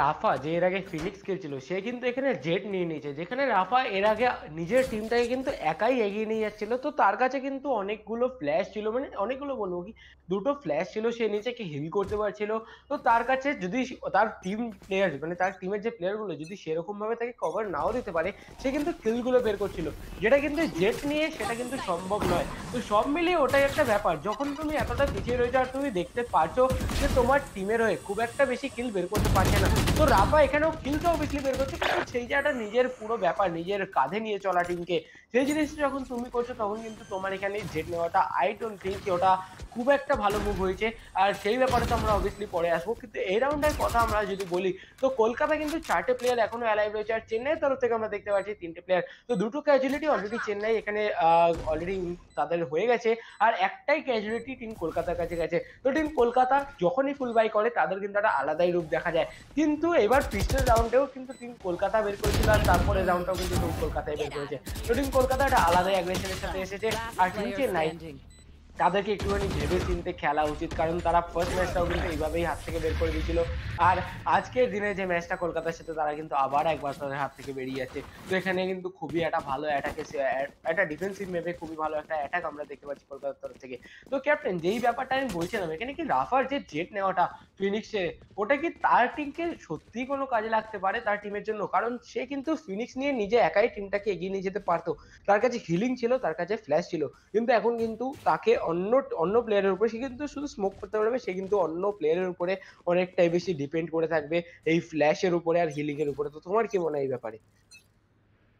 রাফা যে এর আগে ফিনিক্স খেলছিল, সে কিন্তু এখানে জেট নিয়ে নিয়েছে। যেখানে রাফা এর আগে নিজের টিমটাকে কিন্তু একাই এগিয়ে নিয়ে যাচ্ছিল, তো তার কাছে কিন্তু অনেকগুলো ফ্ল্যাশ ছিল। মানে অনেকগুলো বলব কি দুটো ফ্ল্যাশ ছিল, সে নিজেকে হিল করতে পারছিল। তো তার কাছে যদি তার টিম প্লেয়ার মানে তার টিমের যে প্লেয়ারগুলো যদি সেরকম ভাবে তাকে কভার নাও দিতে পারে, সে কিন্তু কিলগুলো বের করছিল। যেটা কিন্তু জেট নিয়ে সেটা কিন্তু সম্ভব নয়। তো সব মিলিয়ে ওটাই একটা ব্যাপার। যখন তুমি এতটা পিছিয়ে রয়েছো আর তুমি দেখতে পারছ যে তোমার টিমের হয়ে খুব একটা বেশি কিল বের করতে পারছে না। তো রাফা এখানেও কিলটা অবভিয়াসলি বের করছে, কিন্তু সেই জায়গাটা নিজের পুরো ব্যাপার, নিজের কাঁধে নিয়ে চলা টিমকে সেই জিনিসটা যখন তুমি করছ, তখন কিন্তু তোমার এখানে জেট নেওয়াটা আই ডোন্ট থিঙ্ক ওটা খুব একটা ভালো মুভ হয়েছে। আর সেই ব্যাপারে তো আমরা অবভিয়াসলি পরে আসব। কিন্তু এই রাউন্ডের কথা আমরা যদি বলি, তো কলকাতা কিন্তু চারটে প্লেয়ার এখনও অ্যালাইভ রয়েছে। আর চেন্নাইয়ের তরফ থেকে আমরা দেখতে পাচ্ছি তিনটে প্লেয়ার তো দুটো ক্যাজুয়ালিটি অলরেডি চেন্নাই এখানে অলরেডি তাদের হয়ে গেছে। আর একটাই ক্যাজুয়ালিটি টিম কলকাতার কাছে গেছে। তো টিম কলকাতা যখনই ফুল বাই করে, তাদের কিন্তু একটা আলাদাই রূপ দেখা যায়। কিন্তু এবার পিস্টের রাউন্ডেও কিন্তু টিম কলকাতা বের করেছিল, আর তারপরে রাউন্ডটাও কিন্তু কলকাতায় বের করেছে। তো টিম কলকাতা একটা আলাদাই অ্যাগ্রেশনের সাথে এসেছে। আর নিচে চেন্নাই তাদেরকে একটুখানি ভেবে চিনতে খেলা উচিত, কারণ তারা ফার্স্ট ম্যাচটাও কিন্তু এইভাবেই হাত থেকে বের করে দিয়েছিল। আর আজকের দিনে যে ম্যাচটা কলকাতার সাথে, তারা কিন্তু আবার একবার তাদের হাত থেকে বেরিয়ে যাচ্ছে। তো এখানে কিন্তু খুবই একটা ভালো অ্যাটাকে একটা ডিফেন্সিভ মেপে খুবই ভালো একটা অ্যাটাক আমরা দেখতে পাচ্ছি কলকাতার তরফ থেকে। তো ক্যাপ্টেন যেই ব্যাপারটা আমি বলছিলাম, এখানে কি রাফার যে জেট নেওয়াটা ফিনিক্সে ওটা কি তার টিমকে সত্যি কোনো কাজে লাগতে পারে তার টিমের জন্য? কারণ সে কিন্তু ফিনিক্স নিয়ে নিজে একাই টিমটাকে এগিয়ে নিয়ে যেতে পারতো। তার কাছে হিলিং ছিল, তার কাছে ফ্ল্যাশ ছিল। কিন্তু এখন কিন্তু তাকে অন্য অন্য প্লেয়ারের উপরে সে কিন্তু শুধু স্মোক করতে পারবে সে কিন্তু অন্য প্লেয়ারের উপরে অনেকটাই বেশি ডিপেন্ড করে থাকবে এই ফ্ল্যাশের উপরে আর হিলিং এর উপরে। তো তোমার কি মনে হয় এই ব্যাপারে?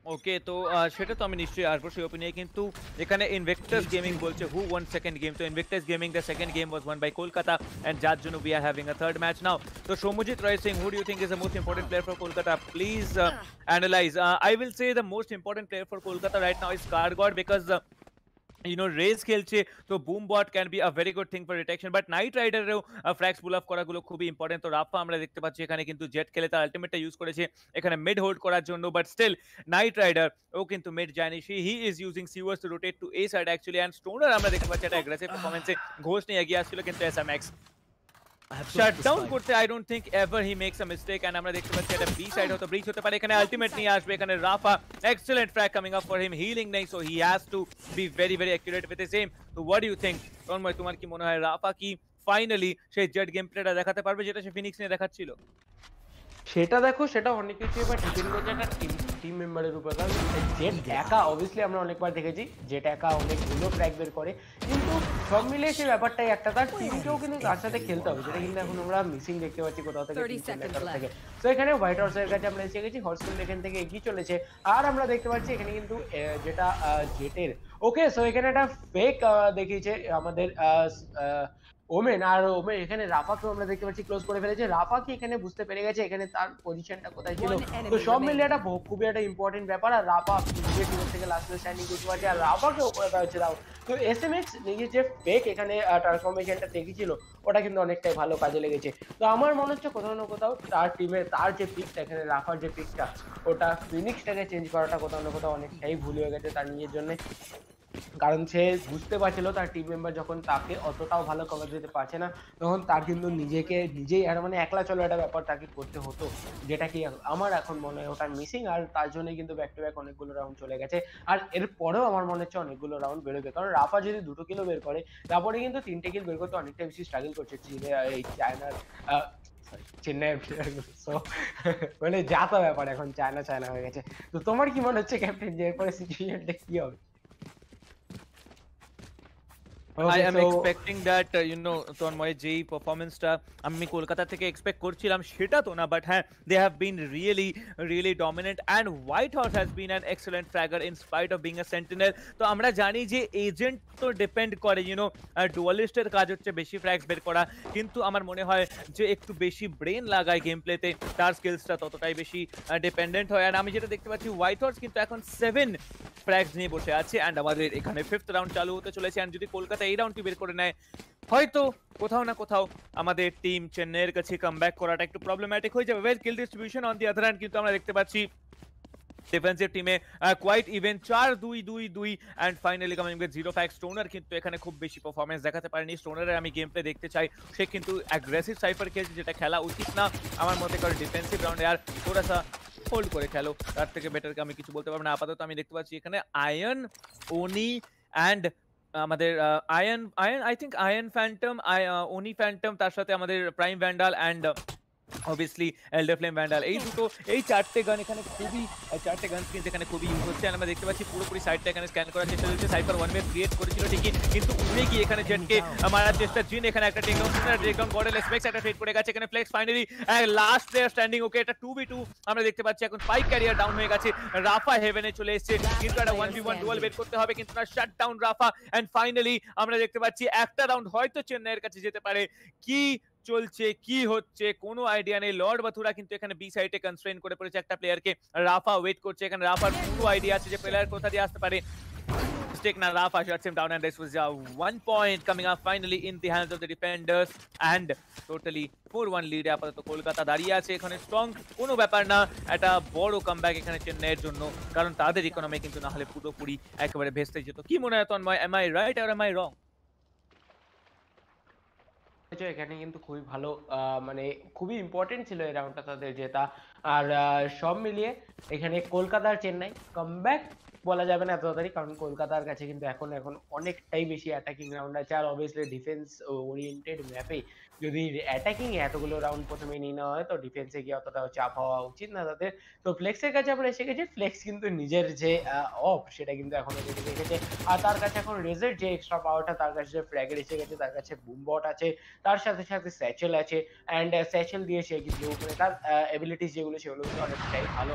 ওকে তো সেটা তো আমি নিশ্চয়ই আসব সেই ওপিনিয়ন কিন্তু এখানে ইনভেক্টার্স গেমিং বলছে হু ওয়ান সেকেন্ড গেম তো ইনভেক্টার্স gaming the second game was won by Kolkata and যার জন্য we are having a third match now তো Soumyajit Roy Singh who do you think is the most important player for Kolkata please analyse I will say the most important player for Kolkata right now is কারগড because you know Raze খেলছে, তো boom bot can be a very good thing for detection but Knight রাইডারেও Flex pull up করাগুলো খুবই important তো রাফা আমরা দেখতে পাচ্ছি এখানে কিন্তু জেট খেলে তার আলটিমেটটা ইউজ করেছে, এখানে মিড হোল্ড করার জন্য বাট স্টিল নাইট রাইডার ও কিন্তু মিড যায়নি see he is using সিওয়ার্স to rotate to A side actually and Stoner আমরা দেখতে পাচ্ছি একটা অ্যাগ্রেসিভ পারফরমেন্সে ঘোষ নিয়ে এগিয়ে আসছিল কিন্তু এস এম এক্স শাটডাউন করতে I don't think ever he makes a mistake and আমরা দেখতে পাচ্ছি এটা বি সাইড হতে ব্রিচ হতে পারে এখানে আলটিমেট নিয়ে আসবে এখানে Rafa excellent frag coming up for him healing নেই so he has to be very very accurate with his aim তো what do you think Tanmay তোমার কি মনে হয় রাফা কি ফাইনালি সেই জেড গেম প্লেটা দেখাতে পারবে যেটা সে ফিনিক্স নিয়ে দেখাচ্ছিল? সেটা দেখো সেটা অনেক কিছু এবার ডিপেন্ড করছে একটা টিম টিম মেম্বারের উপর কারণ জেট একা অবভিয়াসলি আমরা অনেকবার দেখেছি। জেট একা অনেকগুলো ট্র্যাক বের করে। কিন্তু সব মিলিয়ে সেই ব্যাপারটাই একটা। তার টিমকেও কিন্তু তার সাথে খেলতে হবে। যেটা কিন্তু এখন আমরা মিসিং দেখতে পাচ্ছি কোথাও থেকে 30 team seconds তরফ থেকে। তো এখানে হোয়াইট হাউসের কাছে আমরা এসে গেছি। হর্সফিল্ড এখান থেকে এগিয়ে চলেছে। আর আমরা দেখতে পাচ্ছি এখানে কিন্তু যেটা জেটের ওকে সো এখানে একটা ফেক দেখিয়েছে আমাদের ওমেন আর ওমেন এখানে রাফাকেও আমরা দেখতে পাচ্ছি ক্লোজ করে ফেলেছে। রাফা কি এখানে বুঝতে পেরে গেছে এখানে তার পজিশনটা কোথায় ছিল। তো সব মিলিয়ে. একটা খুবই একটা ইম্পর্টেন্ট ব্যাপার আর রাফা নিজের টিমের থেকে লাস্ট স্ট্যান্ডিং করতে পারছে আর রাফাকে উপরে দেওয়া হচ্ছে দাও তো এস এম এক্স নিজের যে ফেক এখানে ট্রান্সফরমেশনটা দেখেছিল ওটা কিন্তু অনেকটাই ভালো কাজে লেগেছে। তো আমার মনে হচ্ছে কোথাও না কোথাও তার টিমে তার যে পিকটা এখানে রাফার যে পিকটা ওটা ফিনিক্সটাকে চেঞ্জ করাটা কোথাও না কোথাও অনেকটাই ভুল হয়ে গেছে তার নিজের জন্য। কারণ সে বুঝতে পারছিল তার টিম মেম্বার যখন তাকে অতটাও ভালো কভার দিতে পারছে না, তখন তার কিন্তু নিজেকে, নিজেই আর মানে একলা চলো একটা ব্যাপার তাকে করতে হতো, যেটা কি আমার এখন মনে হয় ওটা মিসিং আর তার জন্য কিন্তু ব্যাক টু ব্যাক অনেকগুলো রাউন্ড চলে গেছে। আর এর পরেও আমার মনে হচ্ছে অনেকগুলো রাউন্ড বেরোবে, কারণ রাফা যদি দুটো কিলো বের করে, তারপরে কিন্তু তিনটে কিল বের করতে অনেকটা বেশি স্ট্রাগল করছে, চীনে এই চায়নার চেন্নাইয়ের মানে যা তো ব্যাপার এখন, চায়না চায়না হয়ে গেছে। তো তোমার কি মনে হচ্ছে ক্যাপ্টেন যে এরপরে সিচুয়েশনটা কি হবে? I Okay, am so- expecting that uh, you know Tanmoy যেই পারফরমেন্সটা আমি কলকাতা থেকে এক্সপেক্ট করছিলাম সেটা তো না বাট হ্যাঁ they have been really really dominant and White House has been an excellent fragger in spite of being a sentinel তো আমরা জানি যে এজেন্ট তো ডিপেন্ড করে ইউনো ডুয়ালিস্টের কাজ হচ্ছে বেশি ফ্র্যাগস বের করা কিন্তু আমার মনে হয় যে একটু বেশি ব্রেন লাগায় গেম প্লেতে তার স্কিলসটা ততটাই বেশি ডিপেন্ডেন্ট হয় আর আমি যেটা দেখতে পাচ্ছি হোয়াইট হাউস কিন্তু এখন সেভেন ফ্র্যাগস নিয়ে বসে আছে অ্যান্ড আমাদের এখানে ফিফথ রাউন্ড চালু হতে চলেছে অ্যান্ড যদি কলকাতা এই রাউন্ডটি বের করে নেয়। হয়তো কোথাও না কোথাও আমাদের টিম চেন্নাইয়ের কাছে কাম করাটা একটু প্রবলেম্যাটিক হয়ে যাবে। Well kill distribution on the other hand কিন্তু আমরা দেখতে পাচ্ছি ডিফেন্সিভ টিমে কোয়াইট ইভেন চার দুই দুই দুই and finally coming with zero fax Stoner কিন্তু এখানে খুব বেশি পারফরমেন্স দেখাতে পারেনি। স্টোনারের আমি গেম প্লে দেখতে চাই। সে কিন্তু অ্যাগ্রেসিভ সাইফার খেলছে যেটা খেলা উচিত না আমার মতে, কারণ ডিফেন্সিভ রাউন্ডে আর থোড়া সা হোল্ড করে খেলো। তার থেকে বেটার আমি কিছু বলতে পারব না। আপাতত আমি দেখতে পাচ্ছি এখানে আয়ন ওনি অ্যান্ড আমাদের Ion Ion I think Ion Phantom Oni Phantom তার সাথে আমাদের Prime Vandal and obviously Elder Flame Vandal এই দুটো এই চারটে গান এখানে খুবই চারটে গান কিন্তু এখানে খুবই ইউজ হচ্ছে। আমরা দেখতে পাচ্ছি পুরোপুরি সাইডটা এখানে স্ক্যান করার চেষ্টা চলছে। সাইফার ওয়ান ওয়ে ক্রিয়েট করেছিল ঠিকই কিন্তু উড়ে গিয়ে এখানে জেটকে মারার চেষ্টা। জিন এখানে একটা টেকডাউন টেকডাউন গডেল স্পেক্স একটা ট্রেড করে গেছে এখানে Flex finally last player standing okay এটা টু বি টু আমরা দেখতে পাচ্ছি এখন ফাইভ ক্যারিয়ার ডাউন হয়ে গেছে। রাফা হেভেনে চলে এসেছে। কিন্তু একটা one v one duel bet করতে হবে কিন্তু না shut down Rafa and finally আমরা দেখতে পাচ্ছি একটা রাউন্ড হয়তো চেন্নাইয়ের কাছে যেতে পারে। কি চলছে কি হচ্ছে কোনো আইডিয়া নেই। লর্ড বাথুরা কিন্তু এখানে বি সাইডে কনস্ট্রেন করে পড়েছে একটা প্লেয়ারকে রাফা ওয়েট করছে এখানে রাফার পুরো আইডিয়া আছে যে প্লেয়ার কোথা দিয়ে আসতে পারে। Mistake now Rafa shuts him down and this was uh, one point coming up finally in the hands of the defenders and totally 4-1 লিডে আপাতত কলকাতা দাঁড়িয়ে আছে। এখানে স্ট্রং কোনো ব্যাপার না একটা বড় কামব্যাক এখানে চেন্নাইয়ের জন্য কারণ তাদের ইকোনমি কিন্তু না হলে পুরোপুরি একেবারে ভেস্তে যেত। কি মনে হয় তন্ময়? এম আই রাইট আর এম আই রং হয়েছে, এখানে কিন্তু খুবই ভালো মানে খুবই ইম্পর্টেন্ট ছিল এই রাউন্ডটা তাদের জেতা। আর সব মিলিয়ে এখানে কলকাতার আর চেন্নাই কামব্যাক বলা যাবে না এত তাড়াতাড়ি কারণ কলকাতার কাছে কিন্তু এখন এখন অনেকটাই বেশি অ্যাটাকিং রাউন্ড আছে। আর অবভিয়াসলি ডিফেন্স ওরিয়েন্টেড ম্যাপে যদি অ্যাটাকিং এতগুলো রাউন্ড প্রথমে নিয়ে নেওয়া হয়, তো ডিফেন্সে গিয়ে অতটাও চাপ হওয়া উচিত না তাদের। তো ফ্লেক্সের কাছে আমরা এসে গেছি। ফ্লেক্স কিন্তু নিজের যে অফ সেটা কিন্তু এখনও রেডি রেখেছে আর তার কাছে এখন রেজের যে এক্সট্রা পাওয়ারটা তার কাছে যে ফ্ল্যাগের এসে গেছে, তার কাছে বুমবট আছে, তার সাথে সাথে স্যাচেল আছে। অ্যান্ড স্যাচেল দিয়ে সে কিন্তু মানে তার এবিলিটিস যেগুলো, সেগুলো কিন্তু অনেকটাই ভালো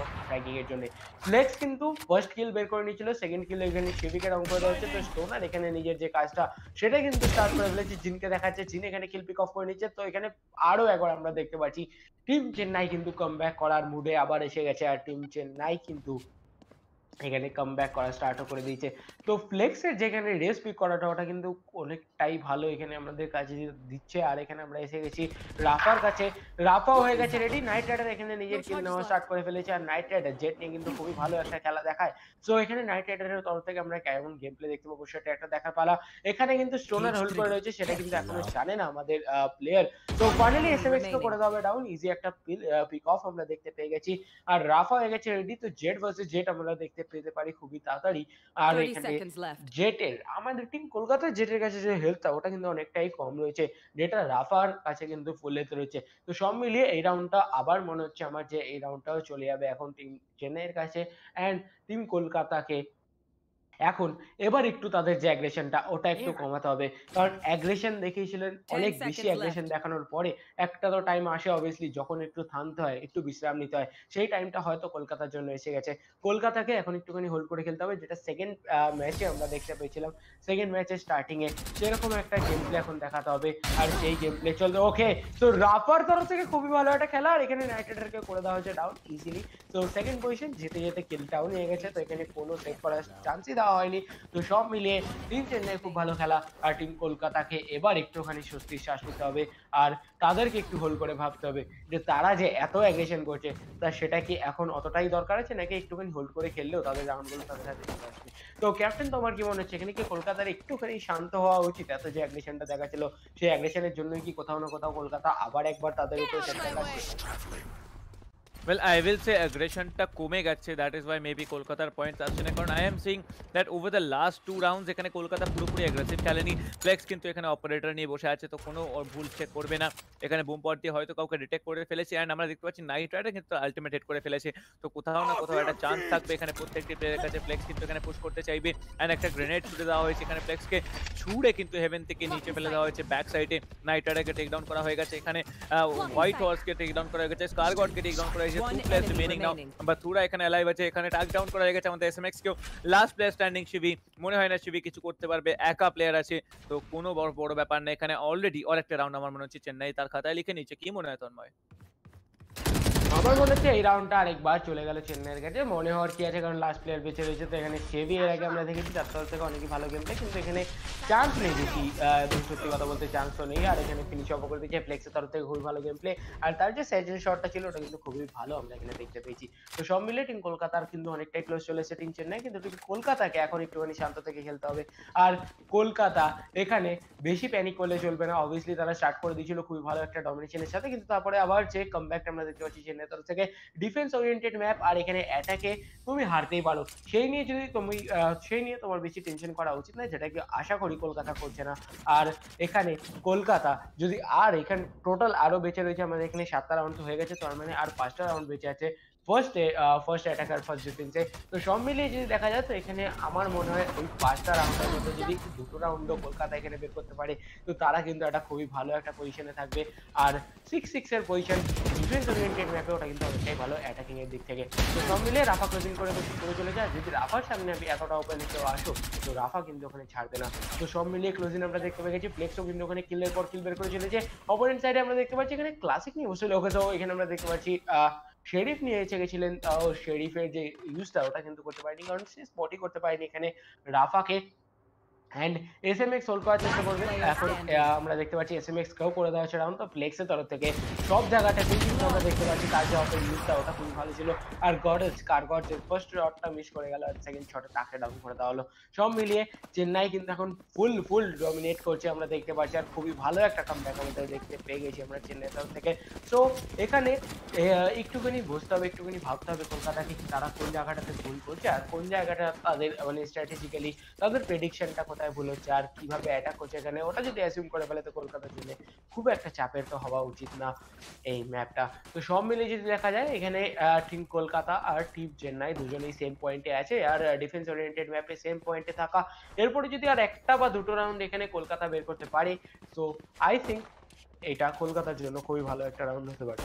এর জন্য। ফ্লেক্স কিন্তু ফার্স্ট কিল বের করে নিয়েছিল সেকেন্ড কিল এখানে শিবিকে ডাউন করে দেওয়া হচ্ছে তো স্টোনার এখানে নিজের যে কাজটা, সেটা কিন্তু করে ফেলেছে। জিনকে দেখাচ্ছে, জিন এখানে কিল পিক অফ করে নিচ্ছে তো এখানে আরও একবার আমরা দেখতে পাচ্ছি টিম চেন্নাই কিন্তু কামব্যাক করার মুডে আবার এসে গেছে আর টিম চেন্নাই কিন্তু এখানে কামব্যাক করা স্টার্টও করে দিয়েছে। তো ফ্লেক্সের যেখানে রেস পিক করাটা, ওটা কিন্তু অনেকটাই ভালো এখানে আমাদের কাছে দিচ্ছে। আর এখানে আমরা এসে গেছি রাফার কাছে। রাফাও হয়ে গেছে রেডি নাইট রাইডার এখানে নিজের কিল নেওয়া স্টার্ট করে ফেলেছে। আর নাইট রাইডার জেট নিয়ে কিন্তু খুবই ভালো একটা খেলা দেখায়। সো এখানে নাইট রাইডারের তরফ থেকে আমরা কেমন গেম প্লে দেখতে পাবো সেটা একটা দেখার পালা। এখানে কিন্তু স্টোনার হোল্ড করে রয়েছে। সেটা কিন্তু এখনও জানে না আমাদের প্লেয়ার তো ফাইনালি এসএমএক্স তো করে দেওয়া ডাউন ইজি একটা পিক অফ আমরা দেখতে পেয়ে গেছি। আর রাফা হয়ে গেছে রেডি তো জেট ভার্সেস জেট আমরা দেখতে পেতে পারি খুবই তাড়াতাড়ি। আর এখানে. জেটের আমাদের টিম কলকাতার জেটের কাছে যে হেলথটা ওটা কিন্তু অনেকটাই কম রয়েছে। যেটা রাফার কাছে কিন্তু ফুল লেতে রয়েছে। তো সব মিলিয়ে এই রাউন্ডটা আবার মনে হচ্ছে আমার যে এই রাউন্ডটাও চলে যাবে এখন টিম চেন্নাইয়ের কাছে অ্যান্ড টিম কলকাতাকে। এখন এবার একটু তাদের যে অ্যাগ্রেশনটা ওটা একটু কমাতে হবে। কারণ অ্যাগ্রেশন দেখিয়েছিলেন অনেক বেশি অ্যাগ্রেশন দেখানোর পরে একটা তো টাইম আসে অবভিয়াসলি যখন একটু থামতে হয় একটু বিশ্রাম নিতে হয় সেই টাইমটা হয়তো কলকাতার জন্য এসে গেছে। কলকাতাকে এখন একটুখানি হোল্ড করে খেলতে হবে যেটা সেকেন্ড ম্যাচে আমরা দেখতে পেয়েছিলাম। সেকেন্ড ম্যাচের স্টার্টিং এ সেরকম একটা গেম প্লে এখন দেখাতে হবে আর সেই গেম প্লে চলবে ওকে তো রাফার তরফ থেকে খুবই ভালো একটা খেলা আর এখানে নাইট রাইডারকে করে দেওয়া হয়েছে ডাউন ইজিলি তো সেকেন্ড পজিশন যেতে যেতে কিলটাও নিয়ে গেছে তো এখানে কোনো সেভ করার চান্সই দেওয়া হয়নি। তো সব মিলিয়ে টিম চেন্নাই খুব ভালো খেলা। আর টিম কলকাতাকে এবার একটুখানি স্বস্তির শ্বাস নিতে হবে। আর তাদেরকে একটু হোল্ড করে ভাবতে হবে যে তারা যে এত অ্যাগ্রেশন করছে তা সেটা কি এখন অতটাই দরকার আছে? নাকি একটুখানি হোল্ড করে খেললেও তাদের রাউন্ডগুলো তাদের হাতে চলে আসবে? তো ক্যাপ্টেন তোমার কি মনে হচ্ছে? এখানে কি কলকাতার একটুখানি শান্ত হওয়া উচিত? এত যে অ্যাগ্রেশনটা দেখাচ্ছিল সেই অ্যাগ্রেশনের জন্যই কি কোথাও না কোথাও কলকাতা আবার একবার তাদের উপরে Well, I will say aggressionটা কমে গেছে দ্যাট ইজ ওয়াই মেবি কলকাতার পয়েন্টস আসছে না। কারণ I am seeing that over the last two rounds এখানে কলকাতা পুরোপুরি অ্যাগ্রেসিভ খেলেনি। ফ্লেক্স কিন্তু এখানে অপারেটর নিয়ে বসে আছে তো কোনো ভুল চেক করবে না। এখানে বুম পট দিয়ে হয়তো কাউকে ডিটেক্ট করে ফেলেছে অ্যান্ড আমরা দেখতে পাচ্ছি নাইট রাইডার কিন্তু আলটিমেট হিট করে ফেলেছে। তো কোথাও না কোথাও একটা চান্স থাকবে এখানে প্রত্যেকটি প্লেয়ারের কাছে ফ্লেক্স কিন্তু এখানে পুশ করতে চাইবে। অ্যান্ড একটা গ্রেনেড ছুড়ে দেওয়া হয়েছে এখানে ফ্লেক্সকে ছুড়ে কিন্তু হেভেন থেকে নিচে ফেলে দেওয়া হয়েছে। ব্যাক সাইডে নাইট রাইডারকে টেক ডাউন করা হয়ে গেছে এখানে হোয়াইট হর্সকে টেক ডাউন করা হয়ে গেছে স্কারগডকে টেক ডাউন করা হয়েছে। Two One players remaining now. বাথুরা এখানে অ্যালাইভ আছে এখানে টাক ডাউন করা হয়ে গেছে আমাদের এসএমএক্স কেও। লাস্ট প্লেয়ার স্ট্যান্ডিং শিবি। মনে হয় না শিবি কিছু করতে পারবে একা প্লেয়ার আছে। তো কোনো বড় বড় ব্যাপার নেই এখানে অলরেডি অনেকটা রাউন্ড আমার মনে হচ্ছে চেন্নাই তার খাতায় লিখে নিচ্ছে কি মনে হয় তন্ময়? আমার মনে হচ্ছে এই রাউন্ডটা আরেকবার চলে গেল চেন্নাইয়ের কাছে। মনে হওয়ার কি আছে? কারণ লাস্ট প্লেয়ার বেঁচে রয়েছে, তো এখানে সেভি এর আগে আমরা দেখেছি তরফ থেকে অনেকই ভালো গেম কিন্তু এখানে চান্স নেই বেশি। এবং সত্যি কথা বলতে চান্স তো নেই, আর এখানে ফিনিশ অফ করে দিয়েছে ফ্লেক্সের তরফ থেকে খুবই ভালো গেম প্লে আর তার যে সেজেন শটটা ছিল, ওটা কিন্তু খুবই ভালো আমরা এখানে দেখতে পেয়েছি। তো সব মিলে টিম কলকাতার কিন্তু অনেকটাই ক্লোজ চলে এসেছে টিম চেন্নাই, কিন্তু কলকাতাকে এখন একটুখানি শান্ত থেকে খেলতে হবে। আর কলকাতা এখানে বেশি প্যানিক করলে চলবে না। অবভিয়াসলি তারা স্টার্ট করে দিয়েছিল, খুবই ভালো একটা ডমিনেশনের সাথে, কিন্তু তারপরে আবার যে কামব্যাকটা আমরা দেখতে পাচ্ছি চেন্নাই থেকে ডিফেন্স ওরিয়েন্টেড ম্যাপ আর এখানে অ্যাটাকে তুমি হারতেই পারো। সেই নিয়ে যদি তুমি সেই নিয়ে তোমার বেশি টেনশন করা উচিত না যেটা কি আশা করি কলকাতা করছে না। আর এখানে কলকাতা যদি, আর এখানে টোটাল আরও বেঁচে রয়েছে, আমাদের এখানে সাতটা রাউন্ড হয়ে গেছে, তার মানে আর পাঁচটা রাউন্ড বেঁচে আছে। ফার্স্ট ফার্স্ট অ্যাটাকার ফার্স্ট ডিফেন্সে তো সব মিলিয়ে যদি দেখা যায় তো এখানে আমার মনে হয় ওই পাঁচটা রাউন্ডের মধ্যে যদি দুটো রাউন্ডও কলকাতা এখানে বের করতে পারে তো তারা কিন্তু একটা খুবই ভালো একটা পজিশনে থাকবে। আর সিক্স সিক্সের পজিশন ডিফেন্স ওরিয়েন্টেড ম্যাপে ওটা কিন্তু অনেকটাই ভালো অ্যাটাকিং এর দিক থেকে। তো সব মিলিয়ে রাফা ক্লোজিং করে করে চলে যায়। যদি রাফার সামনে আমি এতটা ওপেন কেউ আসো তো রাফা কিন্তু ওখানে ছাড়বে না। তো সব মিলিয়ে ক্লোজিং আমরা দেখতে পেয়ে গেছি। ফ্লেক্সও কিন্তু ওখানে কিলের পর কিল বের করে চলেছে। অপোনেন্ট সাইডে আমরা দেখতে পাচ্ছি এখানে ক্লাসিক নিয়ে বসে ওকে তো এখানে আমরা দেখতে পাচ্ছি আহ, শেরিফ নিয়ে এসে গেছিলেন, তাও শেরিফের যে ইউজটা ওটা কিন্তু করতে পারেনি। কারণ সে স্পটই করতে পারেনি। এখানে রাফাকে and S M X hold করার চেষ্টা করবে। এখন আমরা দেখতে পাচ্ছি এস এম এক্স কেও করে দেওয়া হচ্ছে রাউন্ড তো ফ্লেক্সের তরফ থেকে সব জায়গাটাতে কিন্তু আমরা দেখতে পাচ্ছি। তার যে ইউজটা ওটা খুবই ভালো ছিল। আর গডেজ কার গডেজ ফার্স্ট শটটা মিস করে গেল আর সেকেন্ড শটে তাকে ডাউন করে দেওয়া হলো। সব মিলিয়ে চেন্নাই কিন্তু এখন ফুল ফুল ডমিনেট করছে। আমরা দেখতে পাচ্ছি আর খুবই ভালো একটা কামব্যাক আমাদের দেখতে পেয়ে গেছি আমরা চেন্নাই তরফ থেকে। সো এখানে একটুখানি বুঝতে হবে একটুখানি ভাবতে হবে কলকাতাকে কি তারা কোন জায়গাটাতে ভুল করছে আর কোন জায়গাটা তাদের মানে স্ট্র্যাটেজিক্যালি তাদের প্রেডিকশনটা কোথায় ভুল হচ্ছে আর কীভাবে অ্যাটাক করছে এখানে ওটা যদি অ্যাসিউম করে ফেলে তো কলকাতার জন্য খুব একটা চাপের তো হওয়া উচিত না এই ম্যাপটা তো সব মিলে যদি দেখা যায়, এখানে টিম কলকাতা আর টিম চেন্নাই দুজনেই সেম পয়েন্টে আছে। আর ডিফেন্স ওরিয়েন্টেড ম্যাপে সেম পয়েন্টে থাকা। এরপরে যদি আর একটা বা দুটো রাউন্ড এখানে কলকাতা বের করতে পারে তো আই থিঙ্ক এটা কলকাতার জন্য খুবই ভালো একটা রাউন্ড হতে পারে।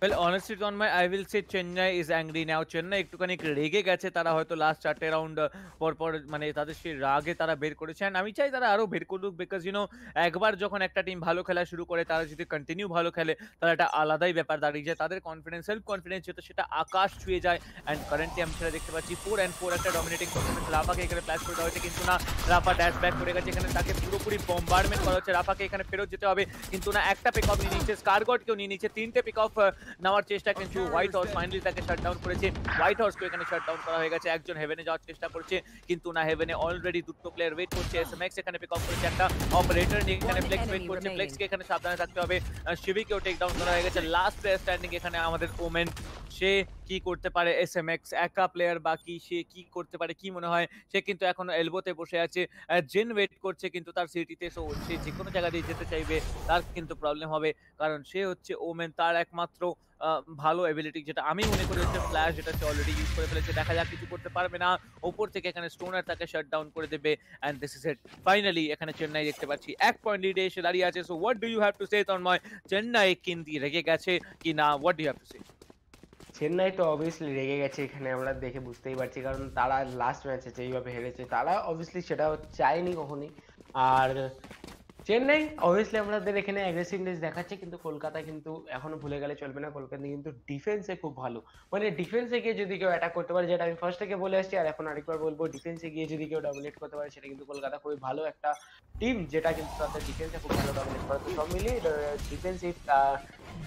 Well honestly Tanmay I will say Chennai is angry now Chennai একটুখানি রেগে গেছে, তারা হয়তো লাস্ট চারটে রাউন্ড পর পর মানে তাদের সেই রাগে তারা বের করেছে। And আমি চাই তারা আরও বের করুক বিকজ ইউনো একবার যখন একটা টিম ভালো খেলা শুরু করে, তারা যদি কন্টিনিউ ভালো খেলে তাহলে একটা আলাদাই ব্যাপার দাঁড়িয়ে যায়। তাদের কনফিডেন্স সেলফ কনফিডেন্স যেটা সেটা আকাশ ছুঁয়ে যায়। অ্যান্ড কারেন্টলি আমি সেটা দেখতে পাচ্ছি ফোর অ্যান্ড ফোর একটা ডমিনেটিং পারফরমেন্স রাফাকে এখানে প্লাস করে দেওয়া হয়েছে, কিন্তু না, রাফা ড্যাশ ব্যাক করে গেছে। এখানে তাকে পুরোপুরি বম্বারমেন্ট করা হচ্ছে। রাফাকে এখানে ফেরত যেতে হবে, কিন্তু না, একটা পিক অফ নিয়ে নিচ্ছে। স্কারগডকেও নিয়ে নিচ্ছে। তিনটে পিক অফ নেওয়ার চেষ্টা কিন্তু হোয়াইট হাউস ফাইনালি তাকে শাট ডাউন করেছে হোয়াইট হাউসকে এখানে শাট ডাউন করা হয়ে গেছে। একজন হেভেনে যাওয়ার চেষ্টা করছে। কিন্তু না হেভেনে অলরেডি দুটো প্লেয়ার ওয়েট করছে। এসএমএক্স এখানে পিক অফ করেছে একটা। অপারেটর নিয়ে এখানে One ফ্লেক্স ওয়েট enemy করছে। Remaining. ফ্লেক্সকে এখানে সাবধানে থাকতে হবে। আহ, শিবিকেও টেক ডাউন করা হয়ে গেছে। লাস্ট প্লেয়ার স্ট্যান্ডিং এখানে আমাদের ওমেন সে কি করতে পারে এস এম এক্স একা প্লেয়ার বাকি সে কি করতে পারে? কি মনে হয়? সে কিন্তু এখনও এলবোতে বসে আছে। জেন ওয়েট করছে কিন্তু তার সিটিতে সো সে যে কোনো জায়গা দিয়ে যেতে চাইবে, তার কিন্তু প্রবলেম হবে। কারণ সে হচ্ছে ওমেন, তার একমাত্র ভালো এবিলিটি যেটা আমি মনে করি হচ্ছে ফ্ল্যাশ যেটা সে অলরেডি ইউজ করে ফেলেছে। দেখা যাক কিছু করতে পারবে না। ওপর থেকে এখানে স্টোনার তাকে শাট ডাউন করে দেবে। And this is it finally এখানে চেন্নাই দেখতে পাচ্ছি। এক পয়েন্ট লিডে এসে দাঁড়িয়ে আছে। So what do you have to say Tanmay Chennai কিন্তু রেগে গেছে। কি না? What do have to say Chennai তো অবভিয়াসলি রেগে গেছে এখানে, আমরা দেখে বুঝতেই পারছি। কারণ তারা লাস্ট ম্যাচে যেইভাবে হেরেছে, তারা অবভিয়াসলি সেটা চায়নি কখনই। আর চেন্নাই অবভিয়াসলি আমাদের এখানে অ্যাগ্রেসিভনেস দেখাচ্ছে, কিন্তু কলকাতা কিন্তু এখনও ভুলে গেলে চলবে না। কলকাতা কিন্তু ডিফেন্সে খুব ভালো। মানে ডিফেন্সে গিয়ে যদি কেউ অ্যাটাক করতে পারে, যেটা আমি ফার্স্ট থেকে বলে আসছি, আর এখন আরেকবার বলব ডিফেন্সে গিয়ে যদি কেউ ডমিনেট করতে পারে, সেটা কিন্তু কলকাতা খুবই ভালো একটা টিম যেটা কিন্তু তাদের ডিফেন্সে খুব ভালো ডমিনেট করে। তো সব মিলিয়ে ডিফেন্সিভ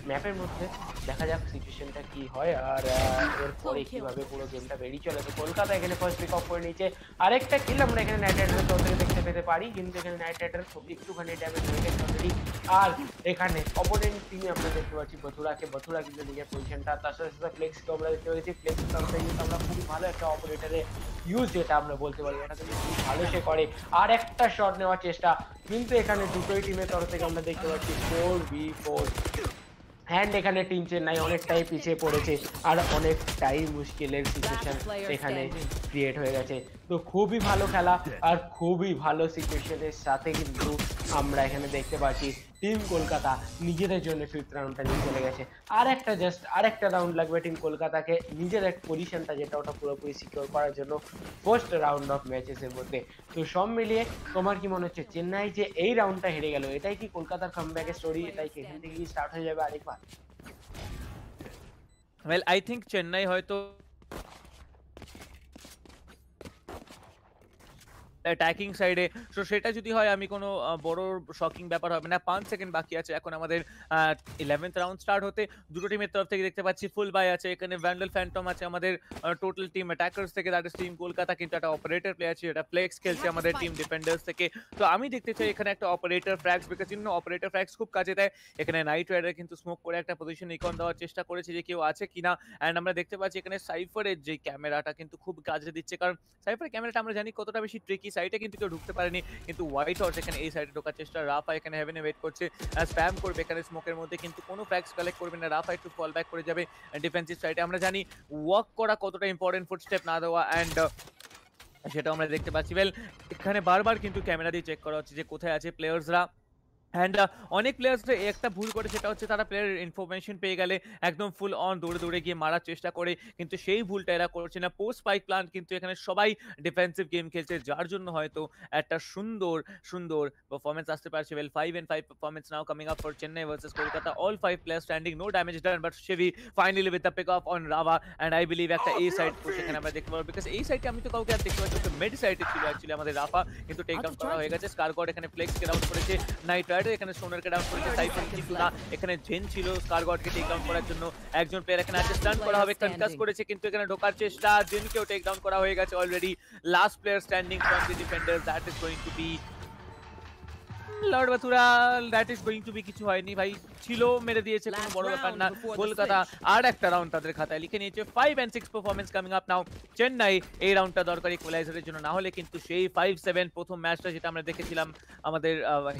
ম্যাপের মধ্যে দেখা যাক সিচুয়েশনটা কি হয় আর এরপরে কীভাবে পুরো গেমটা বেরিয়ে চলে তো কলকাতা এখানে ফার্স্ট পিক অফ করে নিয়েছে। আরেকটা কিল আমরা এখানে নাইট রাইডারের তরফ থেকে দেখতে পেতে পারি কিন্তু এখানে নাইট রাইডার খুব একটুখানি ড্যামেজ হয়ে গেছে অলরেডি আর এখানে অপোনেন্ট টিমে আমরা দেখতে পাচ্ছি বথুরাকে। বথুরা কিন্তু নিজের পজিশনটা তার সাথে সাথে ফ্লেক্সকে আমরা দেখতে পাচ্ছি ফ্লেক্স কিন্তু আমরা খুবই ভালো একটা অপারেটরের ইউজ যেটা আমরা বলতে পারি ওটা কিন্তু খুব ভালো সে করে। আর একটা শট নেওয়ার চেষ্টা কিন্তু এখানে দুটোই টিমের তরফ থেকে আমরা দেখতে পাচ্ছি ফোর বি ফোর হ্যান্ড এখানে টিম চেন্নাই অনেকটাই পিছিয়ে পড়েছে আর অনেকটাই মুশকিলের সিচুয়েশন এখানে ক্রিয়েট হয়ে গেছে। তো খুবই ভালো খেলা আর খুবই ভালো সিচুয়েশনের সাথে কিন্তু আমরা এখানে দেখতে পাচ্ছি। টিম কলকাতা নিজেদের জন্য ফিফথ রাউন্ডটা নিয়ে চলে গেছে। আর একটা জাস্ট আর একটা রাউন্ড লাগবে টিম কলকাতাকে। নিজের এক পজিশনটা যেটা ওটা পুরোপুরি সিকিউর করার জন্য ফার্স্ট রাউন্ড অফ ম্যাচেসের মধ্যে। তো সব মিলিয়ে তোমার কি মনে হচ্ছে, চেন্নাই যে এই রাউন্ডটা হেরে গেল, এটাই কি কলকাতার কামব্যাকের স্টোরি এটাই কি এখান থেকে কি স্টার্ট হয়ে যাবে আরেকবার? ওয়েল আই থিঙ্ক চেন্নাই হয়তো অ্যাটাকিং সাইডে সো সেটা যদি হয় আমি কোনো বড় শকিং ব্যাপার হবে না। পাঁচ সেকেন্ড বাকি আছে এখন আমাদের ইলেভেন্থ রাউন্ড স্টার্ট হতে। দুটো টিমের তরফ থেকে দেখতে পাচ্ছি ফুল বাই আছে। এখানে ভ্যান্ডেল ফ্যান্টম আছে আমাদের টোটাল টিম অ্যাটাকার্স থেকে। ইস টিম কলকাতা কিন্তু একটা অপারেটর প্লেয়ার আছে এটা ফ্লেক্স খেলছে আমাদের টিম ডিফেন্ডার্স থেকে। তো আমি দেখতে চাই এখানে একটা operator frags because in operator frags খুব কাজে দেয়। এখানে নাইট রাইডার কিন্তু স্মোক করে একটা পজিশন ইকন দেওয়ার চেষ্টা করেছে যে কেউ আছে কিনা। অ্যান্ড আমরা দেখতে পাচ্ছি এখানে সাইফারের যে ক্যামেরাটা কিন্তু খুব কাজে দিচ্ছে। কারণ সাইফারের ক্যামেরাটা আমরা জানি কতটা বেশি ট্রিকি সাইডে কিন্তু কেউ ঢুকতে পারেনি। কিন্তু হোয়াইট হর্স এখানে এই সাইডে ঢোকার চেষ্টা। রাফা এখানে হেভেনে ওয়েট করছে স্প্যাম করবে এখানে স্মোকের মধ্যে। কিন্তু কোনো ফ্র্যাক্স কালেক্ট করবে না। রাফা একটু ফল ব্যাক করে যাবে ডিফেন্সিভ সাইডে আমরা জানি ওয়াক করা কতটা ইম্পর্টেন্ট ফুট স্টেপ না দেওয়া অ্যান্ড সেটা আমরা দেখতে পাচ্ছি। ওয়েল এখানে বারবার কিন্তু ক্যামেরা দিয়ে চেক করা হচ্ছে যে কোথায় আছে প্লেয়ার্সরা অ্যান্ড অনেক প্লেয়ার্সরা একটা ভুল করে সেটা হচ্ছে তারা প্লেয়ারের ইনফরমেশন পেয়ে গেলে একদম ফুল অন দৌড়ে দৌড়ে গিয়ে মারার চেষ্টা করে কিন্তু সেই ভুলটা এরা করছে না। পোস্ট স্পাইক প্ল্যান কিন্তু এখানে সবাই ডিফেন্সিভ গেম খেলছে যার জন্য হয়তো একটা সুন্দর সুন্দর পারফরমেন্স আসতে পারছে। Well five and five performance now coming up for Chennai versus Kolkata all five player standing no damage done but শেভি finally with the pick off on Rafa and I believe একটা এই side এখানে আমরা দেখতে পাবো because এই সাইডে আমি তো কাউকে আর দেখতে পাচ্ছি মিড সাইডে ছিল অ্যাকচুয়ালি আমাদের রাফা কিন্তু টেক ডাউন করা হয়ে গেছে। স্কারগড এখানে ফ্লেক্স কে ডাউন করেছে। নাইট রাইডার এখানে সোনার কে ডাউন করেছে সাইফন কিন্তু না এখানে জেন ছিল স্কারগডকে টেক ডাউন করার জন্য একজন প্লেয়ার এখানে আছে স্টান করা হবে কনকাস করেছে কিন্তু এখানে ঢোকার চেষ্টা জেনকেও টেক ডাউন করা হয়ে গেছে already last player standing from the defender that is going to be Lord বাথুরা that is going to be কিছু হয়নি ভাই ছিল মেরে দিয়েছে কোনো বড় ব্যাপার না কলকাতা আর একটা রাউন্ড তাদের খাতায় লিখে নিয়েছে five and six performance coming up now Chennai এই রাউন্ডটা দরকারি ইকুয়ালাইজারের জন্য না হলে কিন্তু সেই ফাইভ সেভেন প্রথম ম্যাচটা যেটা আমরা দেখেছিলাম আমাদের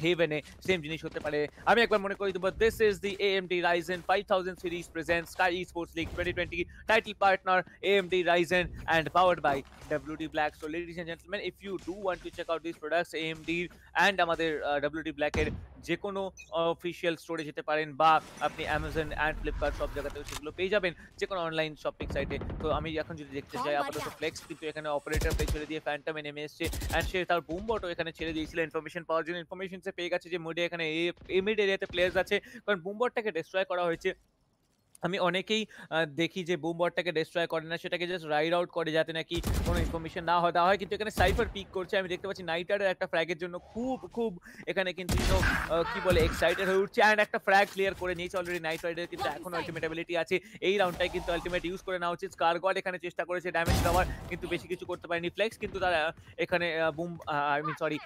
হেভেনে সেম জিনিস হতে পারে আমি একবার মনে করি দেবো this is the AMD Ryzen five thousand series present Sky Sports League twenty twenty title partner AMD Ryzen and powered by WD Black. So, ladies and gentlemen, if you do want to check out these products, AMD and আমাদের WD ব্ল্যাকের যে কোনো official স্টোরে যেতে পারেন বা আপনি Amazon and Flipkart সব জায়গাতেও সেগুলো পেয়ে যাবেন যে কোনো অনলাইন শপিং সাইটে তো আমি এখন যদি দেখতে চাই আপাতত ফ্লেক্স কিন্তু এখানে অপারেটর পেয়ে ছেড়ে দিয়ে ফ্যান্টামে নেমে এসছে অ্যান্ড সে তার বুমবটও এখানে ছেড়ে দিয়েছিল। ইনফরমেশন পাওয়ার জন্য ইনফরমেশন সে পেয়ে গেছে যে মুডে এখানে এমিড মিড এরিয়াতে প্লেয়ার্স আছে। কারণ বুমবটটাকে ডিস্ট্রয় করা হয়েছে। আমি অনেকেই দেখি যে বুমবটটাকে ডিস্ট্রয় করে না সেটাকে জাস্ট রাইড আউট করে যাতে নাকি কোনো ইনফরমেশন না হয় দেওয়া হয়। কিন্তু এখানে সাইফার পিক করছে আমি দেখতে পাচ্ছি নাইটারের একটা ফ্র্যাগের জন্য খুব খুব এখানে কিন্তু কি বলে এক্সাইটেড হয়ে উঠছে। অ্যান্ড একটা ফ্র্যাগ ক্লিয়ার করে নিয়েছে অলরেডি নাইট রাইডের কিন্তু এখন আলটিমেট অ্যাবিলিটি আছে। এই রাউন্ডটাই কিন্তু আলটিমেট ইউজ করে নেওয়া উচিত। স্কারগড এখানে চেষ্টা করেছে ড্যামেজ দেওয়ার কিন্তু বেশি কিছু করতে পারেনি। ফ্লেক্স কিন্তু তারা এখানে boom I mean sorry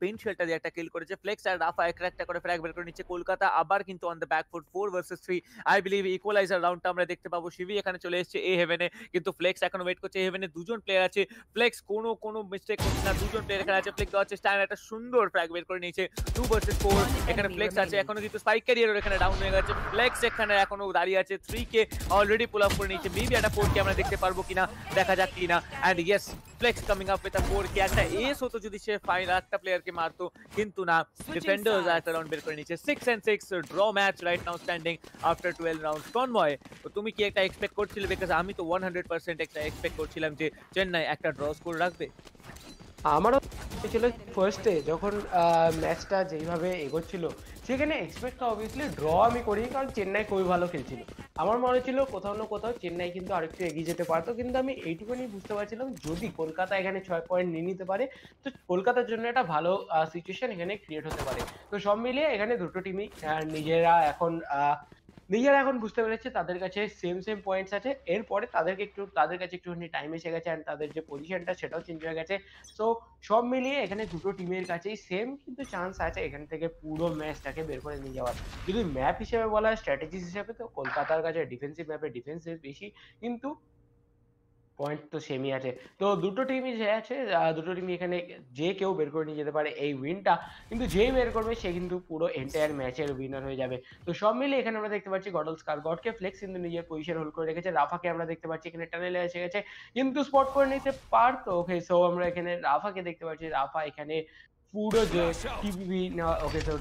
paint শেলটা দিয়ে একটা কিল করেছে। ফ্লেক্স আর রাফা একটা একটা করে ফ্র্যাগ বের করে নিচ্ছে। কলকাতা আবার কিন্তু on the back foot four versus three I believe equaliser রাউন্ডটা আমরা দেখতে পাবো। শিবি এখানে চলে এসেছে এ হেভেনে কিন্তু ফ্লেক্স এখন ওয়েট করছে। এ হেভেনে দুজন প্লেয়ার আছে। ফ্লেক্স কোনো কোনো মিস্টেক করছে না। দুজন প্লেয়ার এখানে আছে। ফ্লেক্স দেওয়ার চেষ্টা একটা সুন্দর ফ্র্যাগ বের করে নিয়েছে। টু ভার্সেস ফোর এখানে ফ্লেক্স আছে। এখনও কিন্তু স্পাইক ক্যারিয়ার এখানে ডাউন হয়ে গেছে। ফ্লেক্স এখানে এখনও দাঁড়িয়ে আছে। থ্রি কে অলরেডি পুল আপ করে নিয়েছে। মেবি একটা ফোর কে আমরা দেখতে পারব কিনা দেখা যাক কিনা। And yes coming up with a four K একটা এস হতো যদি সে ফাইনাল একটা প্লেয়ারকে মারতো কিন্তু না ডিফেন্ডার্স একটা রাউন্ড বের করে নিয়েছে six and six draw match right now standing after twelve round Kanmoy তো তুমি কি একটা এক্সপেক্ট করছিলে বিকজ আমি তো ওয়ান হান্ড্রেড পার্সেন্ট একটা এক্সপেক্ট করছিলাম যে চেন্নাই একটা ড্র স্কোর রাখবে আমারও ছিল ফার্স্টে যখন ম্যাচটা যেইভাবে এগোচ্ছিল সেখানে এক্সপেক্টটা অবভিয়াসলি ড্র আমি করি কারণ চেন্নাই খুবই ভালো খেলছিল। আমার মনে ছিল কোথাও না কোথাও চেন্নাই কিন্তু আরেকটু এগিয়ে যেতে পারতো, কিন্তু আমি এইটুকুনি বুঝতে পারছিলাম যদি কলকাতা এখানে ছয় পয়েন্ট নিয়ে নিতে পারে, তো কলকাতার জন্য একটা ভালো সিচুয়েশন এখানে ক্রিয়েট হতে পারে। তো সব মিলিয়ে এখানে দুটো টিমই নিজেরা এখন নিজেরা এখন বুঝতে পেরেছে তাদের কাছে সেম সেম পয়েন্টস আছে। এরপরে তাদেরকে একটু, তাদের কাছে একটুখানি টাইম এসে গেছে অ্যান্ড তাদের যে পজিশনটা সেটাও চেঞ্জ হয়ে গেছে। সো সব মিলিয়ে এখানে দুটো টিমের কাছেই সেম কিন্তু চান্স আছে এখান থেকে পুরো ম্যাচটাকে বের করে নিয়ে যাওয়ার। যদি ম্যাপ হিসেবে বলা হয় স্ট্র্যাটেজিস হিসেবে তো কলকাতার কাছে ডিফেন্সিভ ম্যাপে ডিফেন্সিভ বেশি। কিন্তু পয়েন্ট তো সেমই আছে। তো দুটো টিমই যে আছে দুটো টিমই এখানে যে কেউ বের করে নিয়ে যেতে পারে এই উইনটা কিন্তু যেই বের করবে, সে কিন্তু পুরো এন্টায়ার ম্যাচের উইনার হয়ে যাবে। তো সব মিলে এখানে আমরা দেখতে পাচ্ছি গডল স্কার গডকে ফ্লেক্স কিন্তু নিজের পজিশন হোল্ড করে রেখেছে। রাফাকে আমরা দেখতে পাচ্ছি এখানে টানেলে এসে গেছে। কিন্তু স্পট করে নিতে পারতো। ওকে সো আমরা এখানে রাফাকে দেখতে পাচ্ছি। রাফা এখানে পুরো যে টিভি ওকে, তো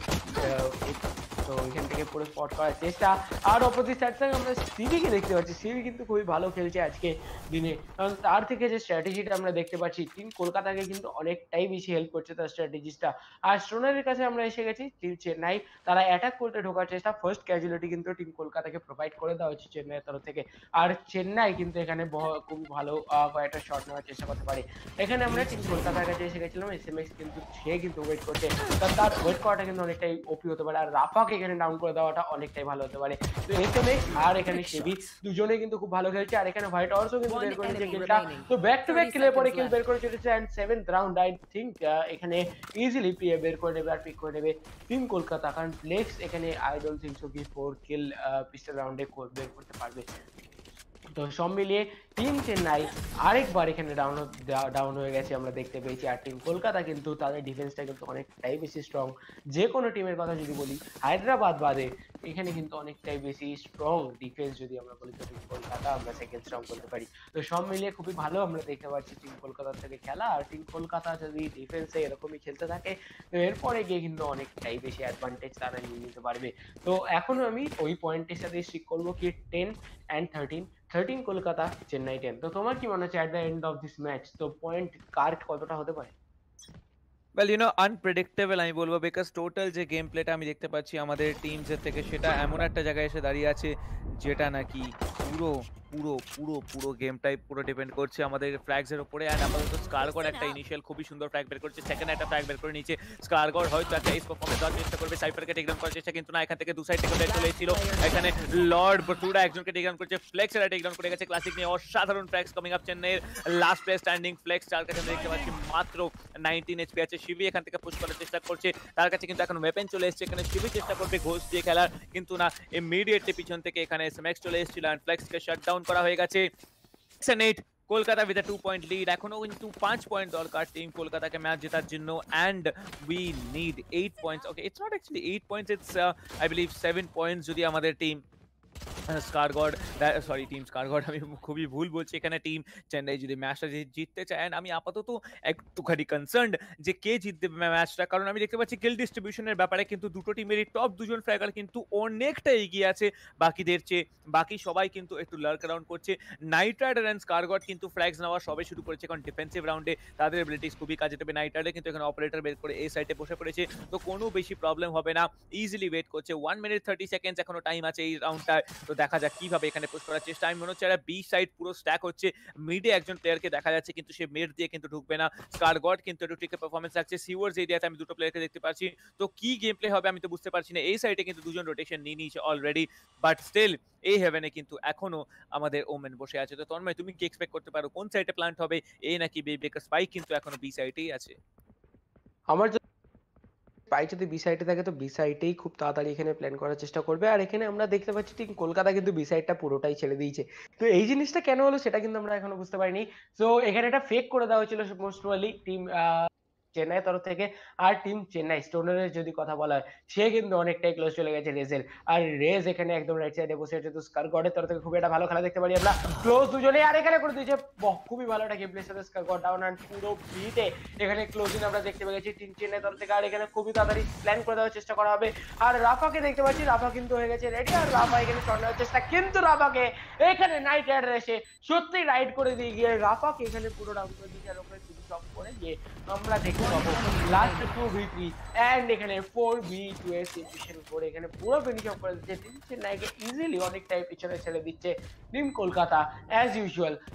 তো এখান থেকে পুরো স্পট করার চেষ্টা। আর অপোজিট সাইড থেকে আমরা সিবিকে দেখতে পাচ্ছি। সিবি কিন্তু খুবই ভালো খেলছে আজকে দিনে। কারণ তার থেকে যে স্ট্র্যাটেজিটা আমরা দেখতে পাচ্ছি, টিম কলকাতাকে কিন্তু অনেকটাই বেশি হেল্প করছে তার স্ট্র্যাটেজিসটা আর স্টোনারের কাছে আমরা এসে গেছি, টিম চেন্নাই। তারা অ্যাটাক করতে ঢোকার চেষ্টা। ফার্স্ট ক্যাজুয়ালিটি কিন্তু টিম কলকাতাকে প্রোভাইড করে দেওয়া হচ্ছে চেন্নাইয়ের তরফ থেকে। আর চেন্নাই কিন্তু এখানে খুব ভালো কয়েকটা শট নেওয়ার চেষ্টা করতে পারে। এখানে আমরা টিম কলকাতার কাছে এসে গেছিলাম। এস এম এক্স কিন্তু সে কিন্তু ওয়েট করছে। কারণ তার ওয়েট করাটা কিন্তু অনেকটাই ওপি হতে পারে। আর রাফাকে এখানে ডাউন করে দেওয়াটা অনেকটাই ভালো হতে পারে। তো এম আর এখানে সেবি দুজনেই কিন্তু খুব ভালো খেলছে। আর এখানে হোয়াইট হাউসও কিন্তু বের করে নিচ্ছে কিলটা তো ব্যাক টু ব্যাক 30 কিলের পরে কিল বের করে চলেছে and seventh round I think এখানে ইজিলি পিএ বের করে নেবে আর পিক করে নেবে টিম কলকাতা। কারণ ফ্লেক্স এখানে আই ডোন্ট থিঙ্ক সো কি ফোর কিল পিস্টল রাউন্ডে বের করতে পারবে। তো সব মিলিয়ে টিম চেন্নাই আরেকবার এখানে ডাউন ডাউন হয়ে গেছে, আমরা দেখতে পেয়েছি আর টিম কলকাতা কিন্তু তাদের ডিফেন্সটা কিন্তু অনেকটাই বেশি স্ট্রং যে কোনো টিমের কথা যদি বলি, হায়দ্রাবাদ বাদে এখানে কিন্তু অনেকটাই বেশি স্ট্রং ডিফেন্স যদি আমরা বলি, তো টিম কলকাতা আমরা সেকেন্ড স্ট্রং করতে পারি। তো সব মিলিয়ে খুবই ভালো আমরা দেখতে পাচ্ছি টিম কলকাতার থেকে খেলা, আর টিম কলকাতা যদি ডিফেন্সে এরকমই খেলতে থাকে, তো এরপরে গিয়ে কিন্তু অনেকটাই বেশি অ্যাডভান্টেজ তারা নিয়ে নিতে পারবে। তো এখন আমি ওই পয়েন্টের সাথে স্টিক করব, কি ten and thirteen thirteen Kolkata, Chennai ten তো তোমার কি মনে হচ্ছে at the end of this match তো পয়েন্ট কার্ড কতটা হতে পারে? ওয়েল ইউ নো আনপ্রেডিক্টেবল আমি বলব বিকজ টোটাল যে গেম প্লেটা আমি দেখতে পাচ্ছি আমাদের টিমসের থেকে, সেটা এমন একটা জায়গায় এসে দাঁড়িয়ে আছে, যেটা নাকি পুরো পুরো পুরো পুরো গেমটাই পুরো ডিপেন্ড করছে আমাদের ফ্ল্যাগসের উপরে অ্যান্ড আপাতত স্কারগড একটা ইনিশিয়াল খুবই সুন্দর ফ্ল্যাগ বের করছে। সেকেন্ড একটা ফ্ল্যাগ বের করে নিচে স্কারগড হয়তো একটা এস পারফরমেন্স দেওয়ার চেষ্টা করবে। সাইফারকে টেকডাউন করার চেষ্টা কিন্তু না এখান থেকে দু সাইড থেকে বের চলে এসেছিল। এখানে লর্ড বটুরা একজনকে টেকডাউন করছে। ফ্লেক্স এর টেকডাউন করে গেছে। ক্লাসিক নিয়ে অসাধারণ ফ্লেক্স কামিং আপ চেন্নাইয়ের। লাস্ট প্লেস স্ট্যান্ডিং ফ্লেক্স যার কাছে দেখতে পাচ্ছি মাত্র নাইনটিন এইচপি আছে। শিবি এখান থেকে পুশ করার চেষ্টা করছে। তার কাছে কিন্তু এখন ওয়েপেন চলে এসেছে। এখানে শিবি চেষ্টা করবে ঘোষ দিয়ে খেলার। কিন্তু না ইমিডিয়েটলি পিছন থেকে এখানে এসএমএক্স চলে এসেছিল। অ্যান্ড ফ্লেক্সকে শাট ডাউন করা হয়ে গেছে। Eight Kolkata with two point lead এখনও কিন্তু পাঁচ পয়েন্ট দরকার টিম কলকাতাকে ম্যাচ জেতার জন্য। And we need eight points okay it's not actually eight points it's I believe seven points যদি আমাদের টিম স্কারগড সরি টিম স্কারগড, আমি খুবই ভুল বলছি। এখানে টিম চেন্নাই যদি ম্যাচটা জিততে চায় আমি আপাতত একটুখানি কনসার্নড যে কে জিতবে ম্যাচটা কারণ আমি দেখতে পাচ্ছি কিল ডিস্ট্রিবিউশনের ব্যাপারে কিন্তু দুটো টিমেরই টপ দুজন ফ্র্যাগার কিন্তু অনেকটা এগিয়ে আছে। বাকিদের চেয়ে, বাকি সবাই কিন্তু একটু লার্ক রাউন্ড করছে। নাইট রাইডার অ্যান্ড স্কারগড কিন্তু ফ্ল্যাগস নেওয়া সবে শুরু করেছে কারণ ডিফেন্সিভ রাউন্ডে তাদের এবিলিটিস খুবই কাজে দেবে। নাইট রাইডার কিন্তু এখানে অপারেটর বের করে এই সাইডে বসে পড়েছে। তো কোনো বেশি প্রবলেম হবে না। ইজিলি ওয়েট করছে। ওয়ান মিনিট থার্টি সেকেন্ডস এখনও টাইম আছে এই রাউন্ডটায় তো দেখা যাক কীভাবে এখানে পুশ করার চেষ্টা। আমি মনে হচ্ছে একটা বি সাইড পুরো স্ট্যাক হচ্ছে। মিডে একজন প্লেয়ারকে দেখা যাচ্ছে, কিন্তু সে মেড দিয়ে কিন্তু ঢুকবে না। স্কারগড কিন্তু একটু টিকে পারফরমেন্স রাখছে। সিওয়ার্স এরিয়াতে আমি দুটো প্লেয়ারকে দেখতে পাচ্ছি। তো কি গেম প্লে হবে আমি তো বুঝতে পারছি না। এই সাইডে কিন্তু দুজন রোটেশন নিয়ে নিয়েছে অলরেডি বাট স্টিল এই হেভেনে কিন্তু এখনও আমাদের ওমেন বসে আছে। তো তন্ময়, তুমি কি এক্সপেক্ট করতে পারো? কোন সাইডে প্ল্যান্ট হবে? এ নাকি বি বিকজ স্পাইক কিন্তু এখনও বি সাইডেই আছে। আমার স্পাই যদি বি সাইডে থাকে, তো বি সাইটেই খুব তাড়াতাড়ি এখানে প্ল্যান করার চেষ্টা করবে। আর এখানে আমরা দেখতে পাচ্ছি ঠিক কলকাতা কিন্তু বি সাইডটা পুরোটাই ছেড়ে দিয়েছে। তো এই জিনিসটা কেন হলো সেটা কিন্তু আমরা এখনও বুঝতে পারিনি। তো এখানে একটা ফেক করে দেওয়া হয়েছিল মোস্ট প্রবাবলি টিম চেন্নাই তরফ থেকে। আর টিম চেন্নাই স্টোনারের যদি কথা বলা হয়, সে কিন্তু অনেকটাই ক্লোজ চলে গেছে রেজের আর রেজ এখানে একদম রাইট সাইডে বসে আছে। তো স্কার গডের তরফ থেকে খুব একটা ভালো খেলা দেখতে পারি আমরা। ক্লোজ দুজনে। আর এখানে করে দিয়েছে খুবই ভালো একটা গেম প্লে সাথে স্কার গড ডাউন আর পুরো বিতে এখানে ক্লোজিং আমরা দেখতে পেয়েছি টিম চেন্নাই তরফ থেকে। আর এখানে খুবই তাড়াতাড়ি প্ল্যান করে দেওয়ার চেষ্টা করা হবে। আর রাফাকে দেখতে পাচ্ছি, রাফা কিন্তু হয়ে গেছে রেডি আর রাফা এখানে শট নেওয়ার চেষ্টা, কিন্তু রাফাকে এখানে নাইট রাইডার এসে সত্যি রাইড করে দিয়ে গিয়ে রাফাকে এখানে পুরো ডাউন করে দিয়েছে। ইজিলি অনেকটাই পিছনে দিচ্ছে কলকাতা অ্যাজ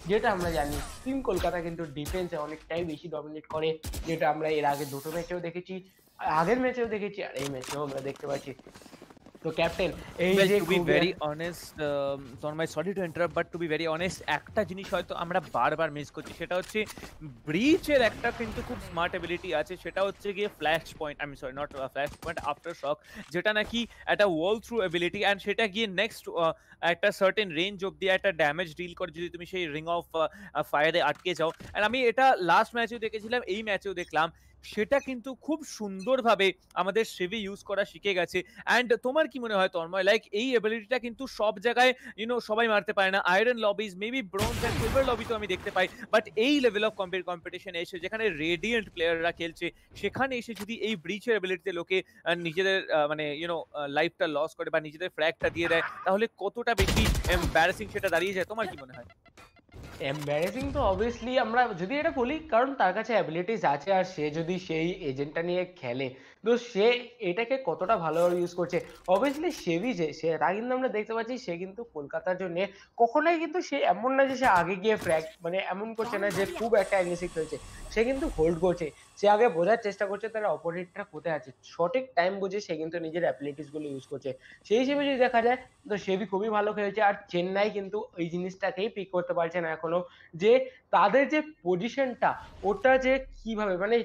যেটা আমরা জানি কলকাতা কিন্তু ডিফেন্সে অনেকটাই বেশি করে, যেটা আমরা এর আগে দুটো ম্যাচেও দেখেছি, আগের ম্যাচেও দেখেছি, আর এই ম্যাচেও আমরা দেখতে পাচ্ছি। তো ক্যাপ্টেন এই যে খুবই- very honest um, Tanmoy sorry to interrupt but to be very honest একটা জিনিস হয়তো আমরা বারবার মিস করছি সেটা হচ্ছে ব্রিচের একটা কিন্তু খুব স্মার্ট এবিলিটি আছে সেটা হচ্ছে গিয়ে ফ্ল্যাশ পয়েন্ট আমি sorry not flash point after shock যেটা নাকি একটা ওয়াল থ্রু এবিলিটি অ্যান্ড সেটা গিয়ে নেক্সট একটা সার্টেন রেঞ্জ অব্দি একটা ড্যামেজ ডিল করে যদি তুমি সেই রিং অফ ফায়ারে আটকে যাও। অ্যান্ড আমি এটা লাস্ট ম্যাচেও দেখেছিলাম এই ম্যাচেও দেখলাম সেটা কিন্তু খুব সুন্দরভাবে আমাদের সেভি ইউজ করা শিখে গেছে। অ্যান্ড তোমার কি মনে হয় তন্ময়? লাইক এই এবিলিটিটা কিন্তু সব জায়গায় ইউনো সবাই মারতে পারে না। Iron lobbies maybe bronze and silver lobby তো আমি দেখতে পাই। বাট এই লেভেল অফ কম্পিটিশন এসে, যেখানে রেডিয়েন্ট প্লেয়াররা খেলছে, সেখানে এসে যদি এই ব্রিচের এবিলিটিতে লোকে নিজেদের মানে ইউনো লাইফটা লস করে বা নিজেদের ফ্র্যাগটা দিয়ে দেয়, তাহলে কতটা বেশি এম্বারাসিং সেটা দাঁড়িয়ে যায়? তোমার কি মনে হয়? এম্বারেসিং তো অবভিয়াসলি আমরা যদি এটা বলি, কারণ তার কাছে অ্যাবিলিটিস আছে আর সে যদি সেই এজেন্টটা নিয়ে খেলে তো সে এটাকে কতটা ভালোভাবে ইউজ করছে? অবভিয়াসলি সেভি যে, সে তা কিন্তু আমরা দেখতে পাচ্ছি, সে কিন্তু কলকাতার জন্য কখনোই কিন্তু সে এমন না যে সে আগে গিয়ে ফ্র্যাক মানে এমন করছে না যে খুব একটা অ্যাগ্রেসিভ হয়েছে। সে কিন্তু হোল্ড করছে। সে আগে বোঝার চেষ্টা করছে তার অপোনেন্টটা কোথায় আছে? সঠিক টাইম বুঝে সে কিন্তু নিজের অ্যাবিলিটিসগুলো ইউজ করছে। সেই হিসেবে যদি দেখা যায়, তো সেভি খুবই ভালো খেলেছে আর চেন্নাই কিন্তু এই জিনিসটাকেই পিক করতে পারছে না এখনও। যে তাদের যে পজিশনটা ওটা যে কীভাবে মানে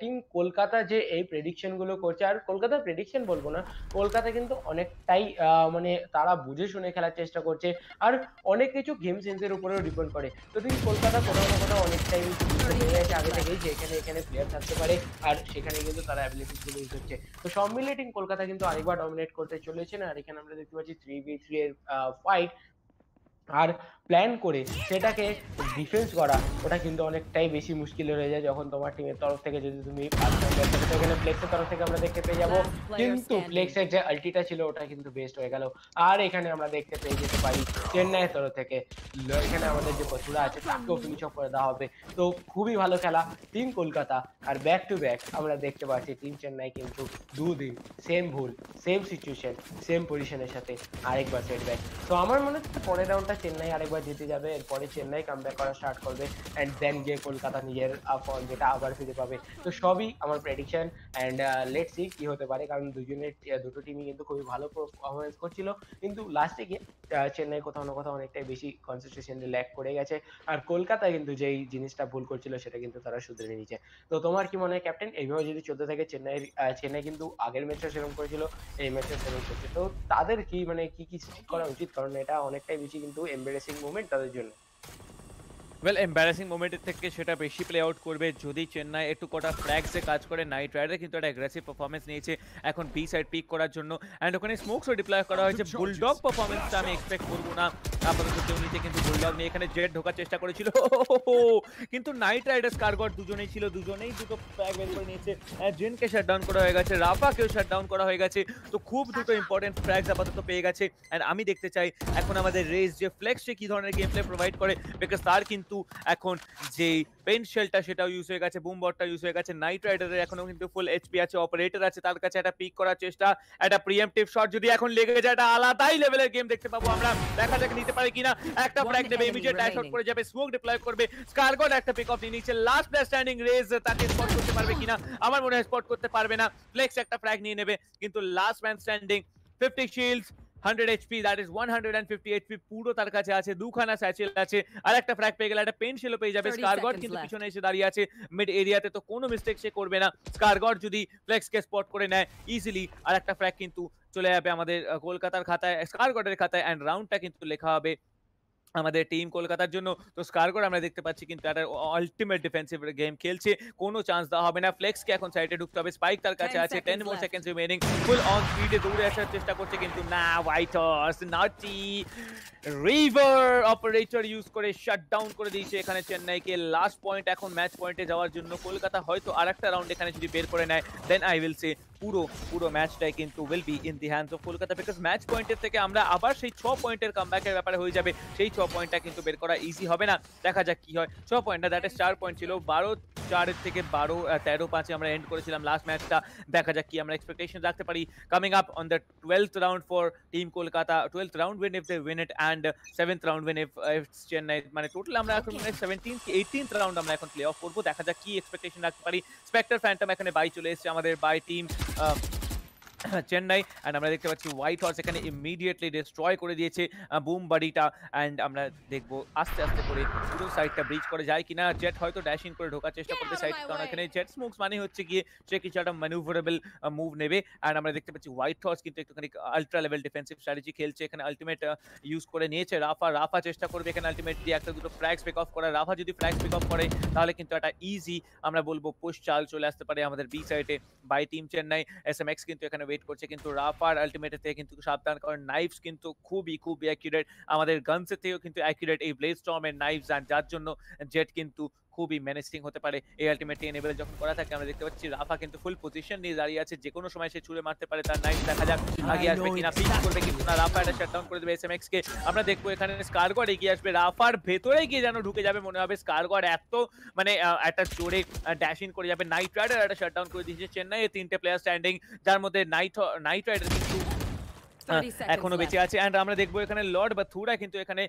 টিম কলকাতা যে এই প্রেডিকশন গুলো করছে। আর কলকাতার প্রেডিকশন বলব না কলকাতা কিন্তু অনেকটাই মানে তারা বুঝে শুনে খেলার চেষ্টা করছে। আর অনেক কিছু গেম সেন্সের উপরেও ডিপেন্ড করে। তো তুমি কলকাতা কোথাও না কোথাও অনেকটাই আগে থেকেই যে এখানে এখানে প্লেয়ার থাকতে পারে, আর সেখানে কিন্তু তারা অ্যাবিলিটিসগুলো ইউজ হচ্ছে তো সব মিলিয়ে টিম কলকাতা কিন্তু আরেকবার ডমিনেট করতে চলেছে না? আর এখানে আমরা দেখতে পাচ্ছি থ্রি বি থ্রি এর ফাইট আর প্ল্যান করে সেটাকে ডিফেন্স করা ওটা কিন্তু অনেকটাই বেশি মুশকিল হয়ে যায় যখন তোমার টিমের তরফ থেকে যদি তুমি এখানে ফ্লেক্সের তরফ থেকে আমরা দেখতে পেয়ে যাব। কিন্তু ফ্লেক্সের যে আল্টিটা ছিল ওটা কিন্তু বেস্ট হয়ে গেল। আর এখানে আমরা দেখতে পেয়ে যেতে পারি চেন্নাইয়ের তরফ থেকে। এখানে আমাদের যে পশুরা আছে তাকেও ফিনিশ অফ করে দেওয়া হবে। তো খুবই ভালো খেলা টিম কলকাতা আর ব্যাক টু ব্যাক আমরা দেখতে পাচ্ছি টিম চেন্নাই কিন্তু দুদিন সেম ভুল সেম সিচুয়েশন সেম পজিশনের সাথে আরেকবার সেট ব্যাক তো আমার মনে হচ্ছে পরের রাউন্ডটা চেন্নাই আরেকবার জিতে যাবে, এরপরে চেন্নাই কাম করা স্টার্ট করবে অ্যান্ড দেন গিয়ে কলকাতা নিজের ফর্ম যেটা আবার ফিরে পাবে। তো সবই আমার প্রেডিকশন অ্যান্ড লেট সি কি হতে পারে, কারণ দুজনের দুটো টিমই কিন্তু খুবই ভালো পারফরমেন্স করছিল। কিন্তু লাস্টে গিয়ে চেন্নাই কোথাও না কোথাও অনেকটাই বেশি কনসেন্ট্রেশনে ল্যাক করে গেছে। আর কলকাতা কিন্তু যেই জিনিসটা ভুল করছিল, সেটা কিন্তু তারা শুধরে নিয়েছে। তো তোমার কি মনে হয় ক্যাপ্টেন এইভাবে যদি চলতে থাকে চেন্নাই চেন্নাই কিন্তু আগের ম্যাচটা সেরকম করেছিল, এই ম্যাচটা সেরকম করছে। তো তাদের কি মানে কি কি করা উচিত? কারণ এটা অনেকটাই বেশি কিন্তু এম্বারেসিং মুভমেন্ট তাদের জন্য ওয়েল এম্বারাসিং মোমেন্টের থেকে সেটা বেশি প্লে আউট করবে যদি চেন্নাই। একটু কটা ফ্ল্যাগসে কাজ করে নাইট রাইডার কিন্তু একটা অ্যাগ্রেসিভ পারফরমেন্স নিয়েছে এখন বি সাইড পিক করার জন্য। অ্যান্ড ওখানে স্মোকসও ডিপ্লয় করা হয়েছে। বুলডগ পারফরমেন্সটা আমি এক্সপেক্ট করব না। আপাতত কেউ নিচে কিন্তু বুলডগ নিয়ে এখানে জেট ঢোকার চেষ্টা করেছিল। কিন্তু নাইট রাইডার্স কারগর দুজনেই ছিল। দুজনেই দুটো ফ্ল্যাগ বের করে নিয়েছে। জেনকে শাট ডাউন করা হয়ে গেছে। রাফাকেও শাট ডাউন করা হয়ে গেছে। তো খুব দুটো ইম্পর্টেন্ট ফ্ল্যাগস আপাতত পেয়ে গেছে। অ্যান্ড আমি দেখতে চাই এখন আমাদের রেস যে ফ্লেক্স সে কি ধরনের গেম প্লে প্রোভাইড করে? বিকজ তার কিন্তু এখন যেই পেন শেলটা সেটাও ইউজ হয়ে গেছে বুম বটটা ইউজ হয়ে গেছে নাইট রাইডারের এখনও কিন্তু ফুল এইচপি আছে অপারেটর আছে তার কাছে একটা পিক করার চেষ্টা একটা প্রিএমটিভ শট যদি এখন লেগে যায় একটা আলাদাই লেভেলের গেম দেখতে পাবো আমরা। দেখা যাক নিতে পারে কিনা। একটা ফ্র্যাগ দেবে ইমিডিয়েট ডাই শট করে যাবে স্মোক ডিপ্লয় করবে স্কারগড একটা পিক অফ নিয়ে নিচ্ছে লাস্ট প্লেয়ার স্ট্যান্ডিং রেজ তাকে স্পট করতে পারবে কিনা আমার মনে হয় স্পট করতে পারবে না। ফ্লেক্স একটা ফ্র্যাগ নিয়ে নেবে কিন্তু last man standing 50 shields 100 HP that is 150 HP পুরো তার কাছে আছে দুখানা স্যাচেল আছে আর একটা ফ্র্যাক পেয়ে গেলে একটা পেন শিলও পেয়ে যাবে। 30 স্কারগড কিন্তু পিছনে এসে দাঁড়িয়ে আছে মিড এরিয়াতে তো কোনো মিস্টেক সে করবে না। স্কারগড যদি ফ্লেক্সকে স্পট করে নেয় ইজিলি আর একটা ফ্র্যাক কিন্তু চলে যাবে আমাদের কলকাতার খাতায় স্কারগডের খাতায় অ্যান্ড রাউন্ডটা কিন্তু লেখা হবে। আমাদের টিম কলকাতার জন্য। তো স্কারগড আমরা দেখতে পাচ্ছি কিন্তু একটা আলটিমেট ডিফেন্সিভ গেম খেলছে। কোনো চান্স দেওয়া হবে না। ফ্লেক্সকে এখন সাইডে ঢুকতে হবে। স্পাইক তার কাছে আছে। Ten 10 more. Seconds remaining full on স্পিডে দৌড়ে আসার চেষ্টা করছে কিন্তু না হোয়াইটার্স নাটি রিভার অপারেটর ইউজ করে শাট ডাউন করে দিয়েছে এখানে চেন্নাইকে। লাস্ট পয়েন্ট এখন ম্যাচ পয়েন্টে যাওয়ার জন্য কলকাতা হয়তো আরেকটা রাউন্ড এখানে যদি বের করে নেয় দেন আই উইল সে পুরো পুরো ম্যাচটাই কিন্তু will be in the hands of Kolkata because match পয়েন্টের থেকে আমরা আবার সেই ছ পয়েন্টের কামব্যাকের ব্যাপারে হয়ে যাবে। সেই ছ পয়েন্টটা কিন্তু বের করা ইজি হবে না। দেখা যাক কি হয়। ছ পয়েন্টটা দ্যাট ইজ চার পয়েন্ট ছিল বারো চারের থেকে বারো তেরো, পাঁচে আমরা এন্ড করেছিলাম লাস্ট ম্যাচটা দেখা যাক কি আমরা এক্সপেকটেশন রাখতে পারি। Coming up on the twelfth round for team Kolkata twelfth round win if they win it and seventh round win if Chennai মানে টোটাল আমরা এখন মানে সেভেন্টিন কি এইটিন্থ রাউন্ড আমরা এখন প্লে অফ করব দেখা যাক কি এক্সপেকটেশন রাখতে পারি স্পেক্টার ফ্যান্টম এখানে বাই চলে এসেছে আমাদের বাই টিম চেন্নাই অ্যান্ড আমরা দেখতে পাচ্ছি হোয়াইট হর্স এখানে ইমিডিয়েটলি ডিস্ট্রয় করে দিয়েছে বুম বাড়িটা অ্যান্ড আমরা দেখব আস্তে আস্তে করে পুরো সাইডটা ব্রিজ করে যায় কিনা। জেট হয়তো ড্যাশ ইন করে ঢোকার চেষ্টা করবে সাইড কারণ এখানে জেট স্মোকস মানে হচ্ছে গিয়ে সে কিছু একটা ম্যানুভারেবল মুভ নেবে অ্যান্ড আমরা দেখতে পাচ্ছি হোয়াইট হর্স কিন্তু একটুখানি আলট্রা লেভেল ডিফেন্সিভ স্ট্র্যাটেজি খেলছে এখানে আলটিমেট ইউজ করে নিয়েছে রাফা রাফা চেষ্টা করবে এখানে আলটিমেট দিয়ে একটা দুটো ফ্ল্যাগস পিক অফ করা রাফা যদি ফ্ল্যাগস পিক অফ করে তাহলে কিন্তু একটা ইজি আমরা বলব পোস্ট চাল চলে আসতে পারে আমাদের বি সাইডে by team Chennai S M X কিন্তু এখানে ওয়েট করছে, কিন্তু রাফার আলটিমেটের থেকে কিন্তু সাবধান, কারণ নাইফস কিন্তু খুবই খুবই অ্যাকিউরেট আমাদের গানসের থেকেও কিন্তু অ্যাকিউরেট এই ব্লেড স্টর্মের নাইফস অ্যান্ড যার জন্য জেট কিন্তু খুবই ম্যানেজিং হতে পারে। এই আলটিমেট এনেবেল যখন করা থাকে আমরা দেখতে পাচ্ছি রাফা কিন্তু ফুল পজিশন নিয়ে দাঁড়িয়ে আছে। যে কোনো সময় সে ছুড়ে মারতে পারে তার নাইট দেখা যাক আগে আসবে কিনা পিক করবে কিন্তু না রাফা এটা শাটডাউন করে দেবে এসএমএক্স কে। আমরা দেখব এখানে স্কারগড এগিয়ে আসবে। রাফার ভেতরে গিয়ে যেন ঢুকে যাবে মনে হবে। স্কারগড এত মানে একটা জোরে ড্যাশ ইন করে যাবে। নাইট রাইডার একটা শাটডাউন করে দিয়েছে চেন্নাই তিনটে প্লেয়ার স্ট্যান্ডিং যার মধ্যে নাইট নাইট রাইডার কিন্তু আহ, 30 seconds এখনও বেঁচে আছে। এন্ড আমরা দেখব এখানে লর্ড বা থুরা কিন্তু এখানে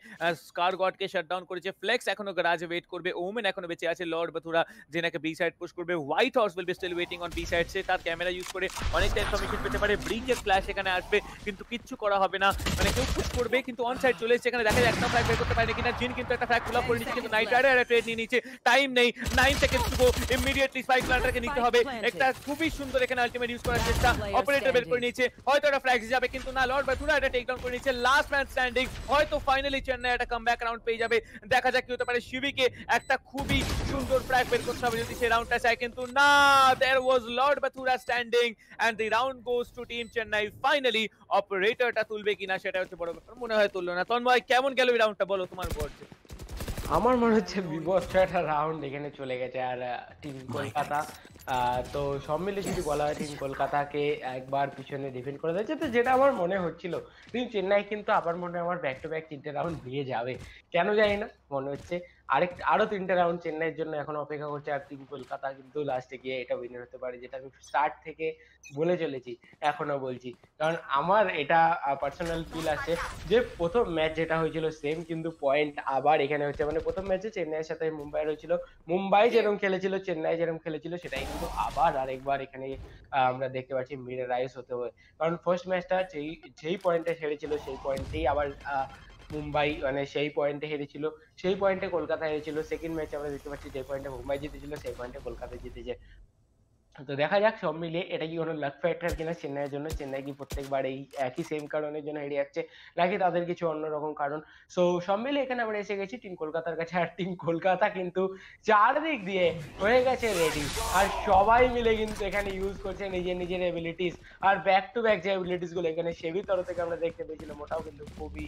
স্কার গডকে শাটডাউন করেছে। ফ্লেক্স এখনও গারাজে ওয়েট করবে। ওমেন এখনও বেঁচে আছে লর্ড বা থুরা যে নাকি বি সাইড পুশ করবে। White house will be still waiting on B side সে। তার ক্যামেরা ইউজ করে অনেকটা ইনফরমেশন পেতে পারে। ব্রিং এর ফ্ল্যাশ এখানে আসবে কিন্তু কিচ্ছু করা হবে না। মানে কেউ পুশ করবে কিন্তু অন সাইড চলে এসেছে। এখানে দেখা যায় একটা ফ্ল্যাগ বের করতে পারেনি কিনা। জিন কিন্তু একটা ফ্ল্যাগ আপ করে নিচ্ছে কিন্তু নাইট রাইডার একটা ট্রেড নিয়ে নিচ্ছে। টাইম নেই। Nine seconds to go immediately spike প্ল্যান্টারকে নিতে হবে। একটা খুবই সুন্দর এখানে আলটিমেট ইউজ করার চেষ্টা। অপারেটর বের করে নিয়েছে। হয়তো একটা ফ্ল্যাগ যাবে কিন্তু না লর্ড বাথুরা এটা টেক ডাউন করে নিচ্ছে। লাস্ট ম্যান স্ট্যান্ডিং হয়তো ফাইনালি চেন্নাই রাউন্ড পেয়ে যাবে। দেখা যাক কি হতে পারে। শিবিকে একটা খুবই সুন্দর ফ্ল্যাগ বের করতে হবে যদি সে রাউন্ডটা চায়। কিন্তু না there was Lord বাথুরা standing end the round goes to team Chennai. Finally অপারেটরটা তুলবে কিনা সেটা হচ্ছে বড় ব্যাপার। মনে হয় তুললো না। তন্ময়, কেমন গেল এই রাউন্ডটা বলো তোমার বোর্ড আমার মনে হচ্ছে বিভৎস একটা রাউন্ড এখানে চলে গেছে আর টিম কলকাতা। তো সব মিলে যদি বলা হয় টিম কলকাতাকে একবার পিছনে ডিফেন্ড করে দিয়েছে তো যেটা আমার মনে হচ্ছিল। টিম চেন্নাই কিন্তু আমার মনে হয় আমার ব্যাক টু ব্যাক তিনটে রাউন্ড দিয়ে যাবে। কেন জানি না মনে হচ্ছে। আরেক আরও তিনটে রাউন্ড চেন্নাইয়ের জন্য এখন অপেক্ষা করছে আর টিম কলকাতা কিন্তু লাস্টে গিয়ে এটা উইনার হতে পারে, যেটা আমি স্টার্ট থেকে বলে চলেছি এখনও বলছি। কারণ আমার এটা পার্সোনাল ফিল আছে যে প্রথম ম্যাচ যেটা হয়েছিল সেম কিন্তু পয়েন্ট আবার এখানে হচ্ছে মানে প্রথম ম্যাচে চেন্নাইয়ের সাথে মুম্বাইয়ের হয়েছিল, মুম্বাই যেরকম খেলেছিল, চেন্নাই যেরকম খেলেছিল, সেটাই কিন্তু আবার আরেকবার এখানে আমরা দেখতে পাচ্ছি মিরে রাইস হতে হয় কারণ ফার্স্ট ম্যাচটা যেই যেই পয়েন্টে হেরেছিল, সেই পয়েন্টেই আবার মুম্বাই মানে সেই পয়েন্টে হেরেছিল। সেই পয়েন্টে কলকাতা হেরেছিল। সেকেন্ড ম্যাচ আমরা দেখতে পাচ্ছি, যে পয়েন্টে মুম্বাই জিতেছিল, সেই পয়েন্টে কলকাতা জিতেছে। তো দেখা যাক, সব মিলিয়ে এটা কি কোনো লাক ফ্যাক্টর কিনা চেন্নাইয়ের জন্য। চেন্নাই কি প্রত্যেকবার এই একই সেম কারণের জন্য হেরে যাচ্ছে, নাকি তাদের কিছু অন্যরকম কারণ? সো সব মিলিয়ে এখানে আমরা এসে গেছি টিম কলকাতার কাছে। আর টিম কলকাতা কিন্তু চারদিক দিয়ে হয়ে গেছে রেডি আর সবাই মিলে কিন্তু এখানে ইউজ করছে নিজের নিজের এবিলিটিস আর ব্যাক টু ব্যাক যে এবিলিটিসগুলো এখানে সেবির তরফ থেকে আমরা দেখতে পেয়েছিলাম, ওটাও কিন্তু খুবই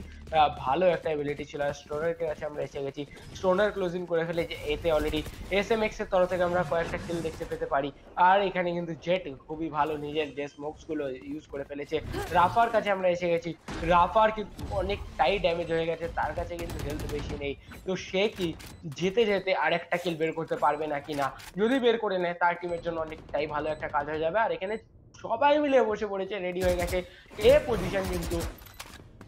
ভালো একটা এবিলিটি ছিল। আর স্টোনের কাছে আমরা এসে গেছি। স্টোনার ক্লোজিং করে ফেলে যে এতে অলরেডি এস এম এক্সের তরফ থেকে আমরা কয়েকটা কিল দেখতে পেতে পারি। আর এখানে কিন্তু জেট খুবই ভালো নিজের যে স্মোকসগুলো ইউজ করে ফেলেছে। রাফার কাছে আমরা এসে গেছি। রাফার কিন্তু অনেকটাই ড্যামেজ হয়ে গেছে, তার কাছে কিন্তু হেলথ বেশি নেই। তো সে কি যেতে যেতে আরেকটা কিল বের করতে পারবে নাকি না যদি বের করে নেয়, তার টিমের জন্য অনেকটাই ভালো একটা কাজ হয়ে যাবে। আর এখানে সবাই মিলে বসে পড়েছে রেডি হয়ে গেছে। এ পজিশন কিন্তু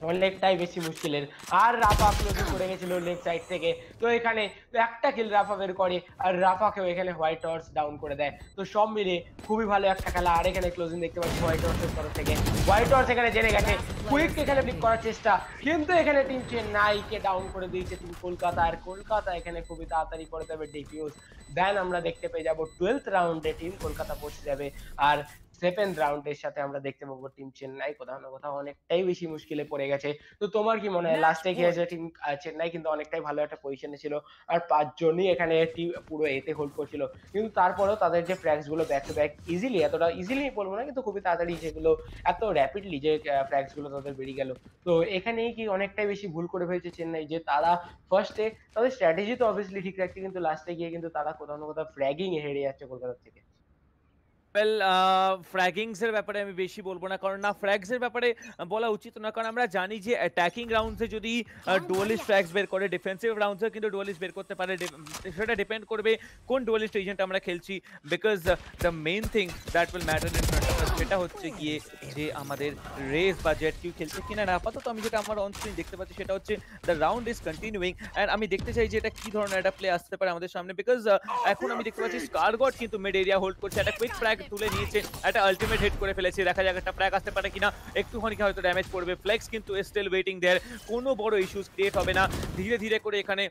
অনেকটাই বেশি মুশকিলের। আর রাফা ক্লোজিং করে গেছিল লেফট সাইড থেকে। তো এখানে তো একটা কিল রাফা বের করে আর রাফাকেও এখানে হোয়াইট হর্স ডাউন করে দেয়। তো সব মিলে খুবই ভালো একটা খেলা। আর এখানে ক্লোজিং দেখতে পাচ্ছি হোয়াইট হর্সের তরফ থেকে। হোয়াইট হর্স এখানে জেনে গেছে কুইক এখানে পিক করার চেষ্টা। কিন্তু এখানে টিম চেন্নাইকে ডাউন করে দিয়েছে টিম কলকাতা। আর কলকাতা এখানে খুবই তাড়াতাড়ি করে দেবে ডিফিউজ দেন আমরা দেখতে পেয়ে যাব টুয়েলথ রাউন্ডে টিম কলকাতা পৌঁছে যাবে। আর সেভেন্থ রাউন্ডের সাথে আমরা দেখতে পাবো টিম চেন্নাই। কোথাও না কোথাও অনেকটাই বেশি মুশকিলে পড়ে গেছে। তো তোমার কি মনে হয়? লাস্টে কি হয়েছে টিম চেন্নাই কিন্তু অনেকটাই ভালো একটা পজিশনে ছিল। আর পাঁচজনই এখানে টিম পুরো এতে হোল্ড করছিল। কিন্তু তারপরেও তাদের যে ফ্র্যাক্সগুলো ব্যাক টু ব্যাক ইজিলি এতটা ইজিলি বলব না কিন্তু খুবই তাড়াতাড়ি যেগুলো এত র্যাপিডলি যে ফ্র্যাক্সগুলো তাদের বেরিয়ে গেল। তো এখানেই কি অনেকটাই বেশি ভুল করে ফেলছে চেন্নাই যে তারা ফার্স্টে তাদের স্ট্র্যাটেজি তো অবভিয়াসলি ঠিক রাখছে কিন্তু লাস্টে গিয়ে কিন্তু তারা কোথাও না কোথাও ফ্র্যাগিং এ হেরে যাচ্ছে কলকাতার থেকে। ওয়েল ফ্র্যাগিংস এর ব্যাপারে আমি বেশি বলব না। কারণ না ফ্র্যাগস এর ব্যাপারে বলা উচিত না কারণ আমরা জানি যে অ্যাটাকিং রাউন্ডসে যদি ডুয়ালিস্ট ফ্র্যাগস বের করে ডিফেন্সিভ রাউন্ডসে কিন্তু ডুয়ালিস্ট বের করতে পারে। সেটা ডিপেন্ড করবে কোন ডুয়ালিস্ট এজেন্ট আমরা খেলছি। Because the main thing that will matter in front of সেটা হচ্ছে গিয়ে যে আমাদের রেস বা জেট কিউ খেলছে কিনা না। আপাতত আমি যেটা আমার অন স্ক্রিন দেখতে পাচ্ছি সেটা হচ্ছে the round is continuing and আমি দেখতে চাই যে এটা কি ধরনের একটা প্লে আসতে পারে আমাদের সামনে। বিকজ এখন আমি দেখতে পাচ্ছি স্কারগড কিন্তু মিড এরিয়া হোল্ড করছে। একটা কুইক ফ্র্যাগ তুলে নিয়েছে। একটা আলটিমেট হেড করে ফেলেছে। দেখা যাক একটা প্র্যাক আসতে পারে কিনা। একটুখানি হয়তো ড্যামেজ পড়বে ফ্লেক্স কিন্তু স্টিল ওয়েটিং দেয়ার কোনো বড় ইস্যুস ক্রিয়েট হবে না। ধীরে ধীরে করে এখানে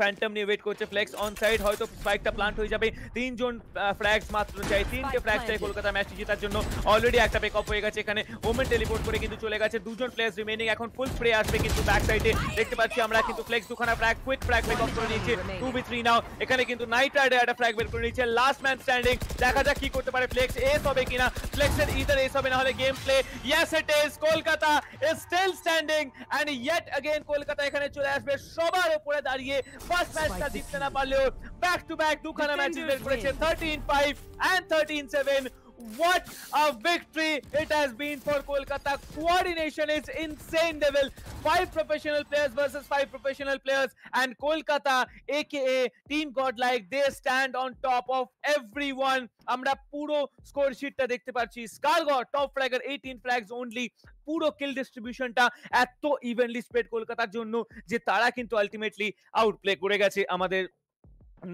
ফ্যান্টম নিয়ে ওয়েট করছে ফ্লেক্স অন সাইড হয়তো স্পাইকটা প্লান্ট হয়ে যাবে তিনজন ফ্র্যাগস মাত্র চাই তিনটে ফ্র্যাগস চাই কলকাতা ম্যাচটি জেতার জন্য অলরেডি একটা পেক অফ হয়ে গেছে এখানে ওমেন টেলিপোর্ট করে কিন্তু চলে গেছে দুজন প্লেয়ার্স রিমেনিং এখন ফুল স্প্রে আসবে কিন্তু ব্যাক সাইডে দেখতে পাচ্ছি আমরা কিন্তু ফ্লেক্স দুখানা ফ্র্যাগ কুইক ফ্র্যাগ পেক অফ করে নিয়েছে টু বি থ্রি নাও এখানে কিন্তু নাইট রাইডার একটা ফ্র্যাগ বের করে নিয়েছে লাস্ট ম্যান স্ট্যান্ডিং দেখা যাক কি করতে পারে ফ্লেক্স এস হবে কিনা ফ্লেক্সের ইদার এস হবে না হলে game play yes it is Kolkata is still standing and yet again Kolkata এখানে চলে আসবে সবার উপরে দাঁড়িয়ে ফার্স্ট ম্যাচটা জিততে না পারলেও ব্যাক টু ব্যাক দুখানা ম্যাচেস বের করেছে 13-5 and 13-7 what a victory it has been for Kolkata. Coordination is insane level. Five professional players versus five professional players. And Kolkata, aka Team Godlike, they stand on top of everyone. আমরা পুরো score শিটটা দেখতে পাচ্ছি স্কারগড top ফ্ল্যাগার 18 flags only পুরো কিল ডিস্ট্রিবিউশনটা এত evenly spread কলকাতার জন্য যে তারা কিন্তু আলটিমেটলি আউটপ্লে করে গেছে আমাদের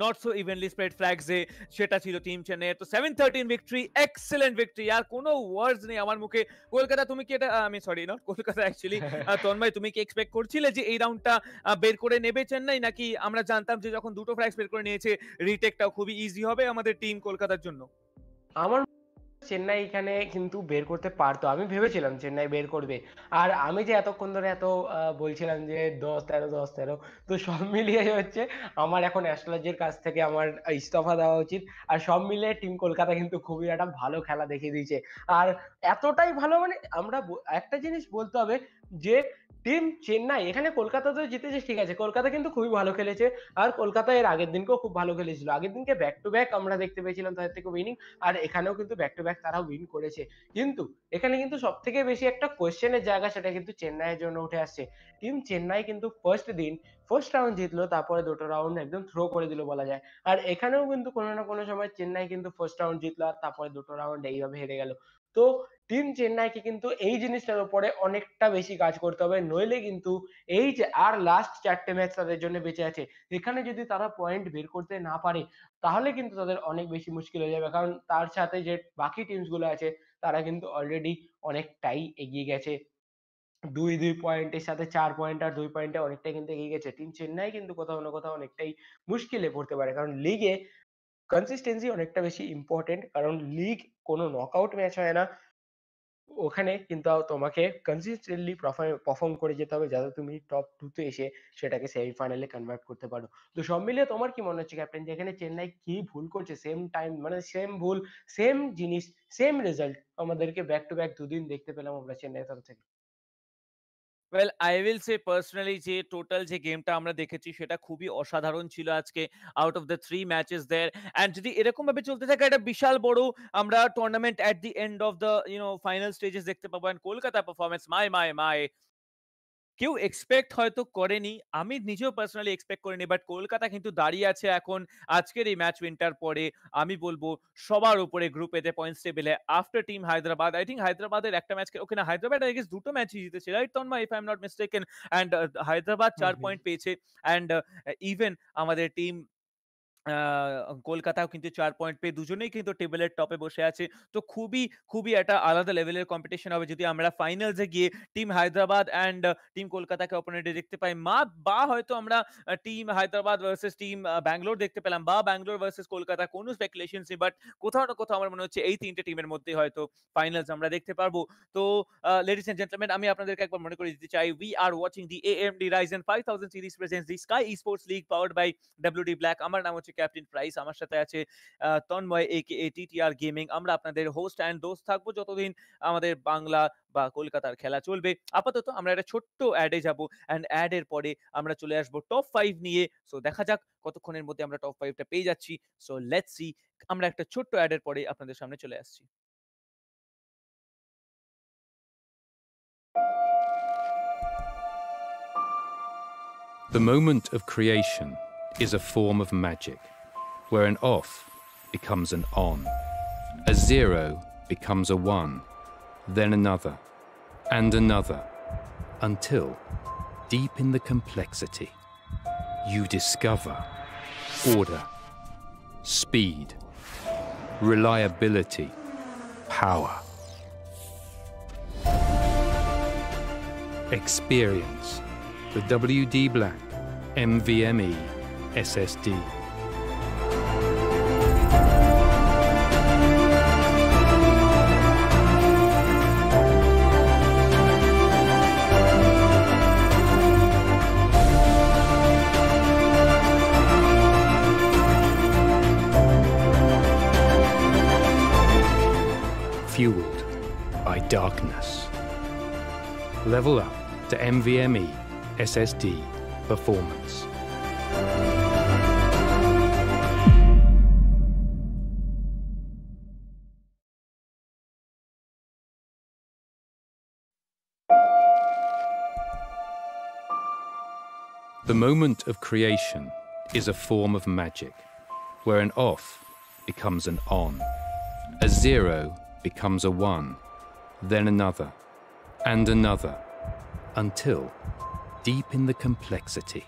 not so evenly spread ফ্ল্যাগসে সেটা ছিল টিম চেন্নাই তো seven thirteen victory excellent victory আর কোনো ওয়ার্ডস নেই আমার মুখে। কলকাতা তুমি কি এটা আমি sorry not Kolkata actually Tanmoy তুমি কি এক্সপেক্ট করছিলে যে এই রাউন্ডটা বের করে নেবে চেন্নাই? নাকি আমরা জানতাম যে যখন দুটো ফ্ল্যাগস বের করে নিয়েছে রিটেকটাও খুবই ইজি হবে আমাদের টিম কলকাতার জন্য? আমার চেন্নাই এখানে কিন্তু বের করতে পারতো। আমি ভেবেছিলাম চেন্নাই বের করবে। আর আমি যে এতক্ষণ ধরে এত বলছিলাম যে দশ, তেরো দশ, তেরো, তো সব মিলিয়ে হচ্ছে আমার এখন অ্যাস্ট্রোলজির কাছ থেকে আমার ইস্তফা দেওয়া উচিত। আর সব মিলিয়ে টিম কলকাতা কিন্তু খুবই একটা ভালো খেলা দেখিয়ে দিয়েছে। আর এতটাই ভালো মানে আমরা একটা জিনিস বলতে হবে যে টিম চেন্নাই এখানে কলকাতা তো জিতেছে, ঠিক আছে। কলকাতা কিন্তু খুবই ভালো খেলেছে। আর কলকাতা এর আগের দিনকেও খুব ভালো খেলেছিল। আগের দিনকে ব্যাক টু ব্যাক আমরা দেখতে পেয়েছিলাম তাদের থেকে উইনিং আর এখানেও কিন্তু ব্যাক টু ব্যাক তারা উইন করেছে। কিন্তু এখানে কিন্তু সব থেকে বেশি একটা কোয়েশ্চেনের জায়গা সেটা কিন্তু চেন্নাইয়ের জন্য উঠে আসছে। টিম চেন্নাই কিন্তু ফার্স্ট দিন ফার্স্ট রাউন্ড জিতলো, তারপরে দুটো রাউন্ড একদম থ্রো করে দিল বলা যায়। আর এখানেও কিন্তু কোনো না কোনো সময় চেন্নাই কিন্তু ফার্স্ট রাউন্ড জিতলো, আর তারপরে দুটো রাউন্ড এইভাবে হেরে গেল। তো টিম চেন্নাইকে কিন্তু এই জিনিসটার উপরে অনেকটা বেশি কাজ করতে হবে। নইলে কিন্তু এই যে আর লাস্ট চারটে ম্যাচ তাদের জন্য বেঁচে আছে, এখানে যদি তারা পয়েন্ট বের করতে না পারে, তাহলে কিন্তু তাদের অনেক বেশি মুশকিল হয়ে যাবে। কারণ তার সাথে যে বাকি টিমসগুলো আছে, তারা কিন্তু অলরেডি অনেকটাই এগিয়ে গেছে। দুই দুই পয়েন্টের সাথে চার পয়েন্ট আর দুই পয়েন্টে অনেকটাই কিন্তু এগিয়ে গেছে। টিম চেন্নাই কিন্তু কোথাও না কোথাও অনেকটাই মুশকিলে পড়তে পারে। কারণ লিগে কনসিস্টেন্সি অনেকটা বেশি ইম্পর্টেন্ট কারণ লিগ কোনো নকআউট ম্যাচ হয় না। ওখানে কিন্তু তোমাকে কনসিস্টেন্টলি পারফর্ম করে যেতে হবে যাতে তুমি টপ টু তে এসে সেটাকে সেমিফাইনালে কনভার্ট করতে পারো। তো সব মিলিয়ে তোমার কি মনে হচ্ছে ক্যাপ্টেন যেখানে চেন্নাই কি ভুল করছে? সেম টাইম মানে সেম ভুল সেম জিনিস সেম রেজাল্ট আমাদেরকে ব্যাক টু ব্যাক দুদিন দেখতে পেলাম আমরা চেন্নাই তরফ থেকে। Well I will say personally যে টোটাল যে গেমটা আমরা দেখেছি সেটা খুবই অসাধারণ ছিল আজকে out of the three matches there and যদি এরকম ভাবে চলতে থাকে একটা বিশাল বড় আমরা tournament at the end of the you know final stages দেখতে পাবো। And Kolkata performance my my my কেউ এক্সপেক্ট হয়তো করেনি। আমি নিজেও পার্সোনালি এক্সপেক্ট করিনি বাট কলকাতা কিন্তু দাঁড়িয়ে আছে এখন। আজকের এই ম্যাচ উইন্টার পরে আমি বলব সবার উপরে গ্রুপ এতে পয়েন্টস টেবিলে after team Hyderabad. I think হায়দ্রাবাদের একটা ম্যাচ ওখানে না হায়দ্রাবাদ আই গেস দুটো ম্যাচই জিতেছে right Tanmoy if I am not mistaken and Hyderabad চার পয়েন্ট পেয়েছে অ্যান্ড ইভেন আমাদের টিম কলকাতাও কিন্তু চার পয়েন্ট পেয়ে দুজনেই কিন্তু টেবিলের টপে বসে আছে। তো খুবই খুবই একটা আলাদা লেভেলের কম্পিটিশন হবে। যদি আমরা ফাইনালসে গিয়ে টিম হায়দ্রাবাদ অ্যান্ড টিম কলকাতাকে অপোনেন্টে দেখতে পাই, মা বা হয়তো আমরা team Hyderabad versus team Bangalore দেখতে পেলাম বা ব্যাঙ্গালোর ভার্সেস কলকাতা কোনো স্পেকুলেশন নেই বাট কোথাও না কোথাও আমার মনে হচ্ছে এই তিনটে টিমের মধ্যে হয়তো ফাইনালস আমরা দেখতে পারব। তো লেডিস এন্ড জেন্টলম্যান আমি আপনাদেরকে একবার মনে করে দিতে চাই we are watching the AMD Ryzen five thousand series presents the Sky Sports league powered by WD Black আমার নাম হচ্ছে ক্যাপ্টেন প্রাইস আমার সাথে আছে Tanmoy A K TTR gaming আমরা আপনাদের হোস্ট অ্যান্ড দোস্ত থাকব যতদিন আমাদের বাংলা বা কলকাতার খেলা চলবে। আপাতত আমরা একটা ছোট্ট অ্যাডে যাব অ্যান্ড অ্যাডের পরে আমরা চলে আসব টপ ফাইভ নিয়ে। সো দেখা যাক কতক্ষণের মধ্যে আমরা টপ ফাইভটা পেয়ে যাচ্ছি। সো লেটস সি আমরা একটা ছোট্ট অ্যাডের পরে আপনাদের সামনে চলে আসছি। The moment of creation. Is a form of magic, where an off becomes an on, a zero becomes a one, then another, and another, until, deep in the complexity, you discover order, speed, reliability, power. Experience the WD Black MVME SSD. Fueled by darkness. Level up to NVMe SSD performance. The moment of creation is a form of magic, where an off becomes an on, a zero becomes a one, then another, and another, until, deep in the complexity,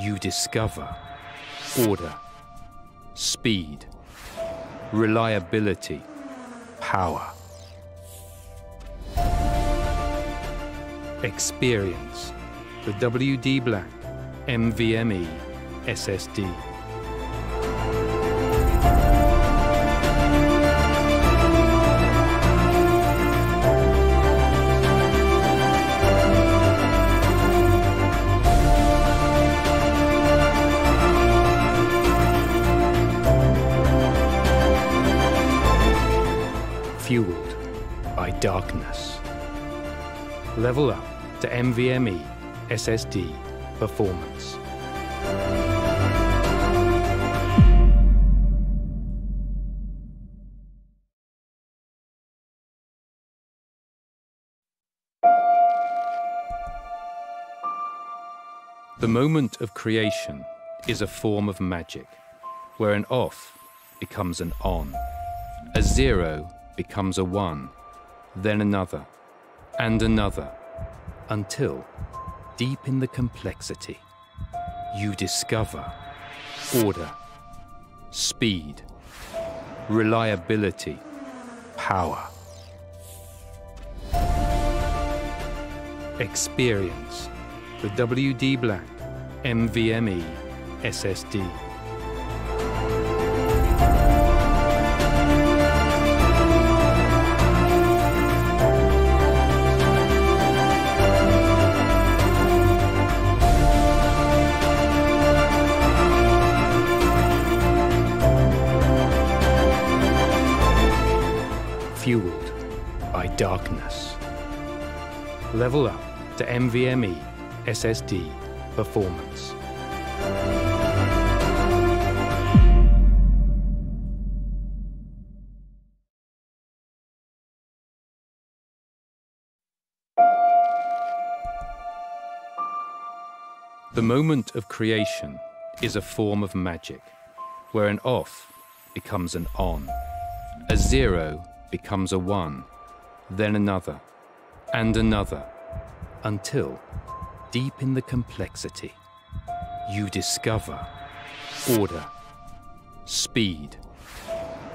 you discover order, speed, reliability, power. Experience the WD Black MVME SSD. Fueled by darkness. Level up to NVMe SSD performance. The moment of creation is a form of magic, where an off becomes an on, a zero becomes a one, then another, and another, until, deep in the complexity, you discover order, speed, reliability, power. Experience the WD Black MVME SSD. Level up to MVME SSD performance. The moment of creation is a form of magic, where an off becomes an on, a zero becomes a one, then another, and another, until, deep in the complexity, you discover order, speed,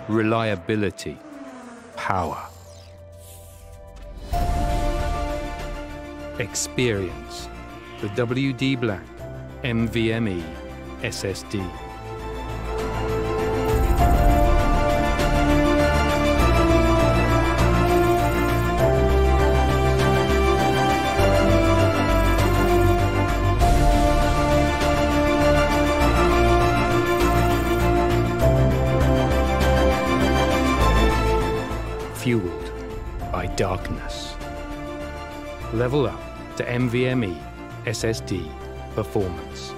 reliability, power. Experience the WD Black MVME SSD. Level up to NVMe SSD performance.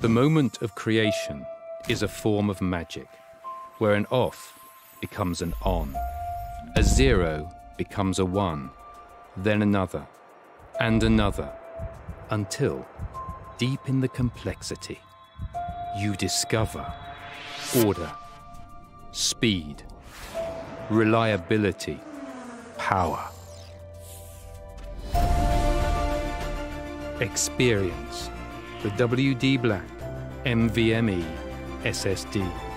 The moment of creation is a form of magic, where an off becomes an on, a zero becomes a one, then another, and another, until, deep in the complexity, you discover order, speed, reliability, power. Experience the WD Black MVME SSD.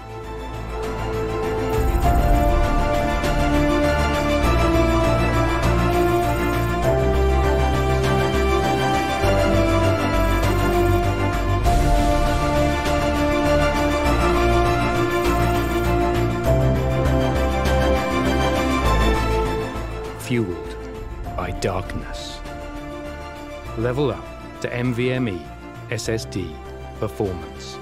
Level up to MVME SSD performance.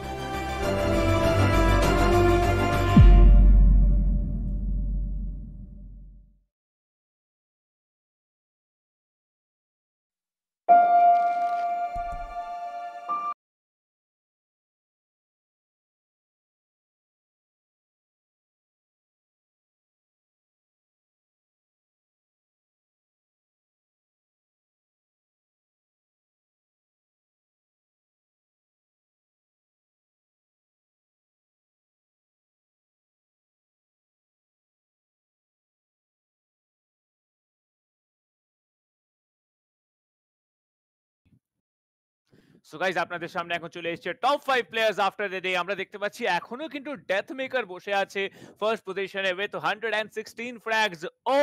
So guys আপনাদের সামনে এখন চলে এসেছে top five players after the day আমরা দেখতে পাচ্ছি এখনও কিন্তু ডেথ মেকার বসে আছে ফার্স্ট পজিশনে with hundred and sixteen frags oh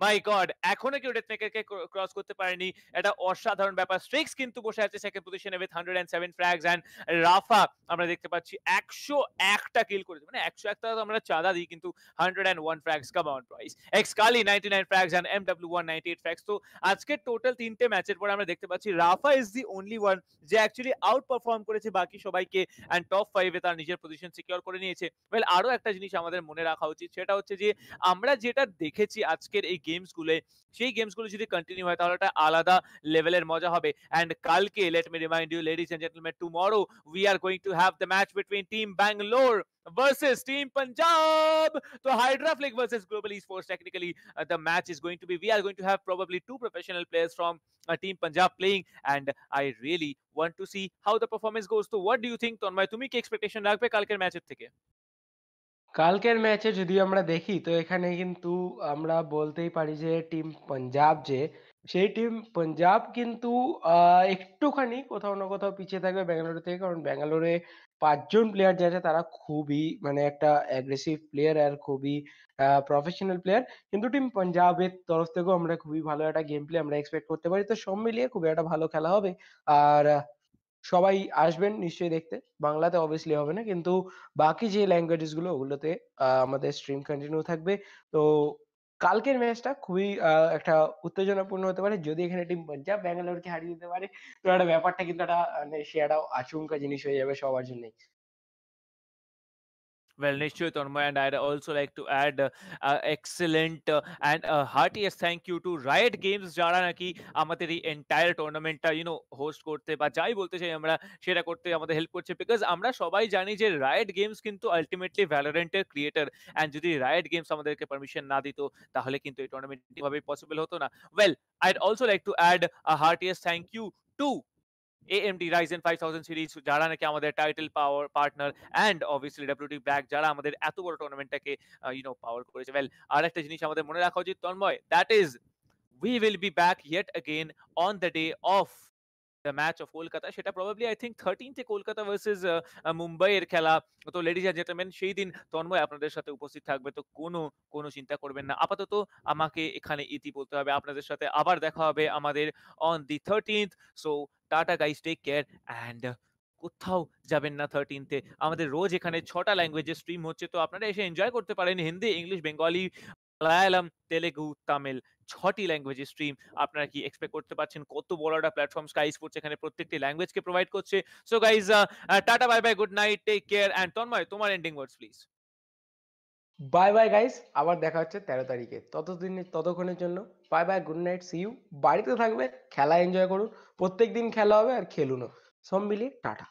my god এখনও কেউ ডেথ মেকারকে ক্রস করতে পারেনি। এটা অসাধারণ ব্যাপার। স্ট্রিক্স কিন্তু বসে আছে সেকেন্ড পজিশনে with hundred and seven frags and Rafa আমরা দেখতে পাচ্ছি একশো একটা কিল করেছে। মানে একশো একটা তো আমরা চাঁদা দিই, কিন্তু hundred and one frags come on Price X Kali ninety nine frags and M W one ninety eight frags তো আজকে টোটাল তিনটে ম্যাচের পর আমরা দেখতে পাচ্ছি Rafa is the only one যে অ্যাকচুয়ালি আউট পারফর্ম করেছে বাকি সবাইকে অ্যান্ড টপ ফাইভে তার নিজের পজিশন সিকিউর করে নিয়েছে। ওয়েল আরও একটা জিনিস আমাদের মনে রাখা উচিত, সেটা হচ্ছে যে আমরা যেটা দেখেছি আজকের এই গেমস গুলো সেই গেমস গুলো যদি কন্টিনিউ হয় তাহলে একটা আলাদা লেভেলের মজা হবে অ্যান্ড কালকে let me remind you ladies and gentleman tomorrow we are going to have the match between team Bangalore versus Team Punjab. So Hydra Flick versus Global Esports. Technically, uh, the match is going to be. We are going to have probably two professional players from uh, Team Punjab playing, and I really want to see how the performance goes. So, what do you think, Tonmay? তুমি কি expectation রাখবে কালকের ম্যাচের থেকে? কালকের ম্যাচে যদি আমরা দেখি তো এখানে কিন্তু আমরা বলতেই পারি যে টিম পাঞ্জাব যে সেই টিম পাঞ্জাব কিন্তু আহ, একটুখানি কোথাও না কোথাও পিছিয়ে থাকবে ব্যাঙ্গালোর থেকে। কারণ ব্যাঙ্গালোরে পাঁচজন প্লেয়ার যে আছে তারা খুবই মানে একটা অ্যাগ্রেসিভ প্লেয়ার আর খুবই প্রফেশনাল প্লেয়ার কিন্তু টিম পাঞ্জাবের তরফ থেকেও আমরা খুবই ভালো একটা গেম প্লে আমরা এক্সপেক্ট করতে পারি। তো সব মিলিয়ে খুবই একটা ভালো খেলা হবে। আর সবাই আসবেন নিশ্চয়ই দেখতে। বাংলাতে অবভিয়াসলি হবে না, কিন্তু বাকি যে ল্যাঙ্গুয়েজেসগুলো, ওগুলোতে আমাদের স্ট্রিম কন্টিনিউ থাকবে। তো কালকের ম্যাচটা খুবই একটা উত্তেজনাপূর্ণ হতে পারে। যদি এখানে টিম পাঞ্জাব ব্যাঙ্গালোরকে হারিয়ে দিতে পারে, তো একটা ব্যাপারটা কিন্তু একটা মানে সে একটা আচমকা জিনিস হয়ে যাবে সবার জন্যই। Well, Nishchay Tanmay, and I'd also like to add uh, uh, excellent uh, and uh, heartiest thank you to Riot Games যারা নাকি আমাদের এই এন্টায়ার টুর্নামেন্টটা ইউনো হোস্ট করতে বা যাই বলতে চাই আমরা সেটা করতে আমাদের হেল্প করছে বিকজ আমরা সবাই জানি যে রায়ট গেমস কিন্তু আলটিমেটলি ভ্যালোরেন্টের ক্রিয়েটার অ্যান্ড যদি রায়ট গেমস আমাদেরকে পারমিশন না দিত তাহলে কিন্তু এই টুর্নামেন্ট এভাবে পসিবল হতো না well I'd also like to add a heartiest thank you to AMD Ryzen 5000 series যারা নাকি আমাদের title power partner and obviously WD Black যারা আমাদের এত বড় টুর্নামেন্টটাকে ইউনো পাওয়ার করেছে। ওয়েল আর একটা জিনিস আমাদের মনে রাখা উচিত, Tanmoy that is we will be back yet again on the day of the match of Kolkata সেটা প্রবাবলি আই থিঙ্ক থার্টিনথে কলকাতা ভার্সেস মুম্বাইয়ের খেলা। তো লেডিজ অ্যান্ড জেন্টলম্যান সেই দিন তন্ময় আপনাদের সাথে উপস্থিত থাকবে, তো কোনো কোনো চিন্তা করবেন না। আপাতত আমাকে এখানে ইতি বলতে হবে। আপনাদের সাথে আবার দেখা হবে আমাদের on the thirteenth so tata guys take care and কোথাও যাবেন না থার্টিনতে আমাদের রোজ এখানে ছটা ল্যাঙ্গুয়েজে স্ট্রিম হচ্ছে, তো আপনারা এসে এনজয় করতে পারেন হিন্দি ইংলিশ বেঙ্গলি মালায়ালাম তেলেগু, তামিল, ছটি ল্যাঙ্গুয়েজে স্ট্রিম আপনারা কি এক্সপেক্ট করতে পারছেন কত বড় একটা প্ল্যাটফর্ম স্কাই স্পোর্টস এখানে প্রত্যেকটি ল্যাঙ্গুয়েজকে প্রোভাইড করছে। So guys tata bye bye good night take care and Tanmoy তোমার ending words please bye bye guys আবার দেখা হচ্ছে তেরো তারিখে। ততদিন, ততক্ষণের জন্য bye bye good night see you বাড়িতে থাকবে খেলা এনজয় করুন। প্রত্যেক দিন খেলা হবে আর খেলুনও। সব মিলিয়ে tata.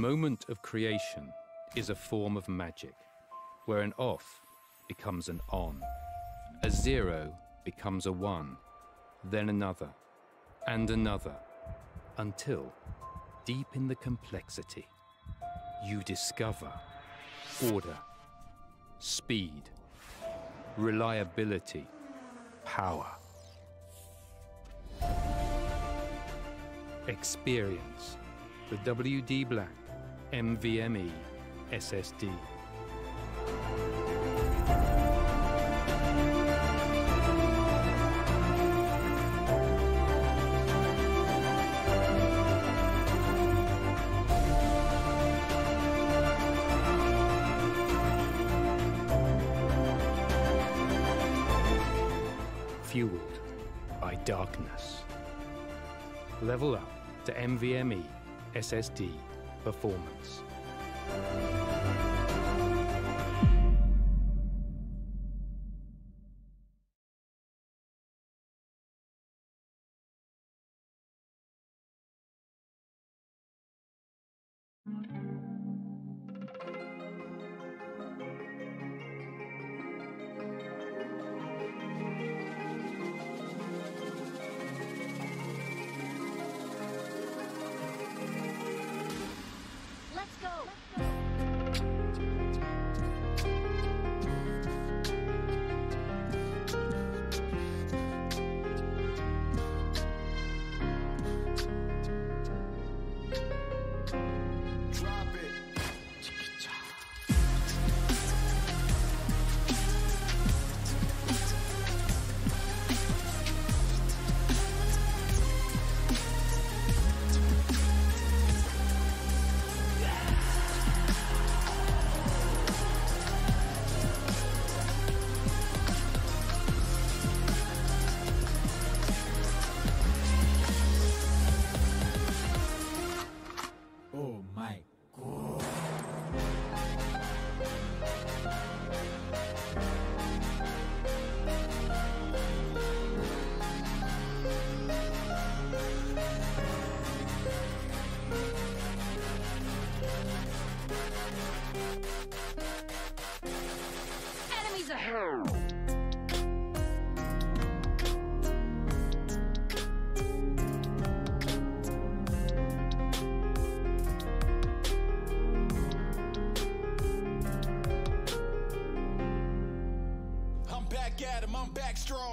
Moment of creation is a form of magic, where an off becomes an on, a zero becomes a one, then another, and another, until, deep in the complexity, you discover order, speed, reliability, power. Experience the WD Black MVME SSD. Fueled by darkness. Level up to MVME SSD performance. backstroke.